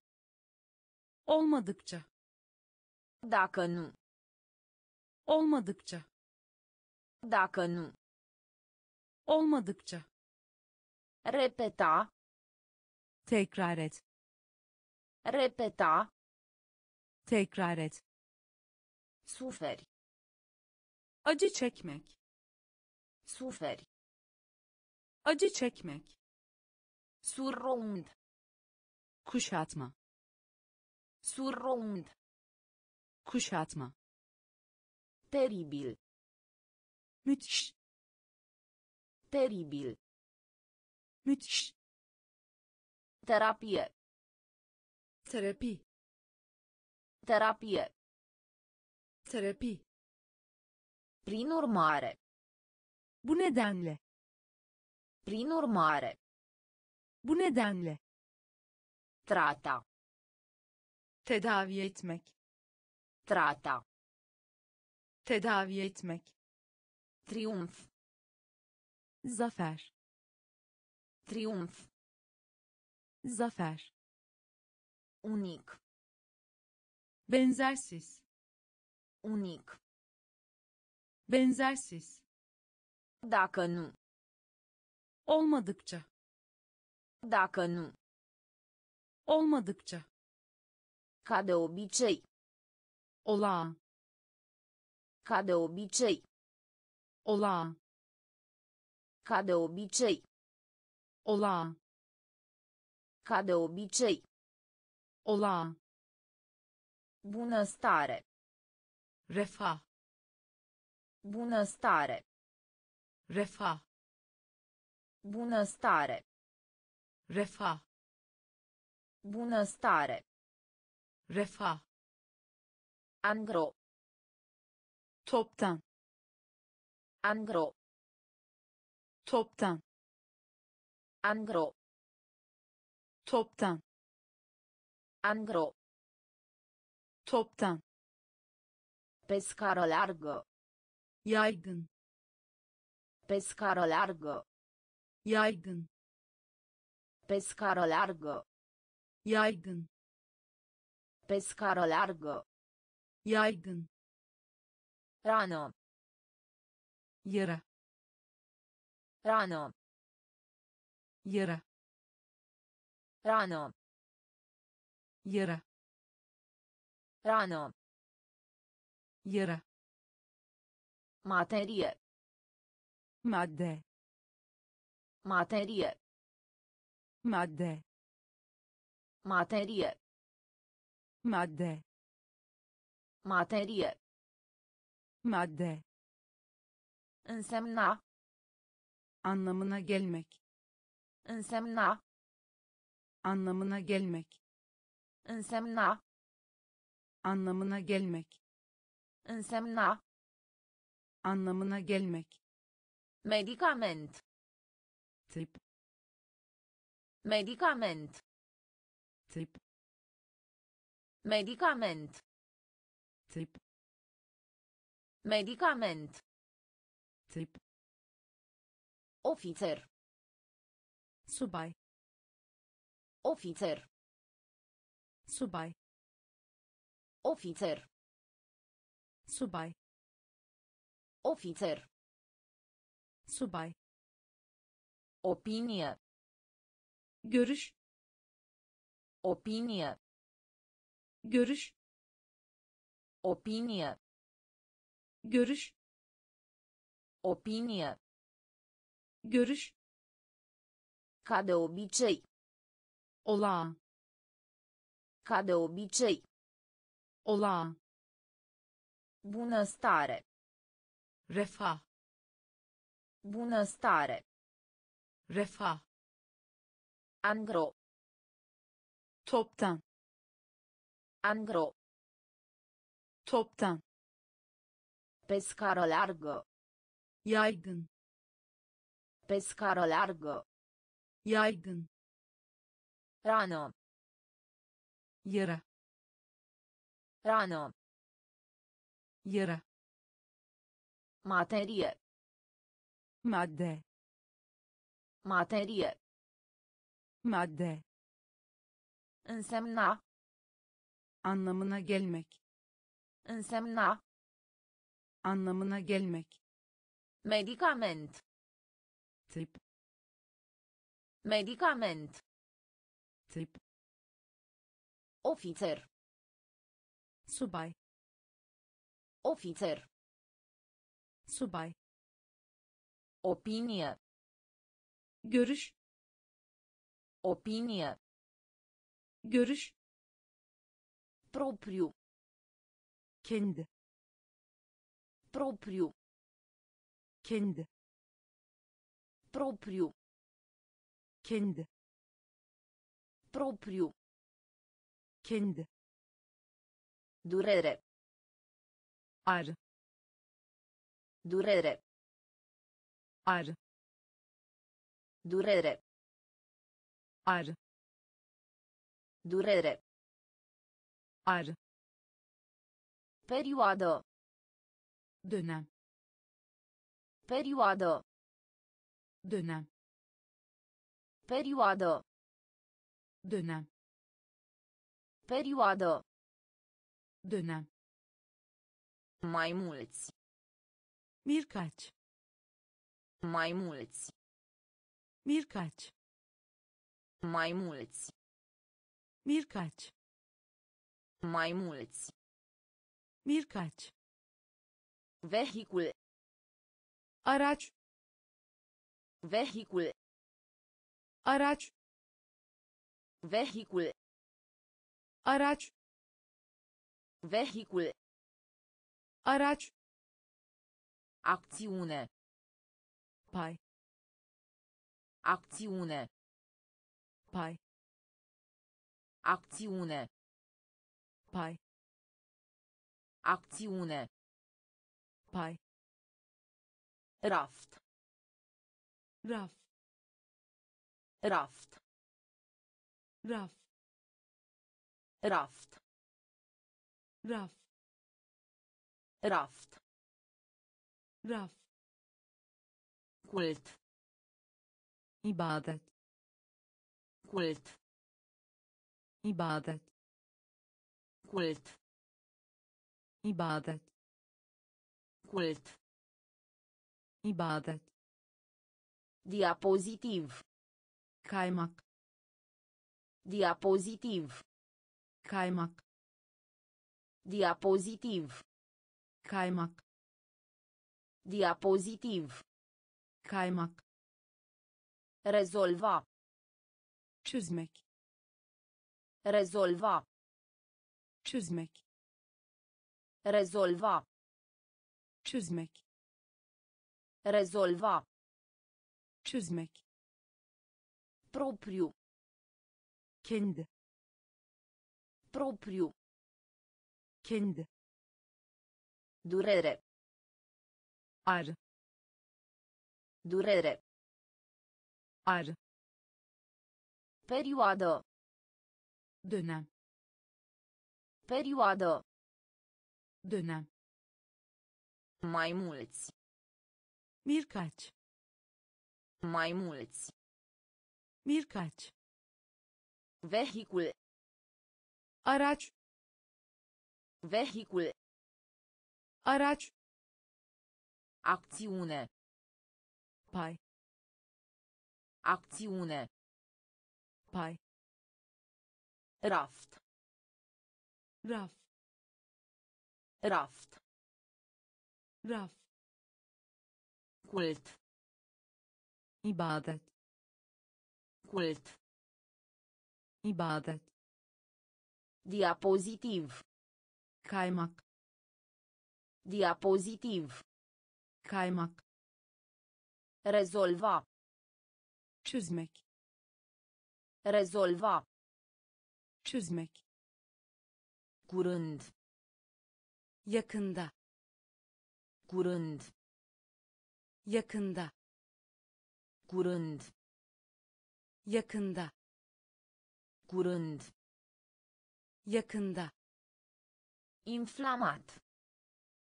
Olmadıkça. Dacă nu. Olmadıkça. Dacă nu. Olmadıkça. Repeta. Tekrar et. Repeta. Tekrar et. Suferi. Acı çekmek. Suferi. Acı çekmek. Surround. Kuşatma. Surround. Kuşatma. Teribil. Müthiş. Teribil. Müthiş. Terapie. Terapi. Terapie. Terapi. Prin urmare. Bu nedenle. Prin urmare. Bu nedenle. Trata. Tedavi etmek. Trata. Tedavi etmek. Triumf. Zafer. Triumf. Zafer. Unic. Benzersiz. Unic. Benzersiz. Dacă nu. Olmadıkça. Dacă nu. Olmadıkça. Ca de obicei. olağan Ca de obicei. olağan Ca de obicei. olağan Ca de obicei. olağan Bunăstare. refah Bunăstare. refah Bunăstare. refah Bunăstare. refah Angro. toptan Angro. toptan Angro. toptan Angro. toptan Pe scară largă. yaygın Pe scară largă. yaygın Pe scară largă. Yaygın Pe scară largă. yaygın Rană. yara Rană. yara Rană. yara Rană. yara Materie. madde Materie. madde Materie. madde Materie. madde Însemna. anlamına gelmek Însemna. anlamına gelmek Însemna. anlamına gelmek Însemna. anlamına gelmek Medicament. tip Medicament. Tip Medicament. tip Medicament. tip Ofițer. subay Ofițer. subay Ofițer. subay Ofițer. subay Opinie. görüş Opinie. görüş Opinie. görüş Opinie. görüş Ca de obicei. olağan Ca de obicei. olağan Bunăstare. refah Bunăstare. refah Angro. Toptan Angro. toptan Pe scară largă. yaygın Pe scară largă. yaygın Rană. yara Rană. yara Materie. madde Materie. madde Însemna. anlamına gelmek Însemna. anlamına gelmek Medicament. tip Medicament. tip Ofițer. subay Ofițer. subay Opinie. görüş Opinie. Görüş Propriu. kendi Propriu. kendi Propriu. kendi Propriu. kendi Durere. ar Durere. ar Durere. ar Durere. ar Perioadă. dönem Perioadă. dönem Perioadă. dönem Perioadă. dönem Mai mulți. birkaç Mai mulți. birkaç Mai mulți. Birkaç Mai mulți. Birkaç. Vehicul. Araç. Vehicul. Araç. Vehicul. Araç. Vehicul. Araç. Acțiune. Pay. Acțiune. Pay. Acțiune. Pay. Acțiune. Pay. Raft. Raf. Raft. Raf. Raft. Raf. Raft. Raf. Cult. ibadet Cult. Ibadet Cult. ibadet Cult. ibadet Diapozitiv. kaymak Diapozitiv. kaymak Diapozitiv. kaymak Diapozitiv. kaymak Rezolva. çözmek Rezolva. çözmek Rezolva. çözmek Rezolva. çözmek Propriu. kendi Propriu. kendi Durere. ar Durere. ar Perioadă. Dână. Perioadă. Dână. Mai mulți. Mircaci. Mai mulți. Mircaci. Vehicul. Araci. Vehicul. Araci. Acțiune. Pai. Acțiune. Pai. Raft. raf Raft. raf Cult. ibadet Cult. ibadet Diapozitiv. kaymak Diapozitiv. kaymak Rezolva. çözmek Rezolva. Çözmek Curând. yakında Curând. yakında Curând. yakında Curând. yakında Inflamat.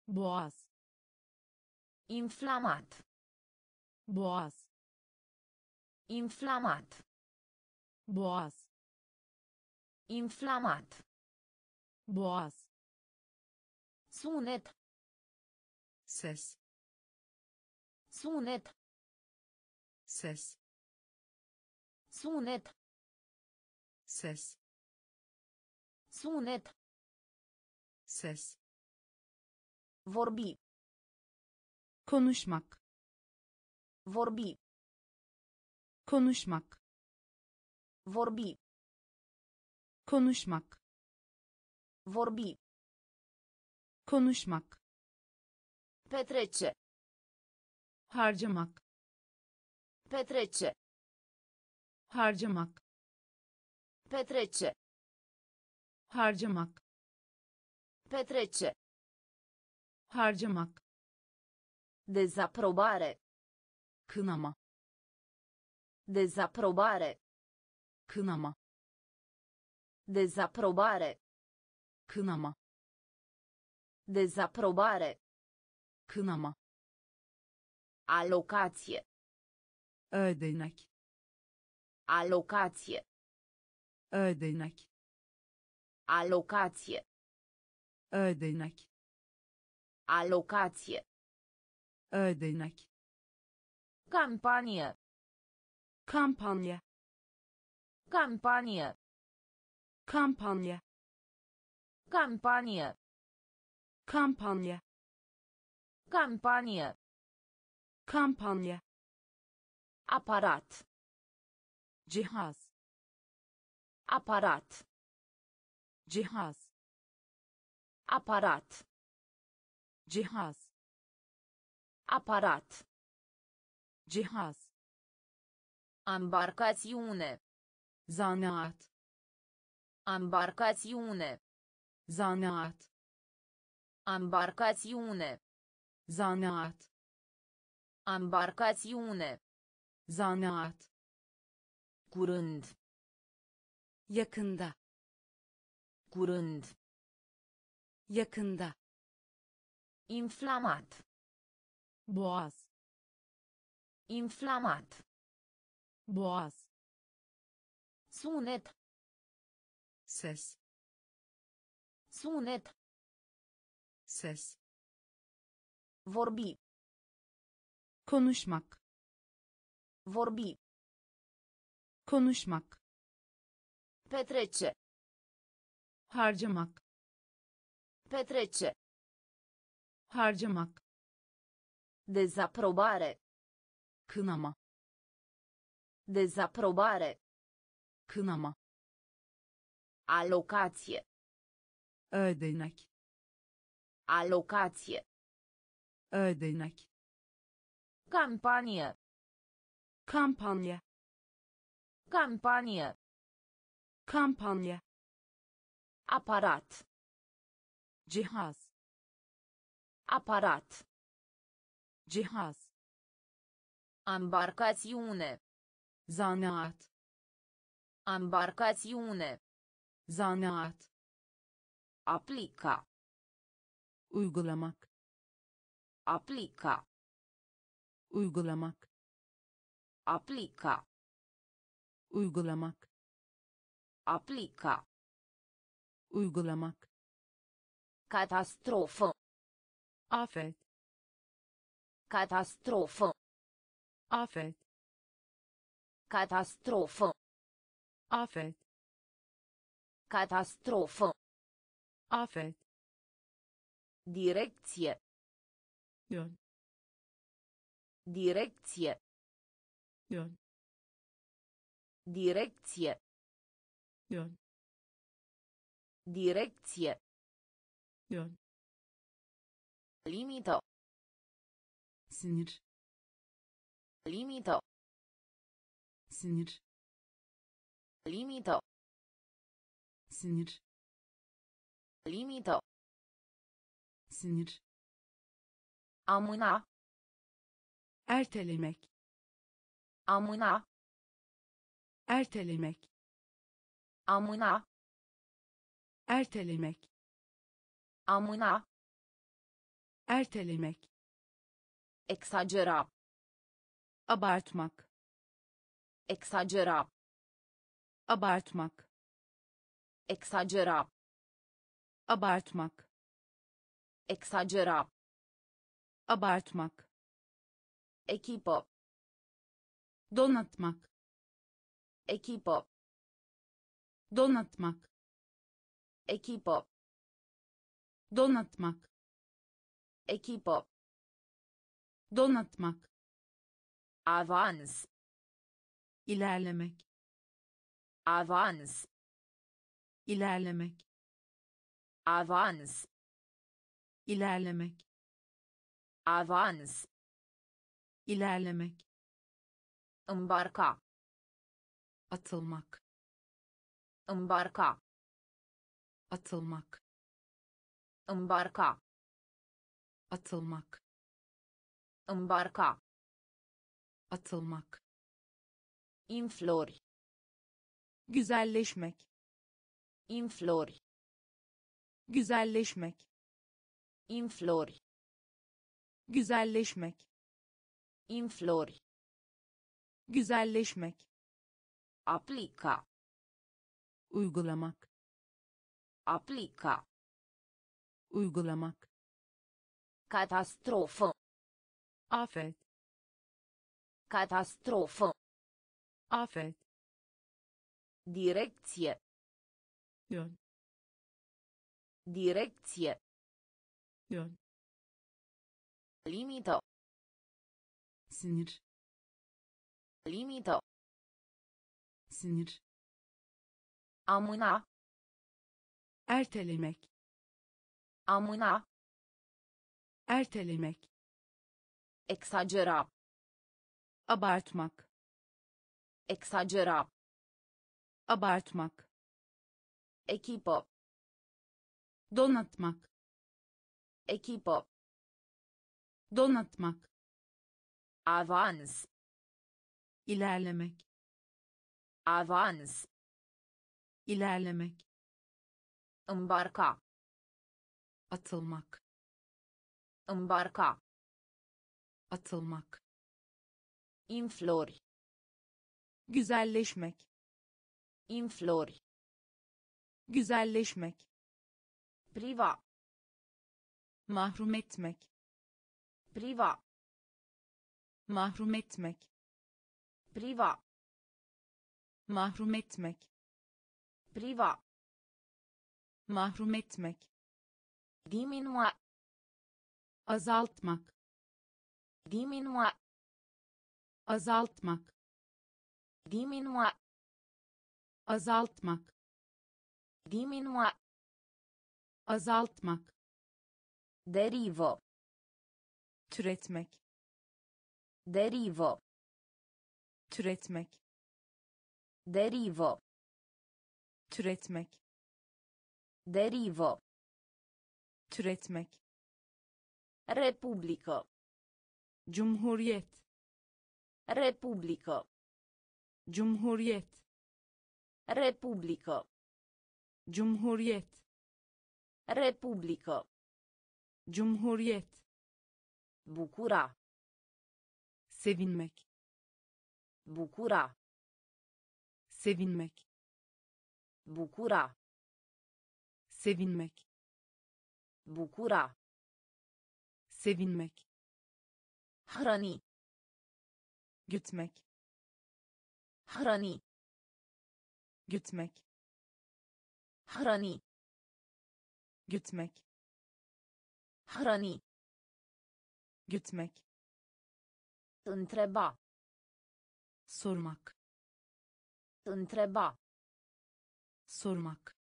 boğaz Inflamat. boğaz Inflamat. boğaz Inflamat. boğaz Sunet. ses Sunet. ses Sunet. ses Sunet. ses Vorbi. konuşmak Vorbi. konuşmak Vorbi. Konuşmak Vorbi. konuşmak Petrece. harcamak Petrece. harcamak Petrece. harcamak Petrece. harcamak Dezaprobare. kınama Dezaprobare. kınama Dezaprobare. kınama Dezaprobare. kınama Alocație. ödenek Alocație. ödenek Alocație. ödenek Alocație. ödenek Campanie. kampanya Campanie. Kampanya Campanie. kampanya Campanie. kampanya Aparat. cihaz Aparat. cihaz Aparat. cihaz Aparat. cihaz Embarcațiune. zanaat Embarcațiune. zanaat Embarcațiune. zanaat Embarcațiune. zanaat Curând. yakında Curând. yakında Inflamat. boğaz Inflamat. boğaz Sunet. Ses Sunet. ses Vorbi. konuşmak Vorbi. konuşmak Petrece. harcamak Petrece. harcamak Dezaprobare. kınama Dezaprobare. kınama Alocație. ödenek Alocație. ödenek Campanie. kampanya Campanie. kampanya Aparat. cihaz Aparat. cihaz Embarcațiune. zanaat Embarcațiune. Zanaat Aplica. uygulamak Aplica. uygulamak Aplica. uygulamak Aplica. uygulamak Catastrofă. afet Catastrofă. afet Catastrofă. afet Catastrofă. afet Direcție. yön Direcție. yön Direcție. yön Direcție. yön Limită. sinir Limită. sinir Limită. Sinir Limită. sinir Amâna. ertelemek Amâna. ertelemek Amâna. ertelemek Amâna. ertelemek Exagera. abartmak Exagera. abartmak Exagera. abartmak Exagera. abartmak Echipă. donatmak Echipă. donatmak Echipă. donatmak Echipă. donatmak Avans. ilerlemek Avans. İlerlemek Avans. ilerlemek Avans. ilerlemek Îmbarca. atılmak Îmbarca. atılmak Îmbarca. atılmak Îmbarca. atılmak Inflori. güzelleşmek Inflori. güzelleşmek Inflori. güzelleşmek Inflori. güzelleşmek Aplica. uygulamak Aplica. uygulamak Catastrofă. afet Catastrofă. afet Direcție. Yön Direcție. Yön. Limită. Sinir. Limită. Sinir. Amâna. Ertelemek. Amâna. Ertelemek. Exagera. Abartmak. Exagera. Abartmak. Echipă. Donatmak. Echipă. Donatmak. Avans. İlerlemek. Avans. İlerlemek. Îmbarca. Atılmak. Îmbarca. Atılmak. Inflori. Güzelleşmek. Inflori. Güzelleşmek. Priva. Mahrum etmek. Priva. Mahrum etmek. Priva. Mahrum etmek. Priva. Mahrum etmek. Diminua. Azaltmak. Diminua. Azaltmak. Diminua. Azaltmak. Diminua. Azaltmak. Derivă. Türetmek. Derivă. Türetmek. Derivă. Türetmek. Derivă. Türetmek. Republică. Cumhuriyet. Republică. Cumhuriyet. Republică. Cumhuriyet. Republică. Cumhuriyet. Bucura. Sevinmek. Bucura. Sevinmek. Bucura. Sevinmek. Bucura. Sevinmek. Hrăni. Gütmek. Hrăni. Gütmek. Hrăni. Gütmek. Hrăni. Gütmek. Întreba. Sormak. Întreba. Sormak.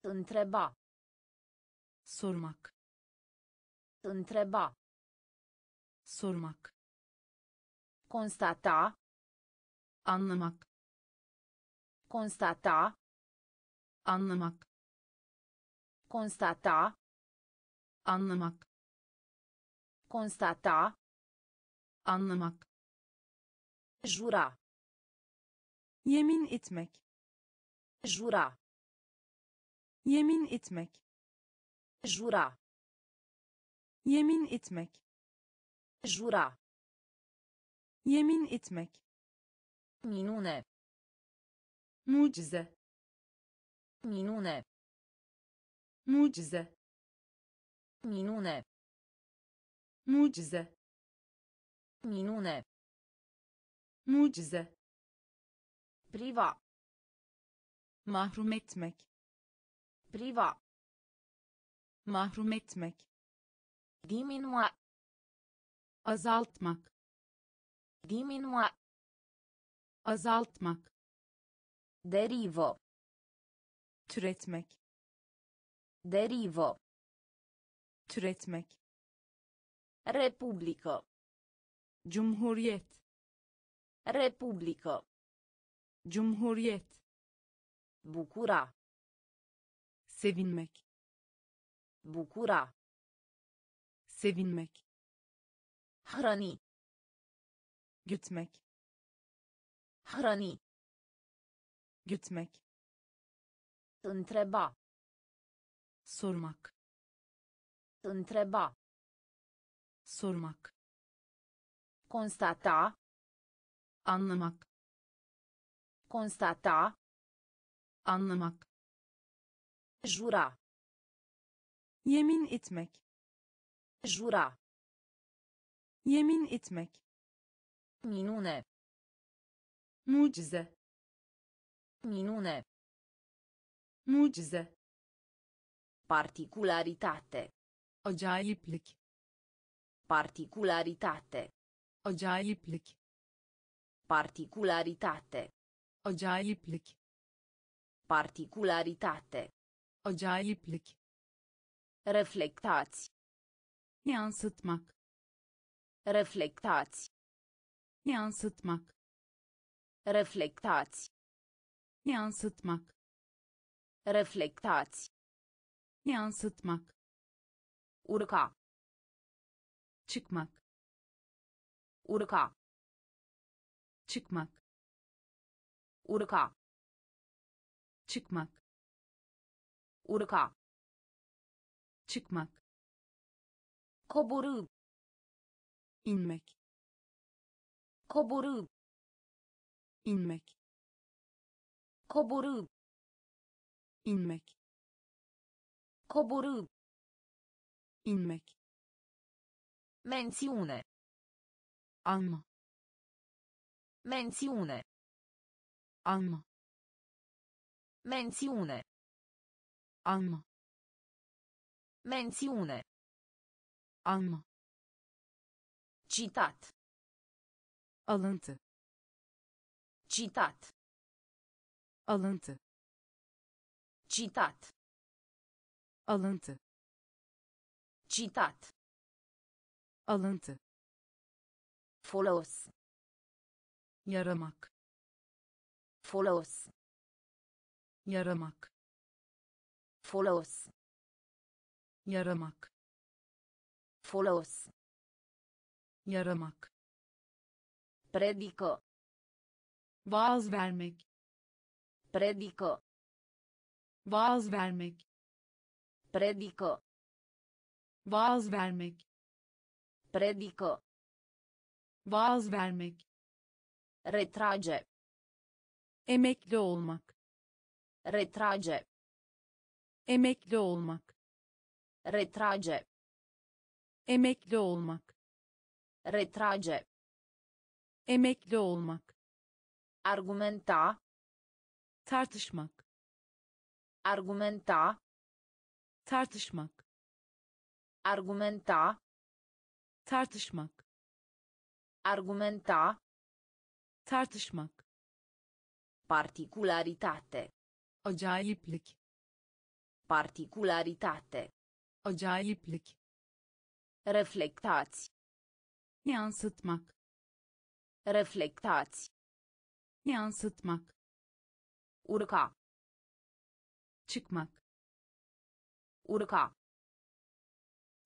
Întreba. Sormak. Întreba. Sormak. Constata. Anlamak. Constata. Anlamak. Constata. Anlamak. Constata. Anlamak. Jura. Yemin etmek. Jura. Yemin etmek. Jura. Yemin etmek. Jura. Yemin etmek. Minune. Mucize. Minune. Mucize. Minune. Mucize. Minune. Mucize. Priva. Mahrum etmek. Priva. Mahrum etmek. Diminua. Azaltmak. Diminua. Azaltmak. Derivă. Türetmek. Derivă. Türetmek. Republică. Cumhuriyet. Republică. Cumhuriyet. Bucura. Sevinmek. Bucura. Sevinmek. Hrăni. Gütmek. Hrăni. Gütmek. Întreba. Sormak. Întreba. Sormak. Constata. Anlamak. Constata. Anlamak. Jura. Yemin etmek. Jura. Yemin etmek. Minune. Mucize. Minune. Mucize. Particularitate. acayiplik Particularitate. acayiplik Particularitate. acayiplik Particularitate. acayiplik Reflectați. yansıtmak Reflectați. yansıtmak Reflectați. yansıtmak Reflectați. yansıtmak Urca. çıkmak Urca. çıkmak Urca. çıkmak Urca. çıkmak Coborâ. inmek Coborâ. inmek Coborâ. Inmek Coborâ. inmek Mențiune. alma Mențiune. alma Mențiune. alma Mențiune. alma Citat. alıntı Citat. alıntı Citat. alıntı Citat. alıntı Folos. yaramak Folos. yaramak Folos. yaramak Folos. yaramak Predică. vaaz vermek Predică. Vaaz vermek Predică. vaaz vermek Predică. vaaz vermek Retrage. emekli olmak Retrage. emekli olmak Retrage. emekli olmak Retrage. emekli olmak Argumenta. tartışmak Argumenta. tartışmak Argumenta. tartışmak Argumenta. tartışmak Particularitate. acayiplik Particularitate. acayiplik Reflectați. yansıtmak Reflectați. yansıtmak Urca. Çıkmak Urca.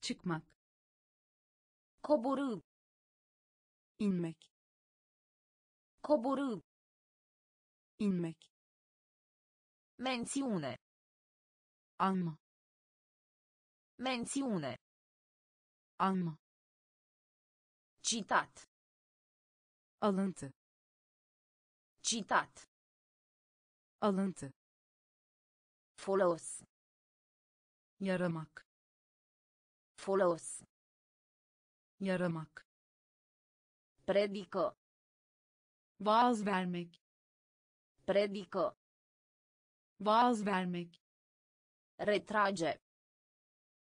çıkmak Coborâ. inmek Coborâ. inmek Mențiune. alma Mențiune. alma Citat. alıntı Citat. alıntı Folos. yaramak Folos. yaramak Predică. vaaz vermek Predică. vaaz vermek Retrage.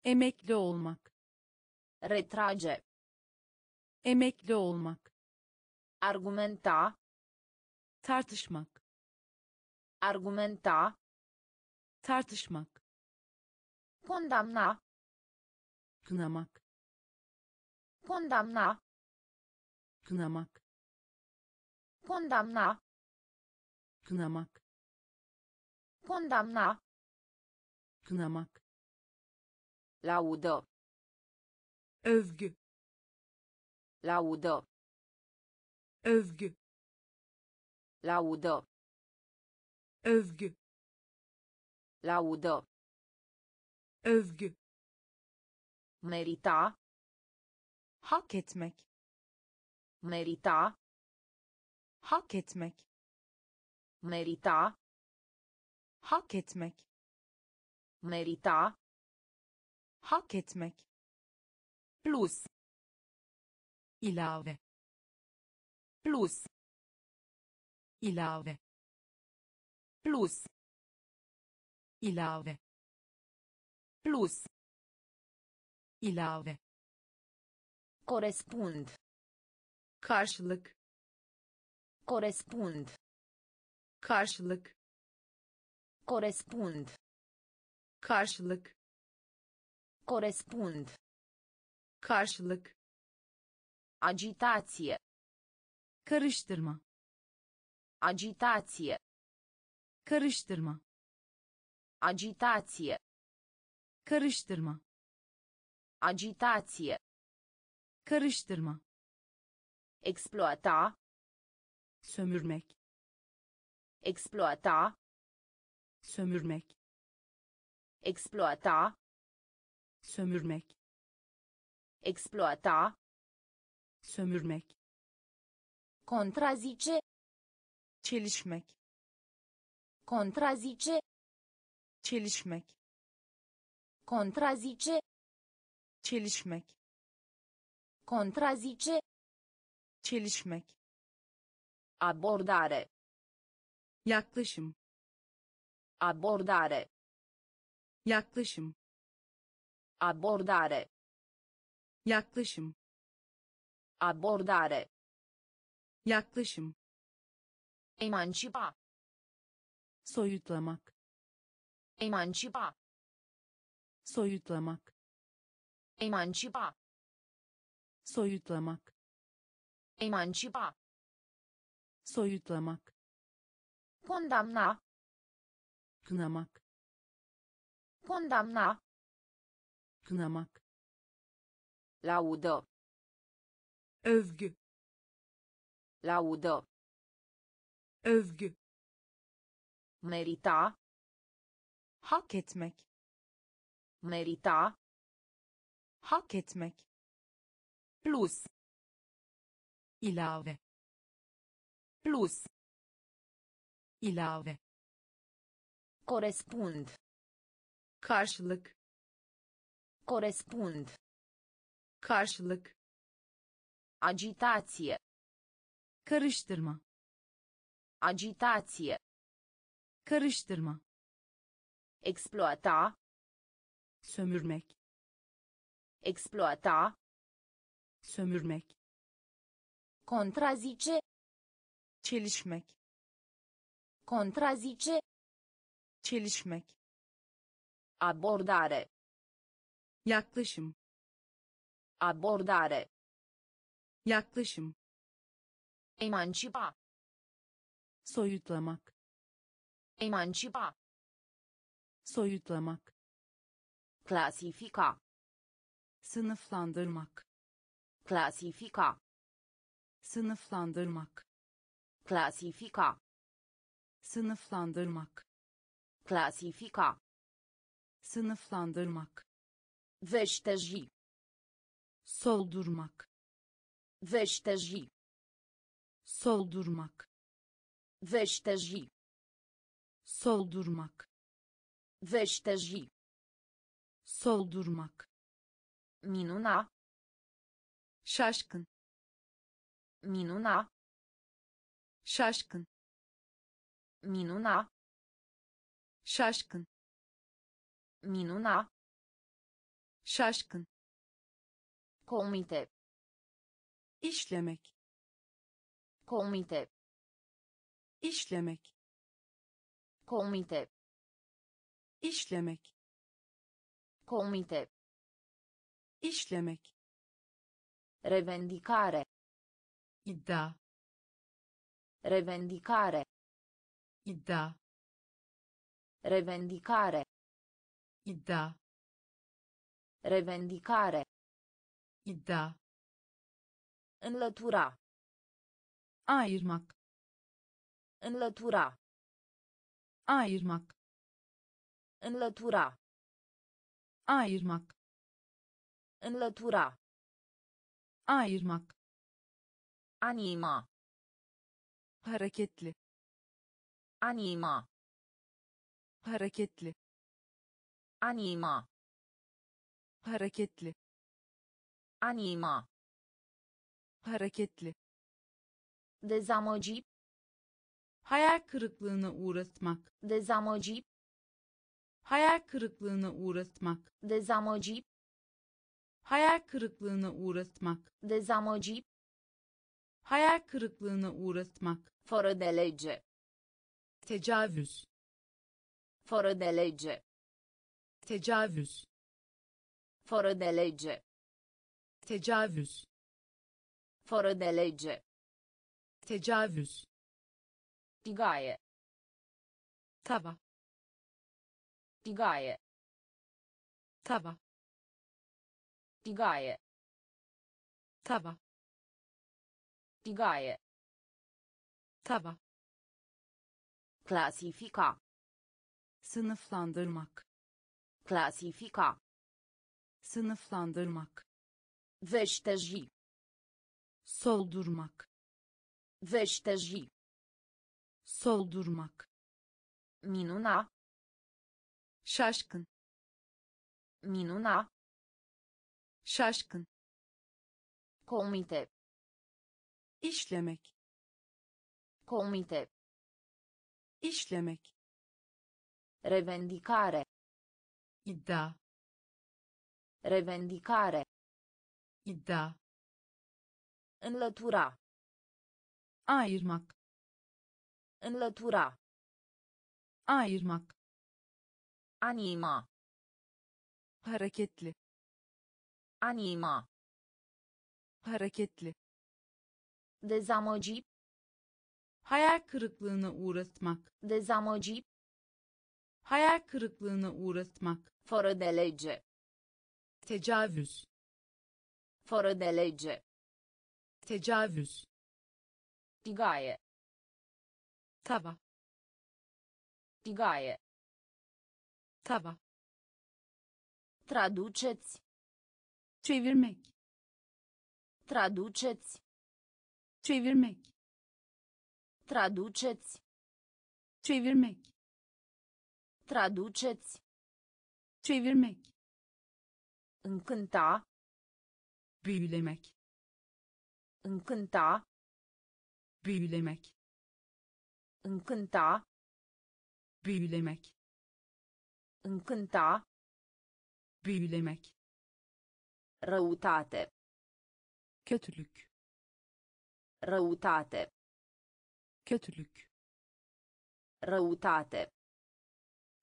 emekli olmak Retrage. emekli olmak Argumenta. tartışmak Argumenta. tartışmak kondamna kınamak kondamna kınamak kondamna kınamak kondamna kınamak lauda övgü lauda övgü lauda övgü Laudă. övgü Merita. hak etmek Merita. hak etmek Merita. hak etmek Merita. hak etmek Plus. ilave Plus. ilave Plus. Ilave Plus. ilave Corespund. karşılık Corespund. karşılık Corespund. karşılık Corespund. karşılık Agitație. karıştırma Agitație. karıştırma Agitație. karıştırma Agitație. karıştırma Exploata. sömürmek Exploata. sömürmek Exploata. sömürmek Exploata. sömürmek Contrazice. çelişmek Contrazice. Çelişmek Contrazice. çelişmek Contrazice. çelişmek Abordare. yaklaşım Abordare. yaklaşım Abordare. yaklaşım Abordare. yaklaşım Emancipa. soyutlamak Emancipa. soyutlamak Emancipa. soyutlamak Emancipa. soyutlamak Condamna. kınamak Condamna. kınamak Laudă. övgü Laudă. övgü Merita. Hak etmek Merita. hak etmek Plus. ilave Plus. ilave Corespund. karşılık Corespund. karşılık Agitație. karıştırma Agitație. karıştırma Exploata. sömürmek Exploata. sömürmek Contrazice. çelişmek Contrazice. çelişmek Abordare. yaklaşım Abordare. yaklaşım Emancipa. soyutlamak Emancipa. Soyutlamak Clasifica. sınıflandırmak Clasifica. sınıflandırmak Clasifica. sınıflandırmak Clasifica. sınıflandırmak Veșteji. soldurmak Veșteji. soldurmak Veșteji. soldurmak Veșteji. soldurmak Minuna. şaşkın Minuna. şaşkın Minuna. şaşkın Minuna. şaşkın Comite. işlemek Comite. işlemek Comite. İşlemek Comite. işlemek Revendicare. iddia Revendicare. iddia Revendicare. iddia Revendicare. iddia Înlătura. ayırmak Înlătura. ayırmak Înlătura. ayırmak Înlătura. ayırmak Anima. hareketli Anima. hareketli Anima. hareketli Anima. hareketli Dezamăgi. hayal kırıklığına uğratmak Dezamăgi. Hayal kırıklığına uğratmak. Dezamăgi, hayal kırıklığına uğratmak. Dezamăgi, hayal kırıklığına uğratmak. Fără de lege, tecavüz. Fără de lege, tecavüz. Fără de lege, tecavüz. Fără de lege, tecavüz. Tigaie, tava tigaie, tava tigaie, tava tigaie, tava clasifica, sınıflandırmak clasifica, sınıflandırmak veșteji, soldurmak veșteji, soldurmak minuna, şaşkın. Minuna, şaşkın. Comite, işlemek, comite, işlemek, revendicare, iddia. Revendicare, iddia. Înlătura, ayırmak. Înlătura, ayırmak anima, hareketli, anima, hareketli, dezamăgi, hayal kırıklığına uğratmak. Dezamăgi, hayal kırıklığına uğratmak. Fără de lege, tecavüz. Fără de lege, tecavüz. Tigaie, tava. Tigaie, tava. Traduceți, çevirmek traduceți, çevirmek traduceți, çevirmek traduceți, çevirmek încânta, büyülemek încânta, büyülemek încânta, büyülemek încânta, büyülemek răutate, kötülük răutate, kötülük răutate,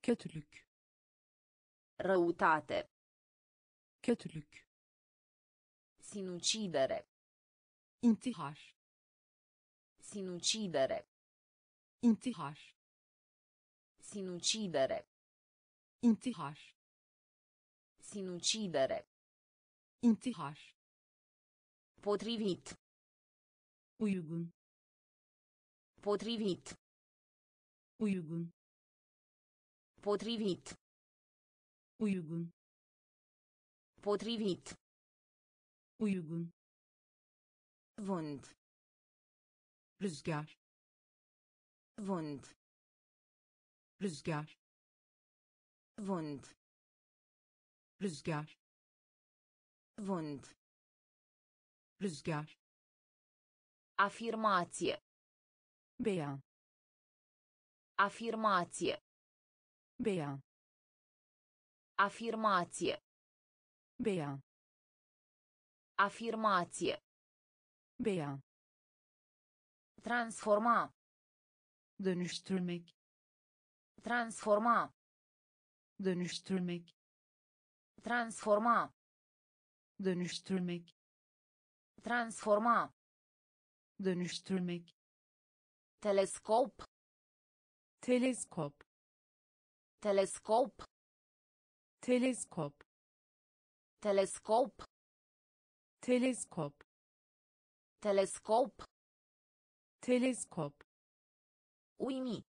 kötülük răutate, kötülük sinucidere, intihar sinucidere, intihar sinucidere, intihar sinucidere, intihar potrivit, uygun potrivit, uygun potrivit, uygun potrivit, uygun vânt, rüzgar vânt, rüzgar vânt, rüzgar vânt, rüzgar afirmație, beyan, afirmație, beyan, afirmație, beyan, afirmație, beyan, transforma, dönüştürmek transforma, dönüştürmek. Transforma, dönüştürmek. Transforma, dönüştürmek. Telescop, teleskop, telescop, teleskop, telescop, teleskop, telescop, teleskop, uimi,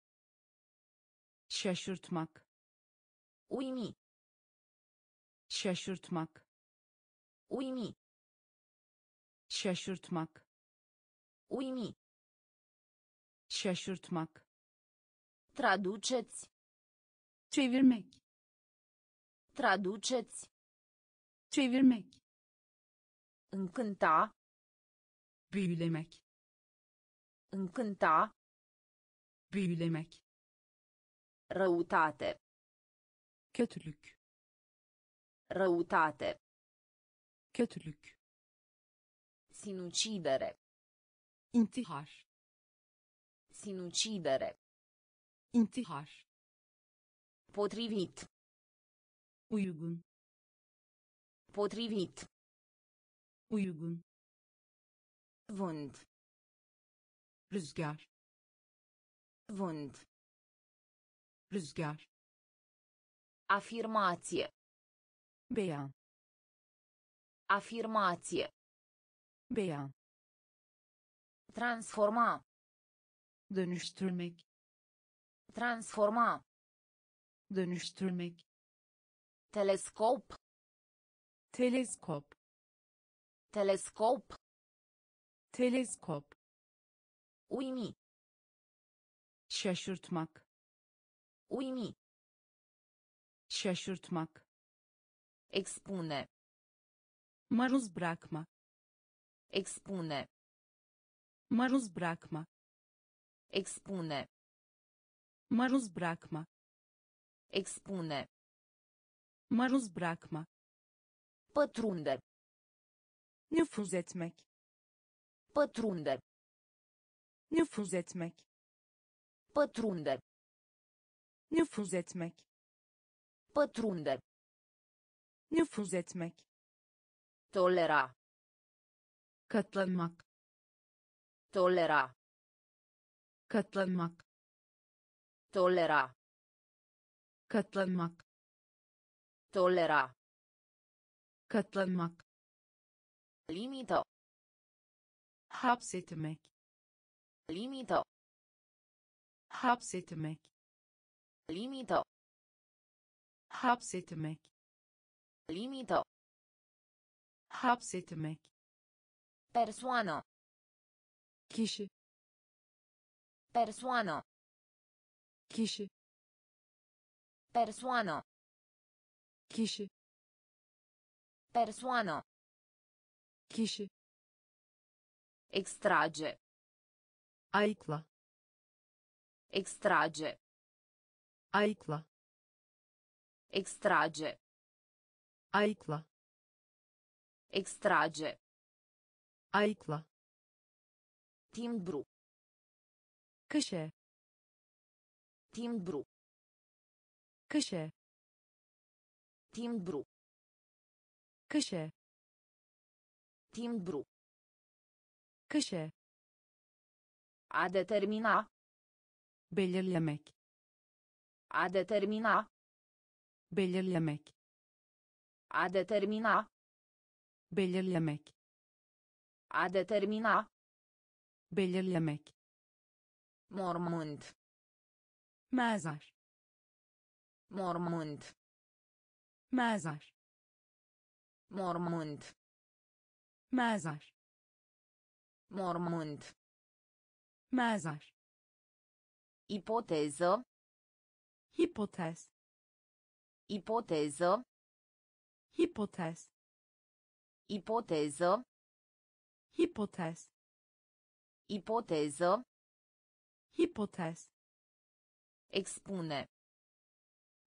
şaşırtmak uimi, şaşırtmak. Uimi, şaşırtmak. Uimi, şaşırtmak. Traduceți, çevirmek. Traduceți, çevirmek. Încânta, büyülemek. Încânta, büyülemek. Răutate, kötülük Răutate. kötülük Sinucidere. intihar Sinucidere. intihar Potrivit. uygun Potrivit. uygun Vânt. rüzgar Vânt. rüzgar Afirmație. beyan Afirmație. beyan Transforma. dönüştürmek Transforma. dönüştürmek Telescop. teleskop Telescop. teleskop Uimi. şaşırtmak Uimi. Şaşırtmak Expune. maruz bırakma Expune. maruz bırakma Expune. maruz bırakma Expune. maruz bırakma Pătrunde. nüfuz etmek Pătrunde. nüfuz etmek Pătrunde. nüfuz etmek Pătrunde. nüfuz etmek Tolera. katlanmak Tolera. katlanmak Tolera. katlanmak Tolera. katlanmak Limită. hapsetmek Limită. hapsetmek Limită. Hapsetmek Limită. hapsetmek Persoană. kişi Persoană. kişi Persoană. kişi Persoană. kişi Extrage. ayıkla Extrage. ayıkla Extrage. ayıkla Extrage. ayıkla Timbru. köşe Timbru. köşe Timbru. köşe Timbru. köşe A determina. belirlemek A determina. Belirlemek A determina. belirlemek A determina. belirlemek Mormânt. mezar Mormânt. mezar Mormânt. mezar Mormânt. mezar Ipoteză. hipotez Ipoteză. hipotez Ipoteză. hipotez Ipoteză. hipotez Expune.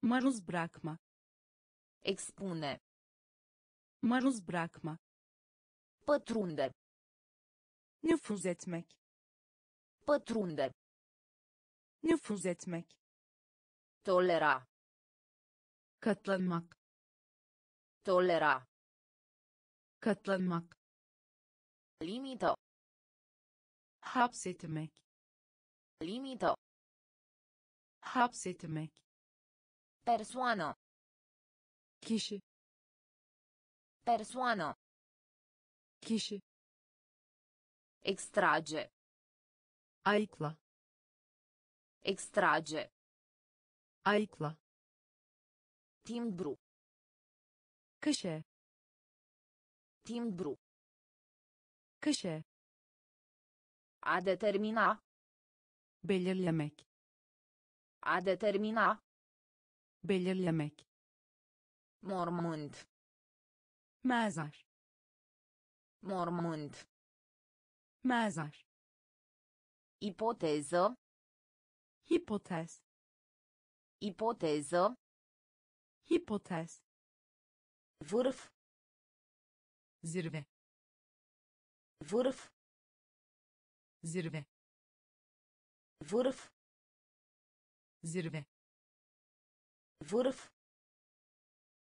maruz bırakma Expune. maruz bırakma Pătrunde. nüfuz etmek Pătrunde. nüfuz etmek Tolera. Katlanmak Tolera. katlanmak Limită. hapsetmek Limită. hapsetmek Persoană. kişi Persoană. kişi Extrage. ayıkla Extrage. ayıkla Timbru. köşe Timbru. köşe A determina. belirlemek A determina. belirlemek Mormânt. mezar Mormânt. mezar Ipoteză. hipotez Ipoteză. Hipotez Vârf. zirve Vârf. zirve Vârf. zirve Vârf.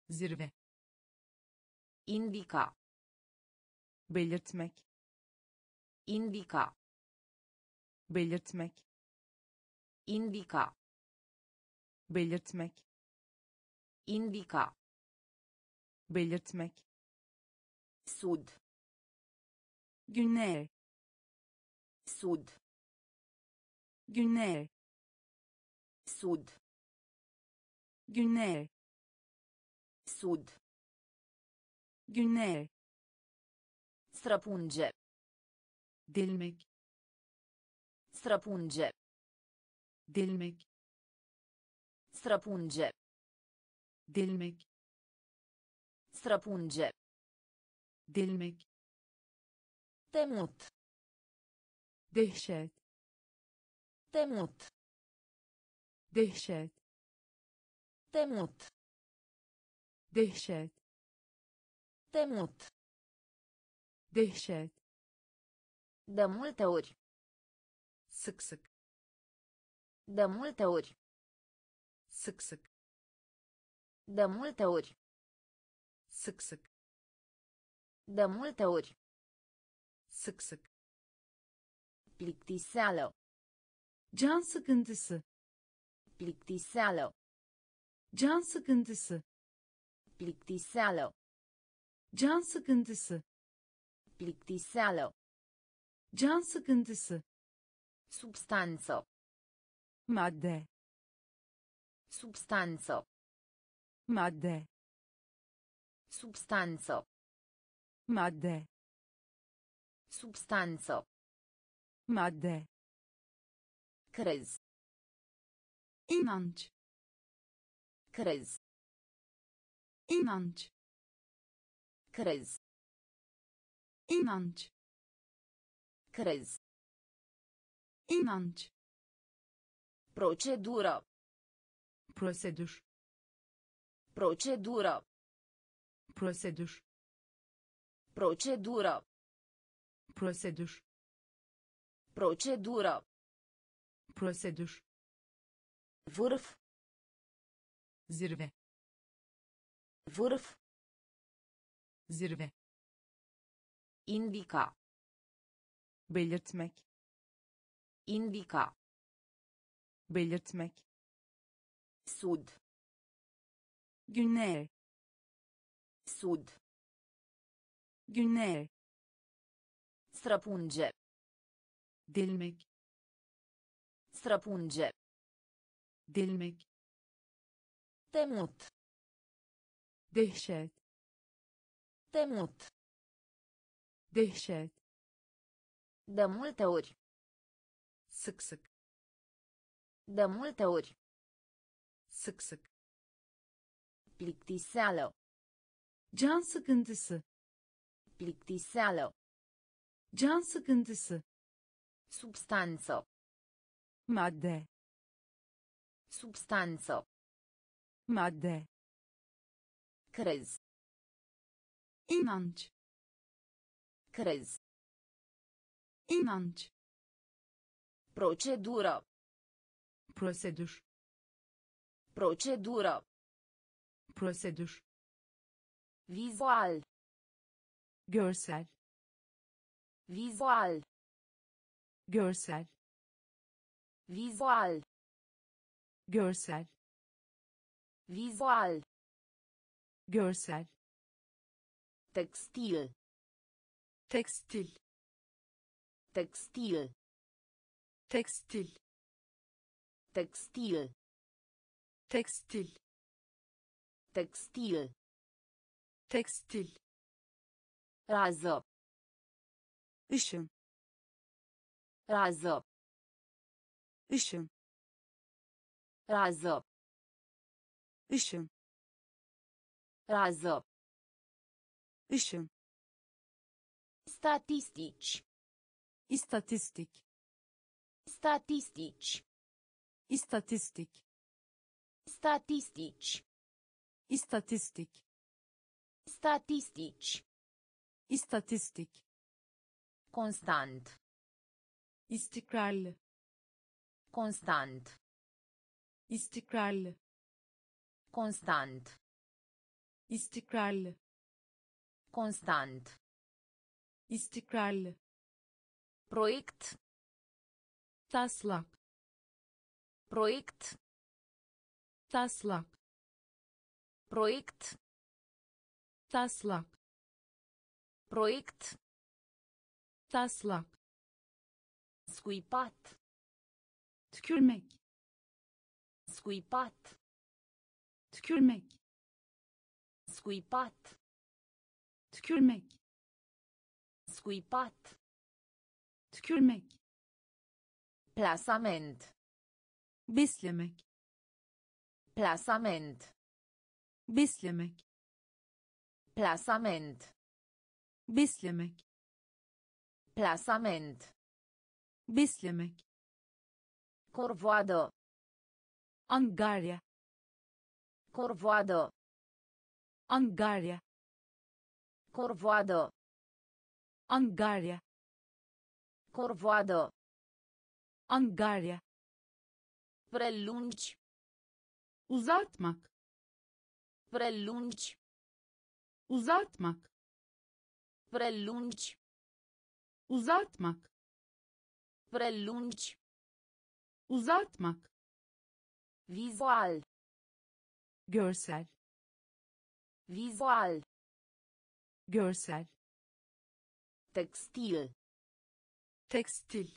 zirve Indica. belirtmek Indica. belirtmek Indica. belirtmek Indica. belirtmek Sud. güney Sud. güney Sud. güney Sud. güney Străpunge. delmek Străpunge. delmek Străpunge. Delmek Străpunge. delmek Temut. dehşet Temut. dehşet Temut. dehşet Temut. dehşet De multe ori. sık sık De multe ori. sık sık De multe ori. sık sık De multe ori. sık sık Plictiseală. can sıkıntısı Plictiseală. can sıkıntısı Plictiseală. can sıkıntısı Plictiseală. can sıkıntısı Substanță. madde Substanță. Madde Substanță. madde Substanță. madde Crez. inanç Crez. inanç Crez. inanç Crez. inanç Procedură. prosedür Procedură. prosedür Procedură. prosedür Procedură. prosedür Vârf. zirve Vârf. zirve Indica. belirtmek Indica. belirtmek Sud. Güney Sud. güney Străpunge. delmek Străpunge. delmek Temut. dehşet Temut. dehşet De multe ori. sık sık De multe ori. sık sık Plictiseală. can sıkıntısı Plictiseală. can sıkıntısı Substanță. madde Substanță. madde Crez. inanç Crez. inanç Procedură. prosedür Procedură. Prosedür Vizual. görsel Vizual. görsel Vizual. görsel Vizual. görsel Textil. tekstil Textil. tekstil Textil. tekstil Textil. tekstil Rază. ışın Rază. ışın Rază. ışın Rază. ışın Statistici. istatistik Statistici. istatistik Statistici. Istatistik Statistici. istatistik Constant. istikrarlı Constant. istikrarlı Constant. istikrarlı Constant. istikrarlı Proiect. taslak Proiect. taslak Proiect. taslak Proiect. taslak Scuipat. tükürmek Scuipat. tükürmek Scuipat. tükürmek Scuipat. tükürmek Plasament. beslemek Plasament. Beslemek Plasament. beslemek Plasament. beslemek Corvoadă. Angarya Corvoadă. Angarya Corvoadă. Angarya Corvoadă. Angarya Prelungi. uzatmak Prelungi. uzatmak Prelungi. uzatmak Prelungi. uzatmak Vizual. görsel Vizual. görsel Textil. tekstil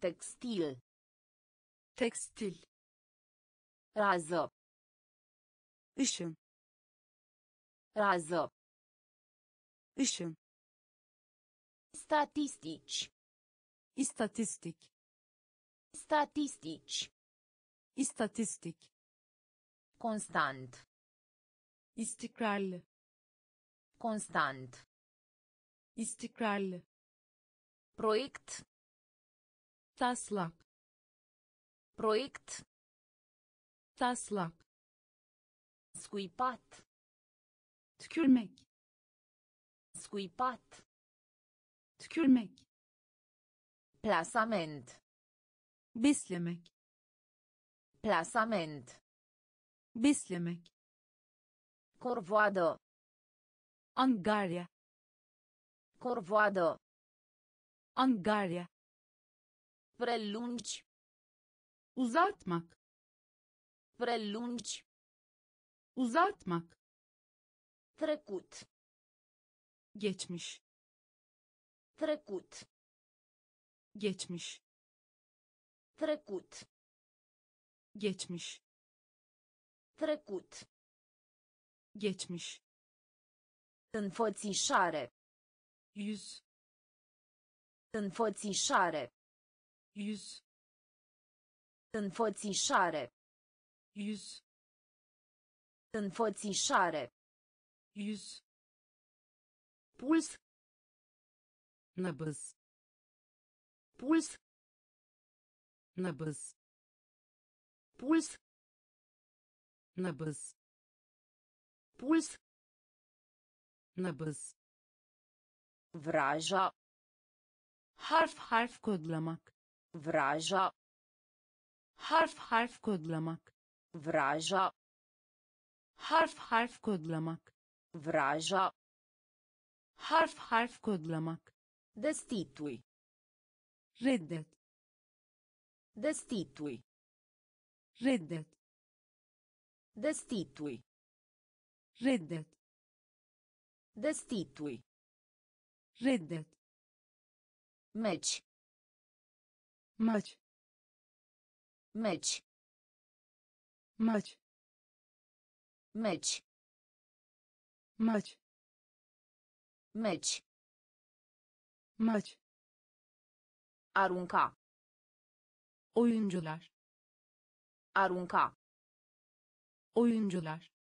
Textil. tekstil Rază. Ищем. Rază. Ищем. Statistici. И статистик. Статистич. И статистик. Констант. İstikrarlı. Konstant. İstikrarlı. Proiect. Taslak. Proiect. Taslak. Scuipat. tükürmek Scuipat. tükürmek Plasament. beslemek Plasament. beslemek Corvoadă. Angarya Corvoadă. Angarya Prelungi. uzatmak Prelungi. Uzatmak Trecut. geçmiş Trecut. geçmiş Trecut. geçmiş Trecut. geçmiş Înfățișare. yüz Înfățișare. yüz Înfățișare. yüz Înfățișare. yüz Puls. nabız Puls. nabız Puls. nabız Puls. nabız Vraja. harf harf kodlamak Vraja. harf harf kodlamak Vraja. Harf harf kodlamak Vraja. harf harf kodlamak Destitui. reddet Destitui. reddet Destitui. reddet Destitui. reddet Meci. Meci. maç Meci. Maç Meci. maç Arunca. oyuncular Arunca. oyuncular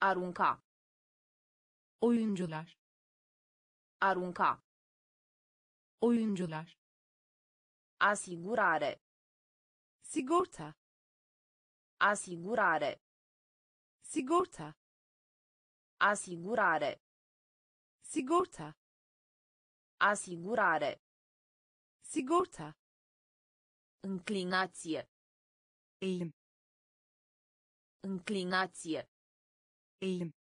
Arunca. oyuncular Arunca. oyuncular Asigurare. sigorta Asigurare. Sigorta Asigurare. sigorta Asigurare. sigorta Înclinație. eğilim Înclinație. eğilim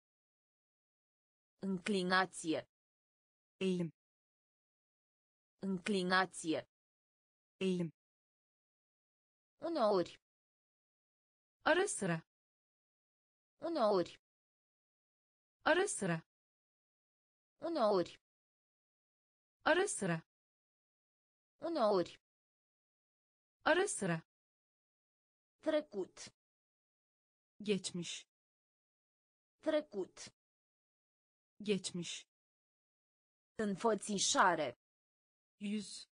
Înclinație. eğilim Înclinație. eğilim Uneori. ara sıra Uneori. ara sıra Uneori. ara sıra Uneori. ara sıra Trecut. geçmiş Trecut. geçmiş Înfățișare. yüz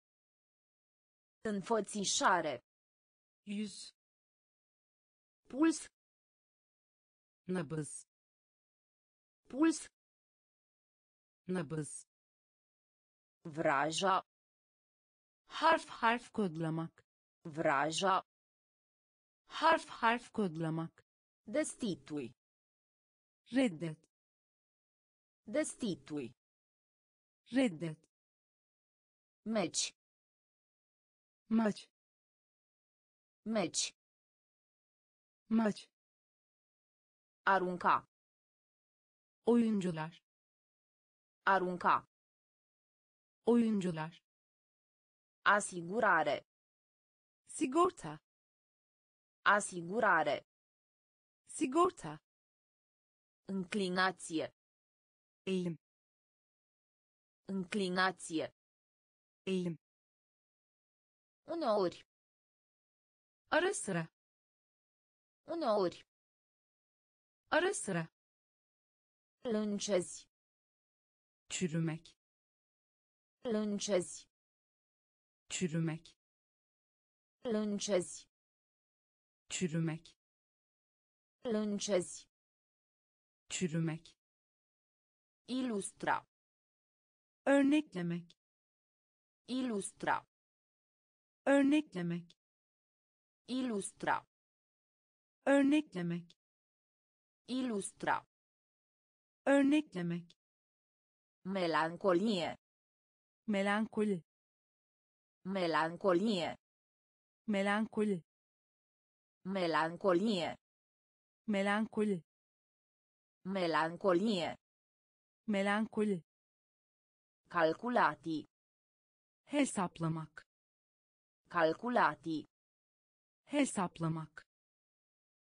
Înfățișare. yüz Puls. Nabız Vraja. harf harf kodlamak Vraja. harf harf kodlamak Destitui. reddet Destitui. reddet Meci. maç Meci. maç Arunca. oyuncular Arunca. oyuncular Asigurare. sigorta Asigurare. sigorta Înclinație. eğilim Înclinație. eğilim Uneori. ara sıra Uneori. Ara sıra Lâncezi. çürümek Lâncezi. çürümek Lâncezi. çürümek Lâncezi. çürümek Ilustra. örneklemek Ilustra. örneklemek Ilustra. örneklemek Ilustra. örneklemek Melancolie. melankoli Melancolie. melankoli Melancolie. melankoli Melancolie. melankoli Calculati. hesaplamak Calculati. hesaplamak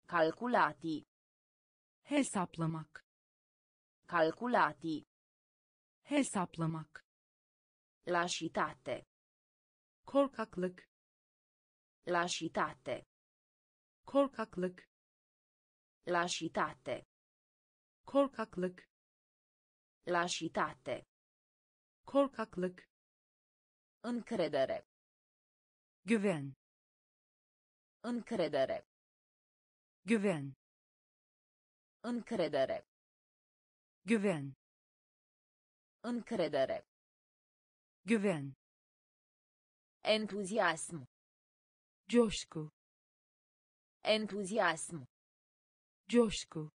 Calculati. Hesaplamak Calculati. hesaplamak Lașitate. korkaklık Lașitate. korkaklık Lașitate. korkaklık Lașitate. korkaklık Încredere. güven Încredere. güven Încredere. güven Încredere. güven Entuziasm. coşku Entuziasm. coşku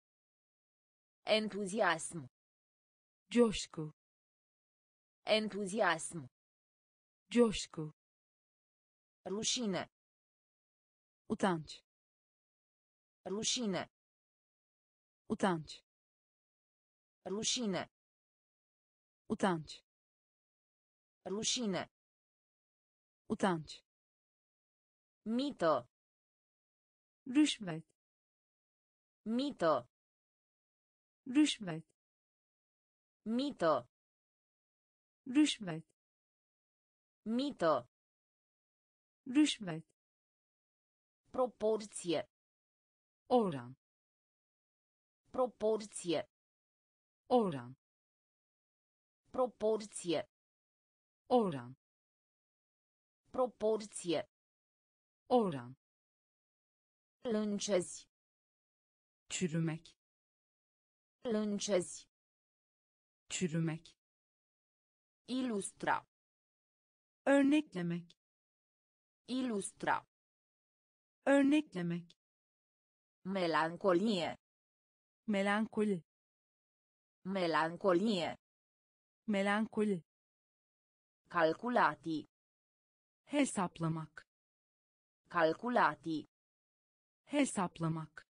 Entuziasm. coşku Entuziasm. coşku Rușine. utanç Rușine. Utanç Rușine. utanç Rușine. utanç Mită. rüşvet Mită. rüşvet Mită. rüşvet Mită. rüşvet Proporție. oran Proporție. oran Proporție. oran Proporție. oran Lâncezi. çürümek Lâncezi. çürümek Ilustra. örneklemek Ilustra. örneklemek Melancolie. Melankoli Melancolie. melankoli Calculati. hesaplamak Calculati. hesaplamak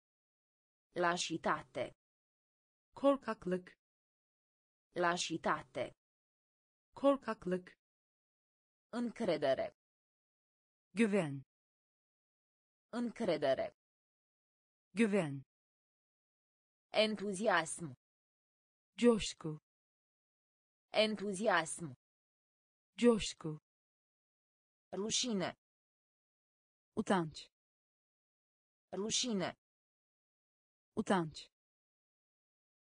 Lașitate. korkaklık Lașitate. korkaklık Încredere. güven Încredere. güven Entuziasm. coşku Entuziasm. coşku Rușine. utanç Rușine. utanç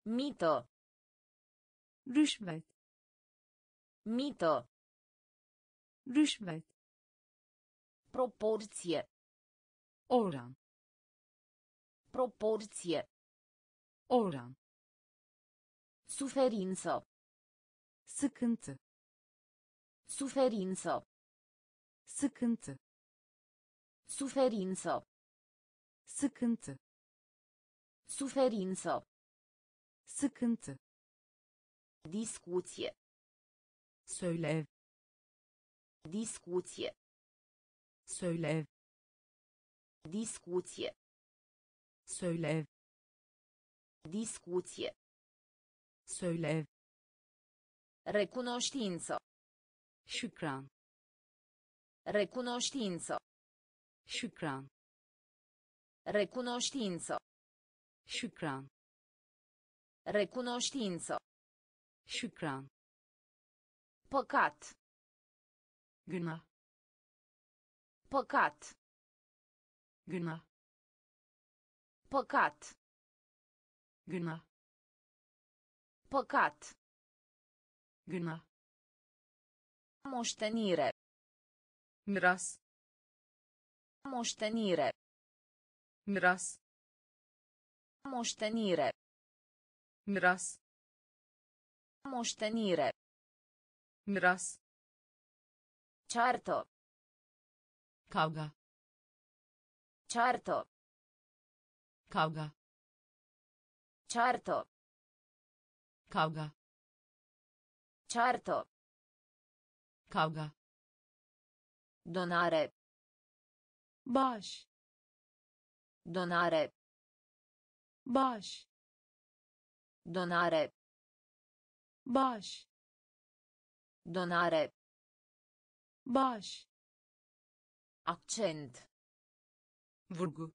Mito. rüşvet Mito. rüşvet Proporție. oran Proporție. Oran Suferință. sıkıntı Suferință. sıkıntı Suferință. sıkıntı Suferință. sıkıntı Discuție. söylev Discuție. söylev Discuție. söylev Discuție. söylev Recunoștință. şükran Recunoștință. şükran Recunoștință. şükran Recunoștință. şükran Păcat. günah Păcat. günah Păcat. Günah Păcat. günah Moștenire. miras Moștenire. miras Moștenire. miras Moștenire. miras Ceartă. kavga Ceartă. kavga Ceartă. kavga Ceartă. kavga Donare. bağış Donare. bağış Donare. bağış Donare. bağış Accent. vurgu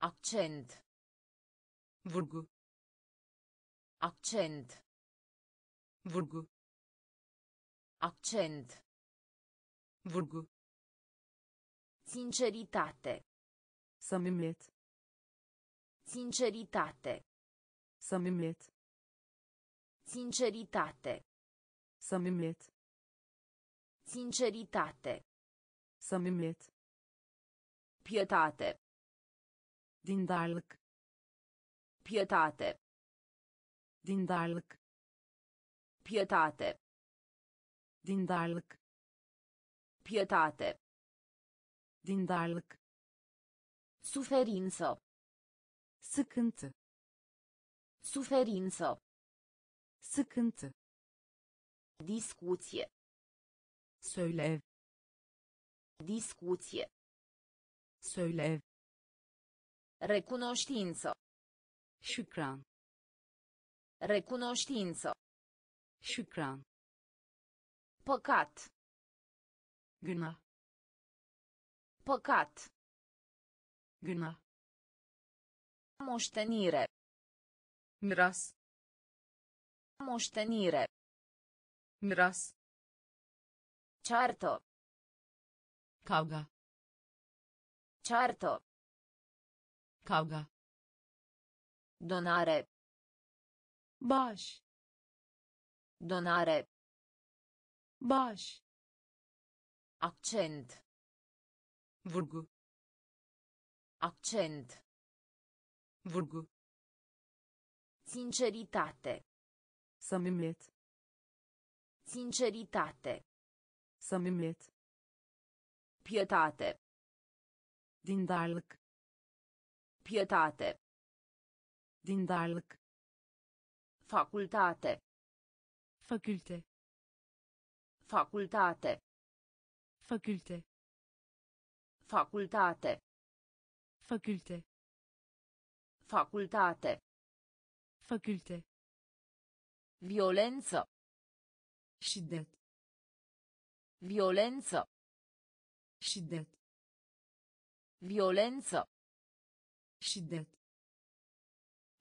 Accent. Vurgu Accent. vurgu Accent. vurgu Sinceritate. samimiyet Sinceritate. samimiyet Sinceritate. samimiyet Sinceritate. samimiyet Pietate. dindarlık Pietate. dindarlık Pietate. dindarlık Pietate. dindarlık Suferință. sıkıntı Suferință. sıkıntı Discuție. söylev Discuție. söylev Recunoștință. Şükran Recunoștință. şükran Păcat. günah Păcat. günah Moștenire. miras Moștenire. miras Ceartă. kavga Ceartă. kavga Donare. bağış Donare. bağış Accent. vurgu Accent. vurgu Sinceritate. samimiyet Sinceritate. samimiyet Pietate. dindarlık Pietate. Dindarlık Facultate. Fakülte. Facultate. Fakülte. Facultate. Fakülte. Facultate. Fakülte. Violență. şiddet Violență. şiddet Violență. şiddet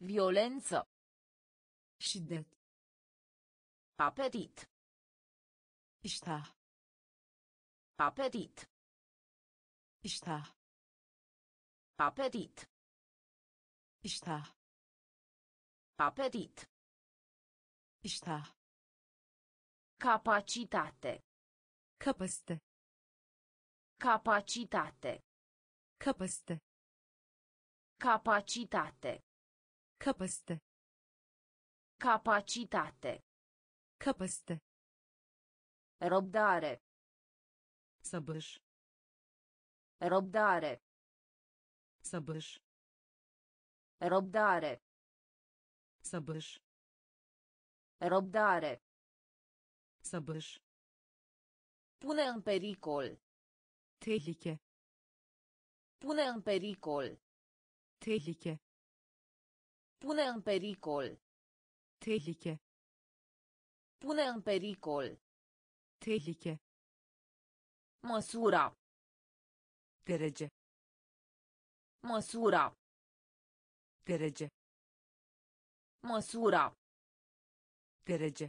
Violență. şiddet Apetit. iştah Apetit. iştah Apetit. iştah Apetit. iştah Capacitate. kapasite Capacitate. kapasite Capacitate. Kapasite Capacitate. kapasite Răbdare. sabır Răbdare. sabır Răbdare. sabır Răbdare. sabır Pune în pericol. tehlike Pune în pericol. tehlike Pune în pericol. tehlike Pune în pericol. tehlike Măsura. derece Măsura. derece Măsura. derece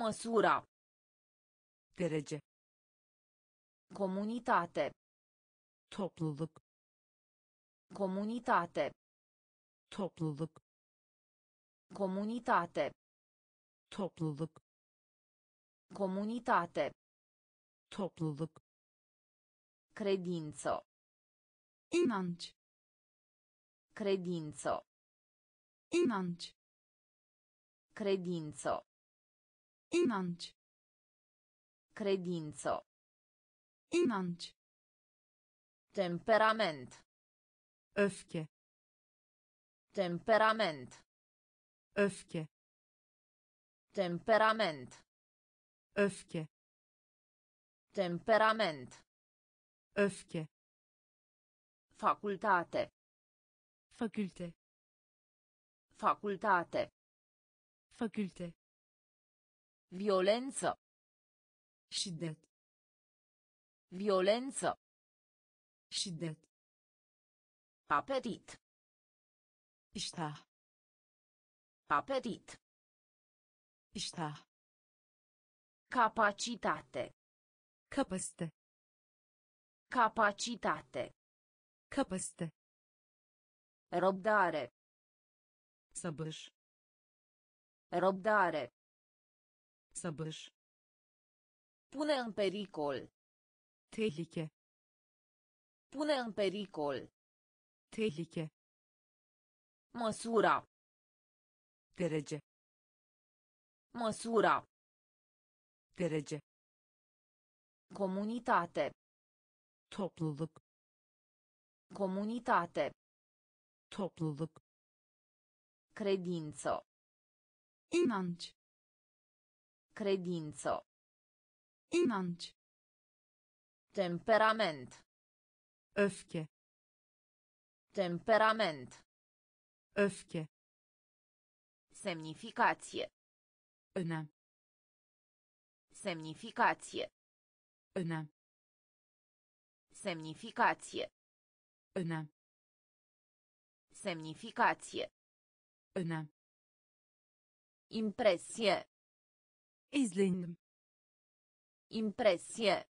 Măsura. derece Comunitate. topluluk Comunitate. Topluluk Comunitate. topluluk Comunitate. topluluk Credință. İnanç. Credință. İnanç. Credință. İnanç. Credință. İnanç. Temperament. öfke Temperament. öfke Temperament. öfke Temperament. öfke Facultate. Fakülte. Facultate. Fakülte. Violență. şiddet Violență. şiddet Apetit. Iştah Apetit. iştah Capacitate. kapasite Capacitate. kapasite Răbdare. sabır Răbdare. sabır Pune în pericol. tehlike Pune în pericol. tehlike Măsura. derece Măsura. derece Comunitate. topluluk Comunitate. topluluk Credință. İnanç. Credință. İnanç. Temperament. öfke Temperament. Öfke Semnificație. önem Semnificație. önem Semnificație. önem Semnificație. önem Impresie. izlendim Impresie.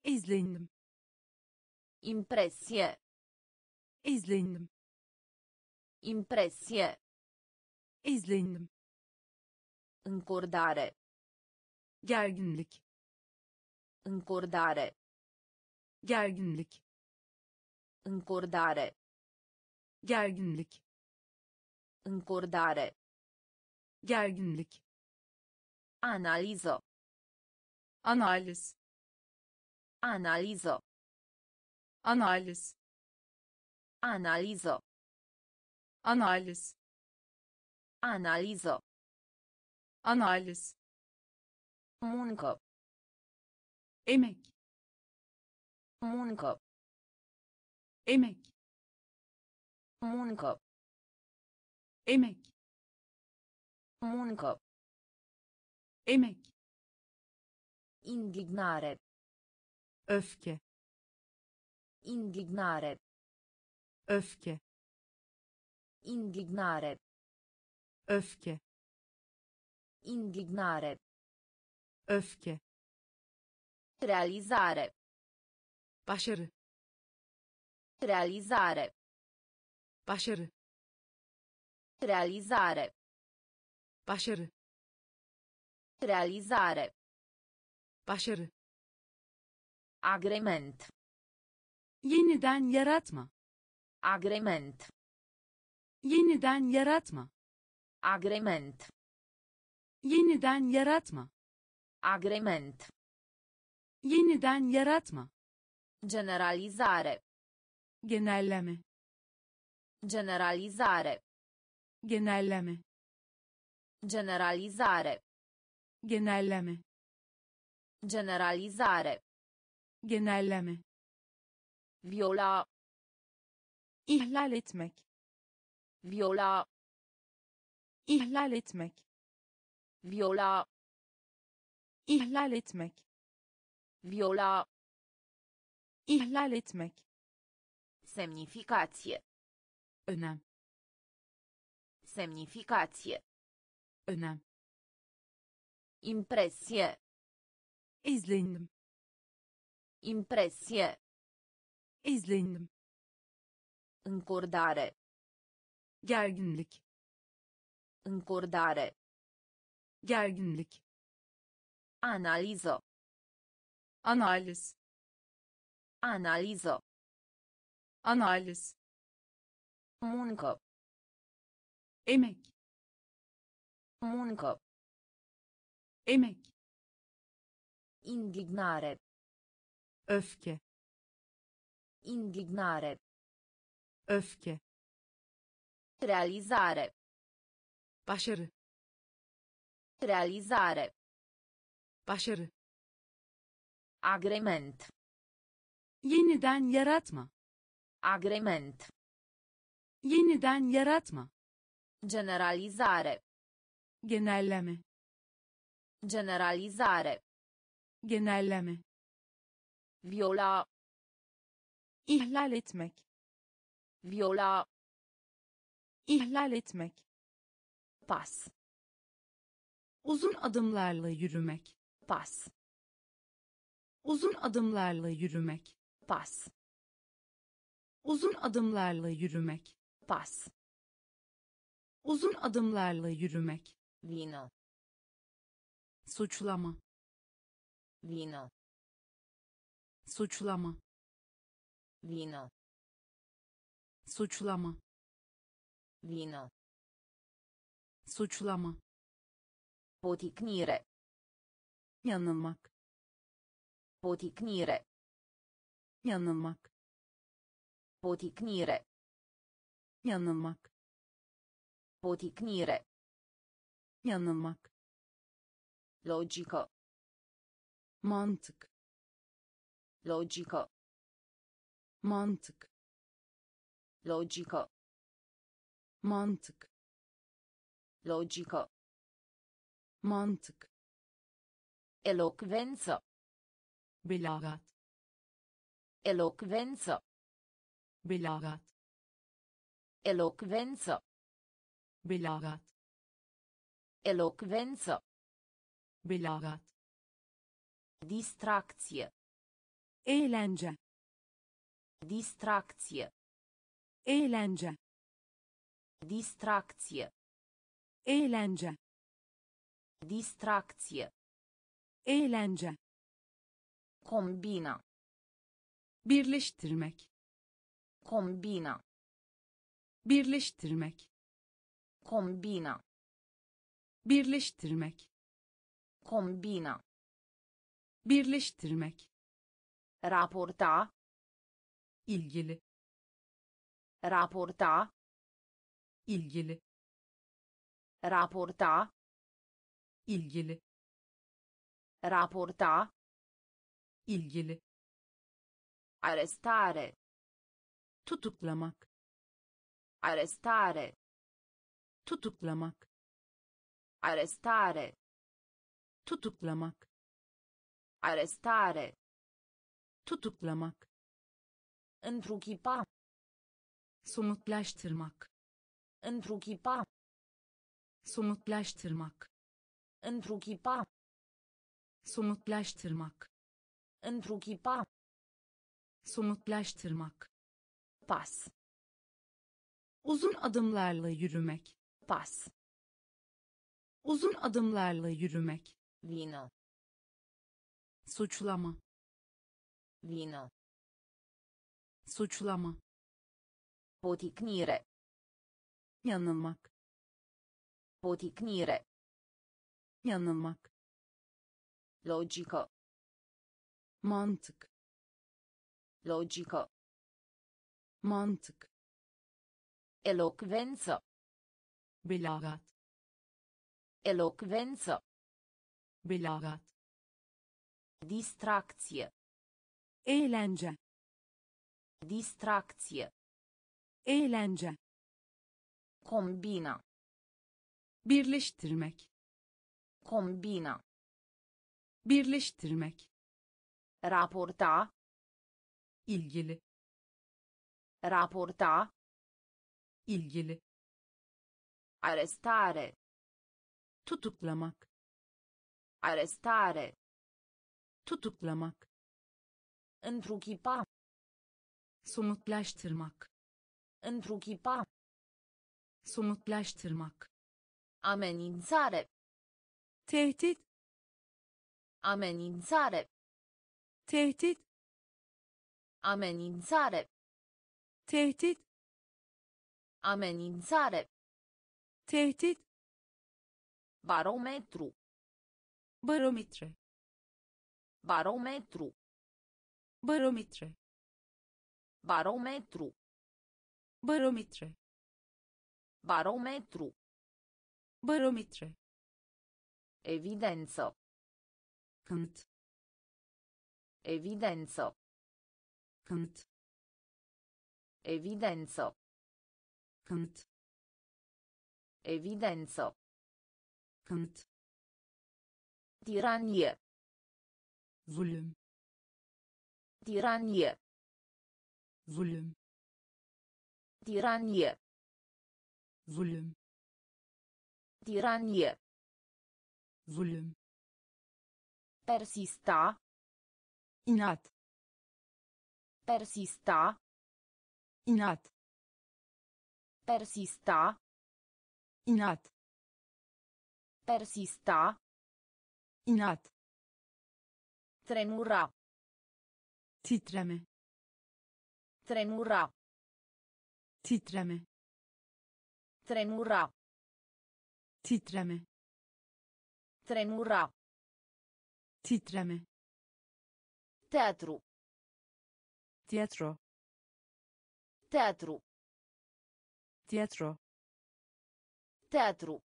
izlendim Impresie. izlendim Impresie. izlendim Încordare. gerginlik Încordare. gerginlik Încordare. gerginlik Încordare. gerginlik Analiză. analiz Analiză. analiz Analiză. Analiz Analizo. analiz Muncă. emek Muncă. emek Muncă. emek Muncă. emek Indignare. öfke Indignare. öfke Indignare. öfke Indignare. öfke Realizare. başarı Realizare. başarı Realizare. başarı Realizare. başarı Agrement. yeniden yaratma Agrement. Yeniden yaratma Agrement. yeniden yaratma Agrement. yeniden yaratma Generalizare. genelleme Generalizare. genelleme Generalizare. genelleme Generalizare. genelleme Viola. ihlal etmek Viola. ihlal etmek Viola. ihlal etmek Viola. ihlal etmek Semnificație. önem Semnificație. önem Impresie. izlendim Impresie. izlendim Încordare. Gerginlik Încordare. gerginlik Analiză. analiz Analiză. analiz Muncă. emek Muncă. emek Indignare. öfke Indignare. öfke Realizare. başarı Realizare. başarı Agrement. yeniden yaratma Agrement. yeniden yaratma Generalizare. genelleme Generalizare. genelleme Viola. ihlal etmek Viola. İhlal etmek Pas. uzun adımlarla yürümek Pas. uzun adımlarla yürümek Pas. uzun adımlarla yürümek Pas. uzun adımlarla yürümek Vino. suçlama Vino. suçlama Vino. suçlama Vino. suçlama Poticnire. yanılmak Poticnire. yanılmak Poticnire. yanılmak Poticnire. yanılmak Logico. mantık Logico. mantık Logico. Mantık Logico. mantık Elocvență. belagat Elocvență. belagat Elocvență. belagat Elocvență. belagat Distracție. eğlence Distracție. eğlence Distracție. eğlence Distracție. eğlence Combina. birleştirmek Combina. birleştirmek Combina. birleştirmek Combina. birleştirmek Raporta. ilgili Raporta. İlgili Raporta. ilgili Raporta. ilgili Arestare. tutuklamak Arestare. tutuklamak Arestare. tutuklamak Arestare. tutuklamak Întruchipa. somutlaştırmak Întruchipa. somutlaştırmak Întruchipa. somutlaştırmak Întruchipa. somutlaştırmak Pas. uzun adımlarla yürümek Pas. uzun adımlarla yürümek Vino. suçlama Vino. suçlama Poticnire. Yanılmak Poticnire. yanılmak Logico. mantık Logico. mantık Elocvență. belagat Elocvență. belagat Distracție. Eğlence. Distracție. Eğlence. Combina. birleştirmek Combina. birleştirmek Raporta. ilgili Raporta. ilgili Arestare. tutuklamak Arestare. tutuklamak Întruchipa. somutlaştırmak Întruchipa. Somutlaştırmak Amenințare. Tehdit. Amenințare. Tehdit. Amenințare. Tehdit. Amenințare. Tehdit. Barometru. barometre Barometru. barometre Barometru. barometre Barometru. barometre Evidență. kanıt Evidență. kanıt Evidență. kanıt Evidență. kanıt Tiranie. zulüm Tiranie. zulüm Tiranie. Zulüm Tiranie. zulüm Persista. inat Persista. inat Persista. inat Persista. inat Tremura. titreme Tremura. titreme Tremura. titreme Tremura. titreme Teatru. tiyatro Teatru. tiyatro Teatru.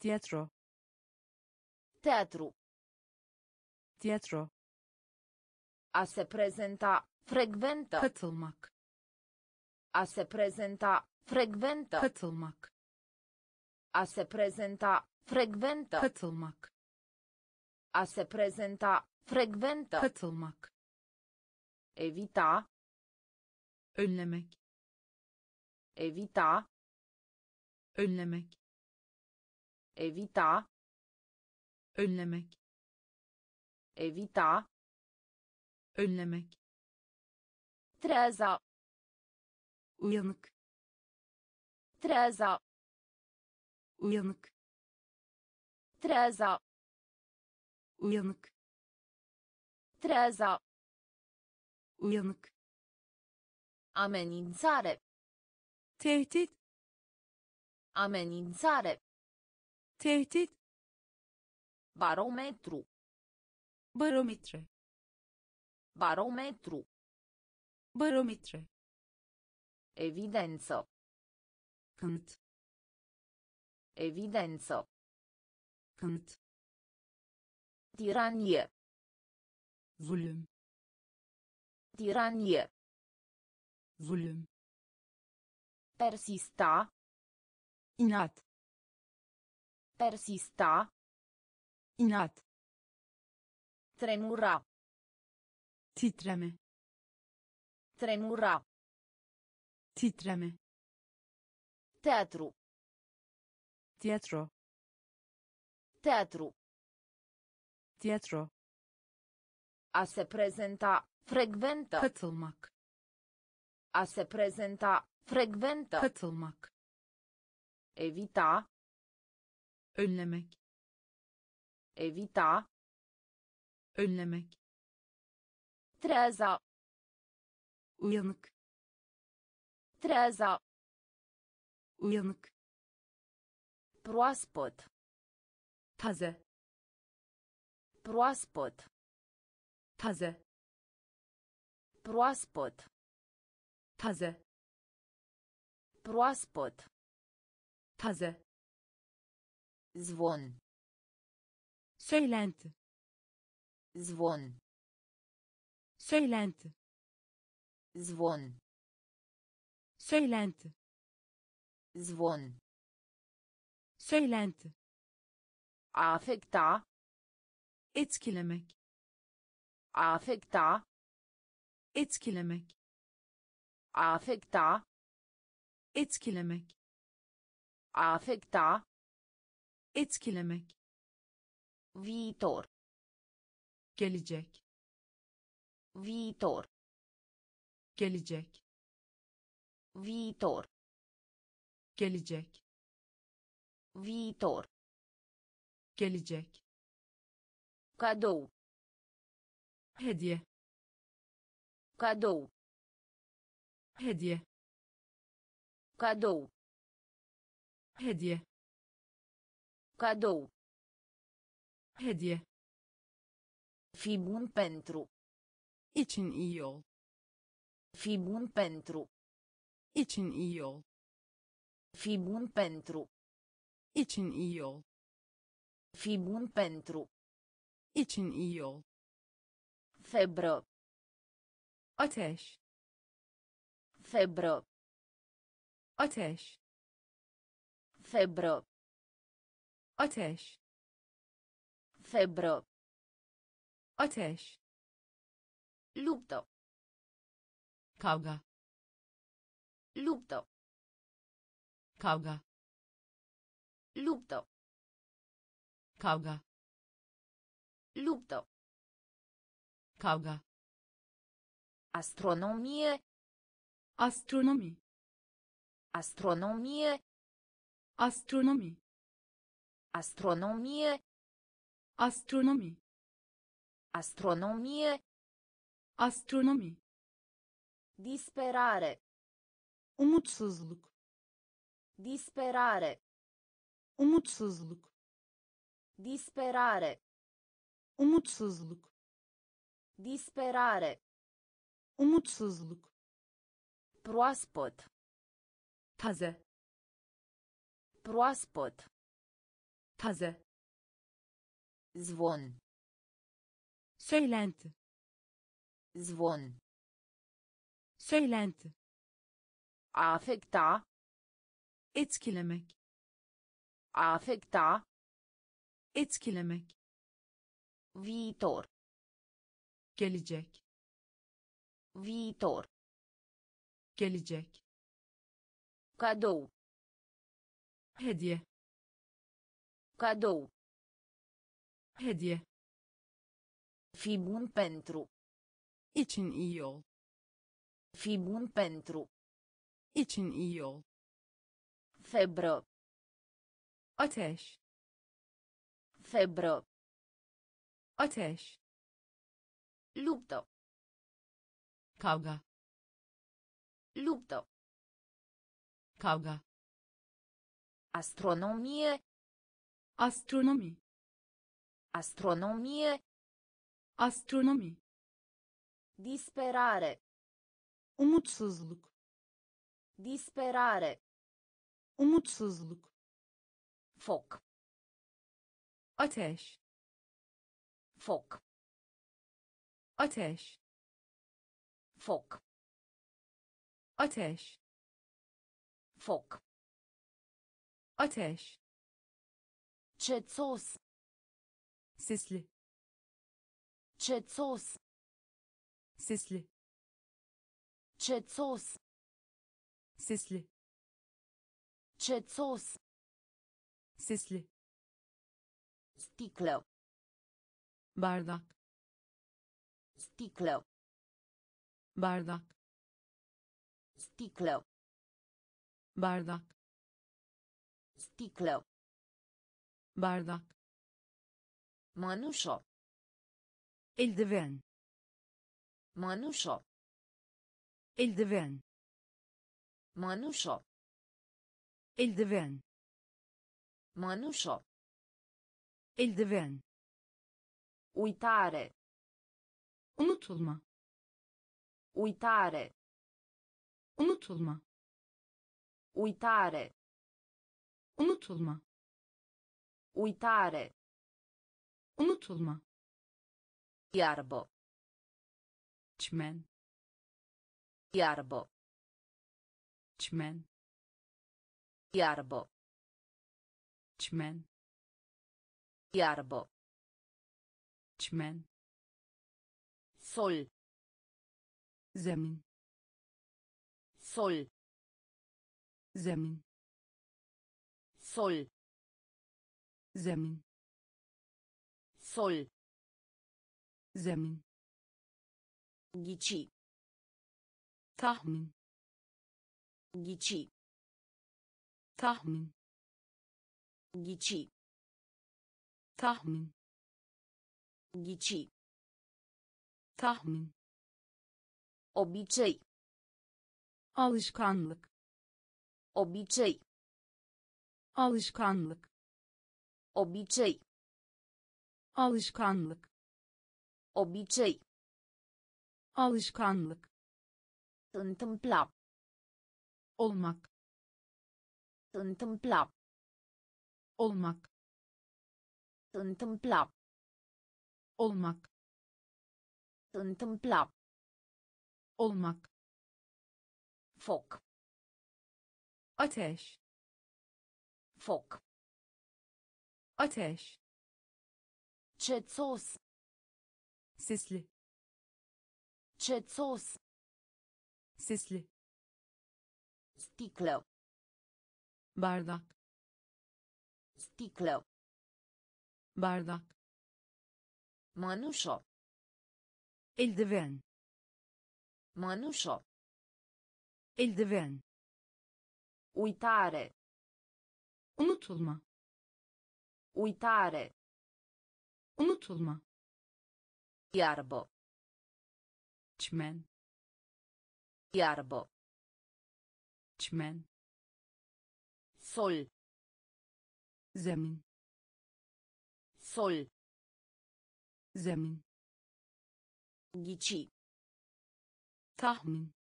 tiyatro Teatru. tiyatro A se prezenta. Frecventă. katılmak A se prezenta. Frecventă. katılmak A se prezenta. Frecventă. katılmak A se prezenta. Frecventă. katılmak Evita. önlemek Evita. önlemek Evita. önlemek Evita. önlemek Treeza. uyanık Treeza. uyanık Treeza. uyanık Treeza. uyanık Amenințare. Tehdit. Amenințare. Tehdit. Barometru. barometre Barometru. barometre Evidență. Kanıt Evidență. kanıt Tiranie. zulüm Tiranie. zulüm Persista. inat Persista. inat Tremura. titreme Tremura. titreme Teatru. tiyatro Teatru. tiyatro A se prezenta. Frecventă. katılmak A se prezenta. Frecventă. katılmak Evita. önlemek Evita. önlemek Treeza. uyanık Treeza. Uyanık Proaspăt. taze Proaspăt. taze Proaspăt. taze Proaspăt. taze Zvon. söylenti Zvon. söylenti Zvon. söylenti Zvon. söylenti A afecta. etkilemek A afecta. etkilemek A afecta. etkilemek A afecta. etkilemek Viitor. gelecek Viitor. gelecek Viitor. Gelecek Viitor. gelecek Cadou. hediye Cadou. hediye Cadou. hediye Cadou. hediye Fi bun pentru. için iyi ol Fi bun pentru. için iyi ol Fi bun pentru. için iyi ol Fi bun pentru. için iyi ol Febră. ateş Febră. ateş Febră. ateş Febră. ateş Luptă. kavga Luptă. Kavga Luptă. kavga Luptă. kavga Astronomie. astronomi Astronomie. astronomi Astronomie. astronomi Astronomie. astronomi Disperare. umutsuzluk Disperare. umutsuzluk Disperare. umutsuzluk Disperare. umutsuzluk Proaspăt. taze Proaspăt. taze Zvon. söylenti Zvon. söylenti A afecta. Etkilemek A afecta. etkilemek Viitor. gelecek Viitor. gelecek Cadou. hediye Cadou. hediye Fi bun pentru. için iyi ol Fi bun pentru. için iyi ol Febră. ateş Febră. ateş Luptă. kavga Luptă. kavga Astronomie. astronomi Astronomie. astronomi Disperare. umutsuzluk Disperare. Umutsuzluk Foc. ateş Foc. ateş Foc. ateş Foc. ateş Cețos. sisli Cețos. sisli Cețos. sisli Cețos. Sesli. Sticlă. Bardac. Sticlă. Bardac. Sticlă. Bardac. Sticlă. Bardac. Mănușo. Eldiven. Mănușo. Eldiven. Mănușo. Eldiven Mănușă. eldiven Uitare. unutulma Uitare. unutulma Uitare. unutulma Uitare. unutulma Iarbă. çimen Iarbă. çimen Iarbă. çimen Iarbă. çimen Sol. zemin Sol. zemin Sol. zemin Sol. zemin Ghici. tahmin Ghici. Tahmin Ghici. tahmin Ghici. tahmin Obicei. alışkanlık Obicei. alışkanlık Obicei. alışkanlık Obicei. alışkanlık Întâmpla. olmak Întâmpla. olmak Întâmpla. olmak Întâmpla. olmak Foc. ateş Foc. ateş Cețos. sisli Cețos. sisli Sticlă. Bardak Sticlă. bardak Mănușă. eldiven Mănușă. eldiven Uitare. unutulma Uitare. unutulma Iarbă. çimen Iarbă. çimen Sol. zemin Sol. zemin Ghici. tahmin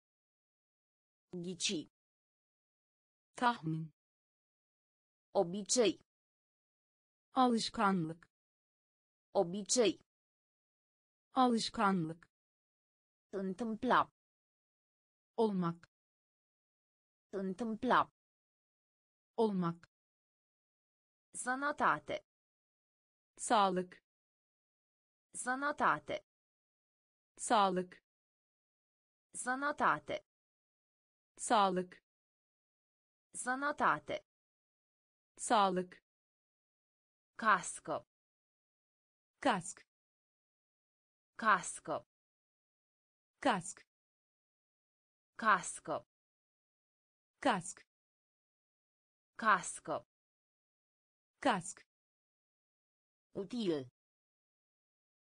Ghici. tahmin Obicei. alışkanlık Obicei. alışkanlık Întâmpla. olmak Întâmpla. Olmak Sănătate. sağlık Sănătate. sağlık Sănătate. sağlık Sănătate. sağlık Cască. kask Cască. kask Cască. kask Cască. kask Util.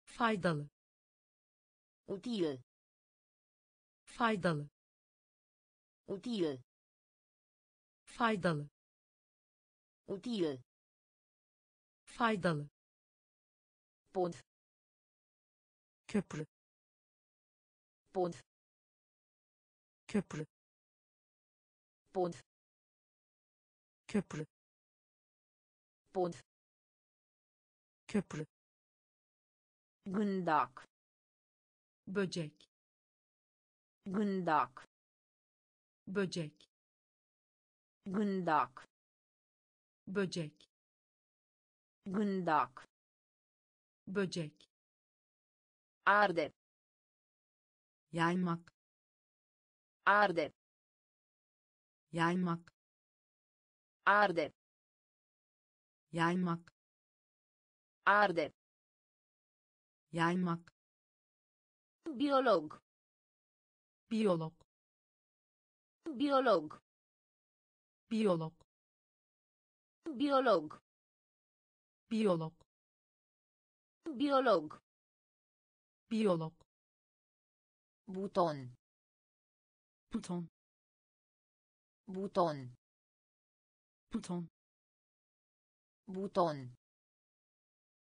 faydalı Util. faydalı Util. faydalı Util. faydalı Pod. köprü Pod. köprü Pod. Köprü. Pod köprü. Gândac böcek. Gândac böcek. Gândac böcek. Gândac böcek. Arde. Yaymak. Arde. Yaymak arde. Yaymak. Arde. Yaymak. Biolog biyolog. Biolog biyolog. Biolog biyolog. Biolog biyolog. Buton. Buton. Buton buton buton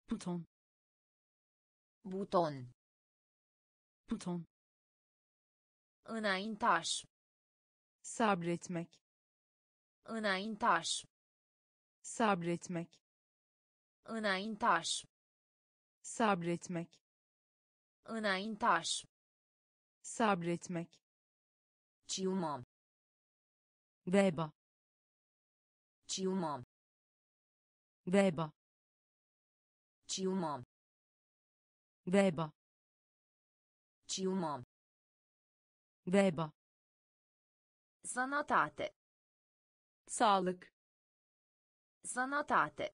buton buton buton înaintaș sabretmek. Înaintaș sabretmek. Înaintaș sabretmek. Înaintaș sabretmek. Ciumă veba ciumă veba ciumă veba ciumă veba sănătate sağlık sănătate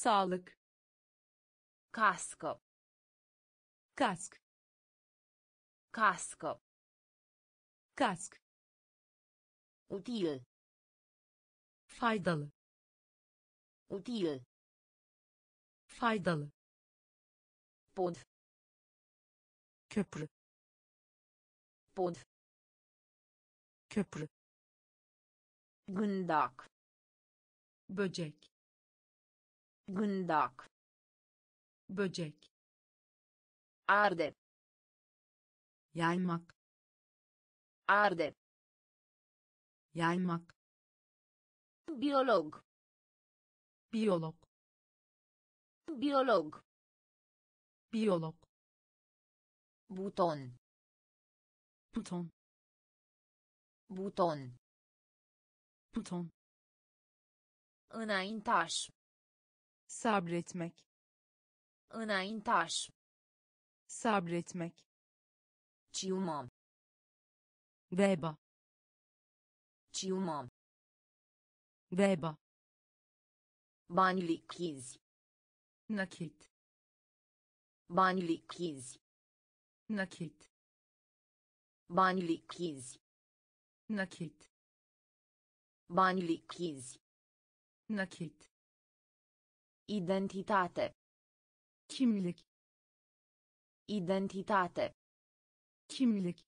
sağlık cască kask cască kask util faydalı. Util faydalı. Pod köprü. Pod köprü. Gândac böcek. Gândac böcek. Arde. Yaymak. Arde. Yaymak biolog. Biyolog biolog. Biyolog buton. Buton. Buton. Buton. Înaintaș sabretmek. Înaintaș sabretmek. Ciumă veba. Ciumă Veba. Banlikiz. Nakit. Banlikiz. Nakit. Banlikiz. Nakit. Banlikiz. Nakit. Identitate. Kimlik. Identitate. Kimlik.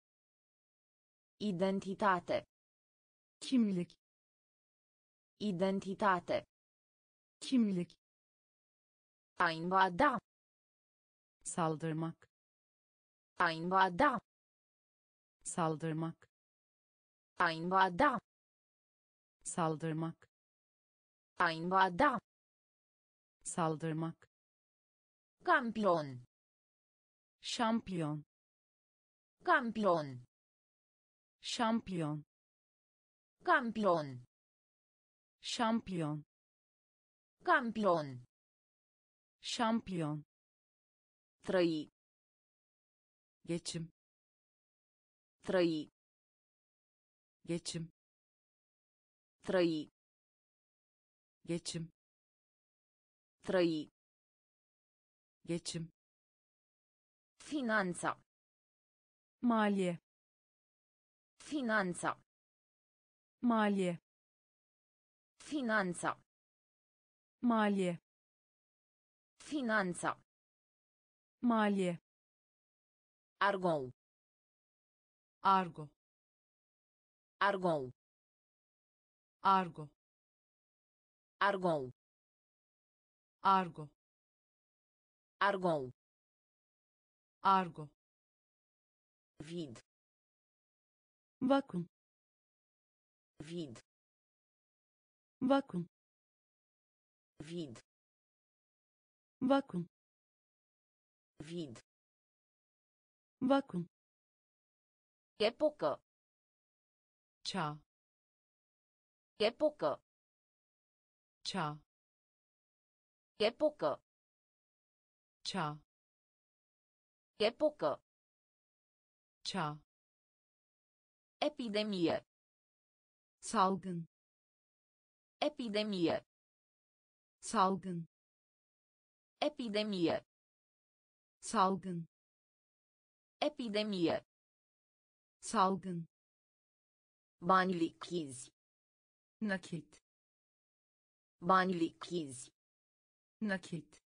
Identitate. Kimlik identitate. Kimlik. A invada saldırmak. A invada saldırmak. A invada saldırmak. A invada saldırmak. Campion şampiyon. Campion şampiyon. Campion şampiyon. Campion şampiyon. Trăi geçim. Trăi geçim. Trăi geçim. Trăi geçim. Finanța maliye. Finanța maliye Finanța. Malie. Finanța. Malie. Argol. Argo. Argol. Argo. Argol. Argo. Argol. Argo. Vid. Vacuum. Vid. Vacuum. Vid. Vacuum. Vid. Vacuum. Epocă. Cea. Epocă. Cea. Epocă. Cea. Epocă. Cea. Epidemie. Salgın. Epidemie salgın. Epidemie salgın. Epidemie salgın. Bani lichizi nakit. Bani lichizi nakit.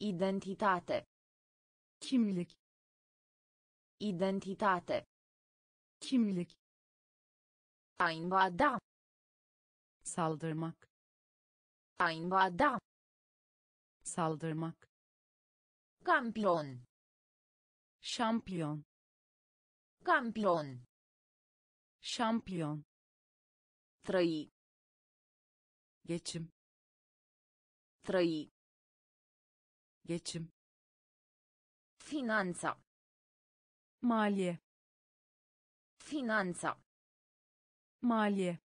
İdentitate. Kimlik. İdentitate. Kimlik. A invada saldırmak. A invada saldırmak. Campion şampiyon. Campion şampiyon. Trăi geçim. Trăi geçim. Finanța maliye. Finanța maliye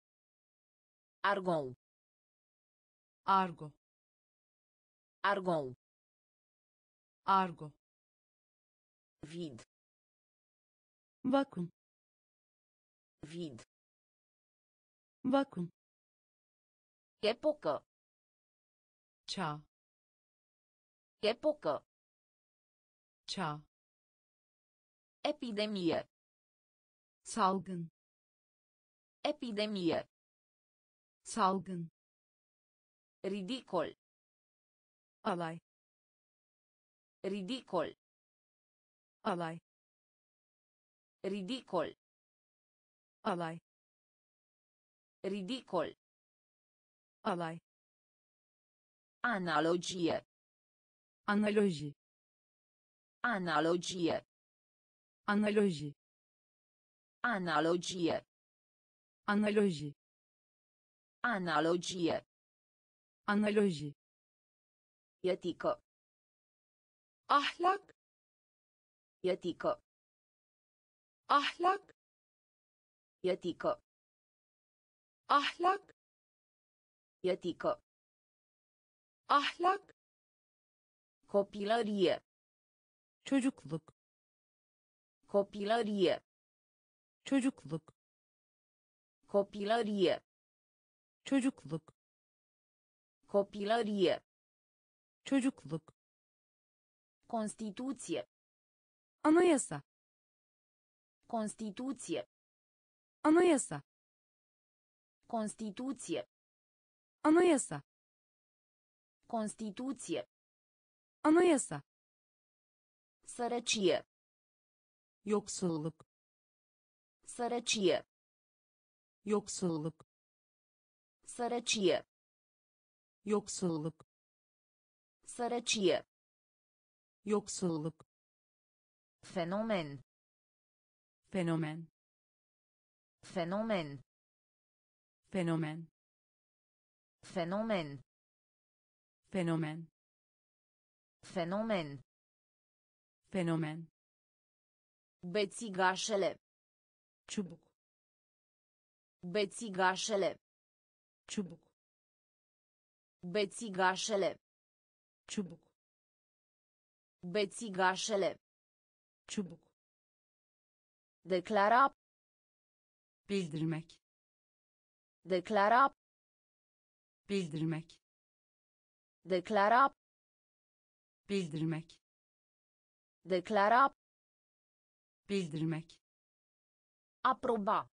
Argon. Argo. Argon. Argo. Vid. Vacuum. Vid. Vacuum. Época. Tchau. Época. Tchau. Epidemia. Salgan. Epidemia. Salgın ridicol alay ridicol alay ridicol alay ridicol alay analogie analoji analogie analoji analogie analoji analogie. Analoji etică ahlak. Etică ahlak. Etică ahlak. Etică ahlak. Copilărie. Çocukluk. Copilărie. Çocukluk. Copilărie çocukluk. Copilărie. Çocukluk. Constituție. Anayasa. Constituție. Anayasa. Constituție. Anayasa. Constituție. Anayasa. Sărăcie. Yoksulluk. Sărăcie. Yoksulluk Sărăcie yoksulluk Sărăcie yoksulluk Fenomen fenomen Fenomen fenomen Fenomen fenomen Fenomen fenomen Bețigașele çubuk Bețigașele çubuk. Bețigașele çubuk. Bețigașele çubuk. Declara bildirmek. Declara bildirmek. Declara bildirmek. Declara bildirmek. Aproba.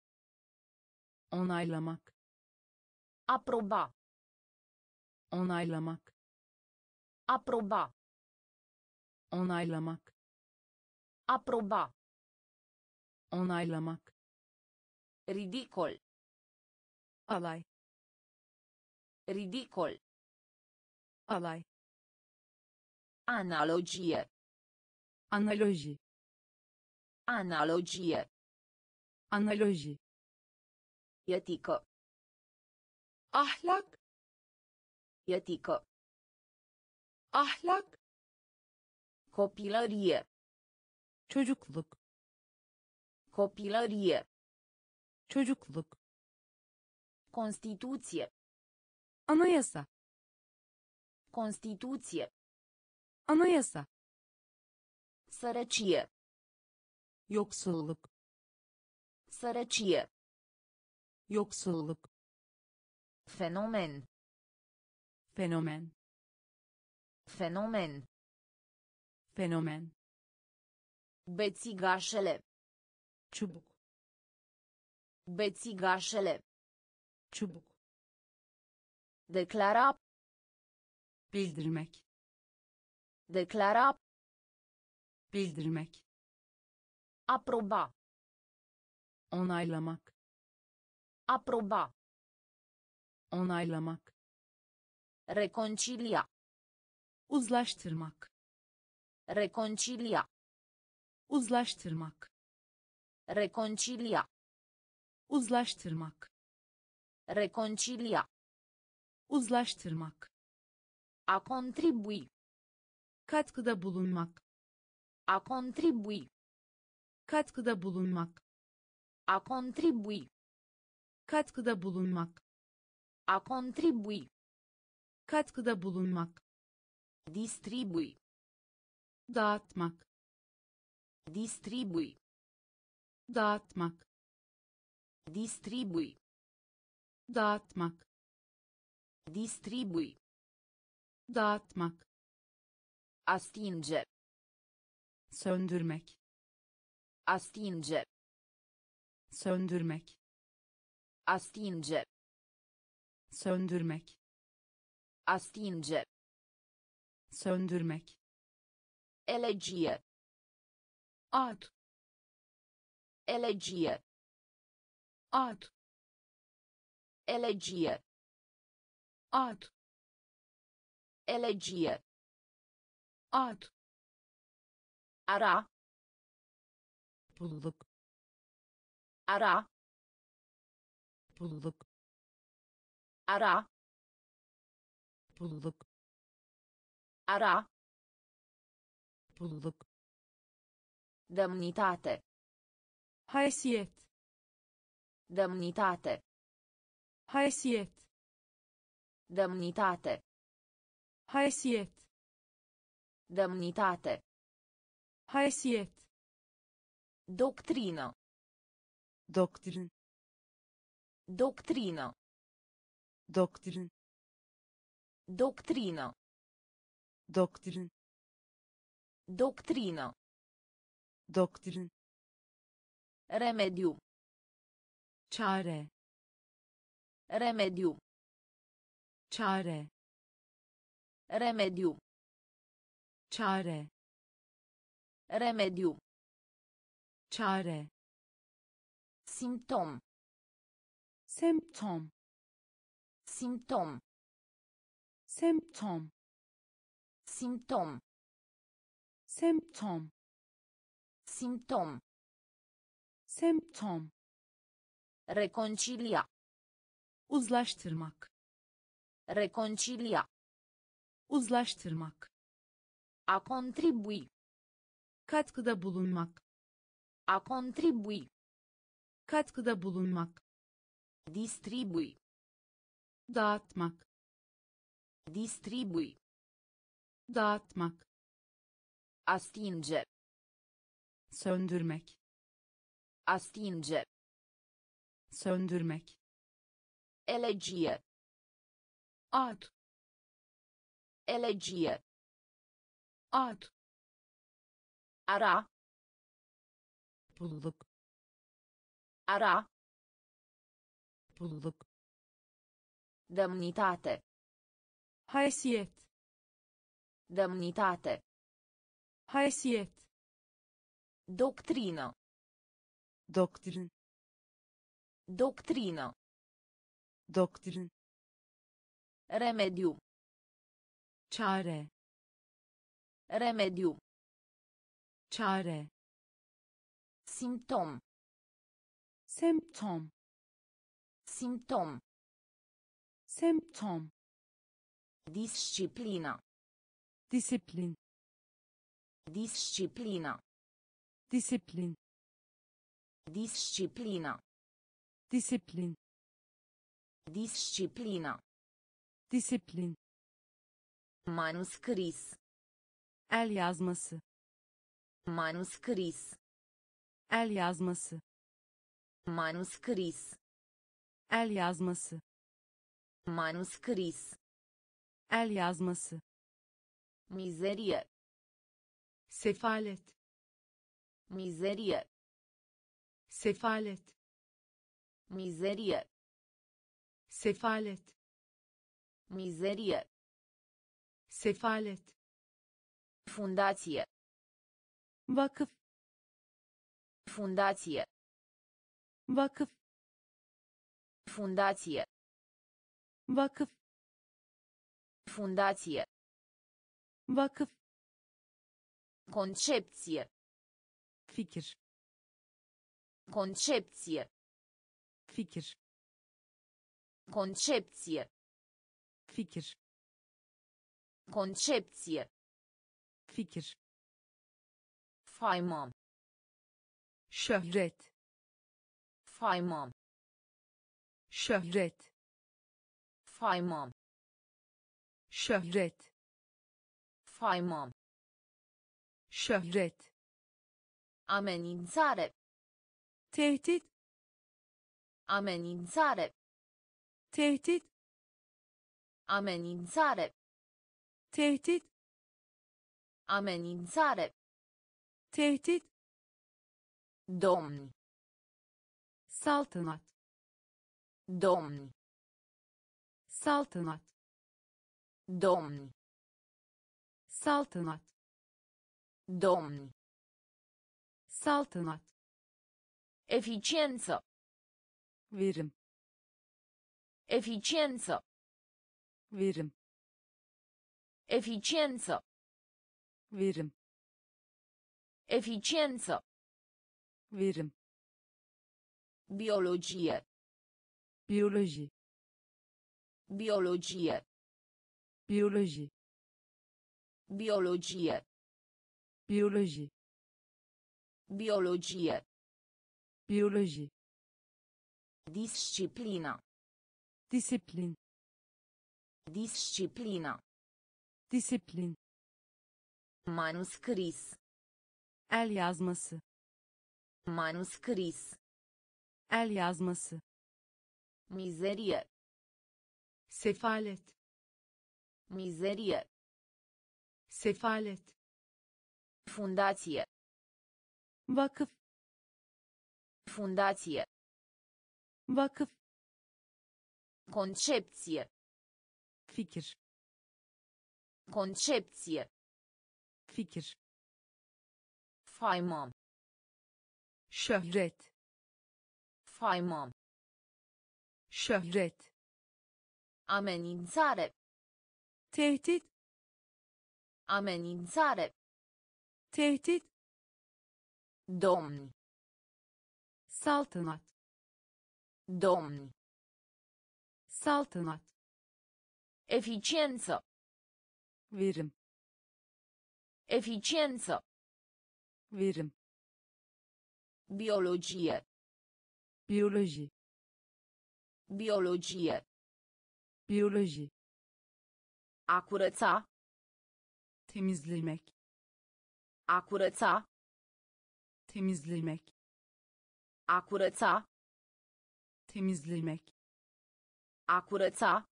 Onaylamak Aproba onaylamak Aproba onaylamak Aproba onaylamak Ridicol alay Ridicol alay Analogie analoji Analogie analoji Etică ahlak Etică. ahlak Copilărie. çocukluk Copilărie. çocukluk Constituție. anayasa Constituție. anayasa Sărăcie. yoksulluk Sărăcie. yoksulluk Fenomen. fenomen Fenomen. fenomen Bețigașele. çubuk Bețigașele. çubuk Declara. bildirmek Declara. bildirmek Aproba. onaylamak Aproba. Onaylamak Reconcilia. uzlaştırmak Reconcilia. uzlaştırmak Reconcilia. uzlaştırmak Reconcilia. uzlaştırmak A contribui. katkıda bulunmak A contribui. katkıda bulunmak A contribui. katkıda bulunmak A contribui. katkıda bulunmak Distribui. dağıtmak Distribui. dağıtmak Distribui. dağıtmak Distribui. dağıtmak Astinge. söndürmek Astinge. söndürmek Astinge. Söndürmek Astinge. söndürmek Elegie. ad Elegie. ad Elegie. ad Elegie. ad Ara. pulluk Ara. pulluk Ara. pulluk Ara. pulluk Demnitate. haysiyet Demnitate. haysiyet Demnitate. haysiyet Demnitate. haysiyet Doctrină. doktrin Doctrină. Doktrin Doctrină. doktrin Doctrină. doktrin Remediu. çare Remediu. çare Remediu. çare Remediu. çare Simptom. semptom Simptom. semptom Simptom. semptom Simptom. semptom Reconcilia. uzlaştırmak Reconcilia. uzlaştırmak A contribui. katkıda bulunmak A contribui. katkıda bulunmak Distribui. Dağıtmak Distribui. dağıtmak Astinge. söndürmek Astinge. söndürmek Elegie. ad Elegie. ad Ara. pulluk Ara. pulluk Demnitate. haysiyet Demnitate. haysiyet Doctrină. doktrin Doctrină. doktrin Remediu. çare Remediu. çare Simptom. semptom Simptom. Симптом. Дисциплина. Дисциплин. Дисциплина. Дисциплин. Дисциплина. Дисциплин. Дисциплина. Дисциплин. Манускрис. Алиазмас. Манускрис. Алиазмас. Манускрис. Алиазмас. Manuscris. El yazması. Mizerie. sefalet Mizerie. sefalet Mizerie. sefalet Mizerie. sefalet Fundație. Vakıf. Fundație. Vakıf. Fundație. Vakıf. Fundație. Vakıf. Concepție. Fikir. Concepție. Fikir. Concepție. Fikir. Concepție. Fikir. Faimă. Şöhret. Faimă. Şöhret. Faimă. Şöhret. Faimă. Şöhret. Amenințare. Tehdit. Amenințare. Tehdit. Amenințare. Tehdit. Amenințare. Tehdit. Domni. Saltanat. Domni. Saltanat. Domni. Saltanat. Domni. Saltanat. Eficiență. Verim. Eficiență. Verim. Eficiență. Verim. Eficiență. Verim. Biologie. Biyoloji. Biologie. Biyoloji. Biologie. Biyoloji. Biologie. Biyoloji. Disciplina. Disiplin. Disciplina. Disiplin. Manuscris. El yazması. Manuscris. El yazması. Mizerie. Sefalet Mizerie. sefalet Fundație. Vakıf. Fundație. Vakıf. Concepție. Fikir. Concepție. Fikir. Faimă. Şöhret. Faimă. Şöhret. Amenințare. Tehdit. Amenințare. Tehdit. Domni. Saltanat. Domni. Saltanat. Eficiență. Verim. Eficiență. Verim. Biologie. Biyoloji. Biologie. Biyoloji. A curăța. Temizlemek. A curăța. Temizlemek. A curăța. Temizlemek. A curăța.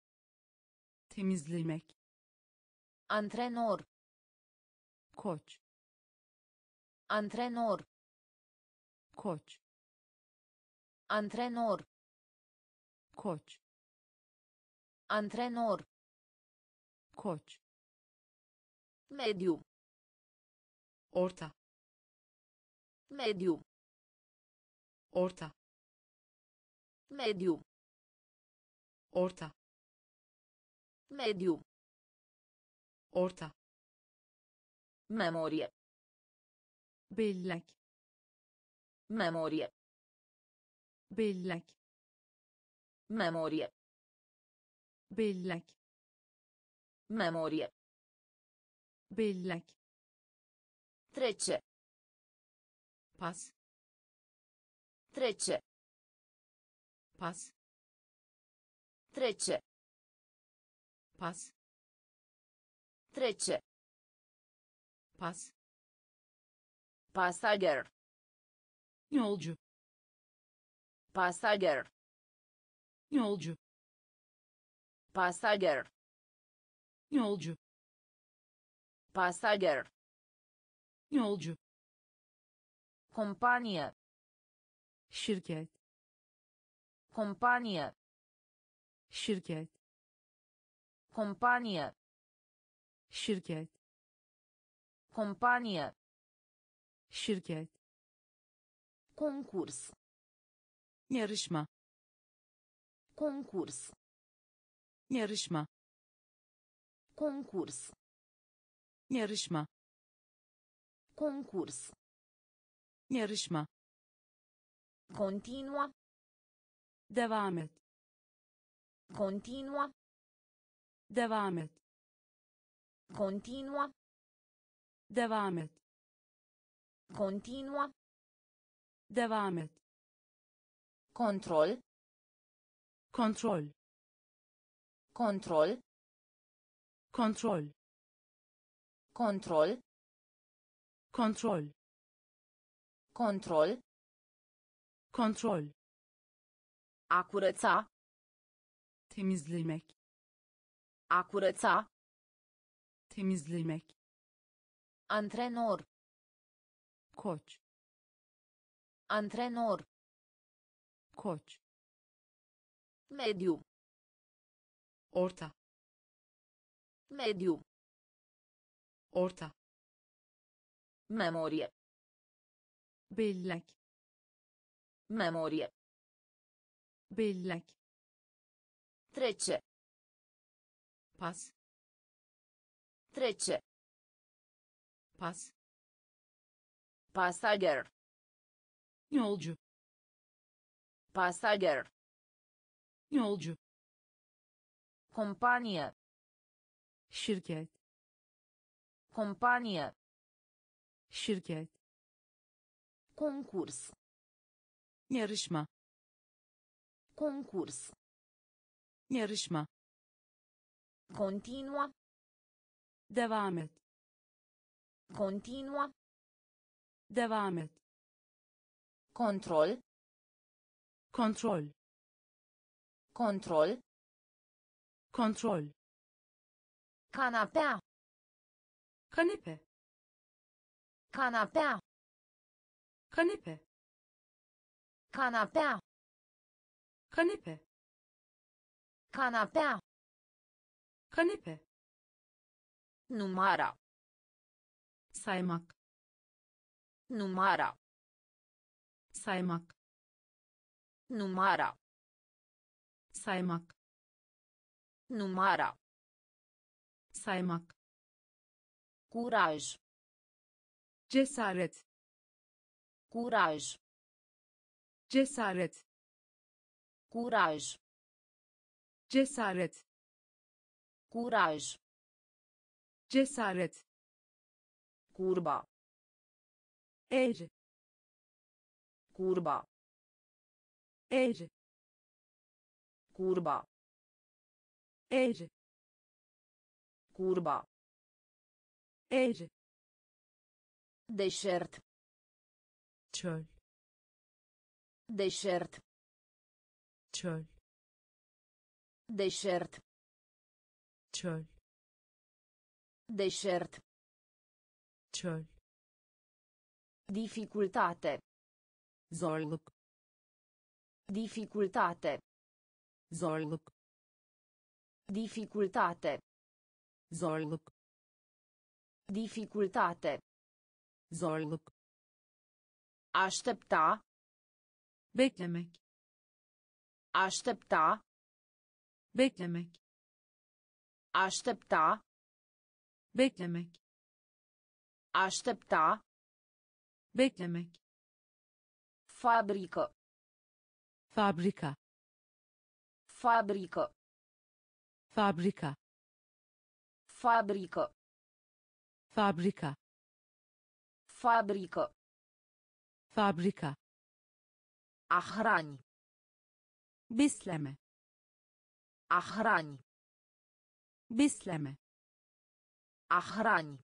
Temizlemek. Antrenor. Koç. Antrenor. Koç. Antrenor. Koç. Antrenor. Koç. Mediu. orta Mediu. orta Mediu. orta Mediu. orta Memorie. Bellek. Memorie. Bellek. Memorie. Bellek Memorie. bellek Trece. pas Trece. pas Trece. pas Trece. pas Pasager. yolcu Pasager. yolcu Passager. Yolcu. Passager. Yolcu. Kompanya. Şirket. Kompanya. Şirket. Kompanya. Şirket. Kompanya. Şirket. Konkurs. Yarışma. Konkurs yarışma Concurs. yarışma Concurs. yarışma Continua. devam et Continua. devam et Continua. devam et Continua. devam et Control. kontrol Control. kontrol Control. kontrol Control. kontrol A curăța. temizlemek A curăța. temizlemek Antrenor. koç Antrenor. koç Mediu. Orta Mediu. orta Memorie. bellek Memorie. bellek Trece. pas Trece. pas Pasager. yolcu Pasager. yolcu Şirket Companie. şirket Concurs. yarışma Concurs. yarışma Continua. devam et Continua. devam et Control. kontrol Control. Kontrol Canapea. kanepe Canapea. kanepe Canapea. kanepe Canapea. kanepe Numara. saymak Numara. saymak Numara. saymak Numara. Saymak. Kuraj. Cesaret. Kuraj. Cesaret. Kuraj. Cesaret. Kuraj. Cesaret. Kurba. Er. Kurba. Er. Kurba. Eğri Curba. eğri Deșert. çöl Deșert. çöl Deșert. çöl Deșert. çöl Dificultate. zorluk Dificultate. zorluk Dificultate. zorluk Dificultate. zorluk Aștepta. beklemek Aștepta. beklemek Aștepta. beklemek Aștepta. beklemek Fabrică. fabrika Fabrică. Fabryka. Fabryko. Fabryka. Fabryko. Fabryka. Achrań. Besleme. Achrań. Besleme. Achrań.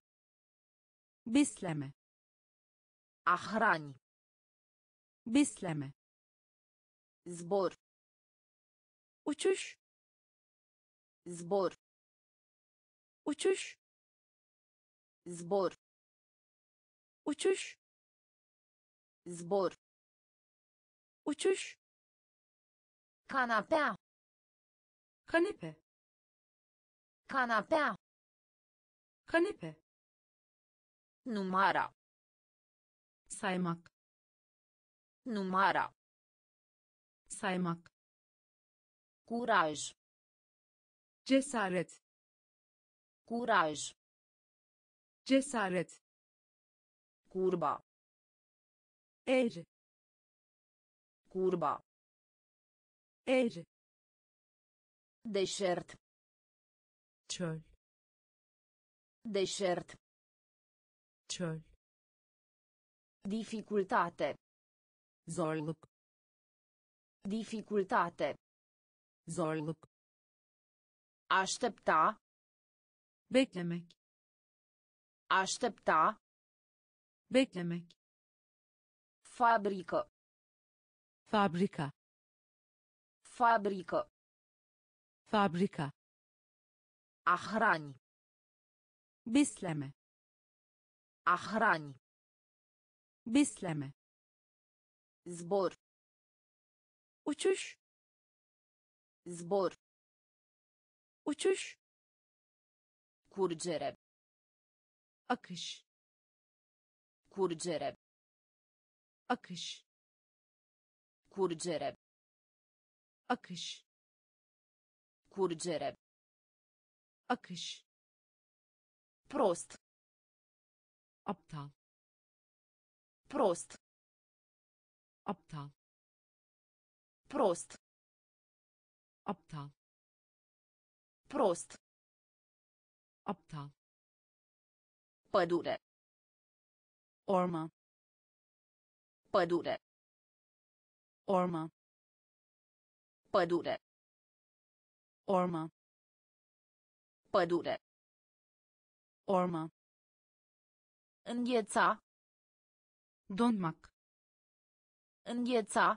Besleme. Achrań. Besleme. Zbor. Uçuş. Zbor. uçuş Zbor. uçuş Zbor. uçuş Canapea. kanepe Canapea. kanepe Numara. saymak Numara. saymak Curaj. Cesaret Curaj. cesaret Curba. eğri Curba. eğri Deșert. çöl Deșert. çöl Dificultate. zorluk Dificultate. zorluk Aștepta. beklemek Aștepta. beklemek Fabrică. fabrika Fabrică. fabrika A hrani. besleme A hrani. besleme Zbor. uçuş Zbor. Uçuş Curgere. akış Curgere. akış Curgere. akış Curgere. akış Prost. aptal Prost. aptal Prost. aptal Prost. aptal Pădure. orman Pădure. orman Pădure. orman Pădure. orman Îngheța. donmak Îngheța.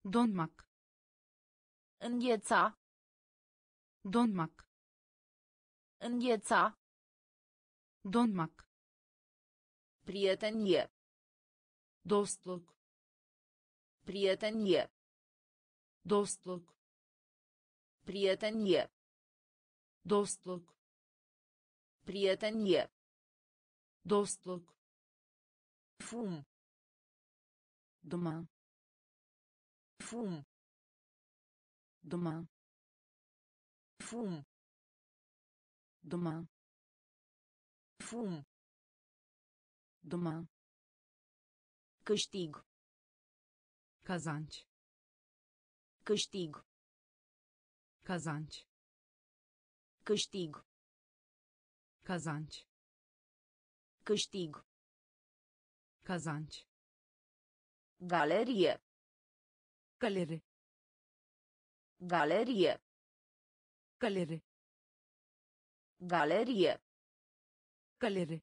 donmak Îngheța. Donmak Îngheța. donmak Prietenie. dostluk Prietenie. dostluk Prietenie. dostluk Prietenie. dostluk Fum. duman Fum. duman Fum. duman Fum. duman Câștig. kazanç Câștig. kazanç Câștig. kazanç Câștig. kazanç Galerie. galeri Galerie. Galeri Galerie. galeri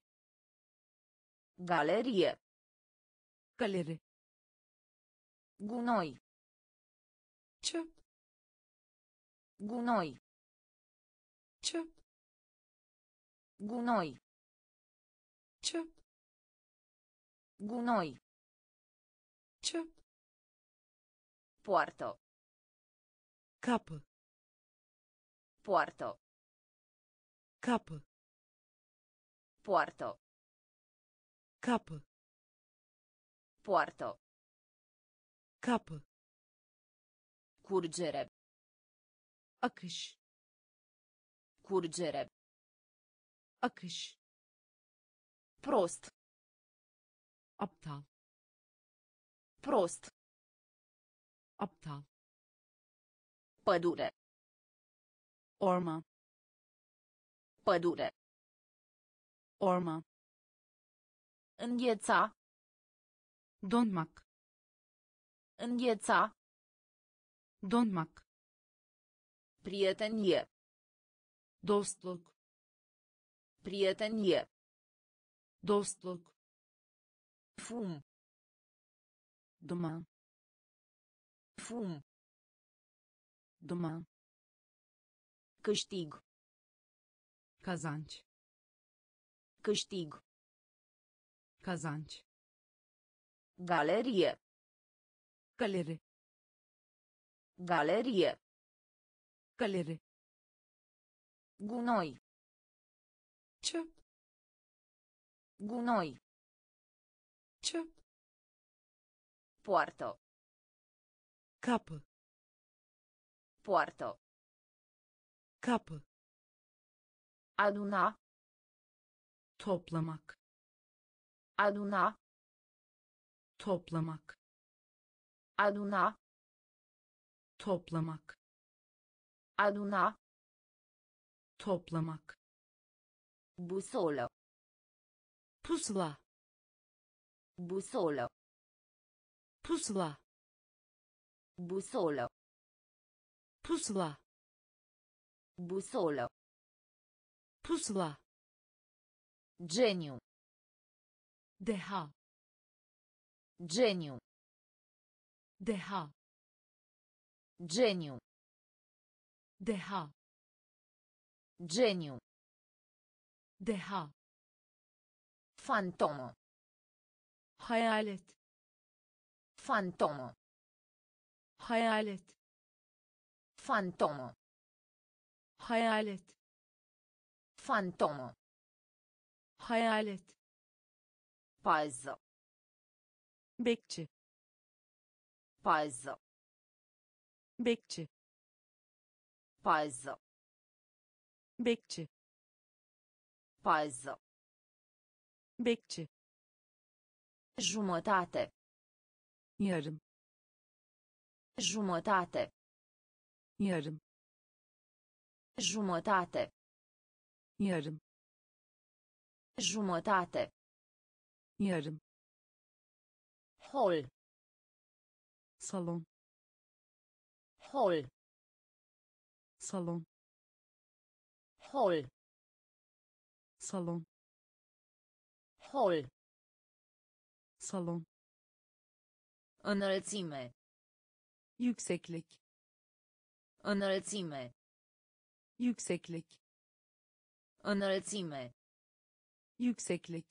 Galerie. galeri Gunoi. çöp Gunoi. çöp Gunoi. çöp Gunoi. çöp Poartă. kapı Poartă. kapı Poartă. kapı Poartă. kapı Curgere. akış Curgere. akış Prost. aptal Prost. aptal Pădure. Orman Pădure. orman Îngheța. donmak Îngheța. donmak Prietenie. dostluk Prietenie. dostluk Fum. duman Fum. duman Câștig. Kazanci. Câștig. Kazanci. Galerie. Galere. Galerie. Galere. Gunoi. Ciup. Gunoi. Ciup. Poartă. Cap. Poartă. Kapı Aduna. toplamak Aduna. toplamak Aduna. toplamak Aduna. toplamak Busolă. pusula Busolă. pusula Busolă. pusula Busolă. pusula Geniu. deha Geniu. deha Geniu. deha Geniu. deha Fantomă. hayalet Fantomă. hayalet Fantomă. Hayalet Fantomă. hayalet Pază. bekçi Pază. bekçi Pază. bekçi Pază. bekçi Jumătate. yarım Jumătate. yarım Jumătate. yarım Jumătate. yarım Hol. salon Hol. salon Hol. salon Hol. salon Înălțime. yükseklik Înălțime. Yükseklik Înălțime. yükseklik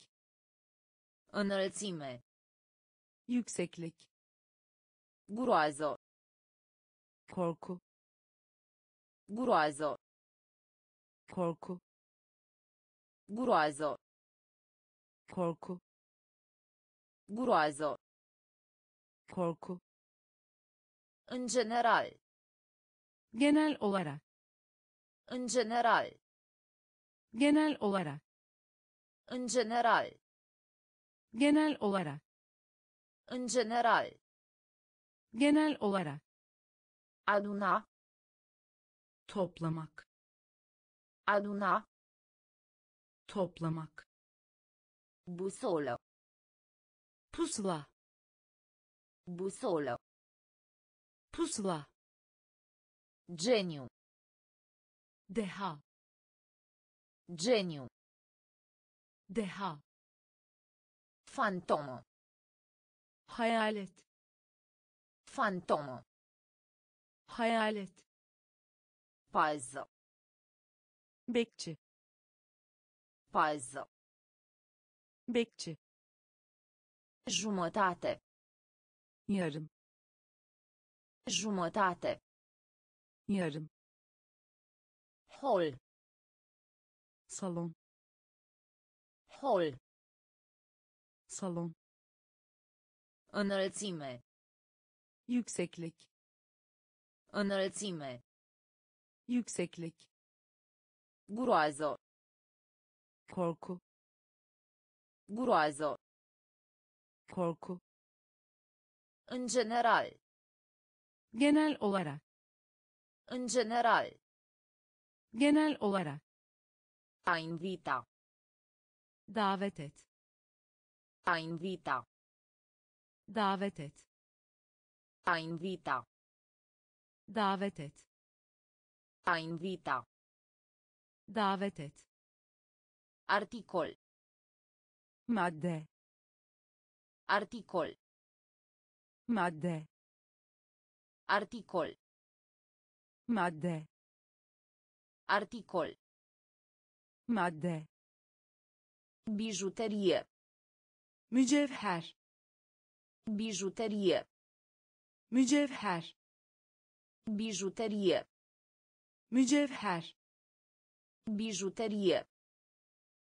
Înălțime. yükseklik Groază. korku Groază. korku Groază. korku Groază. korku În general. genel olarak În general. genel olarak În general. genel olarak În general. genel olarak Aduna. toplamak Aduna. toplamak Busolă. pusula Busolă. pusula Geniu. Deha Geniu. deha Fantomă. hayalet Fantomă. hayalet Pază. bekçi Pază. bekçi Jumătate. yarım Jumătate. yarım Hol. salon Hol. salon Înălțime. yükseklik Înălțime. yükseklik Groază. korku Groază. korku În general. genel olarak În general. Genel olarak. A invita. Davet et. A invita. Davet et. A invita. Davet et. A invita. Davet et. Articol. Madde. Articol. Madde. Articol. Madde. Articol. Madde. Bijuterie. Mücevher. Bijuterie. Mücevher. Bijuterie. Mücevher. Bijuterie.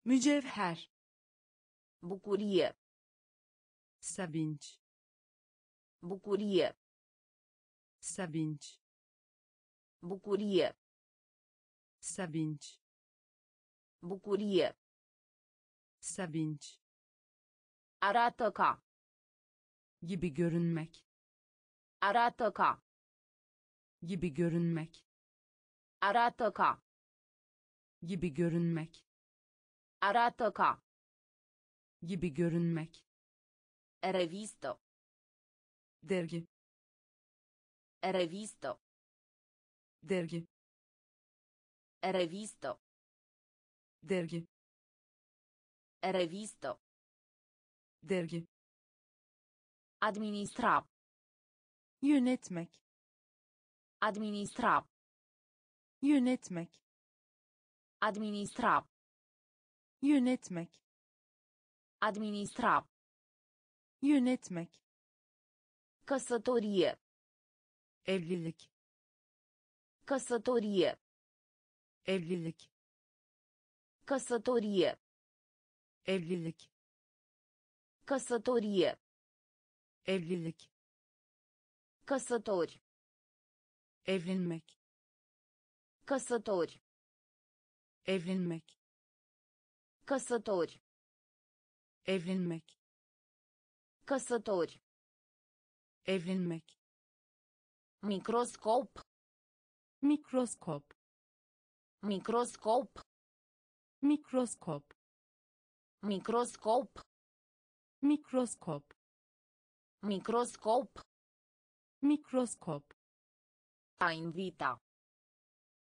Mücevher. Bucurie. Sevinç. Bucurie. Sevinç. Bucurie. Sevinç. Bucurie. Sevinç. Arată ca. Gibi görünmek. Arată ca. Gibi görünmek. Arată ca. Gibi görünmek. Arată ca. Gibi görünmek. Revistă. Dergi. Revistă. Dergi. Revistă. Dergi. Revistă. Dergi. Administra. Yönetmek. Administra. Yönetmek. Administra. Yönetmek. Administra. Yönetmek. Căsătorie. Evlilik. Căsătorie. Evlilik. Căsătorie. Evlilik. Căsătorie. Evlilik. Căsători. Evlenmek. Căsători. Evlenmek. Căsători. Evlenmek. Căsători. Evlenmek. Microscop. Mikroskop. Microscop. Mikroskop. Microscop. Mikroskop. Microscop. Mikroskop. A invita.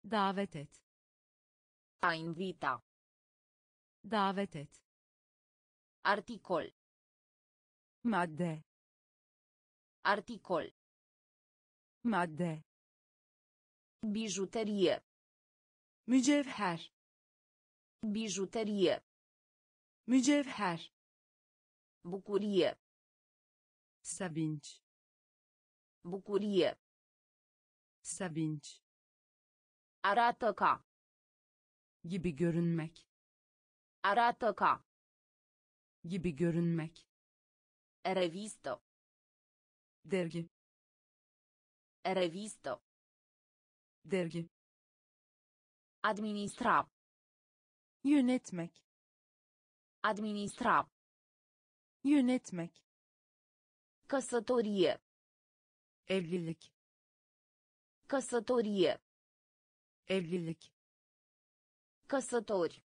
Davet et. A invita. Davet et. Articol. Madde. Articol. Madde. Bijuterie. Mücevher. Bijuterie. Mücevher. Bucurie. Sevinç. Bucurie. Sevinç. Arată ca. Gibi görünmek. Arată ca. Gibi görünmek. Revistă. Dergi. Revistă. Dergi. Administra. Yönetmek. Administra. Yönetmek. Căsătorie. Evlilik. Căsătorie. Evlilik. Căsători.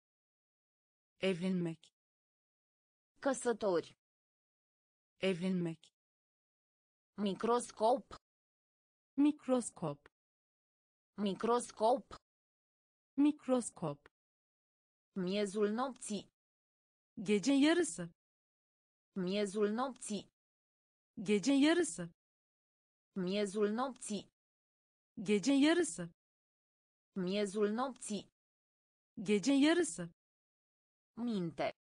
Evlenmek. Căsători. Evlenmek. Microscop. Mikroskop. Microscop. Mikroskop. Miezul nopții. Gece yarısı. Miezul nopții. Gece yarısı. Miezul nopții. Gece yarısı. Miezul nopții. Gece yarısı. Minte.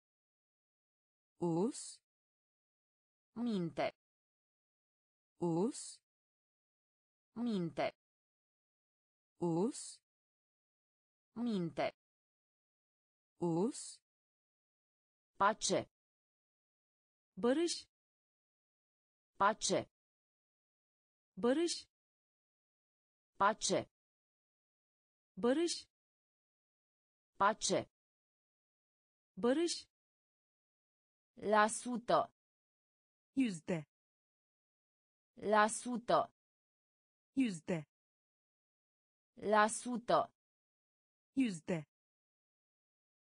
Us. Minte. Us. Minte. Us. Minte. Us. Pace. Barış. Pace. Barış. Pace. Barış. Pace. Barış. La sută. Yüzde. La sută. Yüzde. La sută. Yüzde.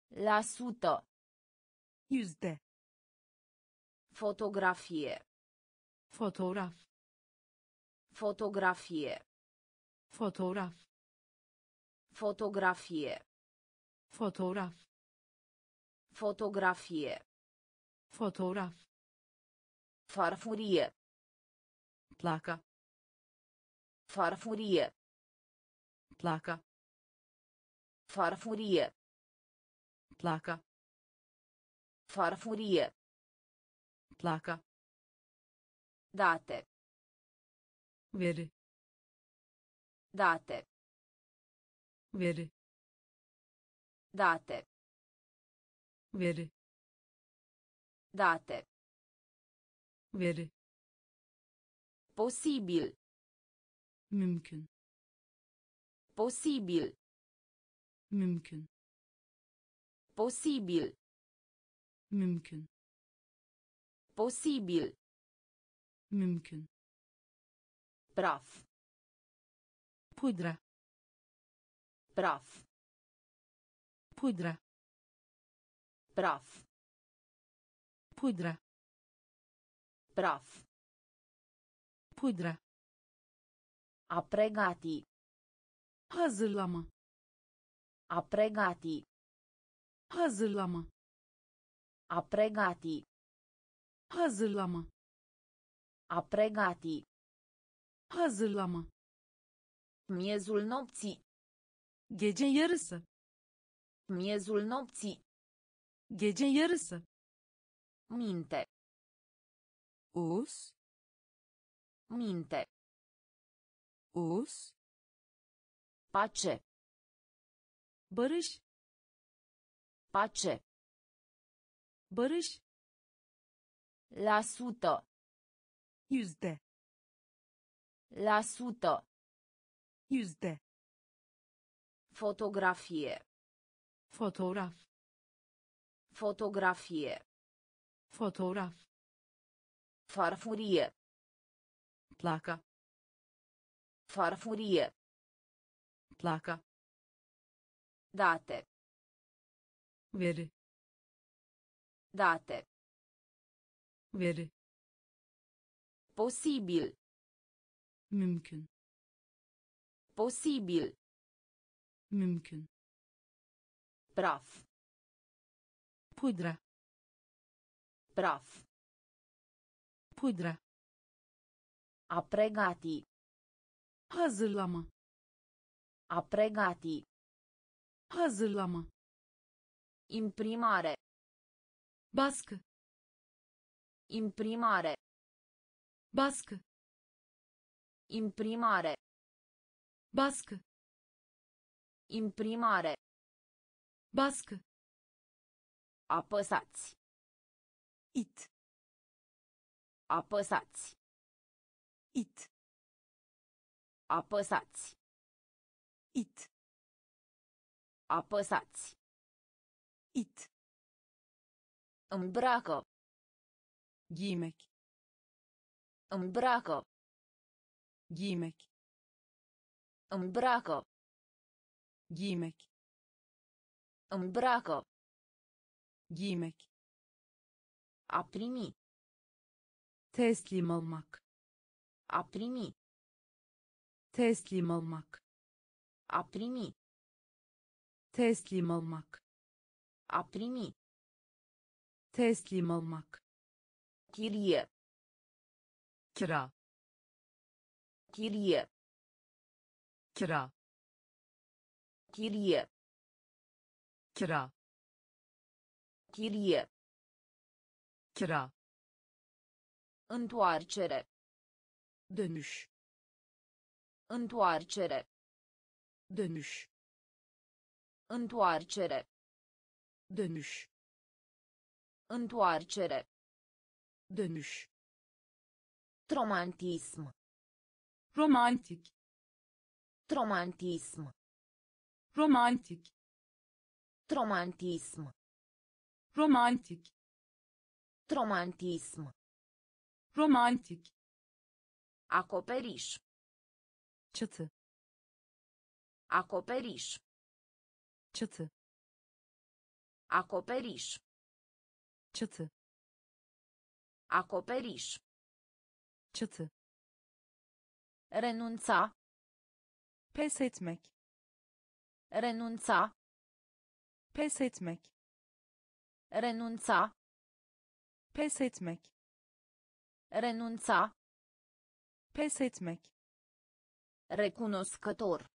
La sută. Yüzde. Fotografie. Fotoğraf. Fotografie. Fotoğraf. Fotografie. Fotoğraf. Fotografie. Fotoğraf. Farfurie. Plaka. Farfurie. Plaka. Farfurie. Plaka. Farfurie. Plaka. Date. Veri. Date. Veri. Date. Veri. Date. Veri. Posibil. Mümkün. Posibil. Mümkün. Posibil. Mümkün. Posibil. Mümkün. Praf. Pudra. Praf. Pudra. Praf. Pudra. Praf. Pudra. A pregati. Hazırlama. A pregati. Hazırlama. A pregati. Hazırlama. A pregati. Hazırlama. Miezul nopții. Gece yarısı. Miezul nopții. Gece yarısı. Minte. Us. Minte. Us. Pace. Barış. Pace. Barış. La sută. Yüzde. La sută. Yüzde. Fotografie. Fotoğraf. Fotografie. Fotoğraf. Farfurie. Plaka. Farfurie. Plaka. Date. Veri. Date. Veri. Posibil. Mümkün. Posibil. Mümkün. Praf. Pudra. Praf. Pudra. A pregati. Hazırlama. A pregati. Hazırlama. Imprimare. Baskı. Imprimare. Baskı. Imprimare. Baskı. Imprimare. Baskı. Apăsați. It. Apăsați. It. Apăsați. It. Apăsați. It. Îmbracă. Giymek. Îmbracă. Giymek. Îmbracă. Giymek. Îmbracă. Giymek. A primi. Teslim olmak. A primi. Teslim olmak. A primi. Teslim olmak. A primi. Teslim olmak. Chirie. Kira. Chirie. Kira. Chirie. Kira. Chirie. Kira. Întoarcere. Dönüş. Întoarcere. Dönüş. Întoarcere. Dönüş. Întoarcere. Dönüş. Romantism. Romantik. Romantism. Romantik. Romantism. Romantik. Romantism. Romantik. Acoperiș. Çatı. Acoperiș. Çatı Acoperiș. çatı Acoperiș. çatı Renunța. pes etmek Renunța. pes etmek Renunța. pes etmek Renunța. pes etmek Recunoscător.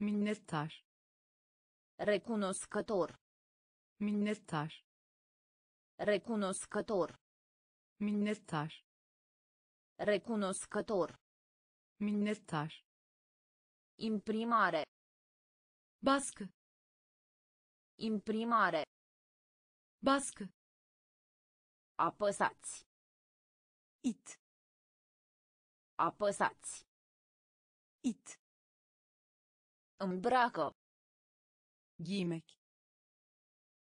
minnettar Recunoscător. minnettar Recunoscător. minnettar Recunoscător. minnettar Imprimare. baskı Imprimare. baskı Apăsați. it Apăsați. it Îmbracă. Giymek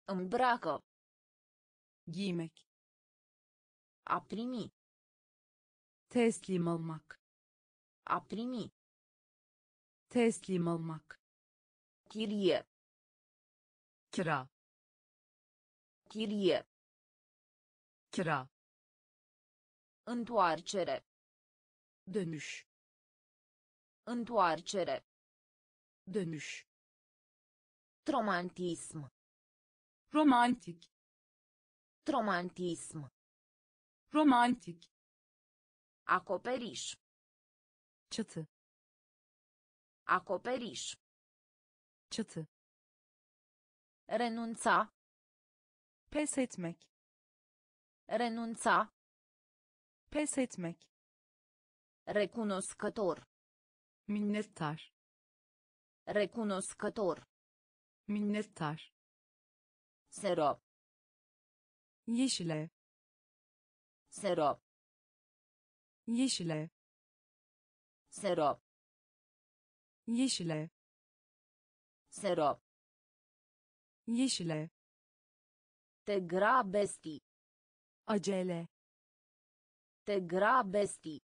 Îmbracă. giymek A primi. teslim olmak A primi. teslim olmak Chirie. kira Chirie. kira Întoarcere. dönüş Întoarcere. dönüş Romantism. romantik Romantism. romantik Acoperiș. çatı Acoperiș. çatı Renunța. pes etmek Renunța. pes etmek Recunoscător. minnettar Recunoscător. Minnettar Sero. yeşile Sero. yeşile Sero. yeşile Sero. yeşile Te grabesti. acele Te grabesti.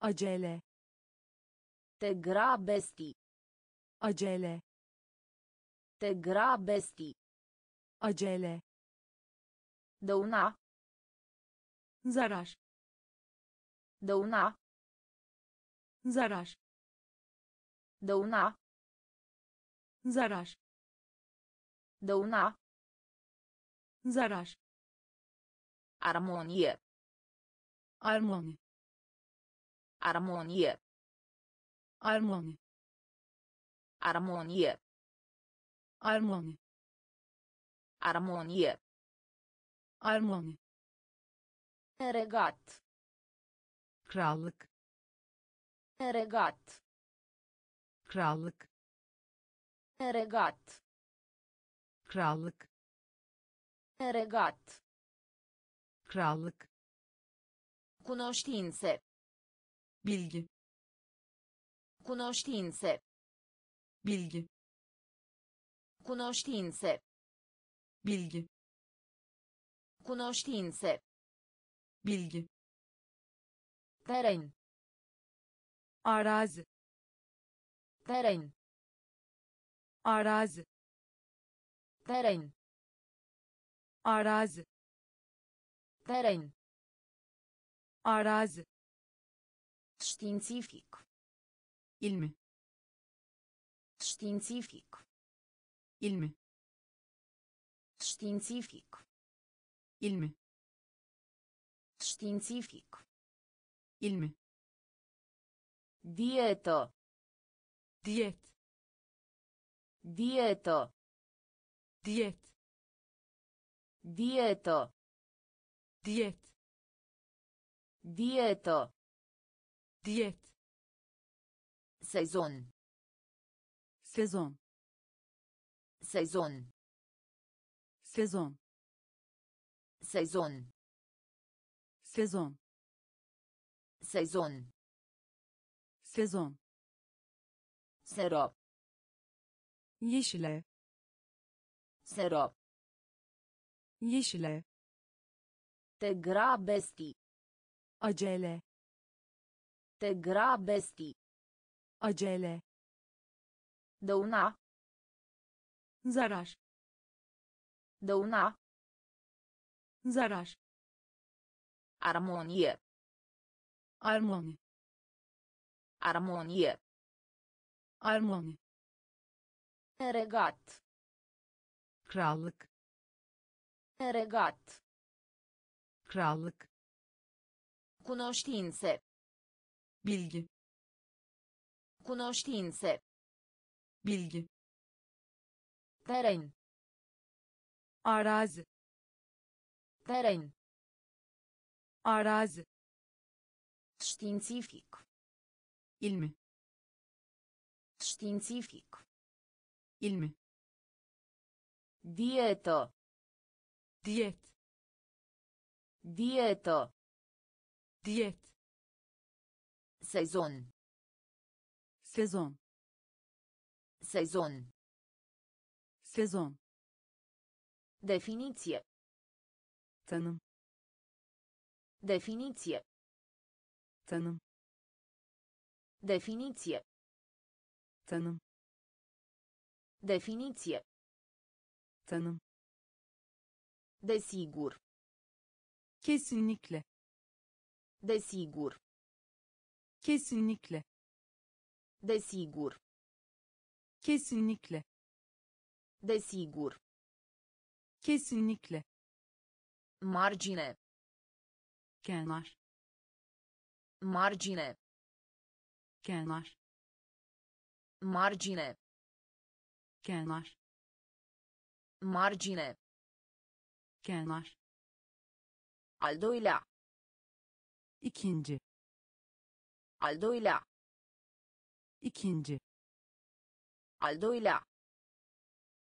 acele Te grabesti. acele Te grabesti. acele Dăuna. zarar Dăuna. zarar Dăuna. zarar Dăuna. zarar Armonie. armoni Armonie. armoni Armonie. Armoni Armonie. armoni Regat. krallık Regat. krallık Regat. krallık Regat. krallık Cunoștințe. bilgi Cunoștințe. bilgi Cunoștințe. bilgi Cunoștințe. bilgi Teren. arazi Teren. arazi Teren. arazi Teren. arazi Științific. ilmi Științific. Ilme. Științific. Ilme. Științific. Ilme. Dieto. Diet. Dieto. Diet. Dieto. Diet. Dieto. Diet. Sezon. Sezon. Sezon. sezon Sezon. sezon Sezon. sezon Sero. yeşile Sero. yeşile Te grabesti. acele Te grabesti. acele Dăuna. Zarar Dăuna. zarar Armonie. armoni Armonie. armoni Regat. krallık Regat. krallık Cunoștințe. bilgi Cunoștințe. bilgi Teren. arazi Teren. arazi Științific. ilmi Științific. ilmi Dietă. diyet Dietă. diyet Sezon. sezon Sezon. Sezon Definiție. tanım Definiție. tanım Definiție. tanım Definiție. tanım Desigur. kesinlikle Desigur. kesinlikle Desigur. kesinlikle Desigur. kesinlikle Margine. kenar Margine. kenar Margine. kenar Margine. kenar Al doilea. ikinci Al doilea. ikinci Al doilea.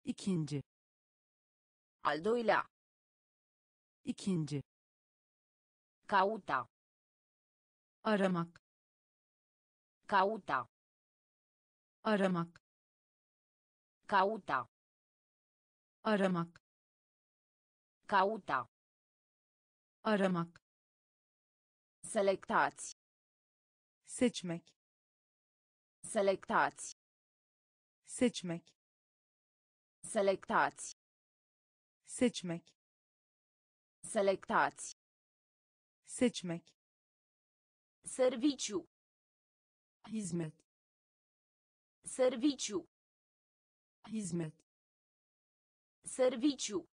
İkinci Al doilea. ikinci Cauta. aramak Cauta. aramak Cauta. aramak Cauta. aramak Selectați. seçmek Selectați. seçmek Selectați. seçmek Selectați. seçmek Serviciu. hizmet Serviciu. hizmet Serviciu.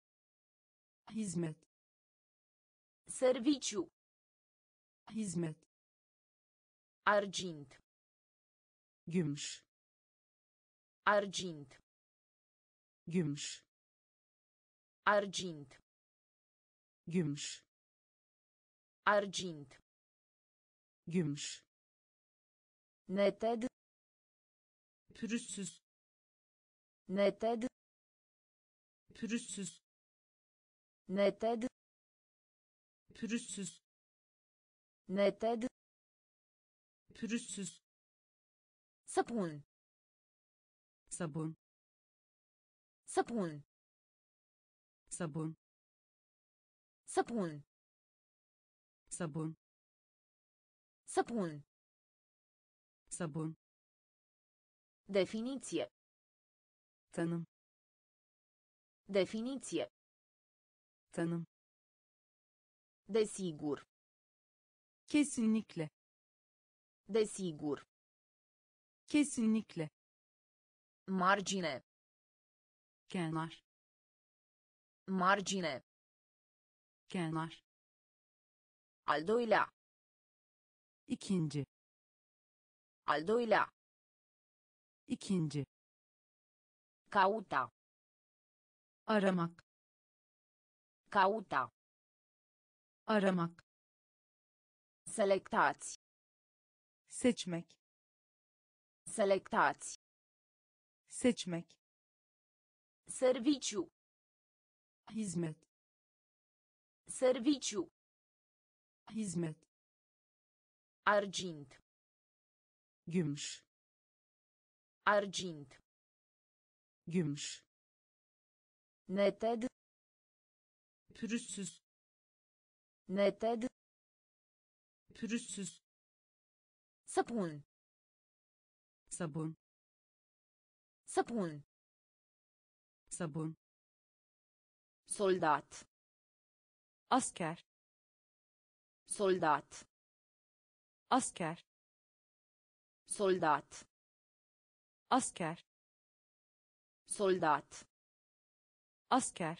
hizmet Serviciu. hizmet Argint. gümüş Argint. Gümüş Argint. gümüş Argint. gümüş Neted. pürüzsüz Neted. pürüzsüz Neted. pürüzsüz Neted. pürüzsüz Săpun. sabun Săpun. sabun Săpun. sabun Săpun. sabun Definiție. tanım Definiție. tanım Desigur. kesinlikle Desigur. kesinlikle Margine. Kenar Margine. kenar Al doilea. ikinci Al doilea. ikinci Cauta. aramak Cauta. aramak Selectați. seçmek Selectați. seçmek Serviciu. hizmet Serviciu. hizmet Argint. gümüş Argint. gümüş Neted. pürüzsüz Neted. pürüzsüz Săpun. sabun Săpun. Sabun Soldat. asker Soldat. asker Soldat. asker Soldat. asker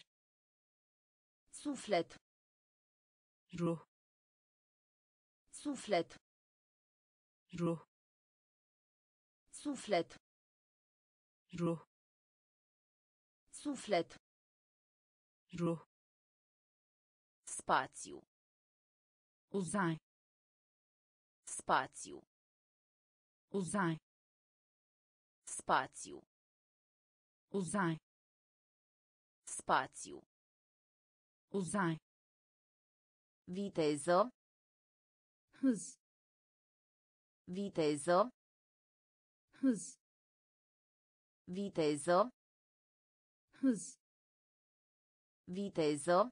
Suflet. ruh Suflet. ruh Suflet. ruh Suflet. ruh Spațiu. uzay Spațiu. uzay Spațiu. uzay Spațiu. uzay Viteză. hız Viteză. hız Viteză. Hız Viteză.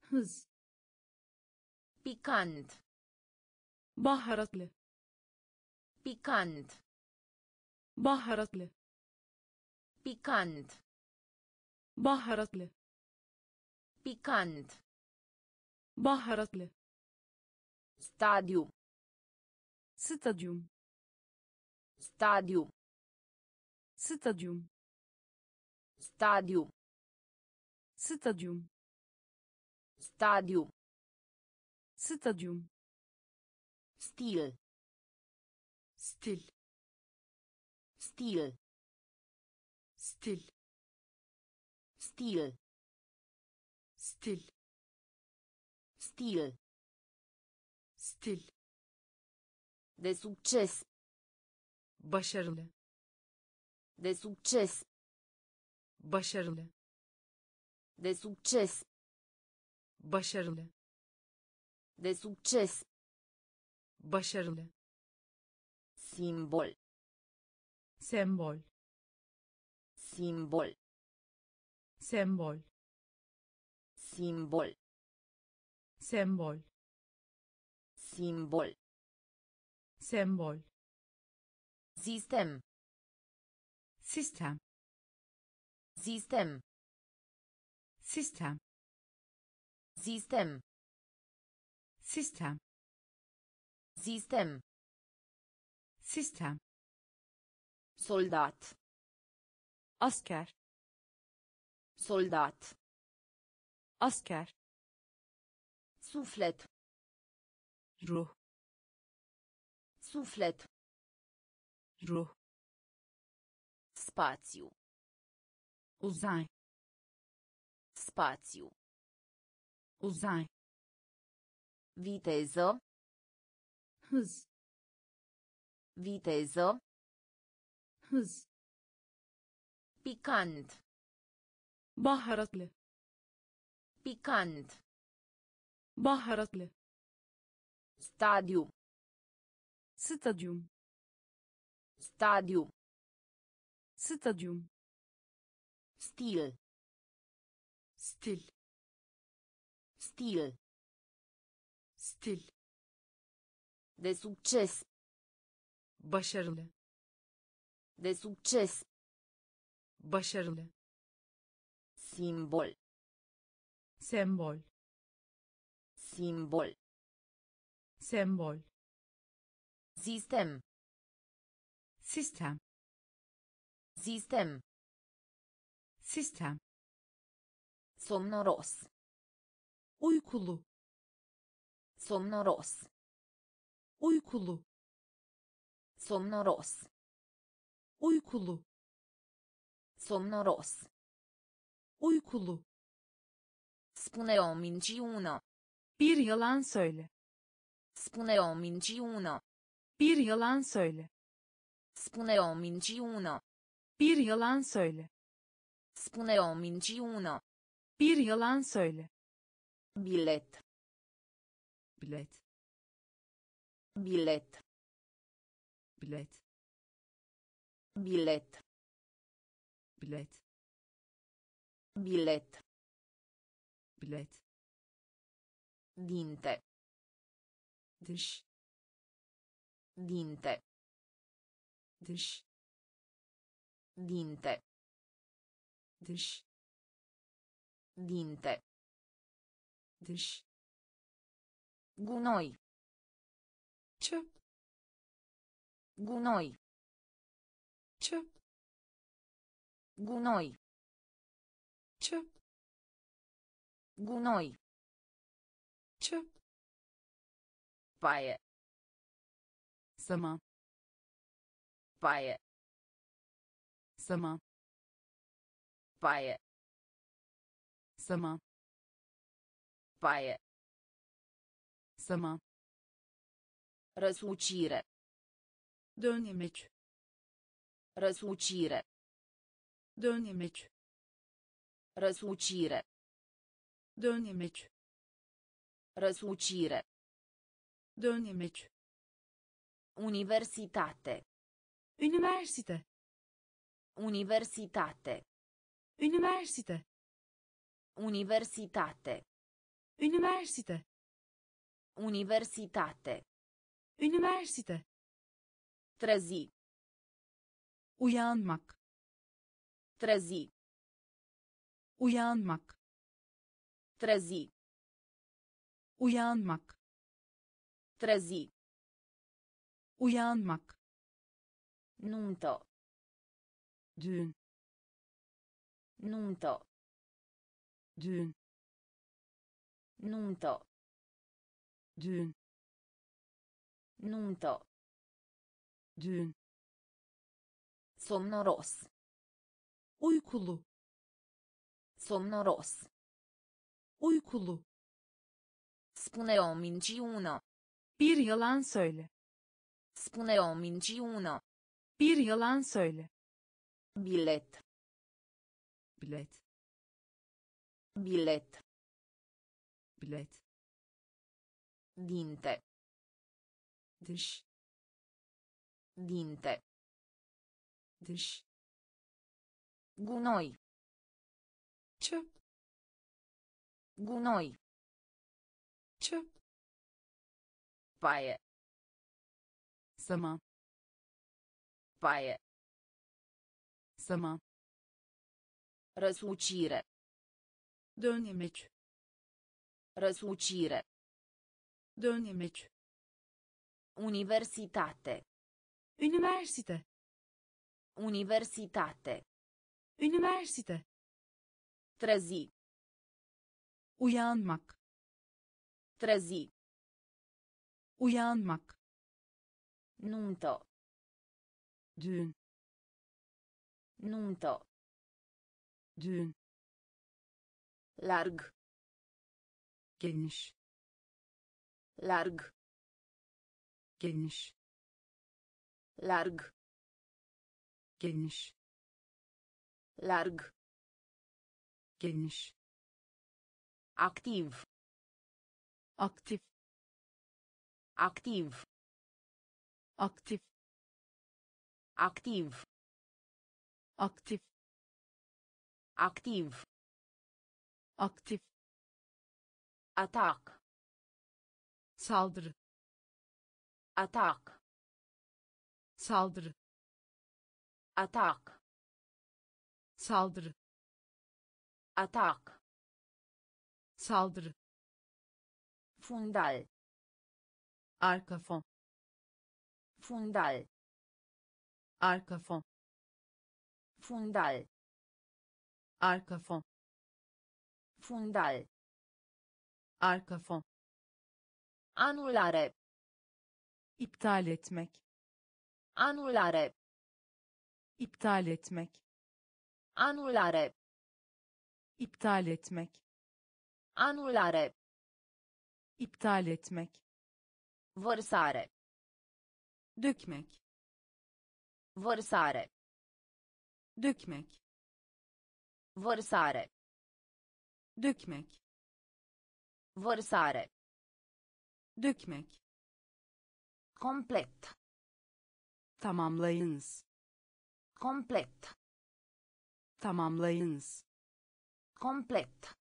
hız Picant. baharatlı Picant. baharatlı Picant. baharatlı Picant. baharatlı Stadiu. stadyum Stadiu. stadyum Stadiu. stadyum Stadiu. stadyum Stil. stil Stil. stil Stil. stil Stil. stil De succes. başarılı De succes. Başarılı De succes. başarılı De succes. başarılı Simbol. sembol Simbol. sembol Simbol. sembol Simbol. sembol Sistem. sistem Sistem. sistem Sistem. sistem Sistem. sistem Soldat. asker Soldat. asker Suflet. ruh Suflet. ruh Spațiu. Uzay Spațiu. uzay Viteză. hız Viteză. hız Picant. baharatlı Picant. baharatlı Stadiu. stadyum Stadiu. stadyum Stil. stil Stil. stil De succes. başarılı De succes. başarılı Simbol. sembol Simbol. sembol Sistem. sistem Sistem. Sistem Somnoros. uykulu Somnoros. uykulu Somnoros. uykulu Somnoros. uykulu Spune o minciună. bir yalan söyle Spune o minciună. bir yalan söyle Spune o minciună. bir yalan söyle Spune o minciună. bir yalan söyle Bilet. bilet Bilet. bilet Bilet. bilet Bilet. bilet Dinte. diş Dinte. diş Dinte. Dâș. Dinte. Dâș. Gunoi. Ciup. Gunoi. Ciup. Gunoi. Ciup. Gunoi. Ciup. Paie. Sămă. Paie. Sămă. пае сама пае сама разлучире dönemek разлучире dönemek разлучире dönemek разлучире dönemek Universitate. Üniversite. Universitate. Üniversite Universitate. üniversite Universitate. üniversite Trezi. uyanmak Trezi. uyanmak Trezi. uyanmak Trezi. uyanmak Nuntă. düğün Nuntă. düğün Nuntă. düğün Nuntă. düğün Somnoros. uykulu Somnoros. uykulu Spune o minciună. bir yalan söyle Spune o minciună. bir yalan söyle Bilet. Bilet Bilet. bilet Dinte. dış Dinte. dış Gunoi. çöp Gunoi. çöp Paie. zaman Paie. zaman Răsucire. dönemeç Răsucire. dönemeç Universitate. üniversite Universitate. üniversite Trezi. uyanmak Trezi. uyanmak Nuntă. düğün Nuntă. Düğün Larg. geniş Larg. geniş Larg. geniş Larg. geniş Activ. aktif Activ. aktif Activ. aktif Activ. aktif Atac. saldırı Atac. saldırı Atac. saldırı Atac. saldırı Fundal. arka fon Fundal. arka fon Fundal. Arka fon Fundal. arka fon Anulare. iptal etmek Anulare. iptal etmek Anulare. iptal etmek Anulare. iptal etmek Vărsare. dökmek Vărsare. dökmek Vărsare. dökmek Vărsare. dökmek Complet. tamamlayınız Complet. tamamlayınız Complet.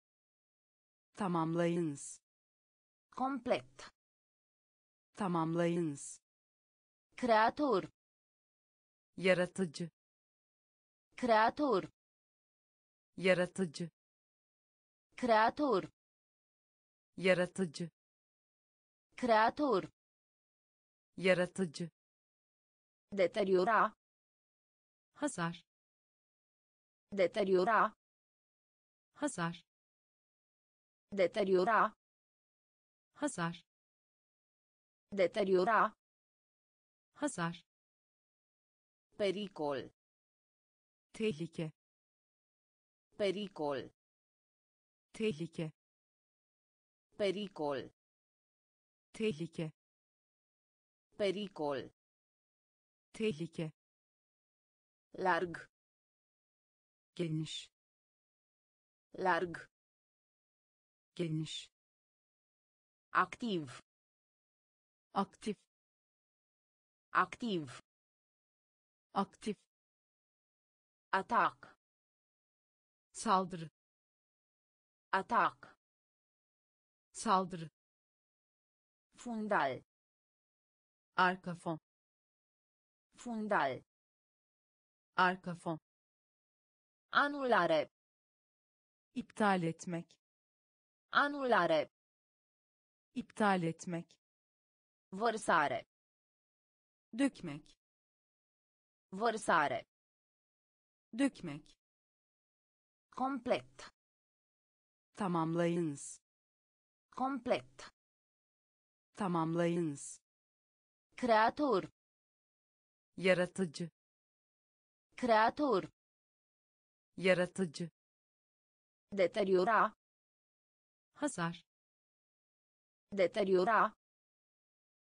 tamamlayınız Complet. tamamlayınız Creator. yaratıcı Creator. Yaratıcı. Creator yaratıcı. Creator yaratıcı. Deteriora. Hasar. Deteriora. Hasar. Deteriora. Hasar. Deteriora. Hasar. Pericol. Tehlike pericol tehlike pericol tehlike pericol tehlike larg geniş larg geniş activ aktif activ aktif atac saldırı. Atac saldırı. Fundal. Arka fon. Fundal. Arka fon. Anulare. İptal etmek. Anulare. İptal etmek. Vărsare dökmek. Vărsare dökmek complet tamamlayınız. Complet tamamlayınız. Creator yaratıcı. Creator yaratıcı. Deteriora. Hasar. Deteriora.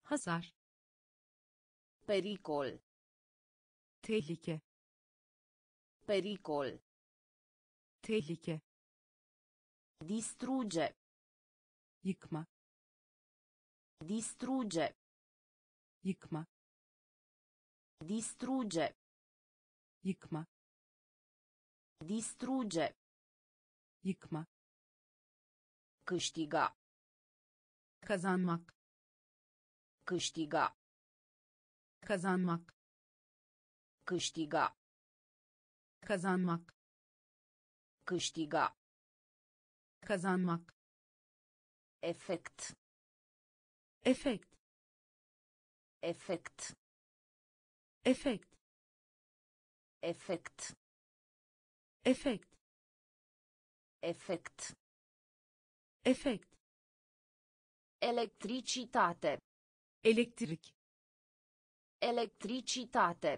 Hasar. Pericol. Tehlike. Pericol tehlike. Distruge. Yıkma. Distruge. Yıkma. Distruge. Yıkma. Distruge. Yıkma. Câștiga kazanmak. Câștiga kazanmak. Câștiga kazanmak câștiga kazanmak. Efect efekt efect efekt efect efekt efect efekt electricitate. Elektrik. Electricitate.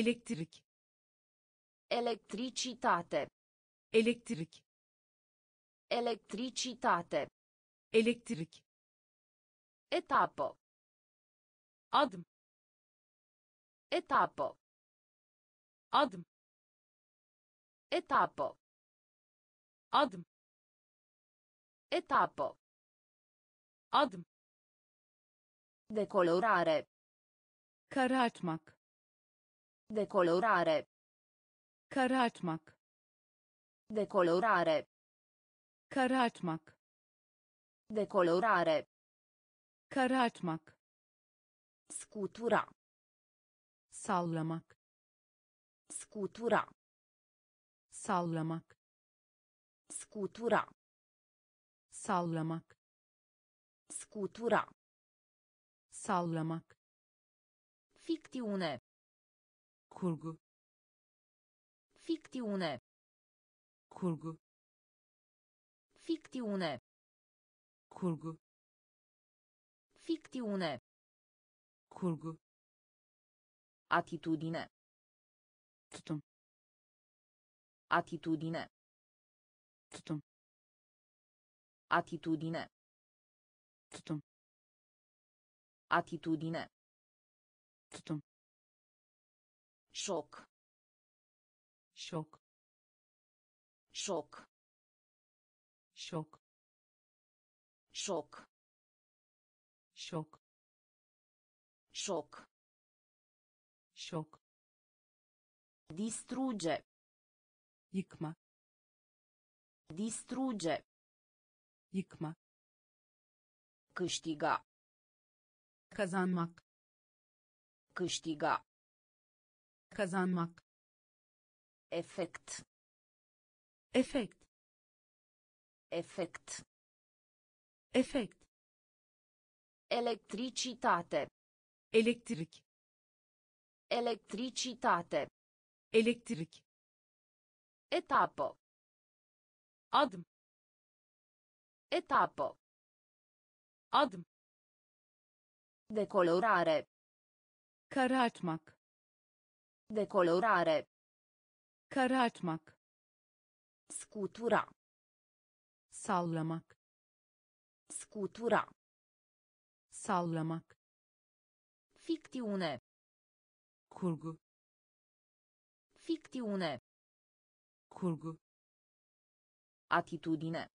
Elektrik. Electricitate elektrik electricitate. Elektrik etapă. Adım. Etapă. Adım. Etapă. Adım. Etapă. Adım. Decolorare. Karartmak. Decolorare. Karartmak decolorare. Karartmak decolorare. Karartmak scutura. Sallamak scutura. Sallamak scutura. Sallamak scutura. Sallamak ficțiune kurgu ficțiune kurgu ficțiune kurgu ficțiune kurgu atitudine tutum atitudine tutum atitudine tutum atitudine tutum șoc şok шок шок шок шок шок шок distrugge Icma. Distrugge. Icma. Câștiga. Kazanmak. Câștiga. Kazanmak. Efect. Efekt Efect. efekt Electricitate. elektrik Electricitate. elektrik Etapă. adım Etapă. adım Decolorare. karartmak Decolorare. karartmak Scutura. sallamak Scutura. sallamak Ficțiune. kurgu Ficțiune. kurgu Atitudine.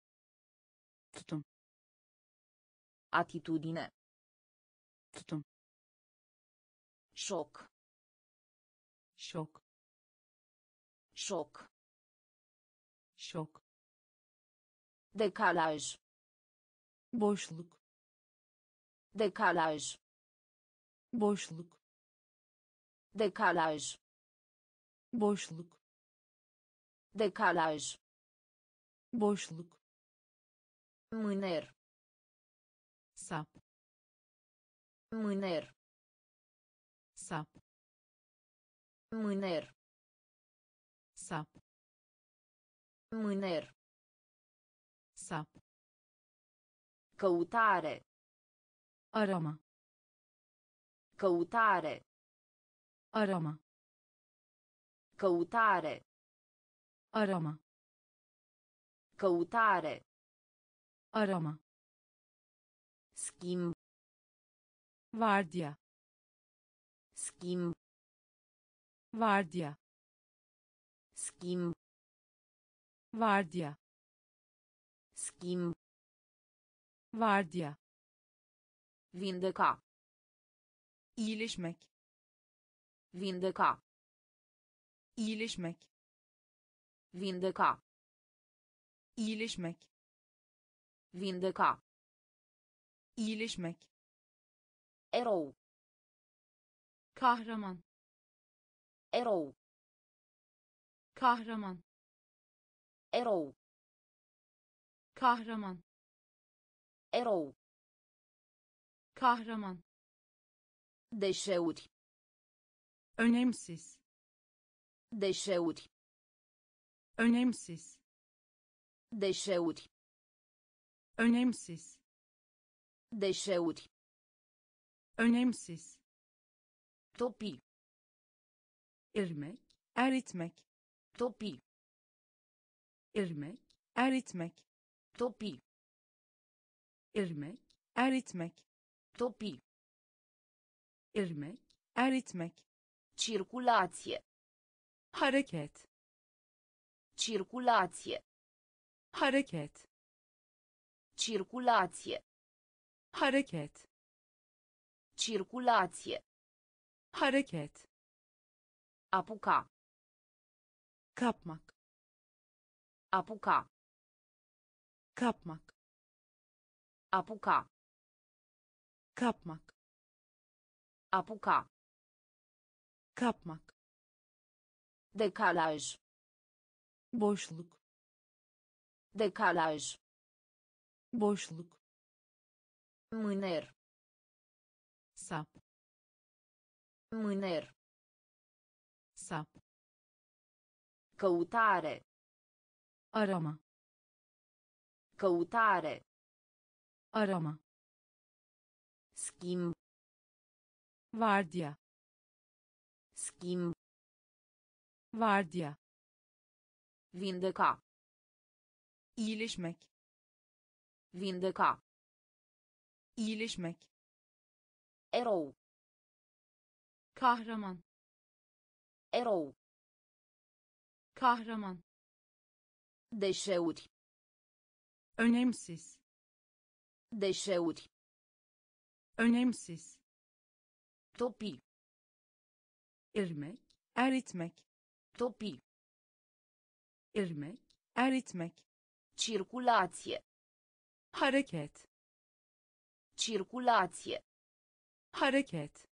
tutum Atitudine. tutum Șoc. şok Șoc. Şok Decalaj. boşluk Decalaj. boşluk Decalaj. boşluk Decalaj. boşluk Mâner. sap Mâner. sap Mâner. sap Mâner. sap Căutare. arama Căutare. arama Căutare. arama Căutare. arama Schimb. vardiya Schimb. vardiya Schimb. Vardiya Schimb. vardiya Vindeca. iyileşmek Vindeca. iyileşmek Vindeca. iyileşmek Vindeca. iyileşmek Erou. kahraman Erou. kahraman Erou. kahraman Erou. kahraman Deșeuri. önemsiz Deșeuri. önemsiz Deșeuri. önemsiz Deșeuri. önemsiz Topi. irmek eritmek Topi. İrmek eritmek Topi. irmek eritmek Topi. irmek eritmek Circulație. hareket Circulație. hareket Circulație. hareket Circulație. hareket Apuca. kapmak Apuca. kapmak Apuca. kapmak Apuca. kapmak Decalaj. boşluk Decalaj. boşluk Mâner. sap Mâner. sap Căutare. Arama Căutare. arama Schimb. vardiya Schimb. vardiya Vindeca. iyileşmek Vindeca. iyileşmek Erou. kahraman Erou. kahraman Deșeuri. önemsiz Deșeuri. önemsiz Topi. irmek eritmek Topi. irmek eritmek Circulație. hareket Circulație. hareket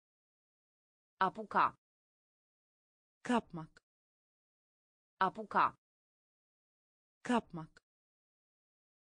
Apuca. kapmak Apuca. Kapmak